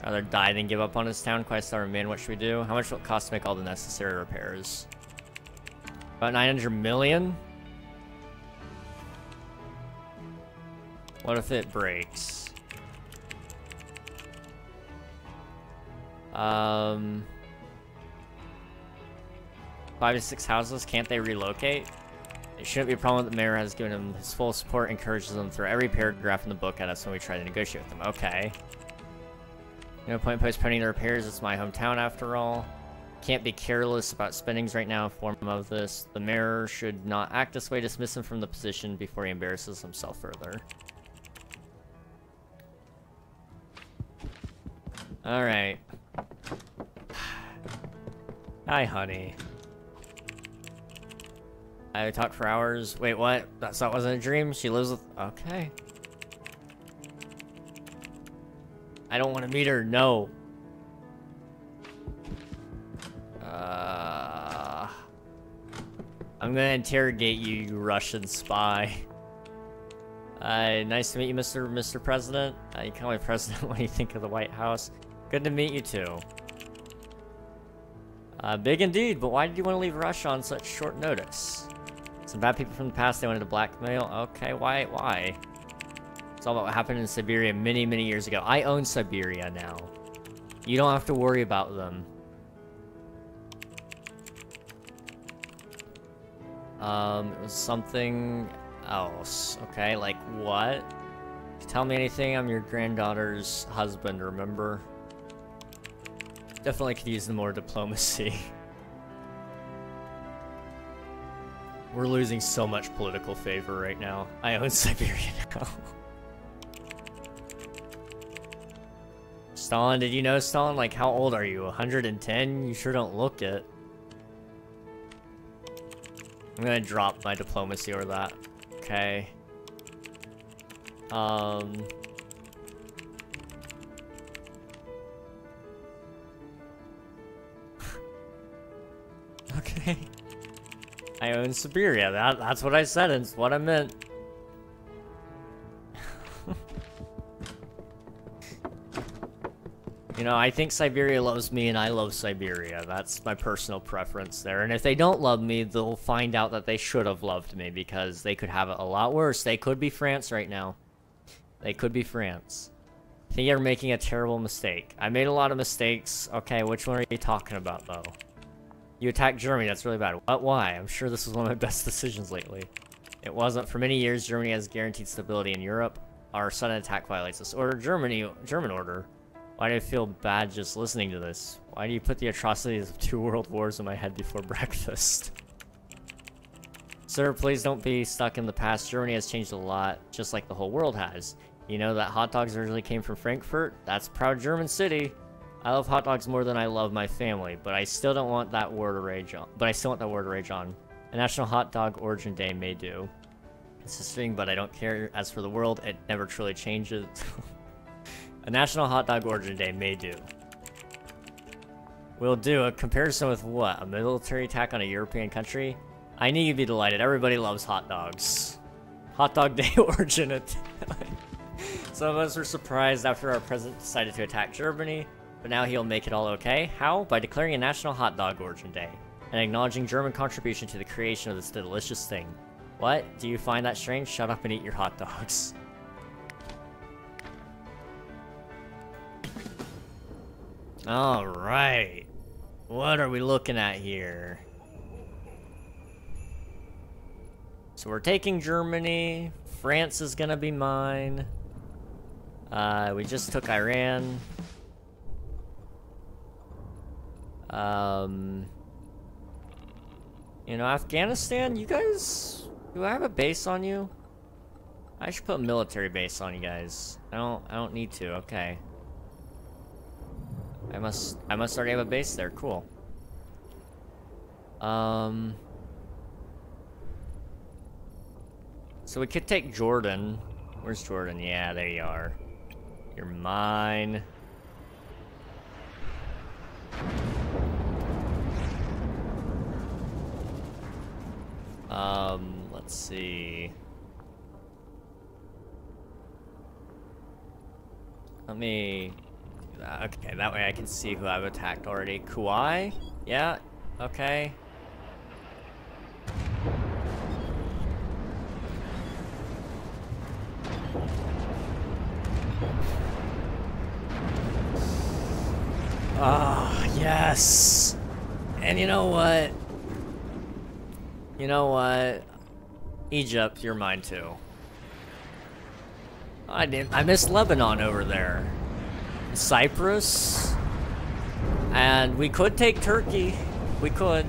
Rather die than give up on this town. Quite star man, what should we do? How much will it cost to make all the necessary repairs? About 900 million? What if it breaks? Um... Five to six houses, can't they relocate? It shouldn't be a problem that the mayor has given him his full support, encourages them through every paragraph in the book at us when we try to negotiate with them. Okay. No point postponing the repairs, it's my hometown after all. Can't be careless about spendings right now in form of this. The mayor should not act this way, dismiss him from the position before he embarrasses himself further. Alright. Hi, honey. I talked for hours. Wait, what? That's not wasn't a dream? She lives with... Okay. I don't want to meet her. No. Uh, I'm gonna interrogate you, you Russian spy. Uh, nice to meet you, Mr. Mr. President. Uh, you call me President when you think of the White House. Good to meet you too. Uh, big indeed, but why did you want to leave Russia on such short notice? Some bad people from the past they wanted to blackmail. Okay, why? Why? It's all about what happened in Siberia many, many years ago. I own Siberia now. You don't have to worry about them. Um, it was something else. Okay, like what? Tell me anything, I'm your granddaughter's husband, remember? Definitely could use the more diplomacy. We're losing so much political favor right now. I own Siberia now. Stalin, did you know Stalin? Like, how old are you? 110? You sure don't look it. I'm gonna drop my diplomacy or that. Okay. Um... okay. I own Siberia. That, that's what I said, and it's what I meant. You know, I think Siberia loves me and I love Siberia. That's my personal preference there. And if they don't love me, they'll find out that they should have loved me because they could have it a lot worse. They could be France right now. They could be France. I think you're making a terrible mistake. I made a lot of mistakes. Okay, which one are you talking about, though? You attack Germany, that's really bad. What? Why? I'm sure this was one of my best decisions lately. It wasn't. For many years, Germany has guaranteed stability in Europe. Our sudden attack violates this order. Germany, German order. Why do I feel bad just listening to this? Why do you put the atrocities of two world wars in my head before breakfast? Sir, please don't be stuck in the past. Germany has changed a lot, just like the whole world has. You know that hot dogs originally came from Frankfurt? That's proud German city. I love hot dogs more than I love my family, but I still don't want that war to rage on. But I still want that war to rage on. A National Hot Dog Origin Day may do. It's a thing, but I don't care. As for the world, it never truly changes. A National Hot Dog Origin Day may do. We'll do a comparison with what? A military attack on a European country? I knew you'd be delighted. Everybody loves hot dogs. Hot Dog Day Origin Some of us were surprised after our president decided to attack Germany, but now he'll make it all okay. How? By declaring a National Hot Dog Origin Day, and acknowledging German contribution to the creation of this delicious thing. What? Do you find that strange? Shut up and eat your hot dogs. Alright. What are we looking at here? So we're taking Germany. France is gonna be mine. Uh, we just took Iran. Um, you know, Afghanistan, you guys, do I have a base on you? I should put a military base on you guys. I don't, I don't need to, okay. I must I must already have a base there. Cool. Um So we could take Jordan. Where's Jordan? Yeah, there you are. You're mine. Um, let's see. Let me... Okay, that way I can see who I've attacked already. Kuwait? Yeah, okay. Ah, oh, yes! And you know what? You know what? Egypt, you're mine too. I didn't- I miss Lebanon over there. Cyprus. And we could take Turkey. We could.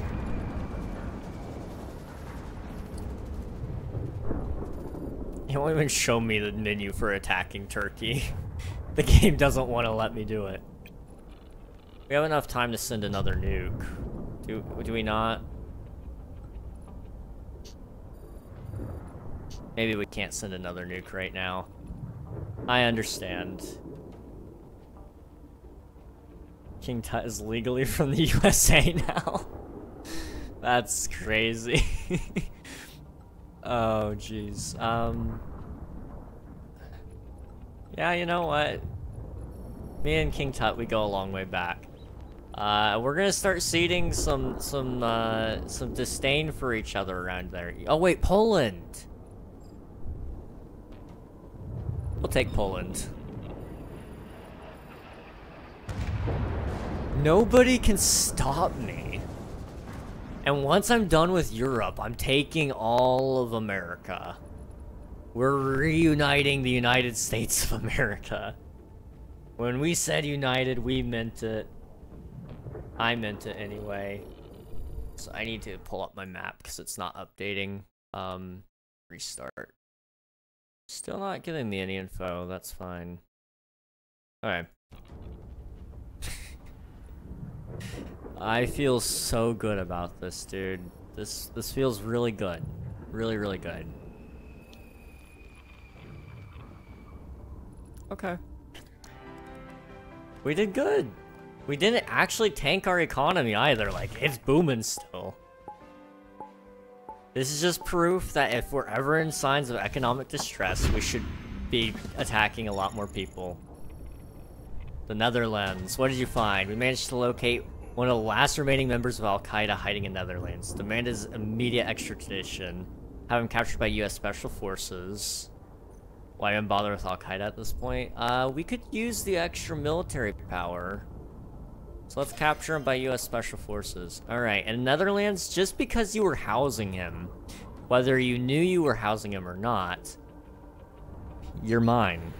It won't even show me the menu for attacking Turkey. the game doesn't want to let me do it. We have enough time to send another nuke. Do, do we not? Maybe we can't send another nuke right now. I understand. King Tut is legally from the USA now. That's crazy. oh, jeez. Um. Yeah, you know what? Me and King Tut, we go a long way back. Uh, we're gonna start seeding some some uh, some disdain for each other around there. Oh wait, Poland. We'll take Poland. Nobody can stop me. And once I'm done with Europe, I'm taking all of America. We're reuniting the United States of America. When we said united, we meant it. I meant it anyway. So I need to pull up my map because it's not updating. Um, restart. Still not getting me any info, that's fine. Okay. I feel so good about this, dude. This this feels really good. Really, really good. Okay. We did good. We didn't actually tank our economy either. Like, it's booming still. This is just proof that if we're ever in signs of economic distress, we should be attacking a lot more people. The Netherlands. What did you find? We managed to locate one of the last remaining members of Al-Qaeda hiding in the Netherlands. Demand is immediate extradition. Have him captured by U.S. Special Forces. Why even bother with Al-Qaeda at this point? Uh, we could use the extra military power. So let's capture him by U.S. Special Forces. Alright, and Netherlands, just because you were housing him, whether you knew you were housing him or not, you're mine.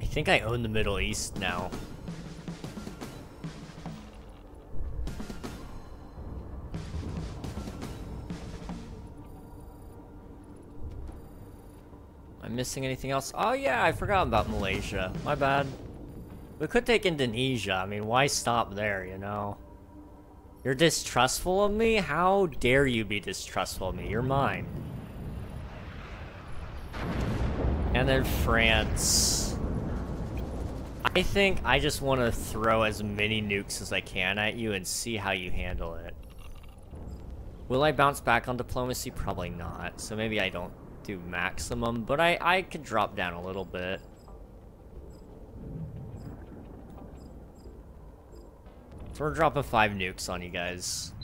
I think I own the Middle East now. I'm missing anything else? Oh yeah, I forgot about Malaysia. My bad. We could take Indonesia. I mean, why stop there, you know? You're distrustful of me? How dare you be distrustful of me? You're mine. And then France. I think I just want to throw as many nukes as I can at you and see how you handle it. Will I bounce back on diplomacy? Probably not. So maybe I don't do maximum, but I, I could drop down a little bit. So we're dropping five nukes on you guys.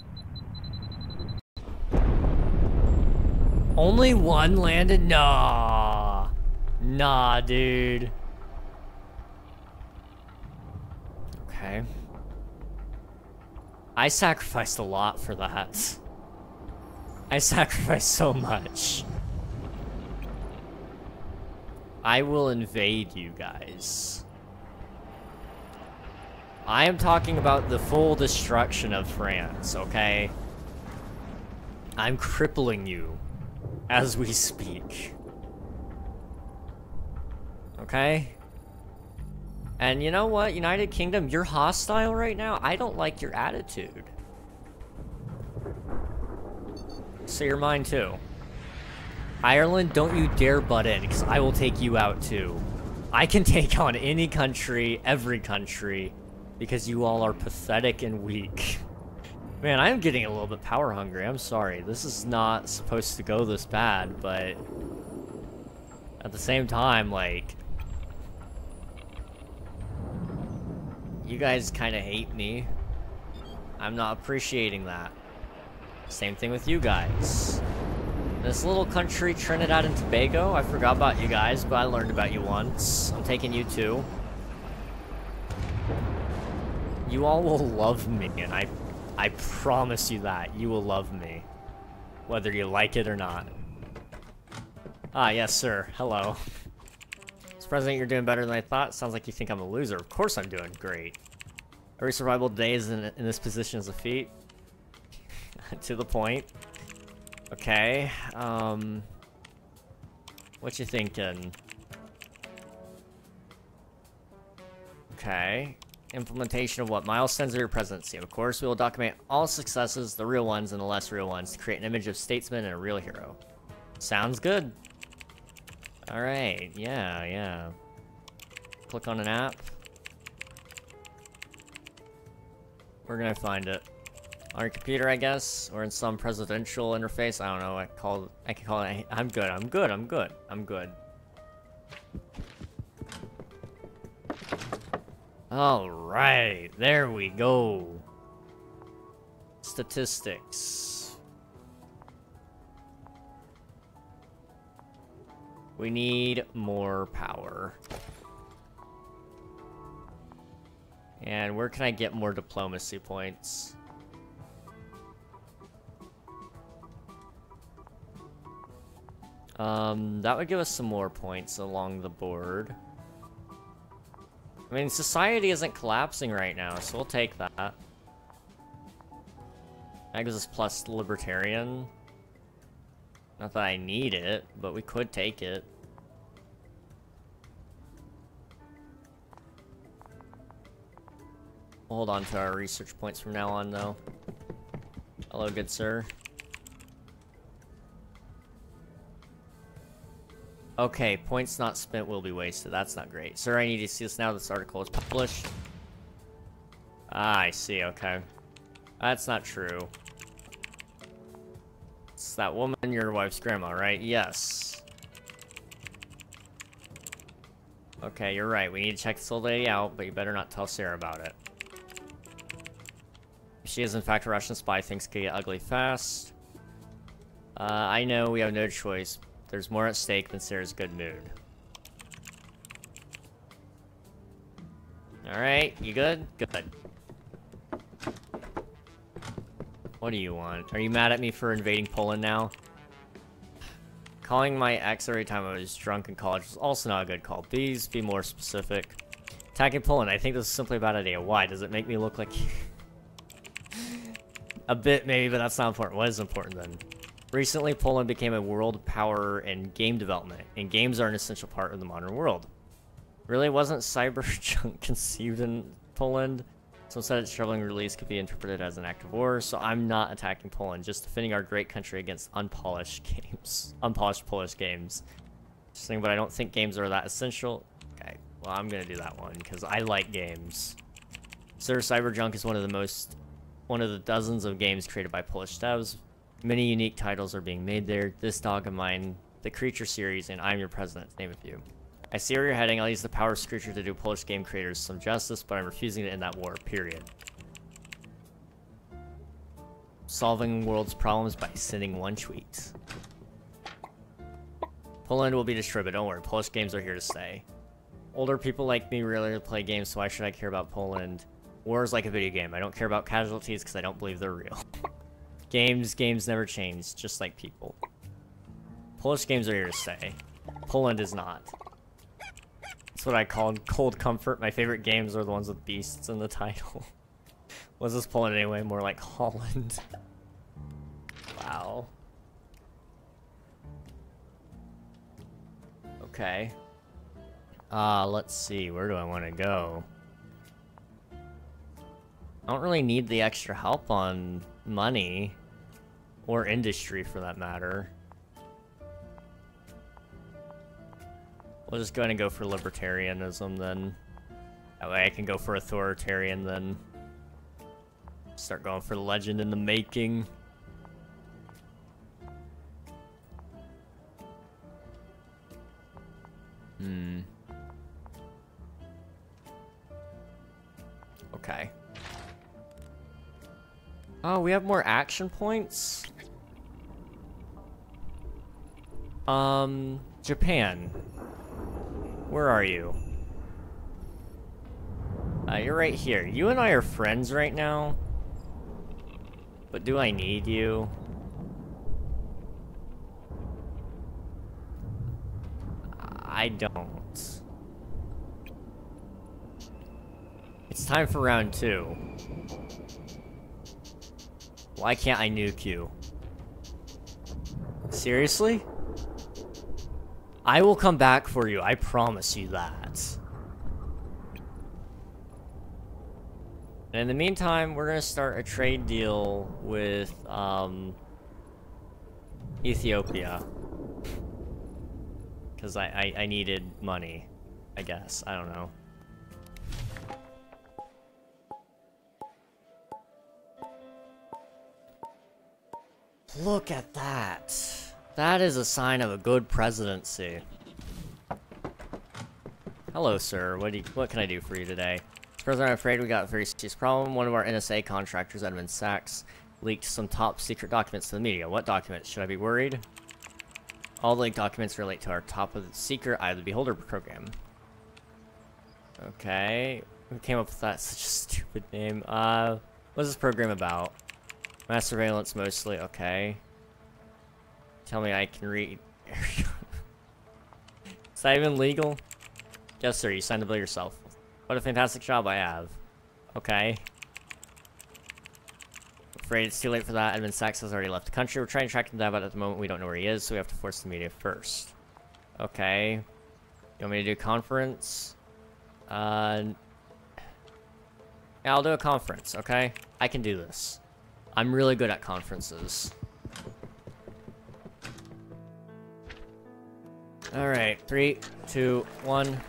Only one landed? Nah. Nah, dude. Okay. I sacrificed a lot for that. I sacrificed so much. I will invade you guys. I am talking about the full destruction of France, okay? I'm crippling you as we speak. Okay? And you know what, United Kingdom, you're hostile right now. I don't like your attitude. So you're mine too. Ireland, don't you dare butt in, because I will take you out too. I can take on any country, every country, because you all are pathetic and weak. Man, I'm getting a little bit power hungry. I'm sorry. This is not supposed to go this bad, but at the same time, like, you guys kind of hate me. I'm not appreciating that. Same thing with you guys. This little country, Trinidad and Tobago, I forgot about you guys, but I learned about you once. I'm taking you too. You all will love me, and I, I promise you that. You will love me. Whether you like it or not. Ah, yes, sir. Hello. President, you're doing better than I thought. Sounds like you think I'm a loser. Of course I'm doing great. Every survival day is in, in this position is a feat. to the point. Okay, um... What you thinking? Okay. Implementation of what? Milestones of your presidency. Of course, we will document all successes, the real ones and the less real ones, to create an image of statesman and a real hero. Sounds good. Alright, yeah, yeah. Click on an app. We're gonna find it. On computer, I guess, or in some presidential interface. I don't know. I call. I can call it. I'm good. I'm good. I'm good. I'm good. All right, there we go. Statistics. We need more power. And where can I get more diplomacy points? Um, that would give us some more points along the board. I mean, society isn't collapsing right now, so we'll take that. That gives us plus libertarian. Not that I need it, but we could take it. Hold on to our research points from now on, though. Hello, good sir. Okay, points not spent will be wasted. That's not great. Sir, I need to see this now this article is published. Ah, I see, okay. That's not true. It's that woman, your wife's grandma, right? Yes. Okay, you're right. We need to check this old lady out, but you better not tell Sarah about it. She is in fact a Russian spy, things could get ugly fast. Uh, I know we have no choice, there's more at stake than Sarah's good mood. Alright, you good? Good. What do you want? Are you mad at me for invading Poland now? Calling my ex every time I was drunk in college was also not a good call. Please be more specific. Attacking Poland, I think this is simply a bad idea. Why? Does it make me look like... a bit, maybe, but that's not important. What is important, then? Recently, Poland became a world power in game development, and games are an essential part of the modern world. Really wasn't cyberjunk conceived in Poland, so instead its troubling release could be interpreted as an act of war, so I'm not attacking Poland, just defending our great country against unpolished games. Unpolished Polish games. Interesting, but I don't think games are that essential. Okay, well I'm gonna do that one, because I like games. Sir Cyberjunk is one of the most one of the dozens of games created by Polish devs, Many unique titles are being made there. This dog of mine, the Creature series, and I'm Your President, name a few. I see where you're heading. I'll use the power of Screecher to do Polish game creators some justice, but I'm refusing to end that war, period. Solving world's problems by sending one tweet. Poland will be destroyed, but don't worry, Polish games are here to stay. Older people like me rarely play games, so why should I care about Poland? War is like a video game. I don't care about casualties because I don't believe they're real. Games, games never change, just like people. Polish games are here to stay. Poland is not. That's what I call cold comfort. My favorite games are the ones with beasts in the title. Was this Poland anyway? More like Holland. wow. Okay. Uh, let's see, where do I want to go? I don't really need the extra help on money. Or industry, for that matter. We'll just go ahead and go for libertarianism, then. That way I can go for authoritarian, then. Start going for the legend in the making. Hmm. Okay. Oh, we have more action points? Um, Japan. Where are you? Uh, you're right here. You and I are friends right now. But do I need you? I don't. It's time for round two. Why can't I nuke you? Seriously? I will come back for you, I promise you that. And in the meantime, we're gonna start a trade deal with, um, Ethiopia. Because I, I, I needed money, I guess. I don't know. Look at that. That is a sign of a good presidency. Hello, sir. What do you, what can I do for you today? President, I'm afraid we got a very serious problem. One of our NSA contractors, Edmund Sachs, leaked some top secret documents to the media. What documents? Should I be worried? All the leaked documents relate to our top of the secret Eye of the Beholder program. Okay. Who came up with that? Such a stupid name. Uh, what's this program about? Mass surveillance mostly, okay. Tell me I can read. Is that even legal? Yes, sir, you signed the bill yourself. What a fantastic job I have. Okay. Afraid it's too late for that. Edmund Sachs has already left the country. We're trying to track him down, but at the moment we don't know where he is, so we have to force the media first. Okay. You want me to do a conference? Uh... Yeah, I'll do a conference, okay? I can do this. I'm really good at conferences. Alright, three, two, one.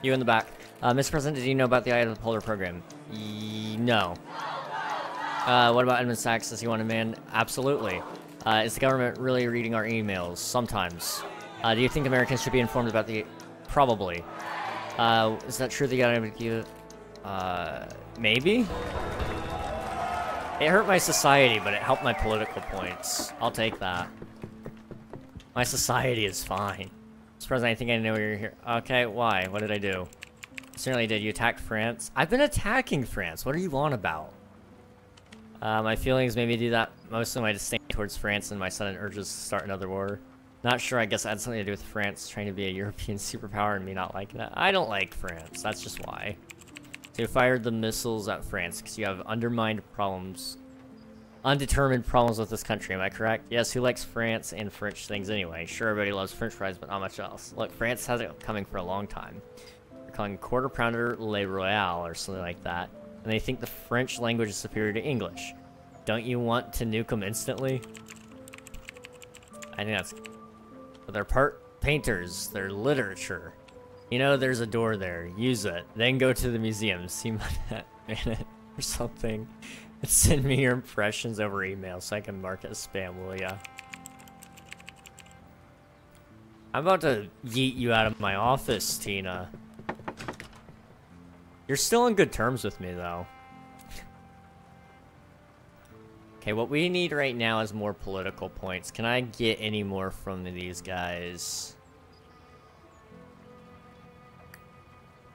You in the back. Uh, Mr. President, did you know about the the Beholder program? Y no. Uh, what about Edmund Sachs? Does he want a man? Absolutely. Uh, is the government really reading our emails? Sometimes. Uh, do you think Americans should be informed about the... Probably. Uh, is that true that you gotta... Uh, maybe? It hurt my society, but it helped my political points. I'll take that. My society is fine. President, I think I know you're here. Okay, why? What did I do? Certainly did. You attacked France? I've been attacking France. What are you on about? Uh, my feelings made me do that. Most of my disdain towards France and my sudden urges to start another war. Not sure, I guess it had something to do with France trying to be a European superpower and me not liking that. I don't like France, that's just why. You fired the missiles at France because you have undermined problems, undetermined problems with this country, am I correct? Yes, who likes France and French things anyway? Sure, everybody loves french fries, but not much else. Look, France has it coming for a long time. They're calling quarter pounder Le Royale or something like that. And they think the French language is superior to English. Don't you want to nuke them instantly? I think that's... But they're part painters, they're literature. You know, there's a door there. Use it. Then go to the museum. See my minute or something. And send me your impressions over email so I can mark it as spam, will ya? I'm about to yeet you out of my office, Tina. You're still on good terms with me, though. okay, what we need right now is more political points. Can I get any more from these guys?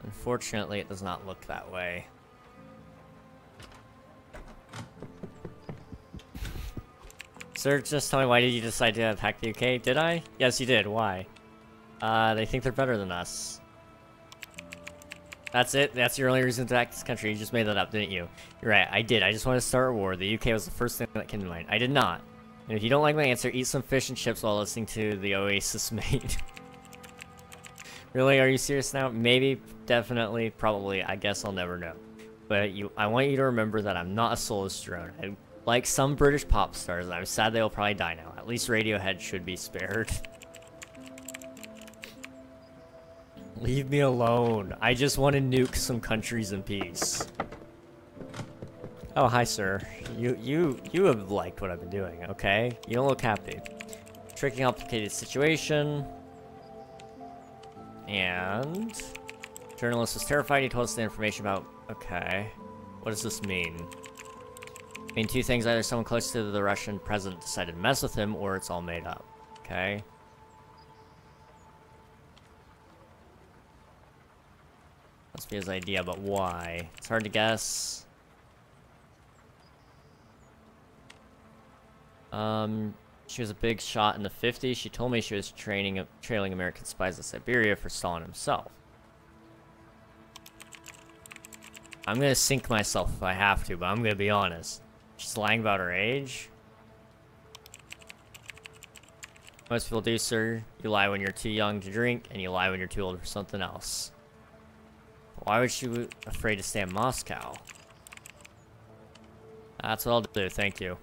Unfortunately, it does not look that way. Sir, just tell me why did you decide to attack the UK? Did I? Yes, you did. Why? Uh, they think they're better than us. That's it? That's your only reason to attack this country? You just made that up, didn't you? You're right, I did. I just wanted to start a war. The UK was the first thing that came to mind. I did not. And if you don't like my answer, eat some fish and chips while listening to the Oasis mate. Really? Are you serious now? Maybe, definitely, probably. I guess I'll never know. But you, I want you to remember that I'm not a soulless drone. I, like some British pop stars, I'm sad they'll probably die now. At least Radiohead should be spared. Leave me alone. I just want to nuke some countries in peace. Oh, hi, sir. You, you, you have liked what I've been doing, okay? You don't look happy. Tricky, complicated situation. And... Journalist was terrified. He told us the information about... Okay. What does this mean? I mean, two things. Either someone close to the Russian president decided to mess with him, or it's all made up. Okay. Must be his idea, but why? It's hard to guess. Um, she was a big shot in the 50s. She told me she was training, trailing American spies to Siberia for Stalin himself. I'm gonna sink myself if I have to, but I'm gonna be honest. She's lying about her age. Most people do, sir. You lie when you're too young to drink, and you lie when you're too old for something else. Why was she be afraid to stay in Moscow? That's what I'll do, thank you.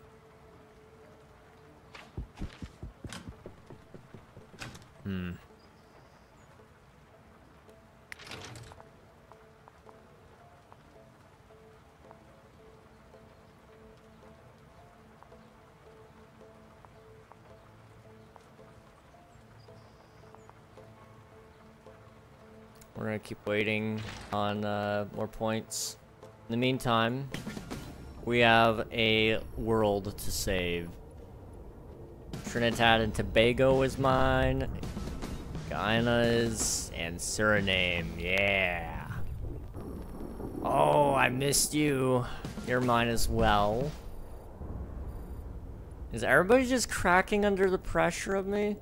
Hmm. We're gonna keep waiting on uh, more points. In the meantime, we have a world to save. Trinidad and Tobago is mine. Guyana is, and Suriname, yeah. Oh, I missed you. You're mine as well. Is everybody just cracking under the pressure of me?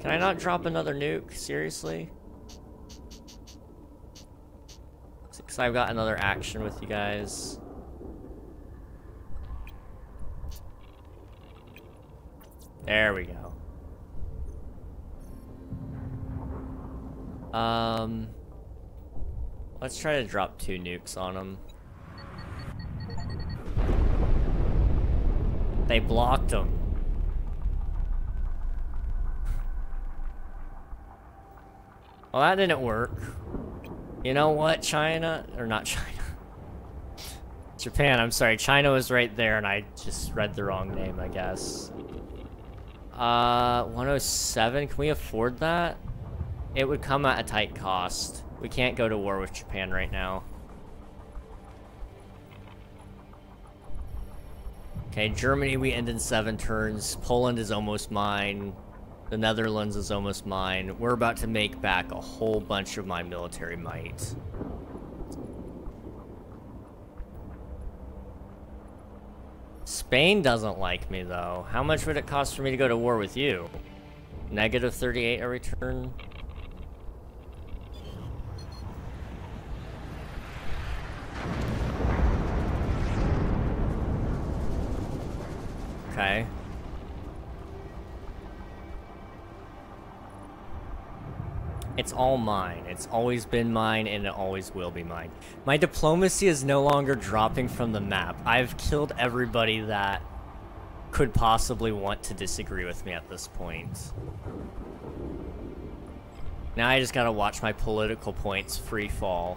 Can I not drop another nuke? Seriously? Because I've got another action with you guys. There we go. Um, let's try to drop two nukes on them. They blocked them. Well, that didn't work. You know what, China? Or not China. Japan, I'm sorry. China was right there, and I just read the wrong name, I guess. Uh, 107, can we afford that? It would come at a tight cost. We can't go to war with Japan right now. Okay, Germany we end in seven turns. Poland is almost mine. The Netherlands is almost mine. We're about to make back a whole bunch of my military might. Spain doesn't like me, though. How much would it cost for me to go to war with you? Negative 38 a return? Okay. It's all mine. It's always been mine, and it always will be mine. My diplomacy is no longer dropping from the map. I've killed everybody that could possibly want to disagree with me at this point. Now I just gotta watch my political points free fall.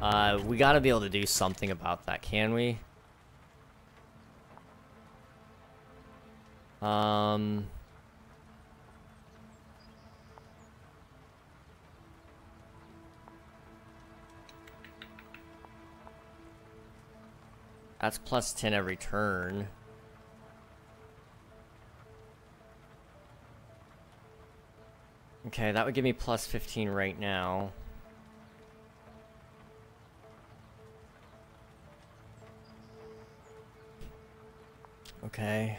Uh, we gotta be able to do something about that, can we? Um... That's plus 10 every turn. Okay, that would give me plus 15 right now. Okay.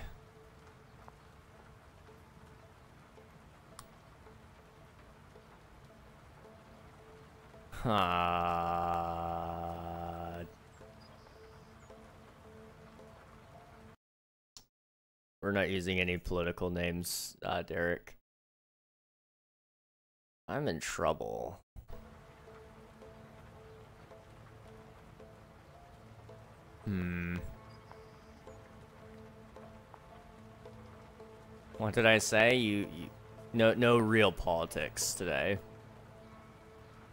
Huh. We're not using any political names, uh, Derek. I'm in trouble. Hmm. What did I say? You, you no no real politics today.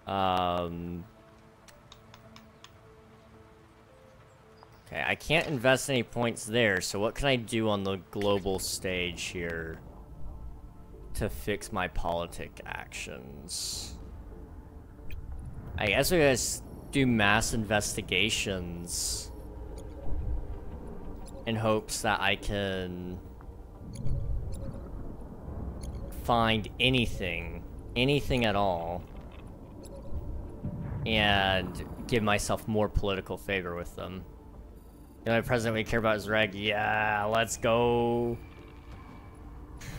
Um Okay, I can't invest any points there, so what can I do on the global stage here to fix my politic actions? I guess we guys do mass investigations in hopes that I can find anything, anything at all, and give myself more political favor with them. The only president we care about is Reg. Yeah, let's go.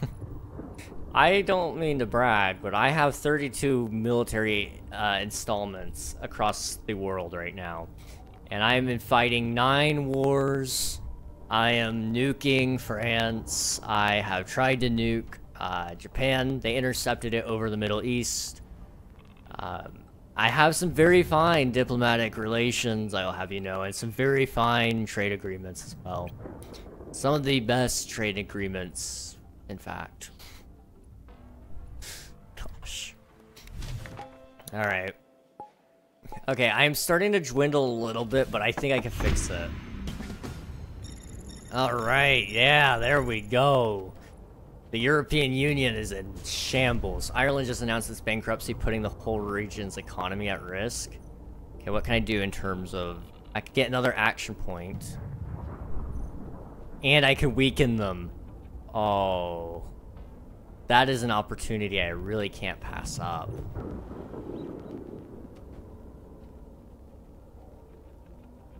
I don't mean to brag, but I have 32 military uh, installments across the world right now. And I am in fighting nine wars. I am nuking France. I have tried to nuke uh, Japan. They intercepted it over the Middle East. Um, I have some very fine diplomatic relations, I'll have you know, and some very fine trade agreements as well. Some of the best trade agreements, in fact. Gosh. Alright. Okay, I am starting to dwindle a little bit, but I think I can fix it. Alright, yeah, there we go. The European Union is in shambles. Ireland just announced its bankruptcy, putting the whole region's economy at risk. Okay, what can I do in terms of... I could get another action point. And I could weaken them. Oh. That is an opportunity I really can't pass up.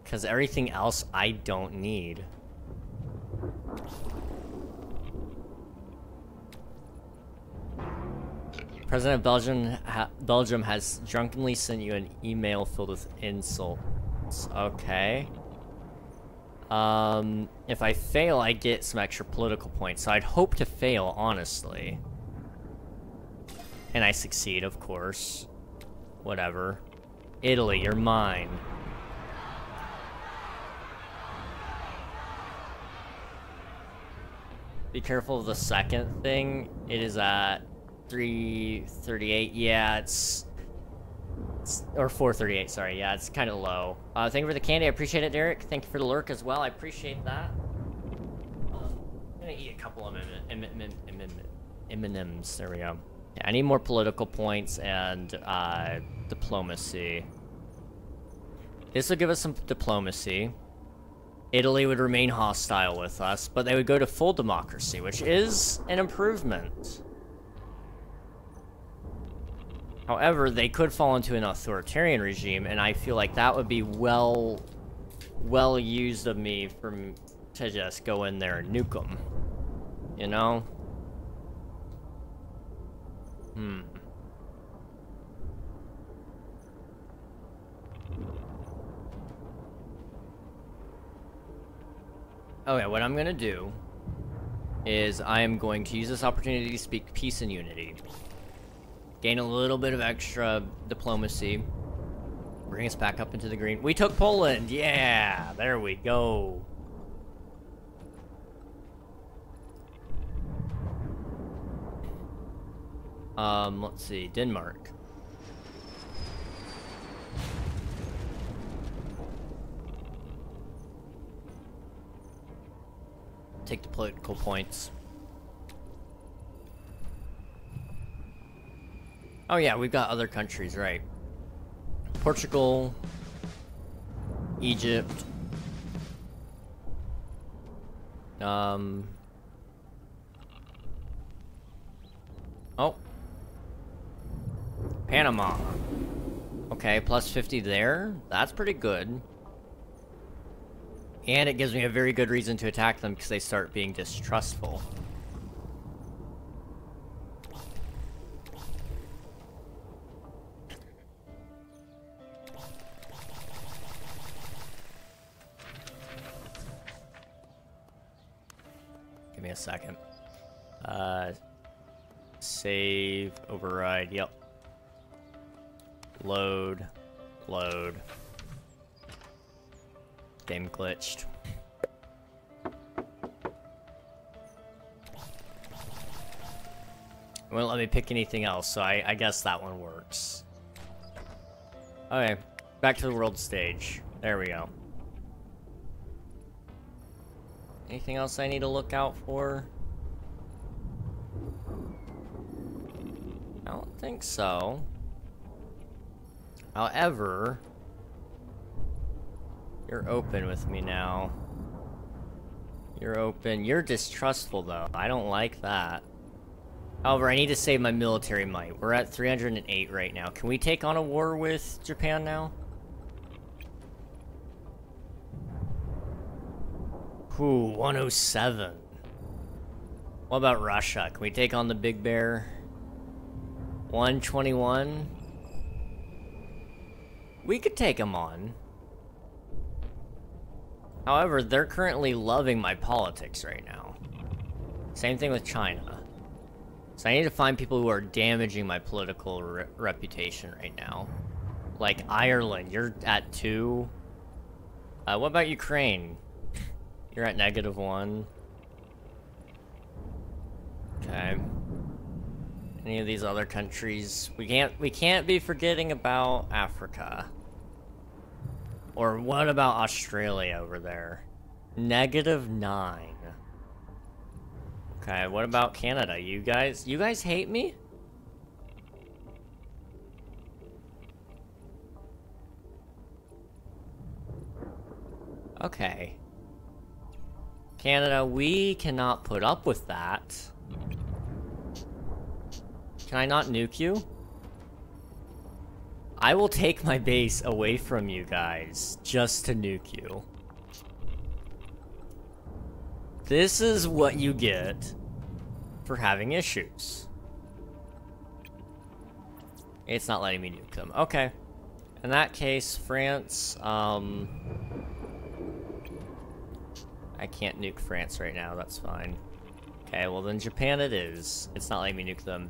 Because everything else I don't need. President of Belgium, ha Belgium has drunkenly sent you an email filled with insults. Okay. Um, if I fail, I get some extra political points. So I'd hope to fail, honestly. And I succeed, of course. Whatever. Italy, you're mine. Be careful of the second thing. It is at 338. Yeah, it's, it's or 438. Sorry. Yeah, it's kind of low. Uh, thank you for the candy. I appreciate it, Derek. Thank you for the lurk as well. I appreciate that. Um, I'm gonna eat a couple of M&Ms. There we go. Yeah, I need more political points and uh, diplomacy. This will give us some diplomacy. Italy would remain hostile with us, but they would go to full democracy, which is an improvement. However, they could fall into an authoritarian regime, and I feel like that would be well, well used of me from to just go in there and nuke them. You know? Hmm. Yeah, what I'm gonna do is I am going to use this opportunity to speak peace and unity. Gain a little bit of extra diplomacy. Bring us back up into the green. We took Poland! Yeah! There we go. Um, let's see. Denmark. Take the political points. Oh yeah, we've got other countries, right. Portugal, Egypt, um, oh, Panama. Okay, plus 50 there. That's pretty good. And it gives me a very good reason to attack them because they start being distrustful. Give me a second. Uh, save, override, yep. Load. Load. Game glitched. It won't let me pick anything else, so I, I guess that one works. Okay, back to the world stage. There we go. Anything else I need to look out for? I don't think so. However, you're open with me now. You're open. You're distrustful, though. I don't like that. However, I need to save my military might. We're at 308 right now. Can we take on a war with Japan now? Ooh, 107. What about Russia? Can we take on the Big Bear? 121? We could take them on. However, they're currently loving my politics right now. Same thing with China. So I need to find people who are damaging my political re reputation right now. Like Ireland, you're at two. Uh, what about Ukraine? You're at negative one. Okay. Any of these other countries? We can't we can't be forgetting about Africa. Or what about Australia over there? Negative nine. Okay, what about Canada? You guys you guys hate me? Okay. Canada, we cannot put up with that. Can I not nuke you? I will take my base away from you guys just to nuke you. This is what you get for having issues. It's not letting me nuke them. Okay. In that case, France, um... I can't nuke France right now, that's fine. Okay, well then Japan it is. It's not letting me nuke them.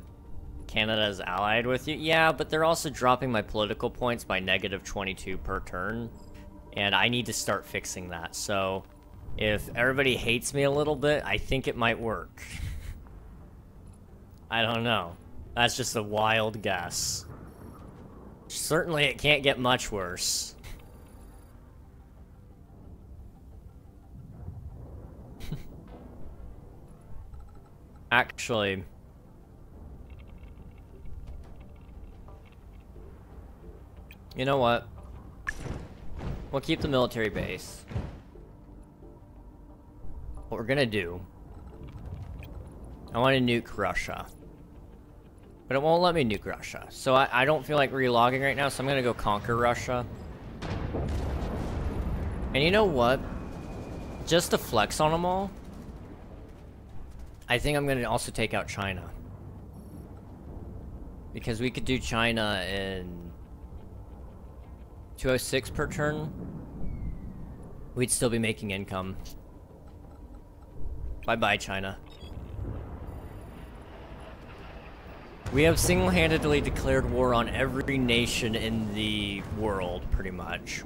Canada is allied with you? Yeah, but they're also dropping my political points by negative 22 per turn. And I need to start fixing that, so... If everybody hates me a little bit, I think it might work. I don't know. That's just a wild guess. Certainly it can't get much worse. Actually... You know what? We'll keep the military base. What we're gonna do... I want to nuke Russia. But it won't let me nuke Russia. So I, I don't feel like relogging right now, so I'm gonna go conquer Russia. And you know what? Just to flex on them all, I think I'm gonna also take out China. Because we could do China in 206 per turn. We'd still be making income. Bye-bye, China. We have single-handedly declared war on every nation in the world, pretty much.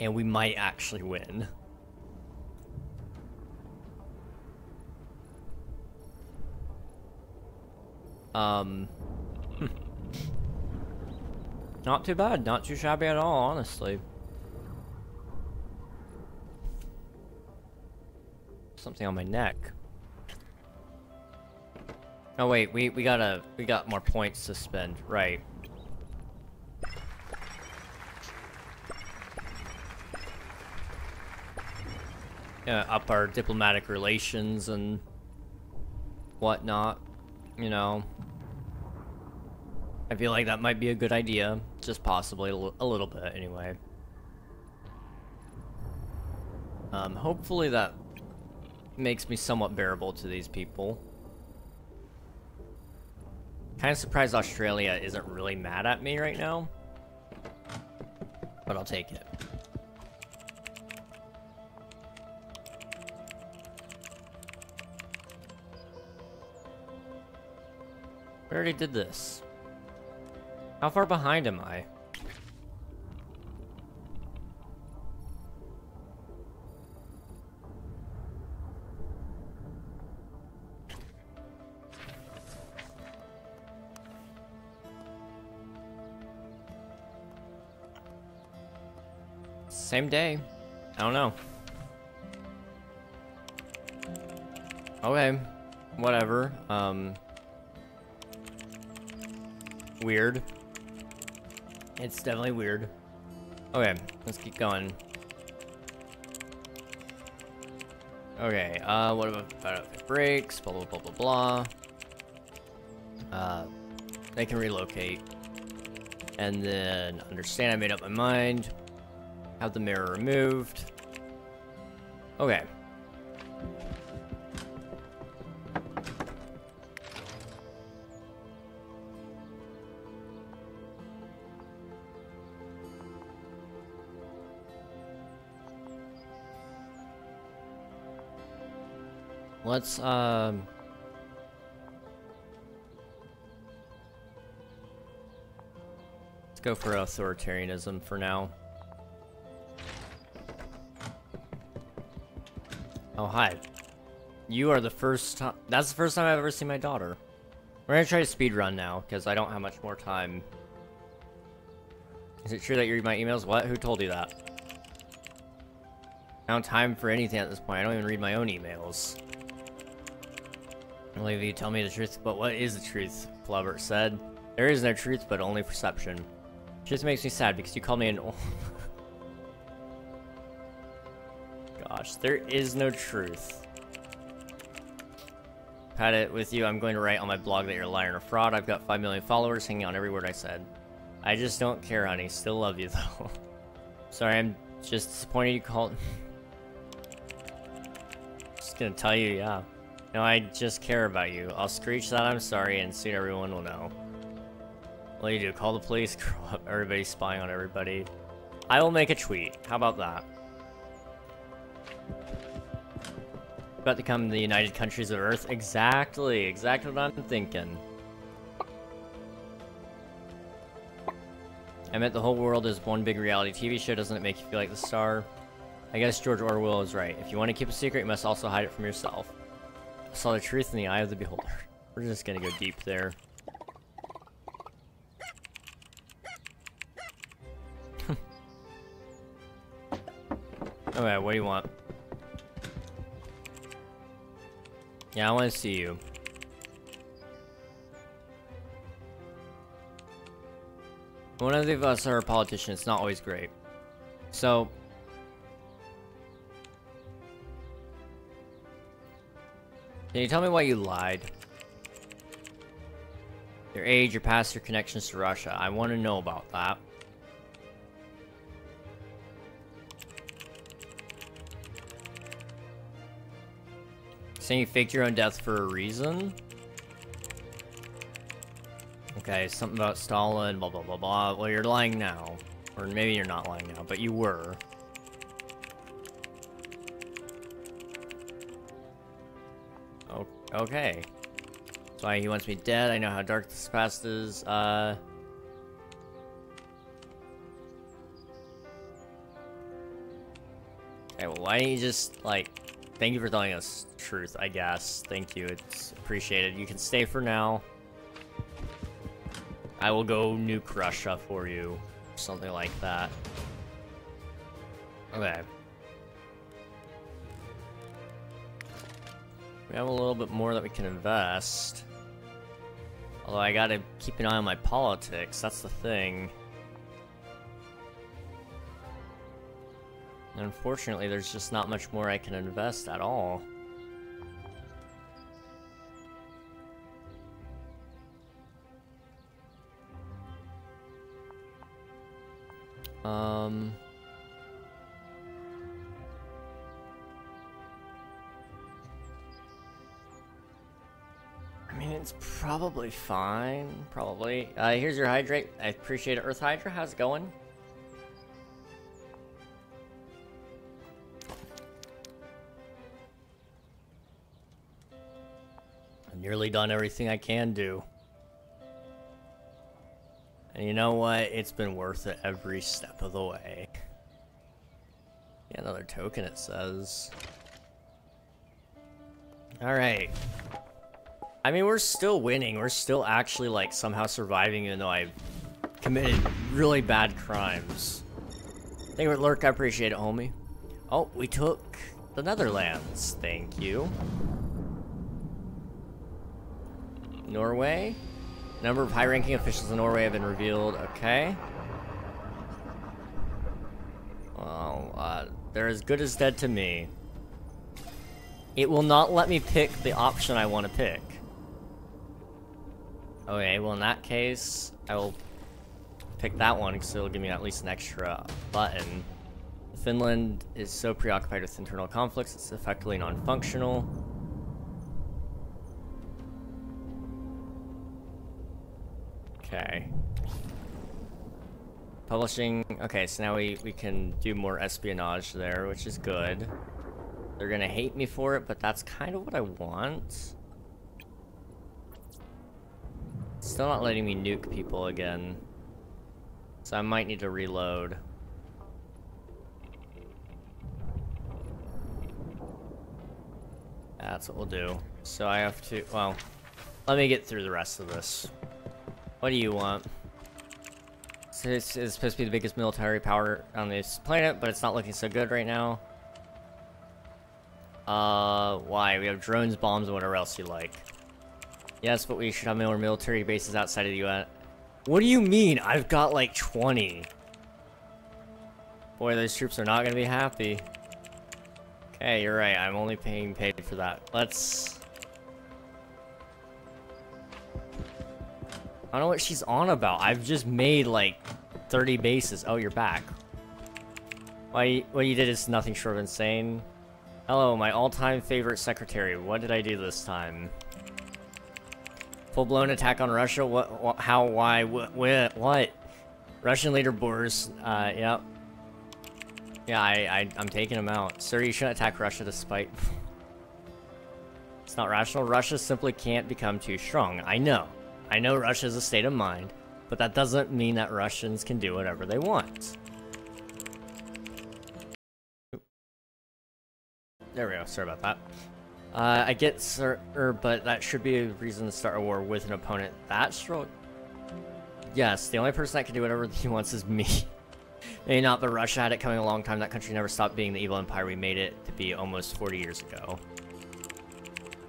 And we might actually win. Um... not too bad, not too shabby at all, honestly. Something on my neck. Oh wait, we we gotta we got more points to spend, right? Yeah, up our diplomatic relations and whatnot, you know. I feel like that might be a good idea, just possibly a, a little bit anyway. Um, hopefully that makes me somewhat bearable to these people. Kind of surprised Australia isn't really mad at me right now. But I'll take it. Already did this. How far behind am I? Same day. I don't know. Okay. Whatever. Um. Weird. It's definitely weird. Okay, let's keep going. Okay, uh, what about, if it breaks? Blah, blah, blah, blah, blah. Uh, they can relocate. And then understand I made up my mind. Have the mirror removed. Okay. Let's, um... Let's go for authoritarianism for now. Oh, hi. You are the first time- That's the first time I've ever seen my daughter. We're gonna try to speed run now, because I don't have much more time. Is it true that you read my emails? What? Who told you that? I don't have time for anything at this point. I don't even read my own emails. If you tell me the truth, but what is the truth? Flaubert said. There is no truth, but only perception. Truth makes me sad because you call me an old... Gosh, there is no truth. Had it with you, I'm going to write on my blog that you're a liar and a fraud. I've got 5 million followers hanging on every word I said. I just don't care, honey. Still love you, though. Sorry, I'm just disappointed you called... just gonna tell you, yeah. No, I just care about you. I'll screech that I'm sorry and soon everyone will know. What do you do? Call the police? Grow up. Everybody's spying on everybody. I will make a tweet. How about that? About to come to the United Countries of Earth? Exactly. Exactly what I'm thinking. I meant the whole world is one big reality TV show. Doesn't it make you feel like the star? I guess George Orwell is right. If you want to keep a secret, you must also hide it from yourself saw the truth in the eye of the beholder. We're just gonna go deep there. Alright, what do you want? Yeah, I want to see you. One of us are politicians, it's not always great. So, Can you tell me why you lied? Your age, your past, your connections to Russia. I want to know about that. Saying you faked your own death for a reason? Okay, something about Stalin, blah blah blah blah. Well, you're lying now. Or maybe you're not lying now, but you were. Okay. That's why he wants me dead. I know how dark this past is. Uh... Okay, well, why don't you just, like... Thank you for telling us truth, I guess. Thank you, it's appreciated. You can stay for now. I will go nuke Russia for you. Something like that. Okay. We have a little bit more that we can invest. Although I gotta keep an eye on my politics, that's the thing. unfortunately, there's just not much more I can invest at all. Um... mean, it's probably fine. Probably. Uh, here's your hydrate. I appreciate it. Earth Hydra, how's it going? I've nearly done everything I can do. And you know what? It's been worth it every step of the way. Yeah, another token it says. Alright. I mean, we're still winning. We're still actually, like, somehow surviving even though I've committed really bad crimes. Thank you for lurk. I appreciate it, homie. Oh, we took the Netherlands. Thank you. Norway? Number of high-ranking officials in Norway have been revealed. Okay. Well, uh, they're as good as dead to me. It will not let me pick the option I want to pick. Okay, well in that case, I will pick that one because it'll give me at least an extra button. Finland is so preoccupied with internal conflicts, it's effectively non-functional. Okay. Publishing, okay, so now we, we can do more espionage there, which is good. They're gonna hate me for it, but that's kind of what I want. Still not letting me nuke people again. So I might need to reload. That's what we'll do. So I have to, well, let me get through the rest of this. What do you want? So it's, it's supposed to be the biggest military power on this planet, but it's not looking so good right now. Uh, why? We have drones, bombs, and whatever else you like. Yes, but we should have more military bases outside of the UN. What do you mean? I've got like 20. Boy, those troops are not going to be happy. Okay, you're right. I'm only paying paid for that. Let's... I don't know what she's on about. I've just made like 30 bases. Oh, you're back. Why, what you did is nothing short of insane. Hello, my all-time favorite secretary. What did I do this time? Full-blown attack on Russia? What, how, why, what, what? Russian leader Boris, uh, yep. Yeah, I, I, I'm taking him out. Sir, you shouldn't attack Russia despite... it's not rational. Russia simply can't become too strong. I know. I know Russia is a state of mind, but that doesn't mean that Russians can do whatever they want. There we go, sorry about that. Uh, I get sir, er, but that should be a reason to start a war with an opponent that strong. Yes, the only person that can do whatever he wants is me. Maybe not, but Russia had it coming a long time. That country never stopped being the evil empire we made it to be almost 40 years ago.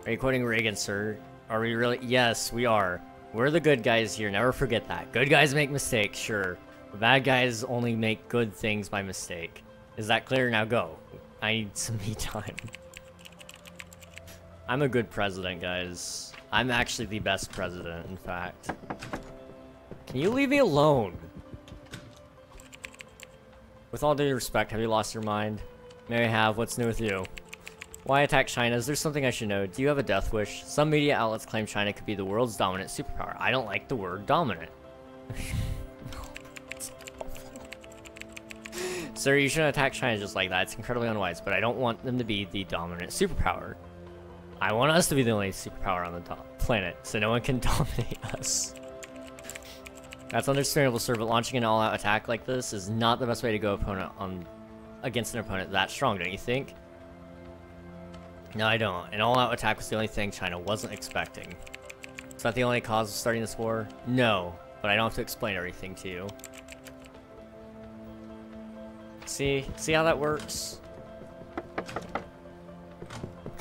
Are you quoting Reagan, sir? Are we really? Yes, we are. We're the good guys here, never forget that. Good guys make mistakes, sure. But bad guys only make good things by mistake. Is that clear? Now go. I need some me time. I'm a good president, guys. I'm actually the best president, in fact. Can you leave me alone? With all due respect, have you lost your mind? May I have. What's new with you? Why attack China? Is there something I should know? Do you have a death wish? Some media outlets claim China could be the world's dominant superpower. I don't like the word dominant. Sir, you shouldn't attack China just like that. It's incredibly unwise, but I don't want them to be the dominant superpower. I want us to be the only superpower on the planet, so no one can dominate us. That's understandable, sir, but launching an all-out attack like this is not the best way to go opponent on against an opponent that strong, don't you think? No, I don't. An all-out attack was the only thing China wasn't expecting. Is that the only cause of starting this war? No, but I don't have to explain everything to you. See? See how that works?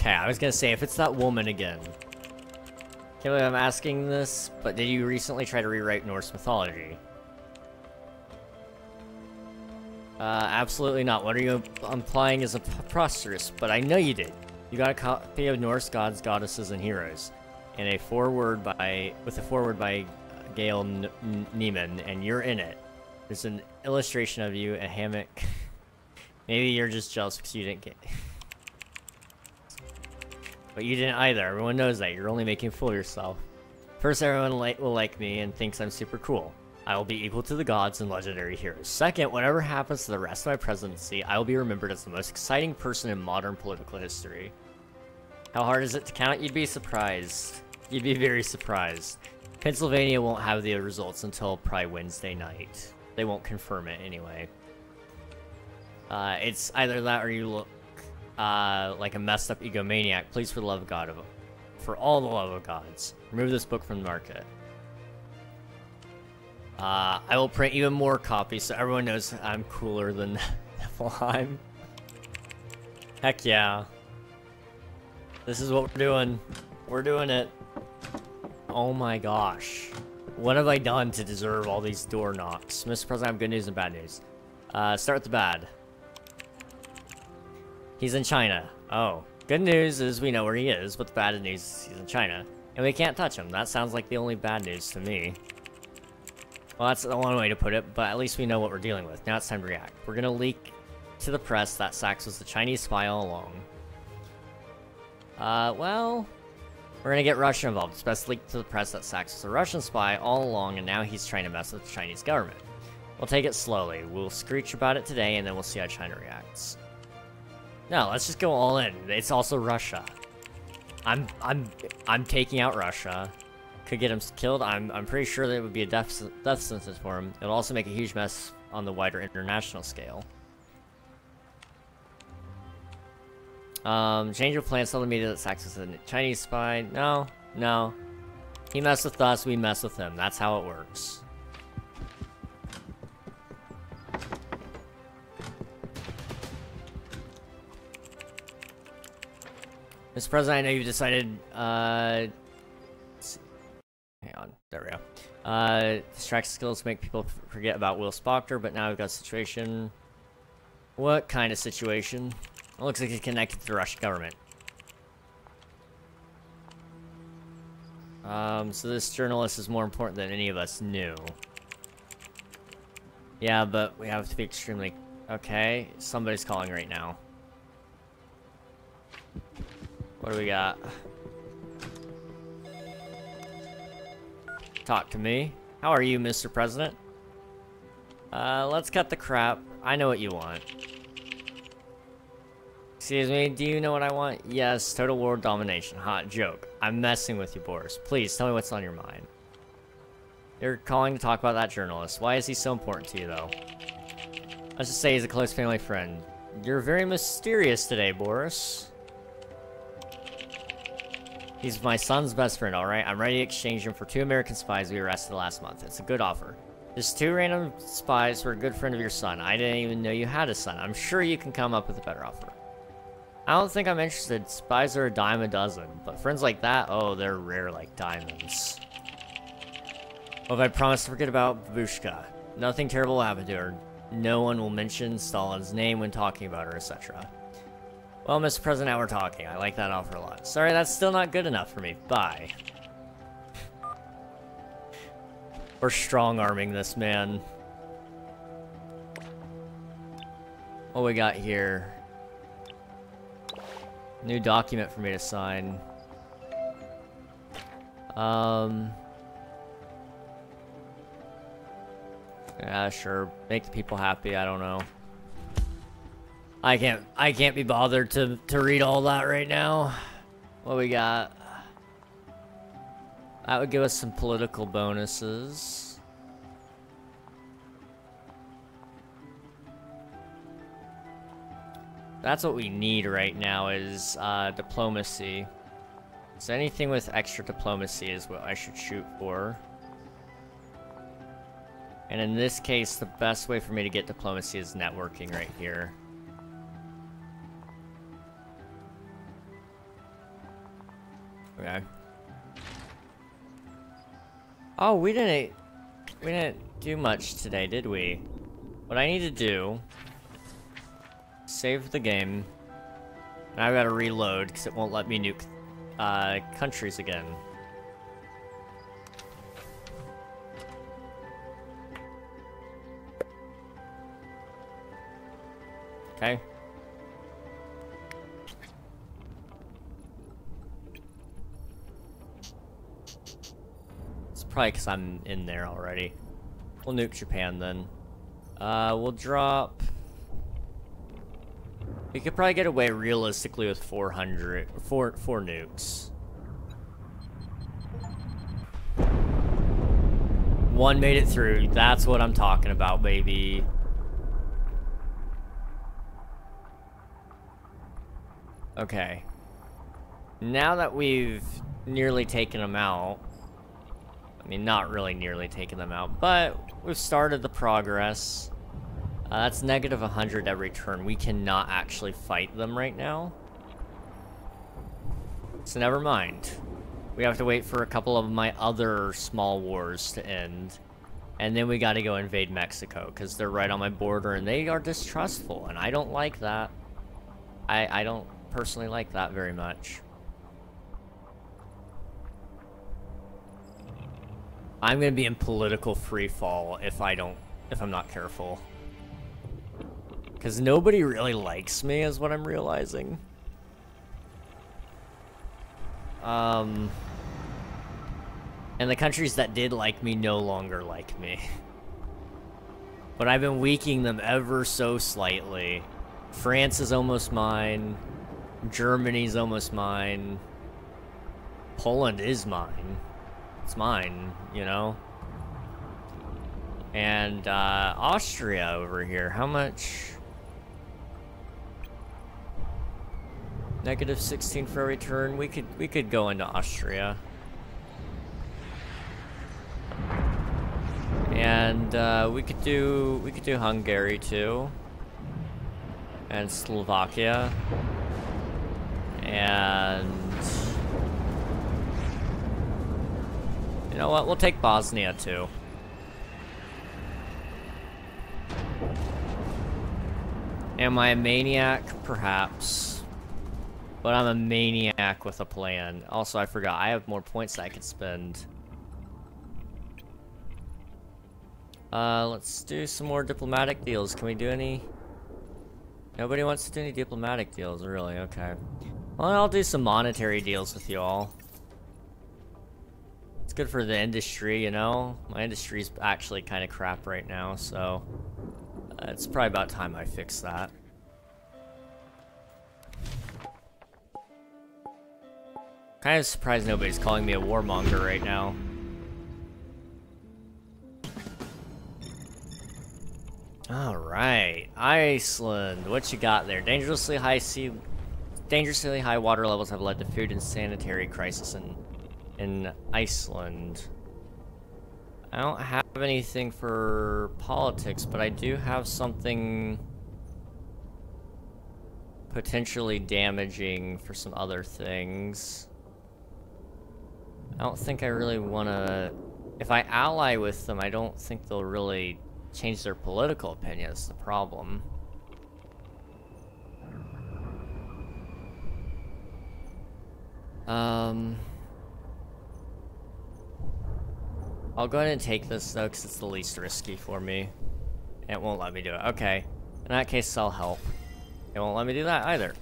Okay, I was gonna say, if it's that woman again. Can't believe I'm asking this, but did you recently try to rewrite Norse mythology? Uh, absolutely not. What are you implying is a preposterous, but I know you did. You got a copy of Norse gods, goddesses, and heroes, and a foreword by with a foreword by Gail Neiman, and you're in it. There's an illustration of you, a hammock. Maybe you're just jealous because you didn't get. but you didn't either. Everyone knows that. You're only making a fool of yourself. First, everyone li will like me and thinks I'm super cool. I will be equal to the gods and legendary heroes. Second, whatever happens to the rest of my presidency, I will be remembered as the most exciting person in modern political history. How hard is it to count? You'd be surprised. You'd be very surprised. Pennsylvania won't have the results until probably Wednesday night. They won't confirm it anyway. Uh, it's either that or you look uh, like a messed up egomaniac. Please, for the love of God, of for all the love of gods, remove this book from the market. Uh, I will print even more copies so everyone knows I'm cooler than Niflheim. Heck yeah. This is what we're doing. We're doing it. Oh my gosh. What have I done to deserve all these door knocks? Mr. President, I have good news and bad news. Uh, start with the bad. He's in China. Oh. Good news is we know where he is, but the bad news is he's in China. And we can't touch him. That sounds like the only bad news to me. Well, that's the one way to put it, but at least we know what we're dealing with. Now it's time to react. We're gonna leak to the press that Sachs was the Chinese spy all along. Uh, well... We're gonna get Russia involved. It's best leaked to the press that Sachs was a Russian spy all along, and now he's trying to mess with the Chinese government. We'll take it slowly. We'll screech about it today, and then we'll see how China reacts. No, let's just go all in. It's also Russia. I'm I'm I'm taking out Russia. Could get him killed. I'm I'm pretty sure that it would be a death death sentence for him. It'll also make a huge mess on the wider international scale. Um, change your plans. Tell the media that Sachs is a Chinese spy. No, no. He messed with us. We mess with him. That's how it works. Mr. President, I know you've decided, uh... Hang on, there we go. Uh, distract skills make people forget about Will Spoctor, but now we've got a situation... What kind of situation? It looks like he's connected to the Russian government. Um, so this journalist is more important than any of us knew. Yeah, but we have to be extremely... Okay, somebody's calling right now. What do we got? Talk to me. How are you, Mr. President? Uh, let's cut the crap. I know what you want. Excuse me, do you know what I want? Yes, total world domination. Hot joke. I'm messing with you, Boris. Please, tell me what's on your mind. You're calling to talk about that journalist. Why is he so important to you, though? Let's just say he's a close family friend. You're very mysterious today, Boris. He's my son's best friend, alright? I'm ready to exchange him for two American spies we arrested last month. It's a good offer. Just two random spies for a good friend of your son. I didn't even know you had a son. I'm sure you can come up with a better offer. I don't think I'm interested. Spies are a dime a dozen. But friends like that, oh, they're rare like diamonds. Oh, well, if I promise to forget about Babushka, nothing terrible will happen to her. No one will mention Stalin's name when talking about her, etc. Well, Mr. President, now we're talking. I like that offer a lot. Sorry, that's still not good enough for me. Bye. we're strong-arming this man. What we got here? New document for me to sign. Um... Yeah, sure. Make the people happy, I don't know. I can't I can't be bothered to to read all that right now. What we got? That would give us some political bonuses. That's what we need right now is uh, diplomacy. So anything with extra diplomacy is what I should shoot for. And in this case, the best way for me to get diplomacy is networking right here. Okay. Oh, we didn't... We didn't do much today, did we? What I need to do... Save the game. And I've got to reload, because it won't let me nuke uh, countries again. Okay. Probably because I'm in there already. We'll nuke Japan then. Uh, we'll drop... We could probably get away realistically with 400, four, four nukes. One made it through. That's what I'm talking about, baby. Okay. Now that we've nearly taken them out, mean, not really nearly taking them out, but we've started the progress. Uh, that's negative 100 every turn. We cannot actually fight them right now. So never mind. We have to wait for a couple of my other small wars to end. And then we gotta go invade Mexico, because they're right on my border, and they are distrustful, and I don't like that. I, I don't personally like that very much. I'm gonna be in political free fall if I don't, if I'm not careful. Because nobody really likes me, is what I'm realizing. Um... And the countries that did like me no longer like me. But I've been weakening them ever so slightly. France is almost mine. Germany's almost mine. Poland is mine. It's mine, you know? And, uh, Austria over here, how much... Negative 16 for every turn. We could, we could go into Austria. And uh, we could do we could do Hungary too, and Slovakia, and you know what? We'll take Bosnia too. Am I a maniac? Perhaps. But I'm a maniac with a plan. Also, I forgot, I have more points that I could spend. Uh, let's do some more diplomatic deals. Can we do any? Nobody wants to do any diplomatic deals, really? Okay. Well, I'll do some monetary deals with you all. It's good for the industry, you know? My industry's actually kind of crap right now, so... Uh, it's probably about time I fix that. Kind of surprised nobody's calling me a warmonger right now. Alright, Iceland. What you got there? Dangerously high sea... Dangerously high water levels have led to food and sanitary crisis in, in Iceland. I don't have anything for politics, but I do have something potentially damaging for some other things. I don't think I really want to... If I ally with them, I don't think they'll really change their political opinion is the problem. Um... I'll go ahead and take this though, because it's the least risky for me. It won't let me do it. Okay. In that case, I'll help. It won't let me do that either.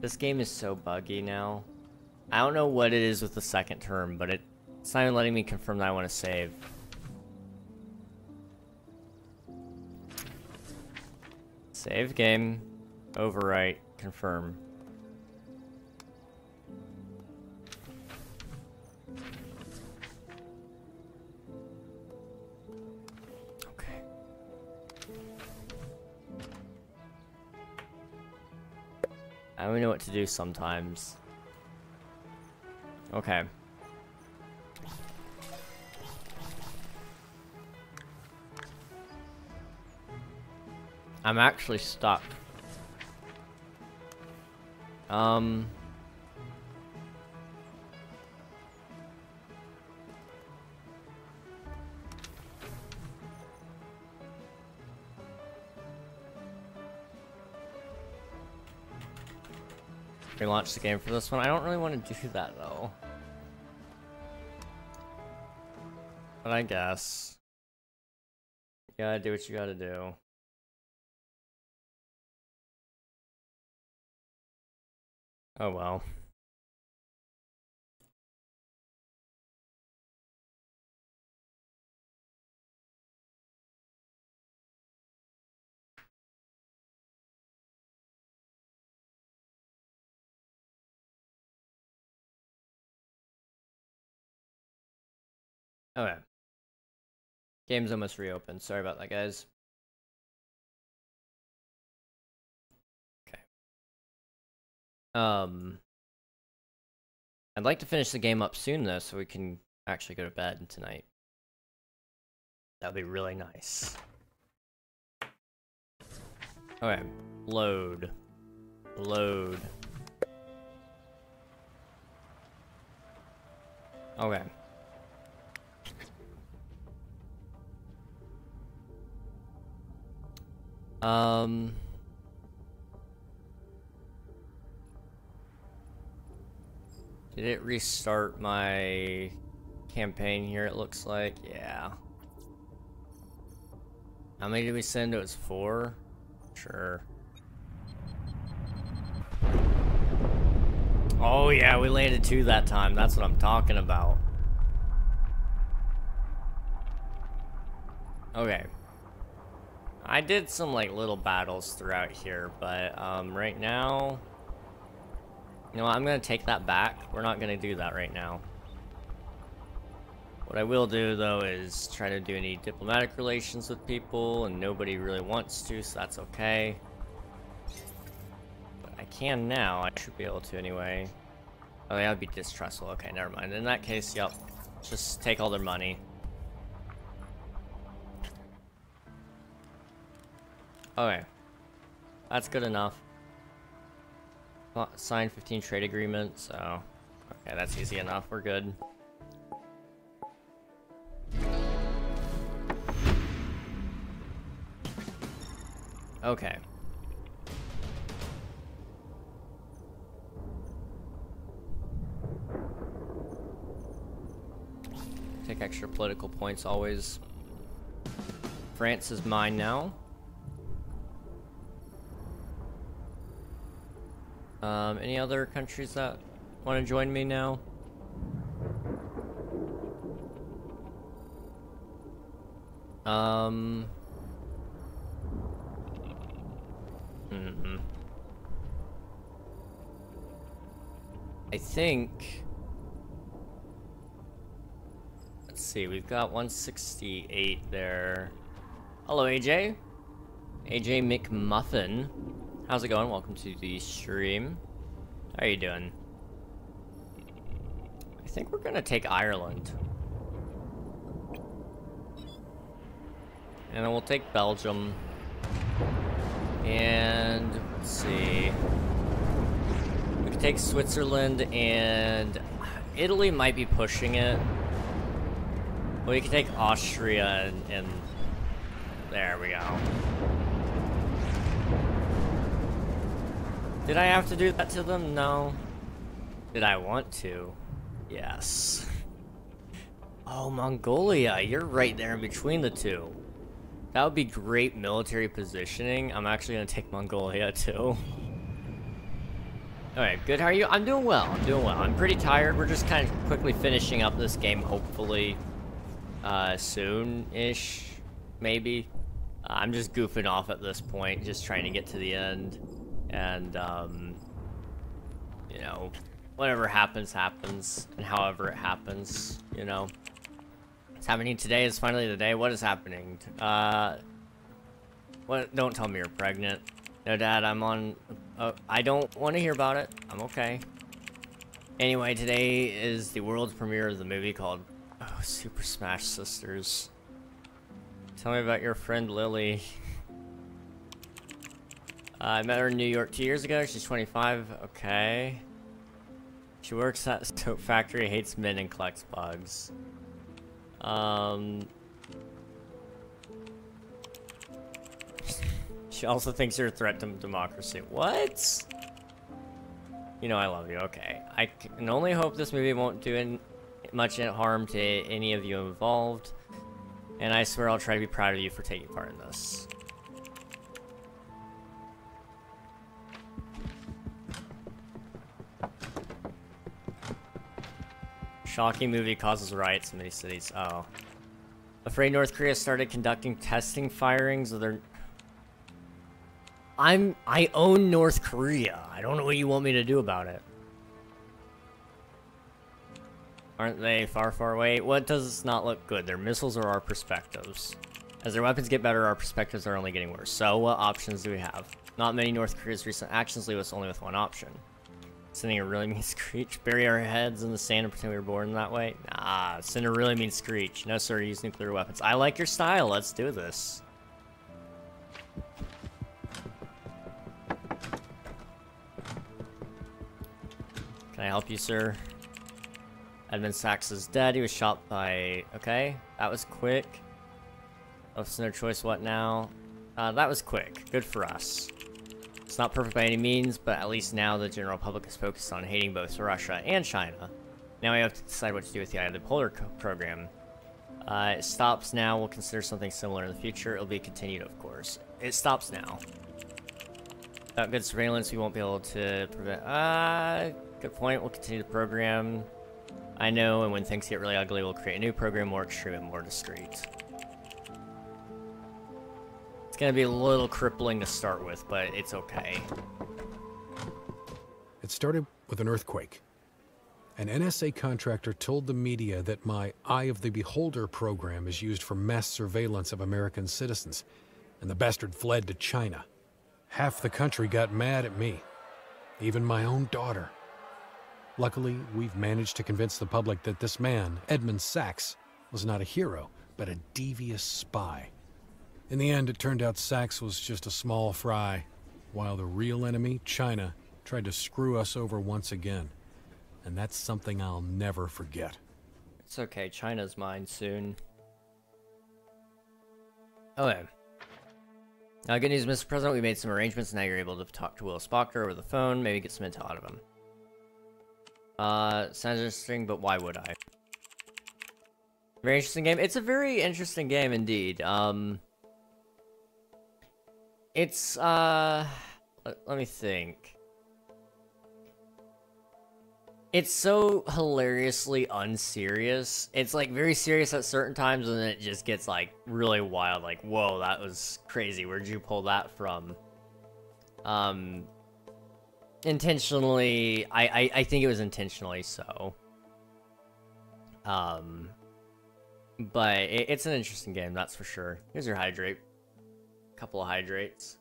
This game is so buggy now. I don't know what it is with the second term, but it, it's not even letting me confirm that I want to save. Save game, overwrite, confirm. Okay. I only know what to do sometimes. Okay. I'm actually stuck. Um... relaunch the game for this one. I don't really want to do that, though. But I guess. You gotta do what you gotta do. Oh well. Okay. Game's almost reopened. Sorry about that, guys. Um, I'd like to finish the game up soon, though, so we can actually go to bed tonight. That'd be really nice. Okay. Load. Load. Okay. Um. Did it restart my campaign here, it looks like? Yeah. How many did we send? It was four? Sure. Oh yeah, we landed two that time. That's what I'm talking about. Okay. I did some like little battles throughout here, but um, right now, you know what, I'm gonna take that back. We're not gonna do that right now. What I will do though is try to do any diplomatic relations with people, and nobody really wants to, so that's okay. But I can now. I should be able to anyway. Oh, that would be distrustful. Okay, never mind. In that case, yep. Just take all their money. Okay. That's good enough. Sign 15 trade agreement, so... Okay, that's easy enough. We're good. Okay. Take extra political points always. France is mine now. Um, any other countries that want to join me now? Um. Mm hmm. I think. Let's see, we've got 168 there. Hello, AJ. AJ McMuffin. How's it going? Welcome to the stream. How are you doing? I think we're gonna take Ireland. And then we'll take Belgium. And let's see. We could take Switzerland and Italy might be pushing it. We could take Austria and, and there we go. Did I have to do that to them? No. Did I want to? Yes. Oh, Mongolia. You're right there in between the two. That would be great military positioning. I'm actually to take Mongolia, too. Alright, good. How are you? I'm doing well. I'm doing well. I'm pretty tired. We're just kind of quickly finishing up this game, hopefully, uh, soon-ish, maybe. Uh, I'm just goofing off at this point, just trying to get to the end and um, you know, whatever happens, happens, and however it happens, you know. What's happening today is finally the day. What is happening? Uh, what? Don't tell me you're pregnant. No, Dad, I'm on. Uh, I don't want to hear about it. I'm okay. Anyway, today is the world premiere of the movie called oh, Super Smash Sisters. Tell me about your friend Lily. Uh, I met her in New York two years ago. She's 25. Okay. She works at a soap factory, hates men, and collects bugs. Um. she also thinks you're a threat to democracy. What? You know I love you. Okay. I can only hope this movie won't do much harm to any of you involved. And I swear I'll try to be proud of you for taking part in this. Shocking movie causes riots in many cities. Oh. Afraid North Korea started conducting testing firings of their... I'm... I own North Korea. I don't know what you want me to do about it. Aren't they far, far away? What does this not look good? Their missiles are our perspectives? As their weapons get better, our perspectives are only getting worse. So what options do we have? Not many North Korea's recent actions leave us only with one option. A really mean screech. Bury our heads in the sand and pretend we were born that way? Nah, a really mean screech. No sir, use nuclear weapons. I like your style, let's do this. Can I help you, sir? Edmund Sachs is dead. He was shot by... Okay, that was quick. Oh, no choice. What now? Uh, that was quick. Good for us. It's not perfect by any means, but at least now the general public is focused on hating both Russia and China. Now we have to decide what to do with the Eye of the Beholder program. Uh, it stops now. We'll consider something similar in the future. It'll be continued, of course. It stops now. Without good surveillance, we won't be able to prevent... Uh, good point. We'll continue the program. I know, and when things get really ugly, we'll create a new program more extreme and more discreet. Gonna be a little crippling to start with, but it's okay. It started with an earthquake. An NSA contractor told the media that my Eye of the Beholder program is used for mass surveillance of American citizens, and the bastard fled to China. Half the country got mad at me, even my own daughter. Luckily, we've managed to convince the public that this man, Edmund Sachs, was not a hero, but a devious spy. In the end, it turned out Sachs was just a small fry, while the real enemy, China, tried to screw us over once again. And that's something I'll never forget. It's okay, China's mine soon. Okay. Uh, good news, Mr. President. We made some arrangements, now you're able to talk to Will Spocker over the phone, maybe get some intel out of him. Uh, sounds interesting, but why would I? Very interesting game. It's a very interesting game indeed. Um, it's, uh... Let, let me think. It's so hilariously unserious. It's like very serious at certain times and then it just gets like really wild. Like, whoa, that was crazy. Where'd you pull that from? Um, intentionally, I, I, I think it was intentionally so. Um, but it, it's an interesting game, that's for sure. Here's your hydrate couple of hydrates.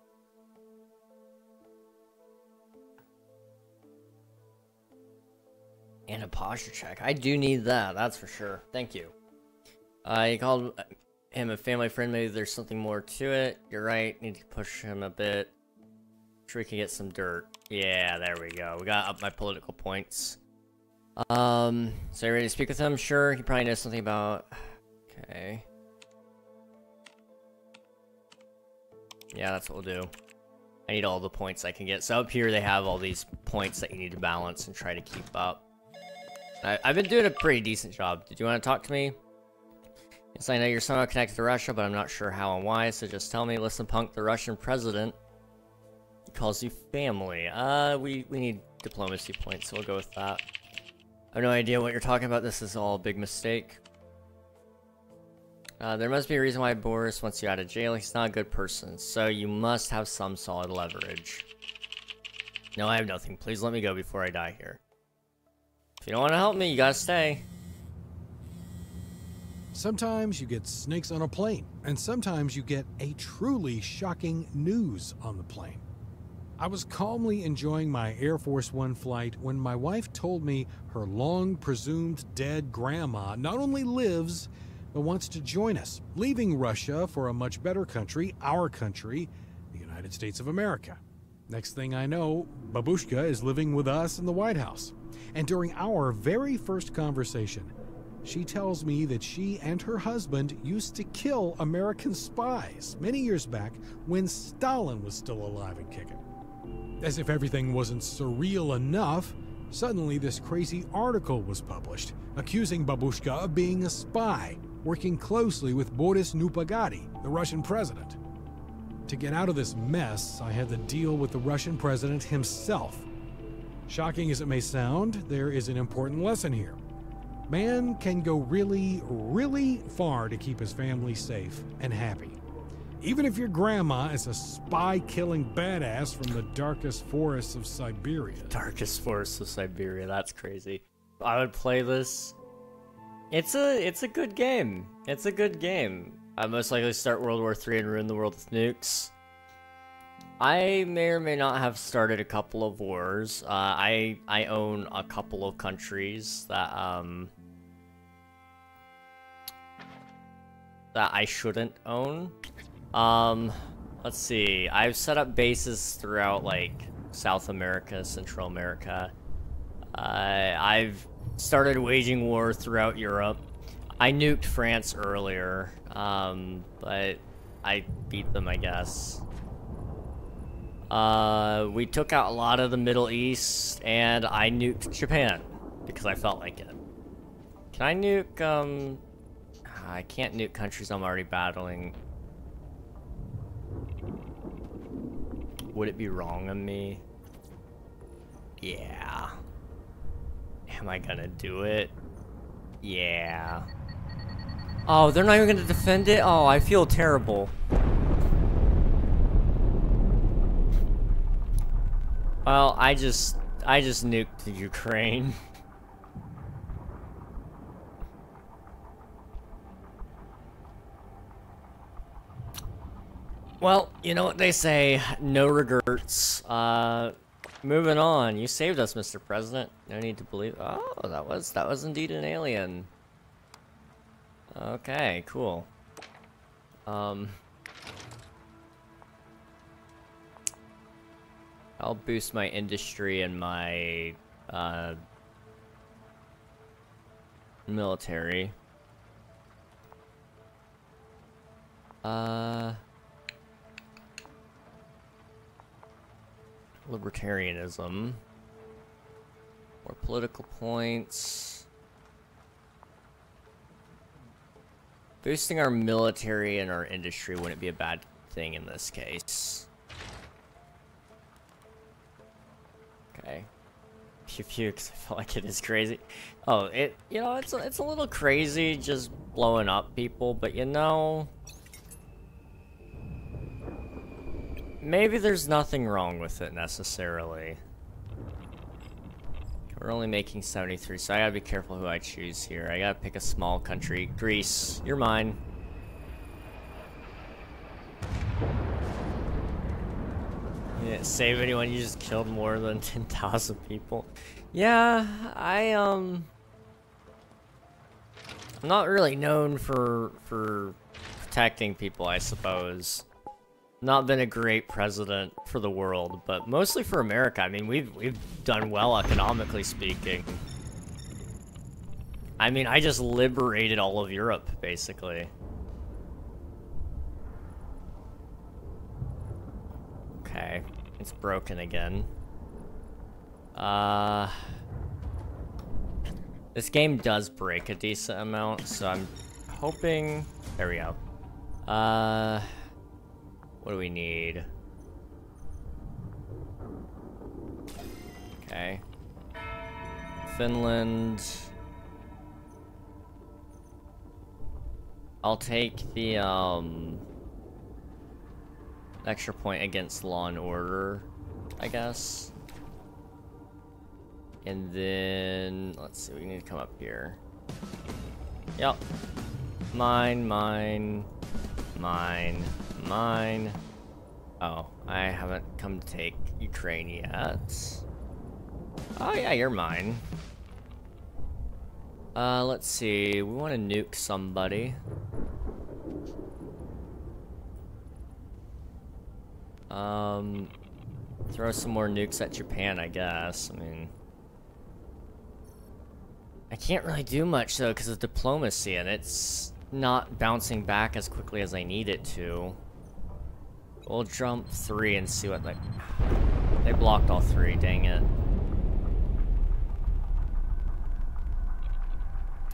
And a posture check. I do need that, that's for sure. Thank you. Uh, you called him a family friend. Maybe there's something more to it. You're right. Need to push him a bit. Sure we can get some dirt. Yeah, there we go. We got up my political points. Um, so you ready to speak with him? Sure. He probably knows something about... Okay. Yeah, that's what we'll do. I need all the points I can get. So up here they have all these points that you need to balance and try to keep up. I, have been doing a pretty decent job. Did you want to talk to me? Yes, I know you're somehow connected to Russia, but I'm not sure how and why, so just tell me. Listen, punk, the Russian president calls you family. Uh, we, we need diplomacy points, so we'll go with that. I have no idea what you're talking about. This is all a big mistake. Uh, there must be a reason why Boris wants you out of jail. He's not a good person, so you must have some solid leverage. No, I have nothing. Please let me go before I die here. If you don't want to help me, you gotta stay. Sometimes you get snakes on a plane, and sometimes you get a truly shocking news on the plane. I was calmly enjoying my Air Force One flight when my wife told me her long presumed dead grandma not only lives, wants to join us, leaving Russia for a much better country, our country, the United States of America. Next thing I know, Babushka is living with us in the White House. And during our very first conversation, she tells me that she and her husband used to kill American spies many years back when Stalin was still alive and kicking. As if everything wasn't surreal enough, suddenly this crazy article was published accusing Babushka of being a spy working closely with Boris Nupagadi, the Russian president. To get out of this mess, I had to deal with the Russian president himself. Shocking as it may sound, there is an important lesson here. Man can go really, really far to keep his family safe and happy. Even if your grandma is a spy killing badass from the darkest forests of Siberia. Darkest forests of Siberia, that's crazy. I would play this It's a it's a good game. It's a good game. I most likely start World War III and ruin the world with nukes. I may or may not have started a couple of wars. Uh, I I own a couple of countries that um that I shouldn't own. Um, let's see. I've set up bases throughout like South America, Central America. Uh, I've started waging war throughout Europe. I nuked France earlier, um, but I beat them, I guess. Uh, we took out a lot of the Middle East, and I nuked Japan, because I felt like it. Can I nuke, um... I can't nuke countries I'm already battling. Would it be wrong of me? Yeah. Am I gonna do it? Yeah. Oh, they're not even gonna defend it? Oh, I feel terrible. Well, I just... I just nuked the Ukraine. Well, you know what they say, no regrets. Uh, moving on. You saved us, Mr. President. No need to believe. Oh, that was that was indeed an alien. Okay, cool. Um, I'll boost my industry and my uh, military. Uh. Libertarianism. More political points. Boosting our military and our industry wouldn't be a bad thing in this case. Okay. Pew pew, because I feel like it is crazy. Oh, it, you know, it's a, it's a little crazy just blowing up people, but you know... Maybe there's nothing wrong with it necessarily. We're only making 73, so I gotta be careful who I choose here. I gotta pick a small country. Greece, you're mine. Didn't save anyone, you just killed more than 10,000 people. Yeah, I, um... I'm not really known for, for protecting people, I suppose not been a great president for the world, but mostly for America. I mean, we've we've done well economically speaking. I mean, I just liberated all of Europe, basically. Okay, it's broken again. Uh, this game does break a decent amount, so I'm hoping... There we go. Uh... What do we need? Okay. Finland. I'll take the, um... Extra point against law and order, I guess. And then, let's see, we need to come up here. Yep. Mine, mine, mine, mine. Oh, I haven't come to take Ukraine yet. Oh yeah, you're mine. Uh, let's see. We want to nuke somebody. Um, throw some more nukes at Japan, I guess. I mean, I can't really do much though because of diplomacy, and it's not bouncing back as quickly as I need it to. We'll jump three and see what, like... They blocked all three, dang it.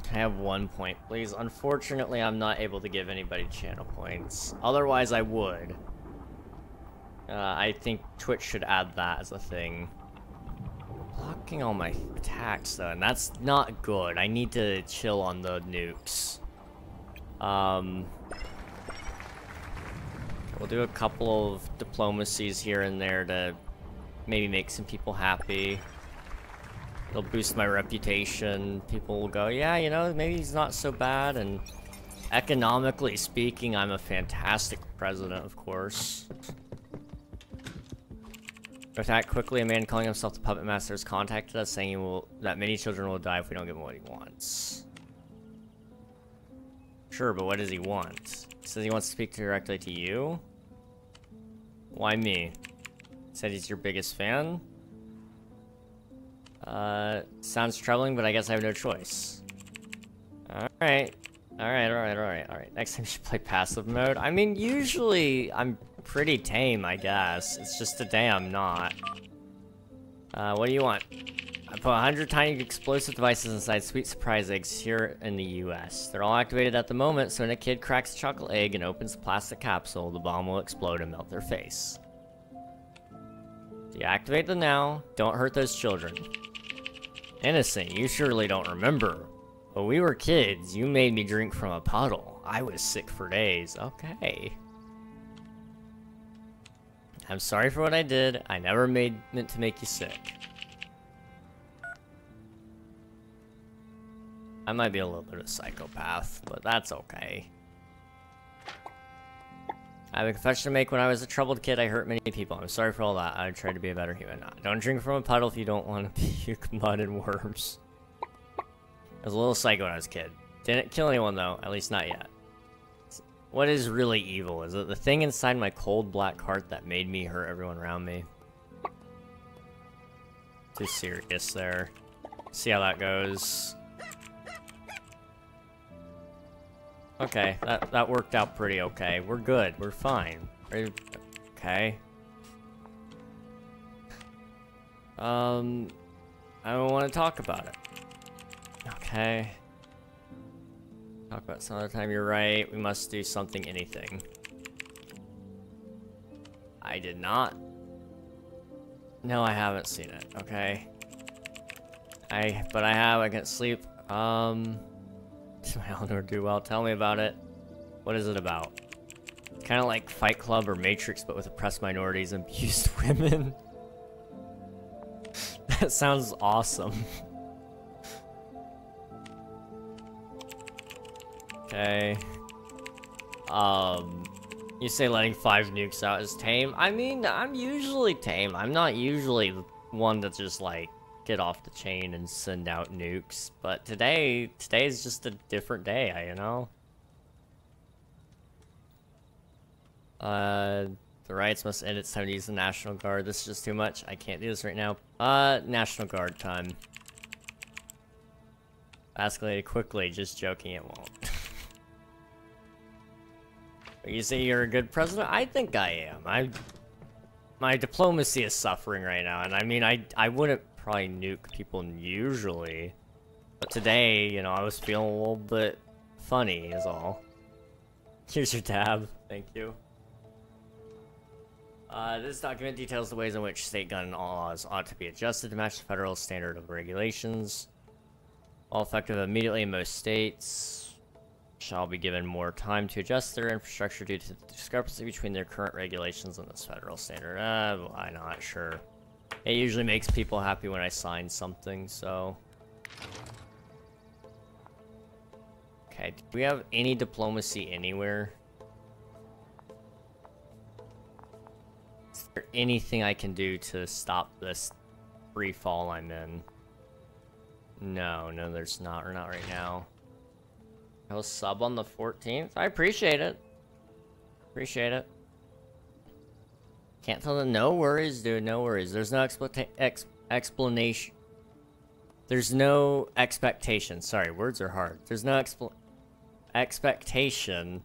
Can I have one point, please? Unfortunately, I'm not able to give anybody channel points. Otherwise, I would. Uh, I think Twitch should add that as a thing. Blocking all my attacks, though, and that's not good. I need to chill on the nukes. Um, we'll do a couple of diplomacies here and there to maybe make some people happy. It'll boost my reputation. People will go, yeah, you know, maybe he's not so bad. And economically speaking, I'm a fantastic president, of course. Attack quickly, a man calling himself the Puppet Master has contacted us saying he will, that many children will die if we don't give him what he wants. Sure, but what does he want? Says he wants to speak directly to you? Why me? Said he's your biggest fan? Uh, sounds troubling, but I guess I have no choice. Alright. Alright, alright, alright, alright. Next time you should play passive mode. I mean, usually I'm pretty tame, I guess. It's just today I'm not. Uh, what do you want? I put 100 tiny explosive devices inside sweet surprise eggs here in the US. They're all activated at the moment, so when a kid cracks a chocolate egg and opens the plastic capsule, the bomb will explode and melt their face. Deactivate them now. Don't hurt those children. Innocent, you surely don't remember. When we were kids, you made me drink from a puddle. I was sick for days. Okay. I'm sorry for what I did. I never made meant to make you sick. I might be a little bit of a psychopath, but that's okay. I have a confession to make. When I was a troubled kid, I hurt many people. I'm sorry for all that. I tried to be a better human. Don't drink from a puddle if you don't want to puke mud and worms. I was a little psycho when I was a kid. Didn't kill anyone though, at least not yet. What is really evil? Is it the thing inside my cold black heart that made me hurt everyone around me? Too serious there. See how that goes. Okay, that, that worked out pretty okay. We're good. We're fine. Okay. Um, I don't want to talk about it. Okay. Talk about some other time. You're right. We must do something, anything. I did not. No, I haven't seen it. Okay. I, but I have. I can't sleep. Um, my Eleanor do well. Tell me about it. What is it about? Kind of like Fight Club or Matrix, but with oppressed minorities and abused women. that sounds awesome. Okay. Um, you say letting five nukes out is tame? I mean, I'm usually tame. I'm not usually one that's just like get off the chain and send out nukes. But today, today is just a different day, you know? Uh, the riots must end. It's time to use the National Guard. This is just too much. I can't do this right now. Uh, National Guard time. Escalated quickly. Just joking, it won't. You say you're a good president? I think I am. I my diplomacy is suffering right now, and I mean, I I wouldn't probably nuke people usually, but today, you know, I was feeling a little bit funny, is all. Here's your tab. Thank you. Uh, this document details the ways in which state gun laws ought to be adjusted to match the federal standard of regulations. All effective immediately in most states shall be given more time to adjust their infrastructure due to the discrepancy between their current regulations and this federal standard. Uh, I'm not? Sure. It usually makes people happy when I sign something, so... Okay, do we have any diplomacy anywhere? Is there anything I can do to stop this free fall I'm in? No, no there's not, or not right now. He'll sub on the 14th. I appreciate it. Appreciate it. Can't tell them. No worries, dude. No worries. There's no ex explanation. There's no expectation. Sorry, words are hard. There's no expl expectation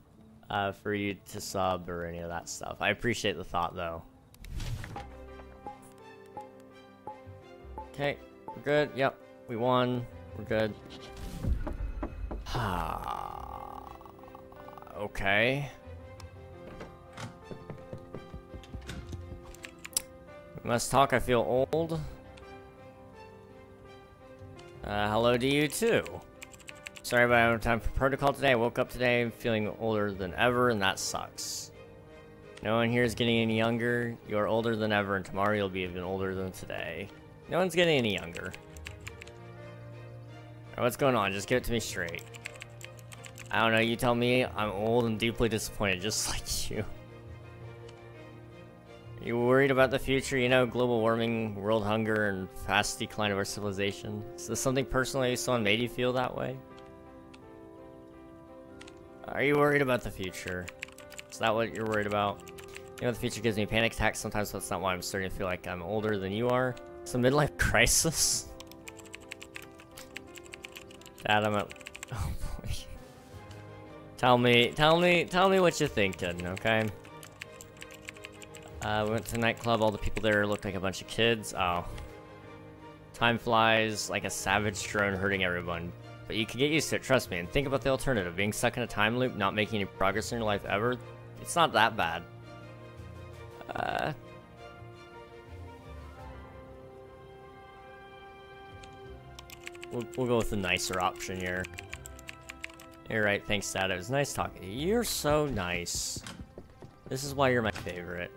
uh, for you to sub or any of that stuff. I appreciate the thought, though. Okay, we're good. Yep, we won. We're good. okay. Must talk, I feel old. Uh, hello to you too. Sorry about having time for protocol today. I woke up today feeling older than ever, and that sucks. No one here is getting any younger. You're older than ever, and tomorrow you'll be even older than today. No one's getting any younger. What's going on? Just give it to me straight. I don't know, you tell me I'm old and deeply disappointed, just like you. You worried about the future? You know, global warming, world hunger, and fast decline of our civilization? Is this something personally someone made you feel that way? Are you worried about the future? Is that what you're worried about? You know, the future gives me panic attacks sometimes, but that's not why I'm starting to feel like I'm older than you are. It's a midlife crisis? Dad, I'm at... Oh boy. Tell me, tell me, tell me what you're thinking, okay? Uh, we went to the nightclub, all the people there looked like a bunch of kids. Oh. Time flies like a savage drone hurting everyone. But you can get used to it, trust me, and think about the alternative. Being stuck in a time loop, not making any progress in your life ever, it's not that bad. Uh... We'll, we'll go with the nicer option here. You're right, thanks Dad, it was nice talking. You're so nice. This is why you're my favorite.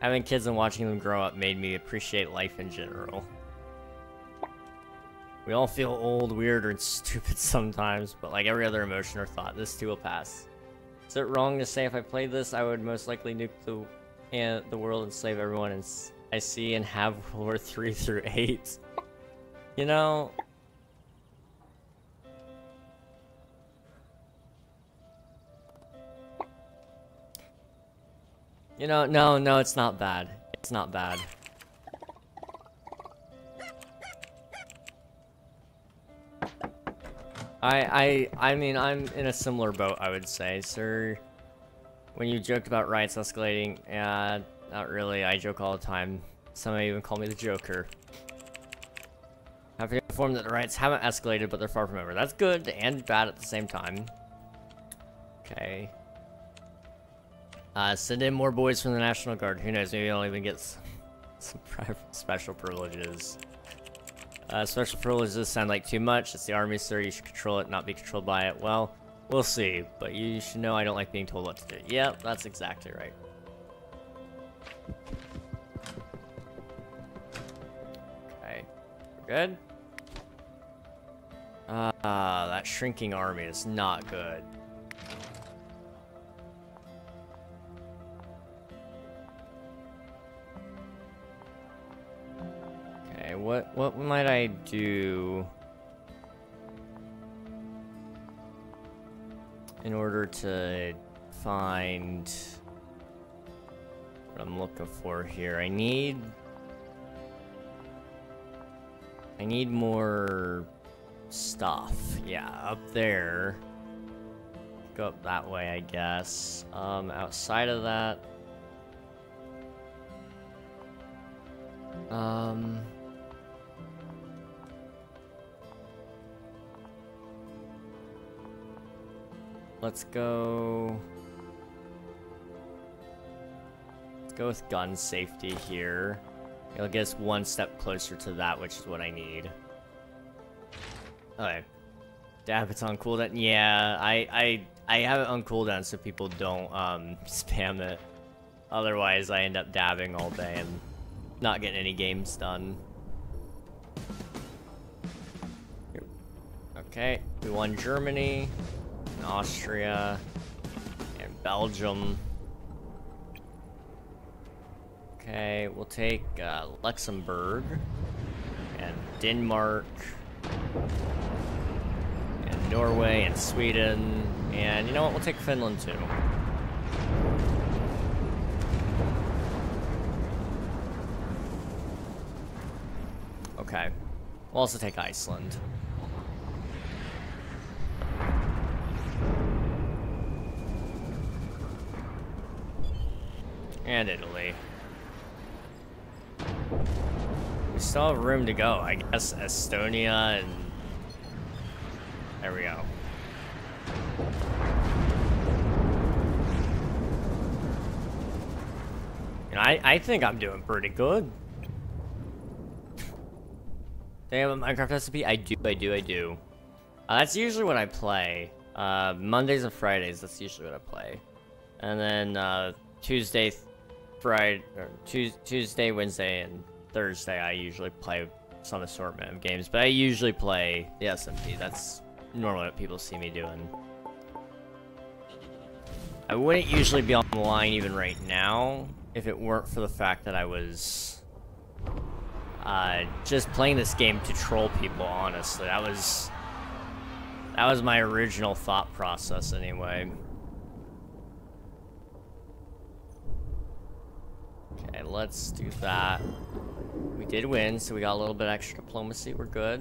Having kids and watching them grow up made me appreciate life in general. We all feel old, weird, or stupid sometimes, but like every other emotion or thought, this too will pass. Is it wrong to say if I played this, I would most likely nuke the, and the world and slave everyone and I see and have World War 3 through 8? You know... You know, no, no, it's not bad. It's not bad. I, I, I mean, I'm in a similar boat, I would say, sir. When you joked about riots escalating, yeah, not really. I joke all the time. Some may even call me the Joker. Happy to inform that the riots haven't escalated, but they're far from over. That's good and bad at the same time. Okay. Uh, send in more boys from the National Guard. Who knows, maybe I'll even get some, some special privileges. Uh, special privileges sound like too much. It's the army, sir. You should control it, not be controlled by it. Well, we'll see. But you should know I don't like being told what to do. Yep, that's exactly right. Okay. We're good? Ah, uh, that shrinking army is not good. What what might I do in order to find what I'm looking for here? I need I need more stuff. Yeah, up there. Go up that way, I guess. Um, outside of that. Um, Let's go... Let's go with gun safety here. It'll get us one step closer to that, which is what I need. Okay. Dab it's on cooldown. Yeah, I, I, I have it on cooldown so people don't um, spam it. Otherwise, I end up dabbing all day and not getting any games done. Okay, we won Germany and Austria and Belgium. Okay, we'll take uh, Luxembourg and Denmark and Norway and Sweden and you know what, we'll take Finland too. Okay, we'll also take Iceland. And Italy. We still have room to go. I guess Estonia and... There we go. I, I think I'm doing pretty good. They have a Minecraft recipe? I do, I do, I do. Uh, that's usually what I play. Uh, Mondays and Fridays, that's usually what I play. And then uh, Tuesday, Friday, Tuesday, Wednesday, and Thursday, I usually play some assortment of games, but I usually play the SMP. That's normally what people see me doing. I wouldn't usually be online even right now if it weren't for the fact that I was uh, just playing this game to troll people, honestly. That was that was my original thought process anyway. Okay, let's do that. We did win, so we got a little bit extra diplomacy. We're good.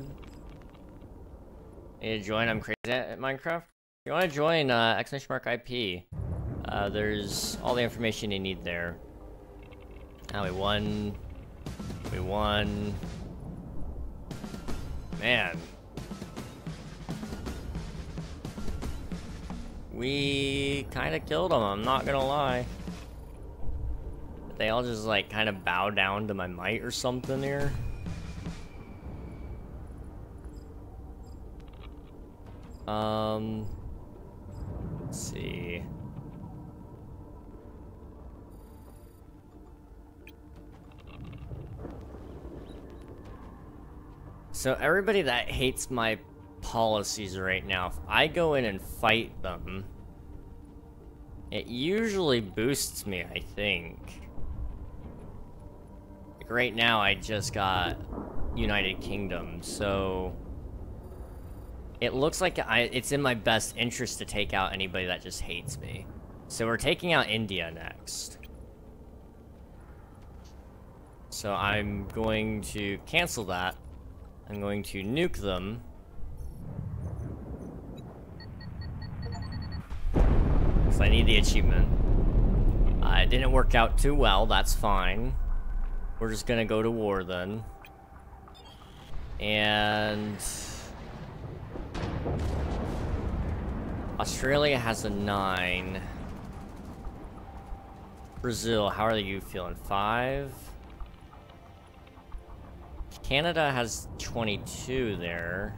Need to join? I'm crazy at Minecraft. If you want to join uh, exclamation mark IP, uh, there's all the information you need there. Now we won. We won. Man. We kind of killed them, I'm not gonna lie. They all just like kind of bow down to my might or something here. Um, let's see. So everybody that hates my policies right now, if I go in and fight them, it usually boosts me, I think. Like right now, I just got United Kingdom, so... It looks like I, it's in my best interest to take out anybody that just hates me. So we're taking out India next. So I'm going to cancel that. I'm going to nuke them. Because I need the achievement. Uh, it didn't work out too well, that's fine. We're just gonna go to war then. And... Australia has a 9. Brazil, how are you feeling? 5? Canada has 22 there.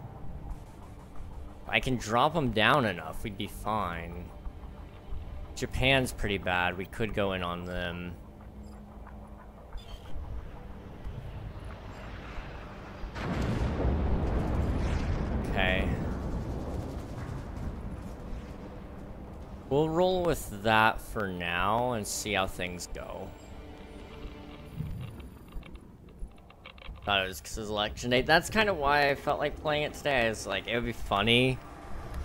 I can drop them down enough, we'd be fine. Japan's pretty bad, we could go in on them. Okay. We'll roll with that for now and see how things go. Thought it was because it was election day. That's kind of why I felt like playing it today. It's like, it would be funny.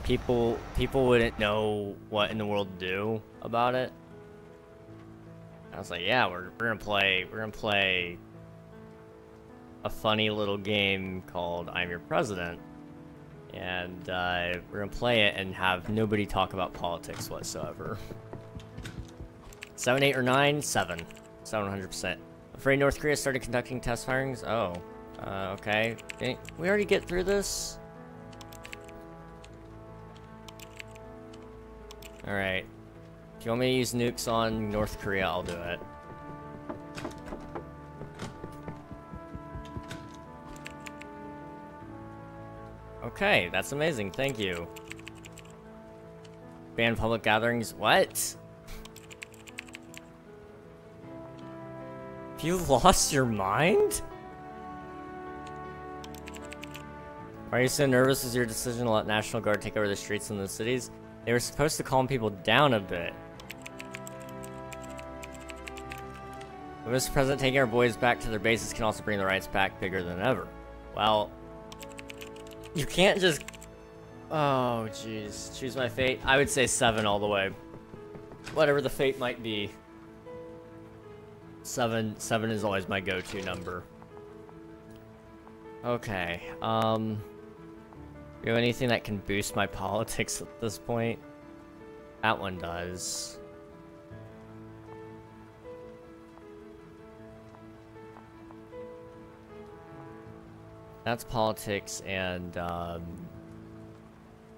People, people wouldn't know what in the world to do about it. I was like, yeah, we're, we're gonna play, we're gonna play a funny little game called I'm Your President. And uh, we're gonna play it and have nobody talk about politics whatsoever. 7, 8, or 9? 7. 700%. Afraid North Korea started conducting test firings? Oh. Uh, okay. Didn't we already get through this? Alright. If you want me to use nukes on North Korea, I'll do it. Okay, that's amazing. Thank you. Ban public gatherings. What? Have you lost your mind? Are you so nervous with your decision to let National Guard take over the streets in the cities? They were supposed to calm people down a bit. But Mr. President, taking our boys back to their bases can also bring the riots back bigger than ever. Well, you can't just... Oh, jeez. Choose my fate. I would say seven all the way. Whatever the fate might be. Seven, seven is always my go-to number. Okay, um... Do anything that can boost my politics at this point? That one does. That's politics and, um,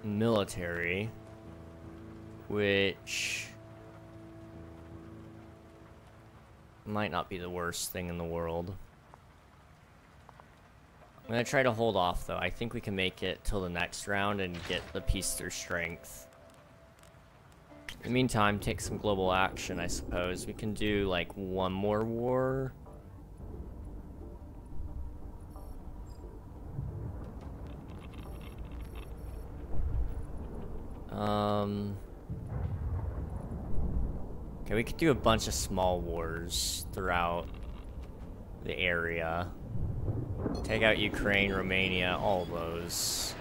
military, which might not be the worst thing in the world. I'm gonna try to hold off though. I think we can make it till the next round and get the peace through strength. In the meantime, take some global action, I suppose. We can do like one more war. Um... Okay, we could do a bunch of small wars throughout the area. Take out Ukraine, Romania, all those.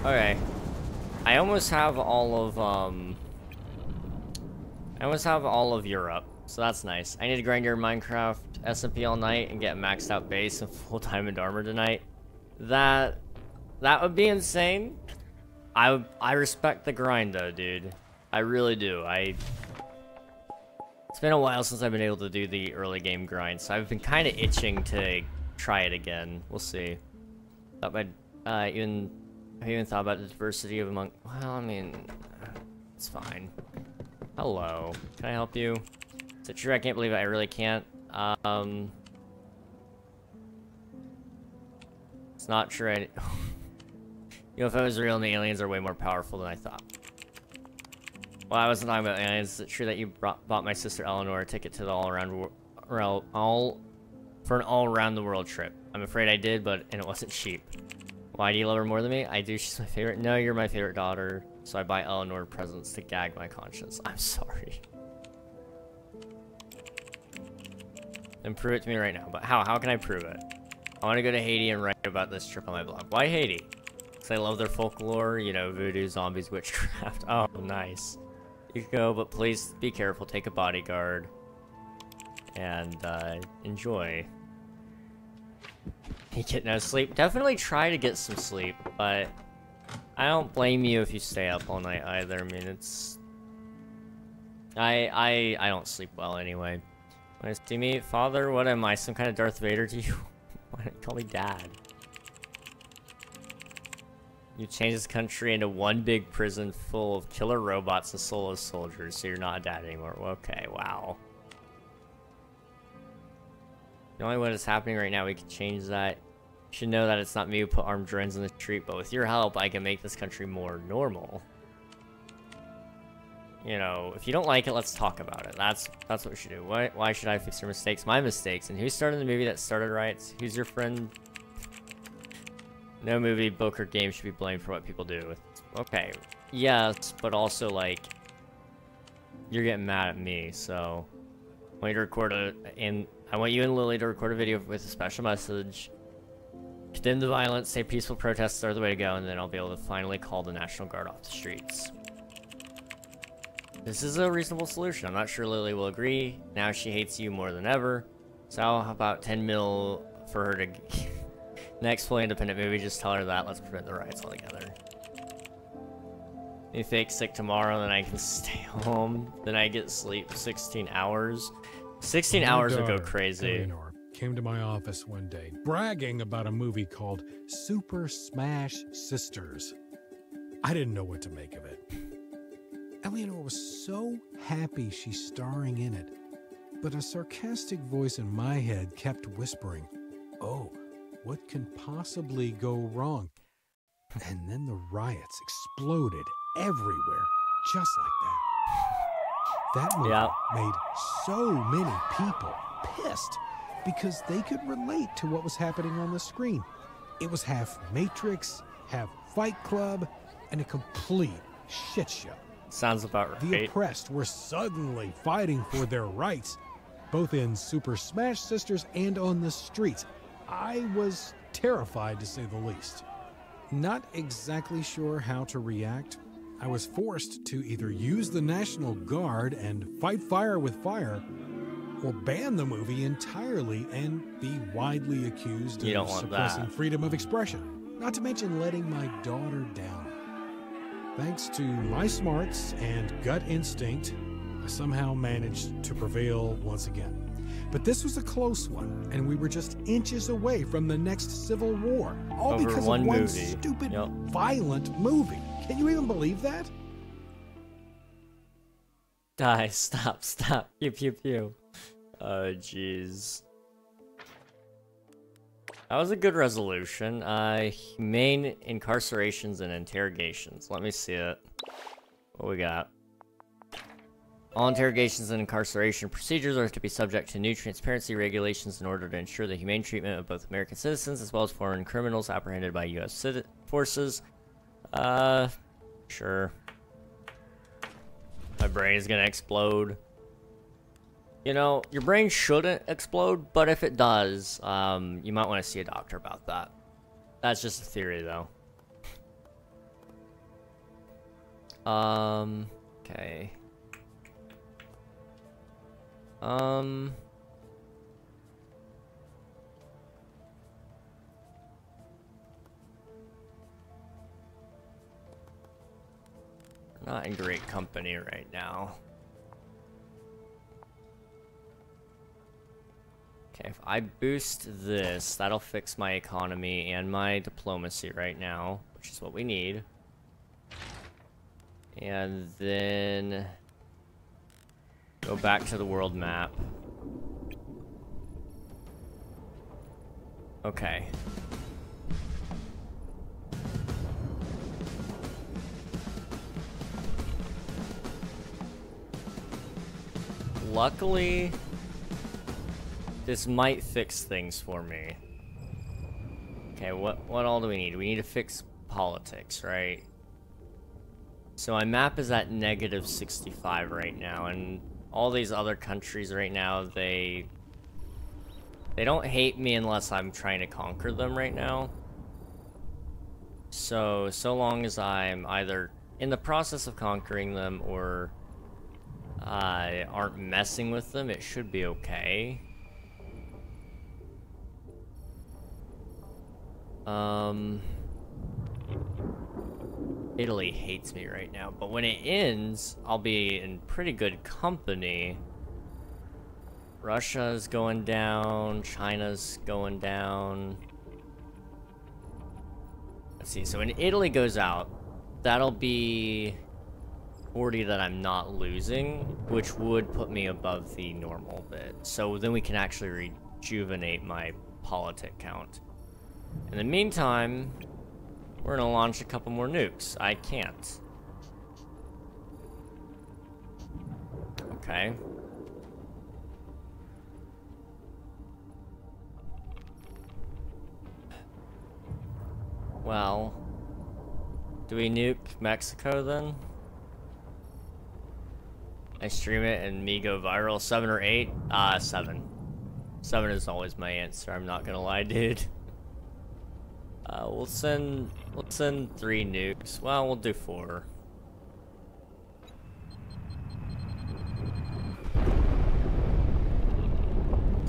Okay. I almost have all of, um... I almost have all of Europe so that's nice. I need to grind your Minecraft SMP all night and get maxed out base and full diamond armor tonight. That... That would be insane. I, I respect the grind though, dude. I really do. I... It's been a while since I've been able to do the early game grind, so I've been kind of itching to try it again. We'll see. I'd uh, even you even thought about the diversity of among... Well, I mean... It's fine. Hello. Can I help you? It true? I can't believe it. I really can't. Um... It's not true. I... you know, if it was real and the aliens are way more powerful than I thought. Well, I wasn't talking about aliens. Is it true that you brought, bought my sister Eleanor a ticket to the all-around... All... For an all-around-the-world trip. I'm afraid I did, but... And it wasn't cheap. Why do you love her more than me? I do, she's my favorite. No, you're my favorite daughter. So I buy Eleanor presents to gag my conscience. I'm sorry. Then prove it to me right now. But how? How can I prove it? I want to go to Haiti and write about this trip on my blog. Why Haiti? Because I love their folklore, you know, voodoo, zombies, witchcraft. Oh, nice. You can go, but please be careful. Take a bodyguard. And, uh, enjoy. You get no sleep. Definitely try to get some sleep, but I don't blame you if you stay up all night either. I mean, it's... I, I, I don't sleep well anyway. See me, father, what am I, some kind of Darth Vader to you? Why don't you call me dad? You changed this country into one big prison full of killer robots and soulless soldiers, so you're not a dad anymore. Okay, wow. Only what is happening right now, we can change that. You should know that it's not me who put armed drones in the street, but with your help, I can make this country more normal. You know, if you don't like it, let's talk about it. That's that's what we should do. Why, why should I fix your mistakes? My mistakes. And who started the movie that started riots? Who's your friend? No movie, book, or game should be blamed for what people do. Okay, yes, but also, like, you're getting mad at me, so... I want you to record a, And I want you and Lily to record a video with a special message. Condemn the violence, say peaceful protests are the way to go, and then I'll be able to finally call the National Guard off the streets. This is a reasonable solution. I'm not sure Lily will agree. Now she hates you more than ever. So how about 10 mil for her to... Next fully independent movie, just tell her that. Let's prevent the riots altogether. You fake sick tomorrow, then I can stay home. Then I get sleep 16 hours. 16 My hours would go crazy. Eleanor came to my office one day bragging about a movie called Super Smash Sisters. I didn't know what to make of it. Eleanor was so happy she's starring in it, but a sarcastic voice in my head kept whispering, Oh, what can possibly go wrong? And then the riots exploded everywhere, just like that. That movie made so many people pissed because they could relate to what was happening on the screen. It was half Matrix, half Fight Club, and a complete shit show. Sounds about right. The oppressed were suddenly fighting for their rights, both in Super Smash Sisters and on the streets. I was terrified to say the least. Not exactly sure how to react, I was forced to either use the National Guard and fight fire with fire, or ban the movie entirely and be widely accused you of suppressing that. freedom of expression. Not to mention letting my daughter down. Thanks to my smarts and gut instinct, I somehow managed to prevail once again. But this was a close one, and we were just inches away from the next civil war. All Over because one of one movie. stupid, yep. violent movie. Can you even believe that? Die, stop, stop. Pew, pew, pew. Oh, jeez. That was a good resolution. Uh, main incarcerations and interrogations. Let me see it. What we got? All interrogations and incarceration procedures are to be subject to new transparency regulations in order to ensure the humane treatment of both American citizens as well as foreign criminals apprehended by U.S. forces. Uh, sure. My brain is gonna explode. You know, your brain shouldn't explode, but if it does, um, you might want to see a doctor about that. That's just a theory, though. Um, okay. Um... Not in great company right now. Okay, if I boost this, that'll fix my economy and my diplomacy right now, which is what we need. And then go back to the world map. Okay. Luckily, this might fix things for me. Okay, what, what all do we need? We need to fix politics, right? So my map is at negative 65 right now, and all these other countries right now, they... They don't hate me unless I'm trying to conquer them right now. So, so long as I'm either in the process of conquering them or uh, aren't messing with them, it should be okay. Um, Italy hates me right now, but when it ends, I'll be in pretty good company. Russia's going down, China's going down. Let's see, so when Italy goes out, that'll be 40 that I'm not losing, which would put me above the normal bit. So then we can actually rejuvenate my politic count. In the meantime, we're gonna launch a couple more nukes. I can't. Okay. Well, do we nuke Mexico then? I stream it and me go viral, 7 or 8? Ah, uh, 7. 7 is always my answer, I'm not gonna lie, dude. Uh, we'll send, we'll send three nukes. Well, we'll do four.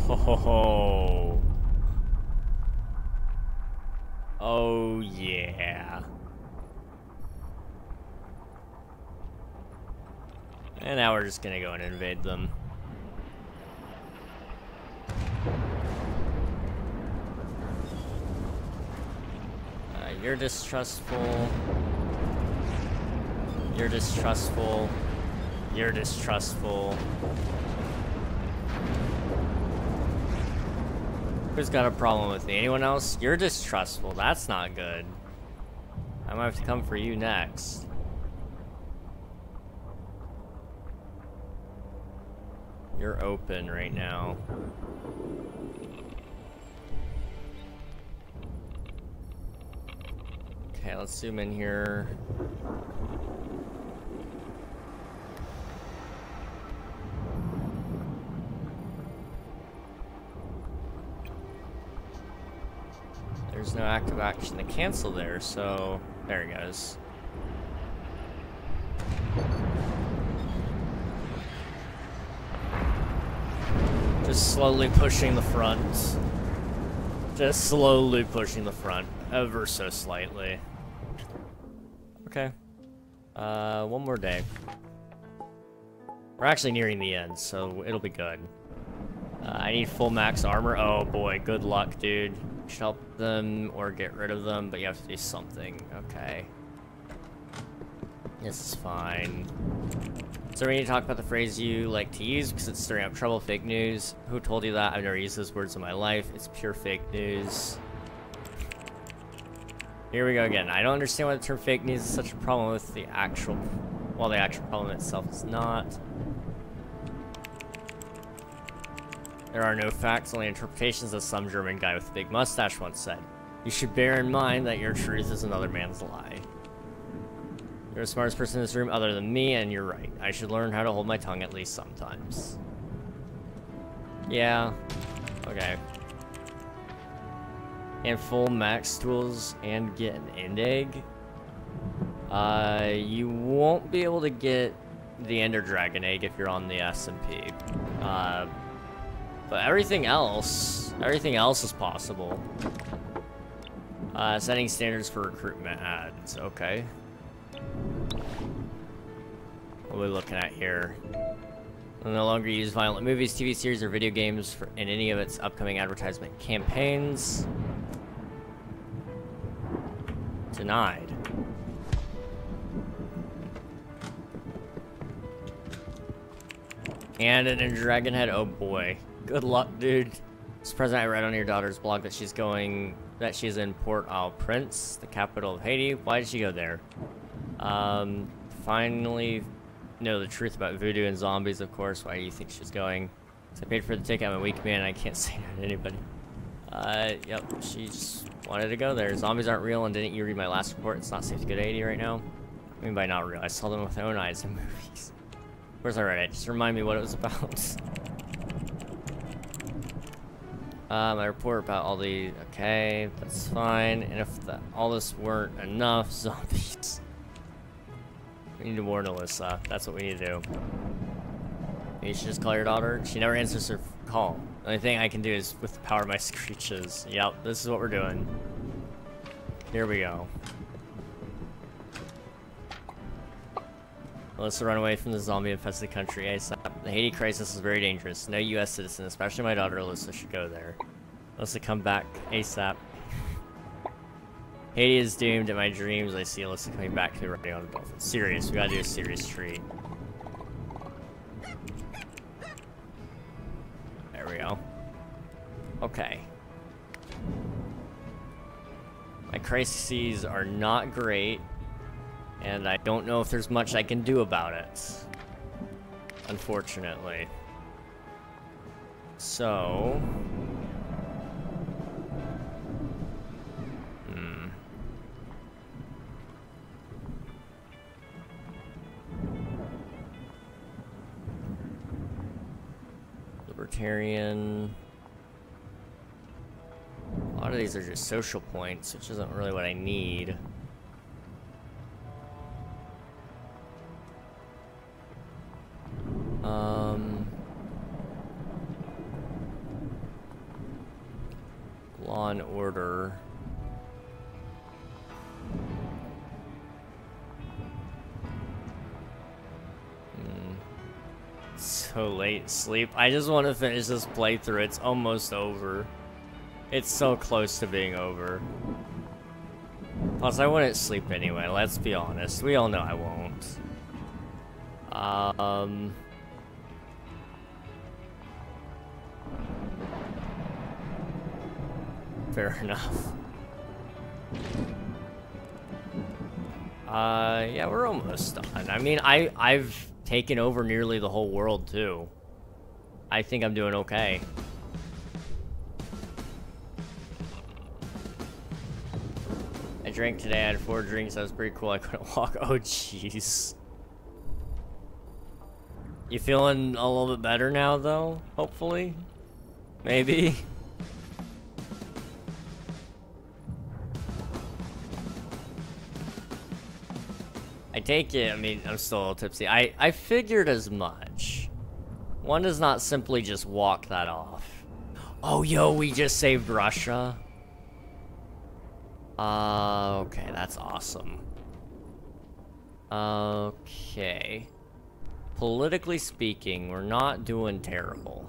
Ho ho ho. Oh yeah. And now we're just gonna go and invade them. You're distrustful. You're distrustful. You're distrustful. Who's got a problem with me? Anyone else? You're distrustful. That's not good. I might have to come for you next. You're open right now. Okay, let's zoom in here. There's no active action to cancel there, so there he goes. Just slowly pushing the front. Just slowly pushing the front, ever so slightly. Okay. Uh, one more day. We're actually nearing the end, so it'll be good. Uh, I need full max armor. Oh boy, good luck, dude. Help them or get rid of them, but you have to do something. Okay. This is fine. So we need to talk about the phrase you like to use because it's stirring up trouble, fake news. Who told you that? I've never used those words in my life. It's pure fake news. Here we go again. I don't understand why the term fake news is such a problem with the actual... Well, the actual problem itself is not. There are no facts, only interpretations, as some German guy with a big mustache once said. You should bear in mind that your truth is another man's lie. You're the smartest person in this room other than me, and you're right. I should learn how to hold my tongue at least sometimes. Yeah. Okay. And full max tools and get an end egg. Uh, you won't be able to get the Ender Dragon egg if you're on the SMP. Uh, but everything else, everything else is possible. Uh, setting standards for recruitment ads. Okay. What are we looking at here? Will no longer use violent movies, TV series, or video games for, in any of its upcoming advertisement campaigns. Denied. And an dragon head. Oh boy. Good luck, dude. Surprising I read on your daughter's blog that she's going that she's in Port-au-Prince, the capital of Haiti. Why did she go there? Um, finally know the truth about voodoo and zombies, of course. Why do you think she's going? I paid for the ticket. I'm a weak man. I can't say that to anybody. Uh, yep. She just wanted to go there. Zombies aren't real, and didn't you read my last report? It's not safe to go to Haiti right now. I mean by not real. I saw them with my own eyes in movies. Where's I read it? Just remind me what it was about. Uh, my report about all the... Okay, that's fine. And if the, all this weren't enough, zombies... We need to warn Alyssa. That's what we need to do. You should just call your daughter. She never answers her call. The only thing I can do is with the power of my screeches. Yep, this is what we're doing. Here we go. Alyssa run away from the zombie-infested country ASAP. The Haiti crisis is very dangerous. No U.S. citizen, especially my daughter Alyssa, should go there. Alyssa, come back ASAP. Haiti is doomed. In my dreams, I see Alyssa coming back to riding on a dolphin. Serious. We gotta do a serious treat. There we go. Okay. My crises are not great. And I don't know if there's much I can do about it. Unfortunately. So... Libertarian... A lot of these are just social points, which isn't really what I need. Um, law and order. So late sleep. I just want to finish this playthrough. It's almost over. It's so close to being over. Plus, I wouldn't sleep anyway, let's be honest. We all know I won't. Um... Fair enough. Uh, yeah, we're almost done. I mean, I, I've taken over nearly the whole world, too. I think I'm doing okay. I drank today, I had four drinks, that was pretty cool, I couldn't walk. Oh, jeez. You feeling a little bit better now, though? Hopefully? Maybe? I take it, I mean, I'm still a little tipsy. I, I figured as much. One does not simply just walk that off. Oh, yo, we just saved Russia. Uh, okay, that's awesome. Okay. Politically speaking, we're not doing terrible.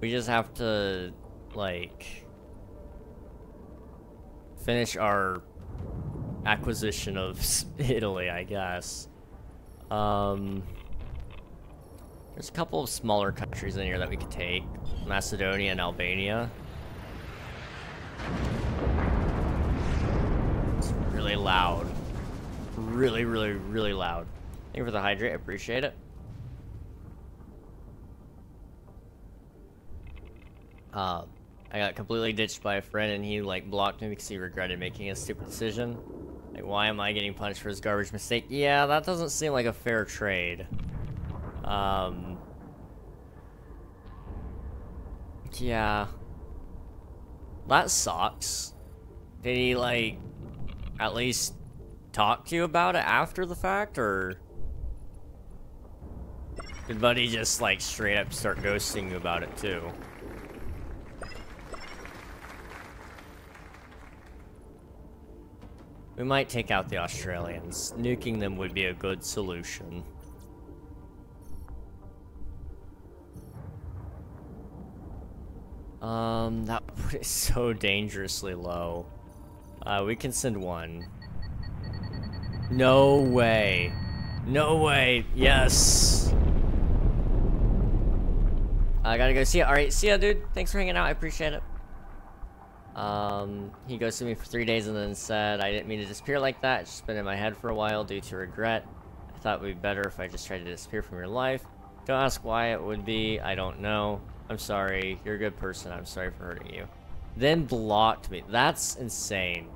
We just have to, like, finish our acquisition of Italy, I guess. Um, there's a couple of smaller countries in here that we could take. Macedonia and Albania. It's really loud. Really, really, really loud. Thank you for the hydrate, I appreciate it. Uh, I got completely ditched by a friend and he like blocked me because he regretted making a stupid decision. Like, why am I getting punished for his garbage mistake? Yeah, that doesn't seem like a fair trade. Um... Yeah. That sucks. Did he, like, at least talk to you about it after the fact, or... Did Buddy just, like, straight up start ghosting you about it, too? We might take out the Australians. Nuking them would be a good solution. Um, that put it so dangerously low. Uh, we can send one. No way. No way. Yes. I gotta go see ya. Alright, see ya, dude. Thanks for hanging out. I appreciate it. Um, he ghosted me for three days and then said, I didn't mean to disappear like that. It's just been in my head for a while due to regret. I thought it would be better if I just tried to disappear from your life. Don't ask why it would be. I don't know. I'm sorry. You're a good person. I'm sorry for hurting you. Then blocked me. That's insane.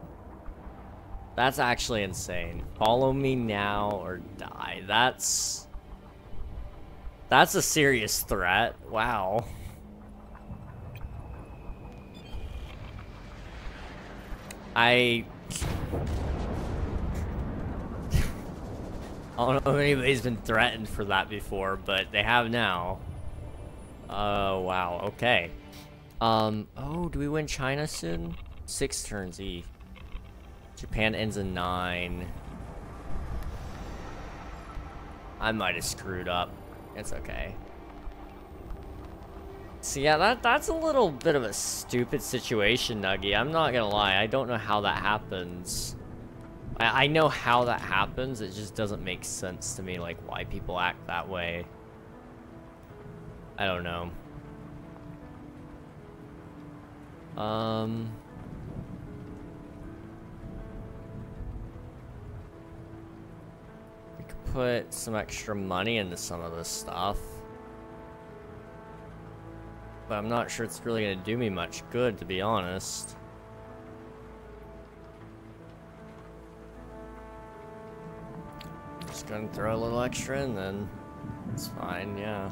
That's actually insane. Follow me now or die. That's... That's a serious threat. Wow. I... I don't know if anybody's been threatened for that before, but they have now. Oh, wow, okay. Um, oh, do we win China soon? Six turns E. Japan ends in nine. I might have screwed up. It's okay. So yeah, that that's a little bit of a stupid situation, Nuggy. I'm not gonna lie. I don't know how that happens. I, I know how that happens. It just doesn't make sense to me, like, why people act that way. I don't know. Um... We could put some extra money into some of this stuff. But I'm not sure it's really going to do me much good, to be honest. Just gonna throw a little extra and then it's fine, yeah.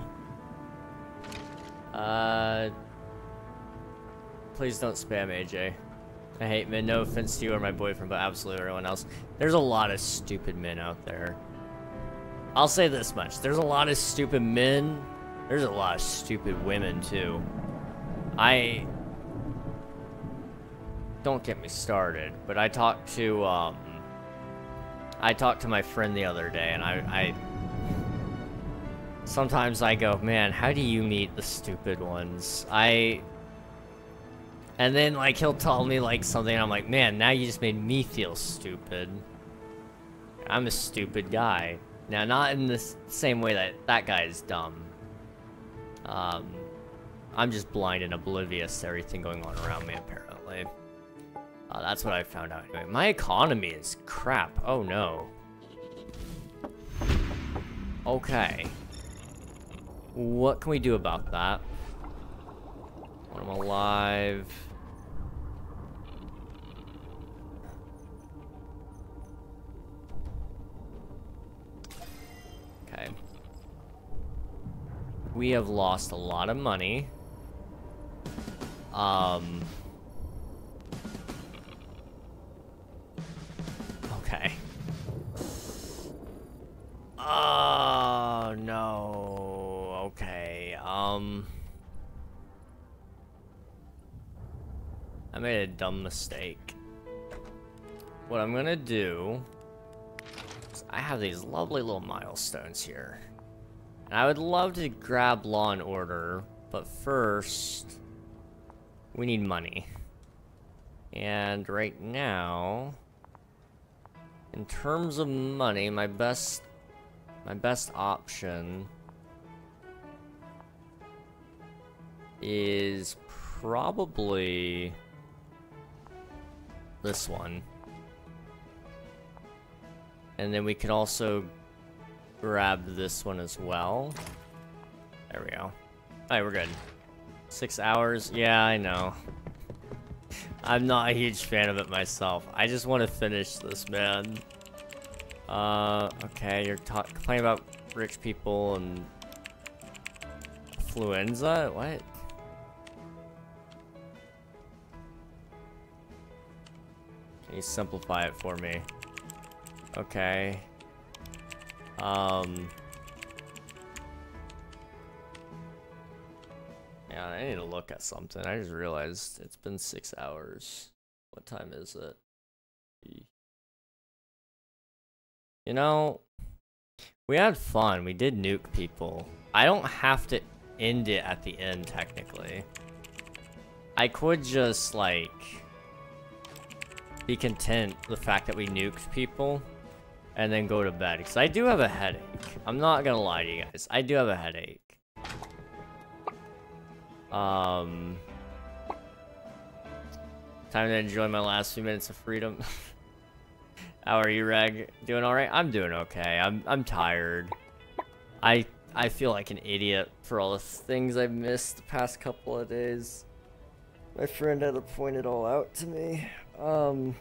Uh, please don't spam AJ. I hate men. No offense to you or my boyfriend, but absolutely everyone else. There's a lot of stupid men out there. I'll say this much. There's a lot of stupid men there's a lot of stupid women, too. I... Don't get me started, but I talked to, um... I talked to my friend the other day, and I... I sometimes I go, man, how do you meet the stupid ones? I... And then, like, he'll tell me, like, something, I'm like, man, now you just made me feel stupid. I'm a stupid guy. Now, not in the same way that that guy is dumb. Um, I'm just blind and oblivious to everything going on around me, apparently. Uh, that's what I found out anyway. My economy is crap. Oh, no. Okay. What can we do about that? When I'm alive... We have lost a lot of money. Um... Okay. Oh, no. Okay, um... I made a dumb mistake. What I'm gonna do... I have these lovely little milestones here. I would love to grab Law and Order, but first, we need money. And right now, in terms of money, my best, my best option is probably this one. And then we can also grab this one as well. There we go. Alright, we're good. Six hours? Yeah, I know. I'm not a huge fan of it myself. I just want to finish this, man. Uh, okay, you're complaining about rich people and... Influenza? What? Can you simplify it for me? Okay. Um... Yeah, I need to look at something. I just realized it's been six hours. What time is it? You know, we had fun. We did nuke people. I don't have to end it at the end, technically. I could just, like, be content the fact that we nuked people and then go to bed. Because I do have a headache. I'm not gonna lie to you guys. I do have a headache. Um, time to enjoy my last few minutes of freedom. How are you, Reg? Doing all right? I'm doing okay. I'm I'm tired. I I feel like an idiot for all the things I've missed the past couple of days. My friend had to point it all out to me, um,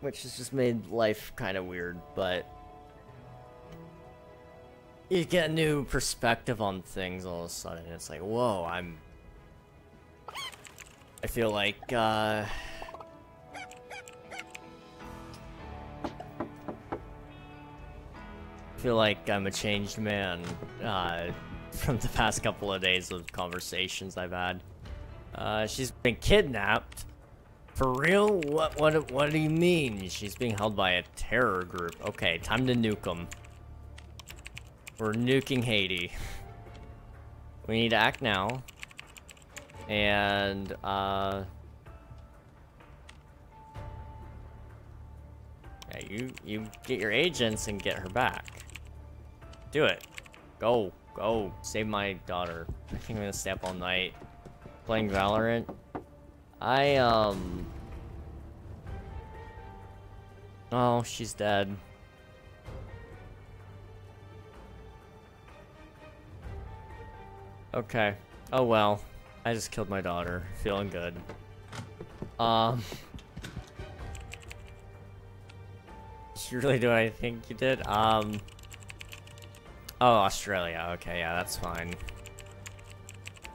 which has just made life kind of weird. But you get a new perspective on things all of a sudden. It's like, whoa, I'm I feel like, uh... I feel like I'm a changed man, uh, from the past couple of days of conversations I've had. Uh, she's been kidnapped? For real? What, what, what do you mean? She's being held by a terror group. Okay, time to nuke them. We're nuking Haiti. We need to act now. And, uh... Yeah, you, you get your agents and get her back. Do it. Go. Go. Save my daughter. I think I'm gonna stay up all night. Playing Valorant. I, um... Oh, she's dead. Okay. Oh well. I just killed my daughter. Feeling good. Um... You really do I think you did? Um... Oh, Australia. Okay, yeah, that's fine.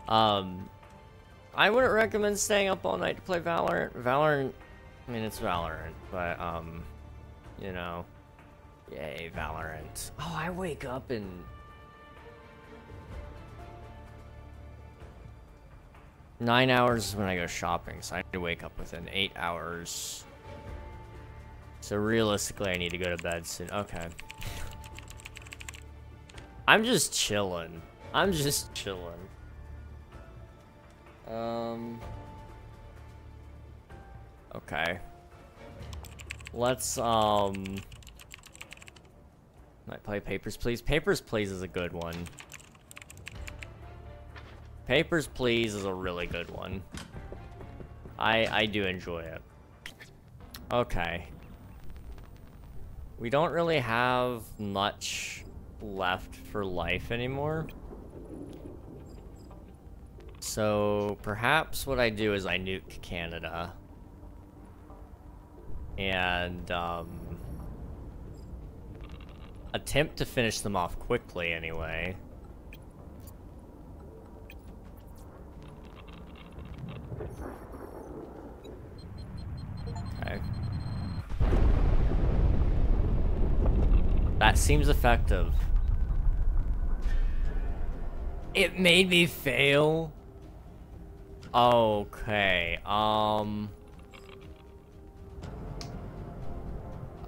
Um... I wouldn't recommend staying up all night to play Valorant. Valorant... I mean, it's Valorant, but, um... You know... Yay, Valorant. Oh, I wake up and Nine hours when I go shopping, so I need to wake up within eight hours. So realistically, I need to go to bed soon. Okay. I'm just chilling. I'm just chilling. Um. Okay. Let's, um... Might play Papers, Please. Papers, Please is a good one. Papers, Please is a really good one. I, I do enjoy it. Okay. We don't really have much left for life anymore. So perhaps what I do is I nuke Canada. And um, attempt to finish them off quickly anyway. Okay. That seems effective. It made me fail? Okay, um...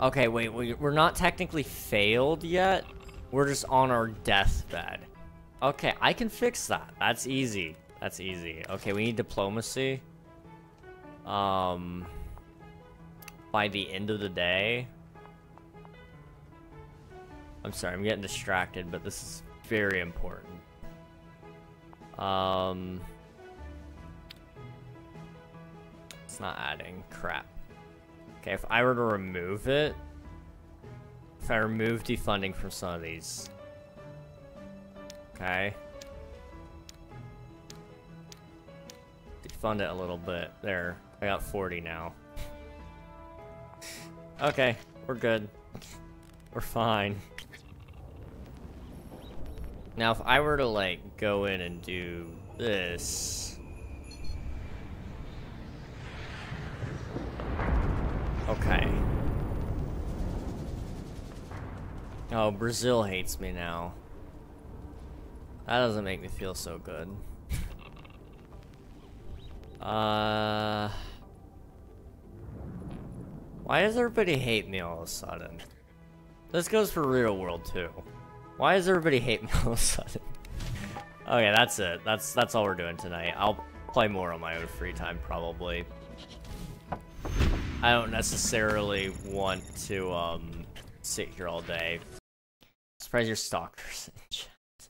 Okay, wait, we're not technically failed yet. We're just on our deathbed. Okay, I can fix that. That's easy. That's easy. Okay, we need diplomacy. Um by the end of the day. I'm sorry, I'm getting distracted, but this is very important. Um, it's not adding. Crap. Okay, if I were to remove it, if I remove defunding from some of these, okay. Defund it a little bit. There, I got 40 now. Okay, we're good. We're fine. Now, if I were to, like, go in and do this... Okay. Oh, Brazil hates me now. That doesn't make me feel so good. uh... Why does everybody hate me all of a sudden? This goes for real world too. Why does everybody hate me all of a sudden? Okay, that's it. That's that's all we're doing tonight. I'll play more on my own free time probably. I don't necessarily want to um sit here all day. Surprise your stalkers in chat.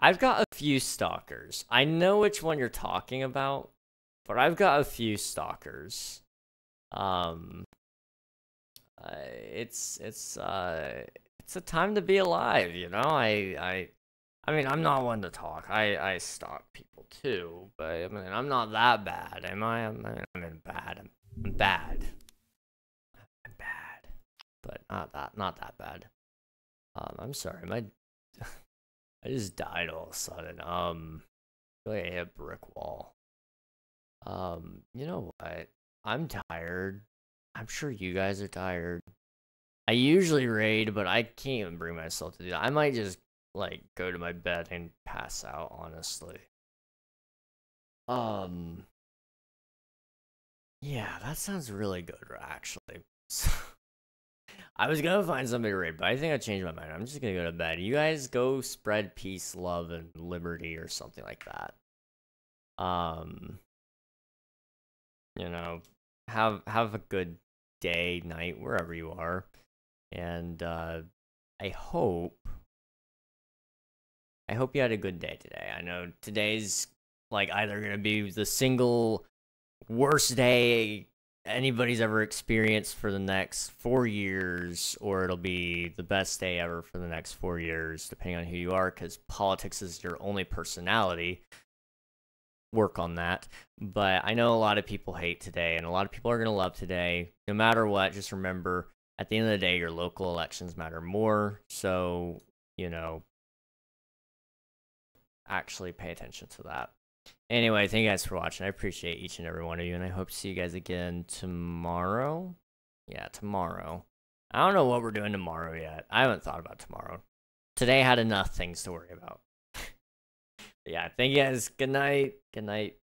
I've got a few stalkers. I know which one you're talking about, but I've got a few stalkers. Um, uh, it's it's uh it's a time to be alive, you know. I I I mean, I'm not one to talk. I I stalk people too, but I mean, I'm not that bad, am I? I'm I'm bad. I'm, I'm bad. I'm bad, but not that not that bad. Um, I'm sorry, my I just died all of a sudden. Um, I like I hit a brick wall. Um, you know what? I'm tired. I'm sure you guys are tired. I usually raid, but I can't even bring myself to do that. I might just like go to my bed and pass out, honestly. Um Yeah, that sounds really good actually. I was gonna find somebody to raid, but I think I changed my mind. I'm just gonna go to bed. You guys go spread peace, love, and liberty or something like that. Um you know, have have a good day, night, wherever you are. And uh, I hope I hope you had a good day today. I know today's like either gonna be the single worst day anybody's ever experienced for the next four years, or it'll be the best day ever for the next four years, depending on who you are, because politics is your only personality work on that. But I know a lot of people hate today, and a lot of people are going to love today. No matter what, just remember at the end of the day, your local elections matter more. So, you know, actually pay attention to that. Anyway, thank you guys for watching. I appreciate each and every one of you, and I hope to see you guys again tomorrow. Yeah, tomorrow. I don't know what we're doing tomorrow yet. I haven't thought about tomorrow. Today had enough things to worry about yeah, thank you guys. Good night. Good night.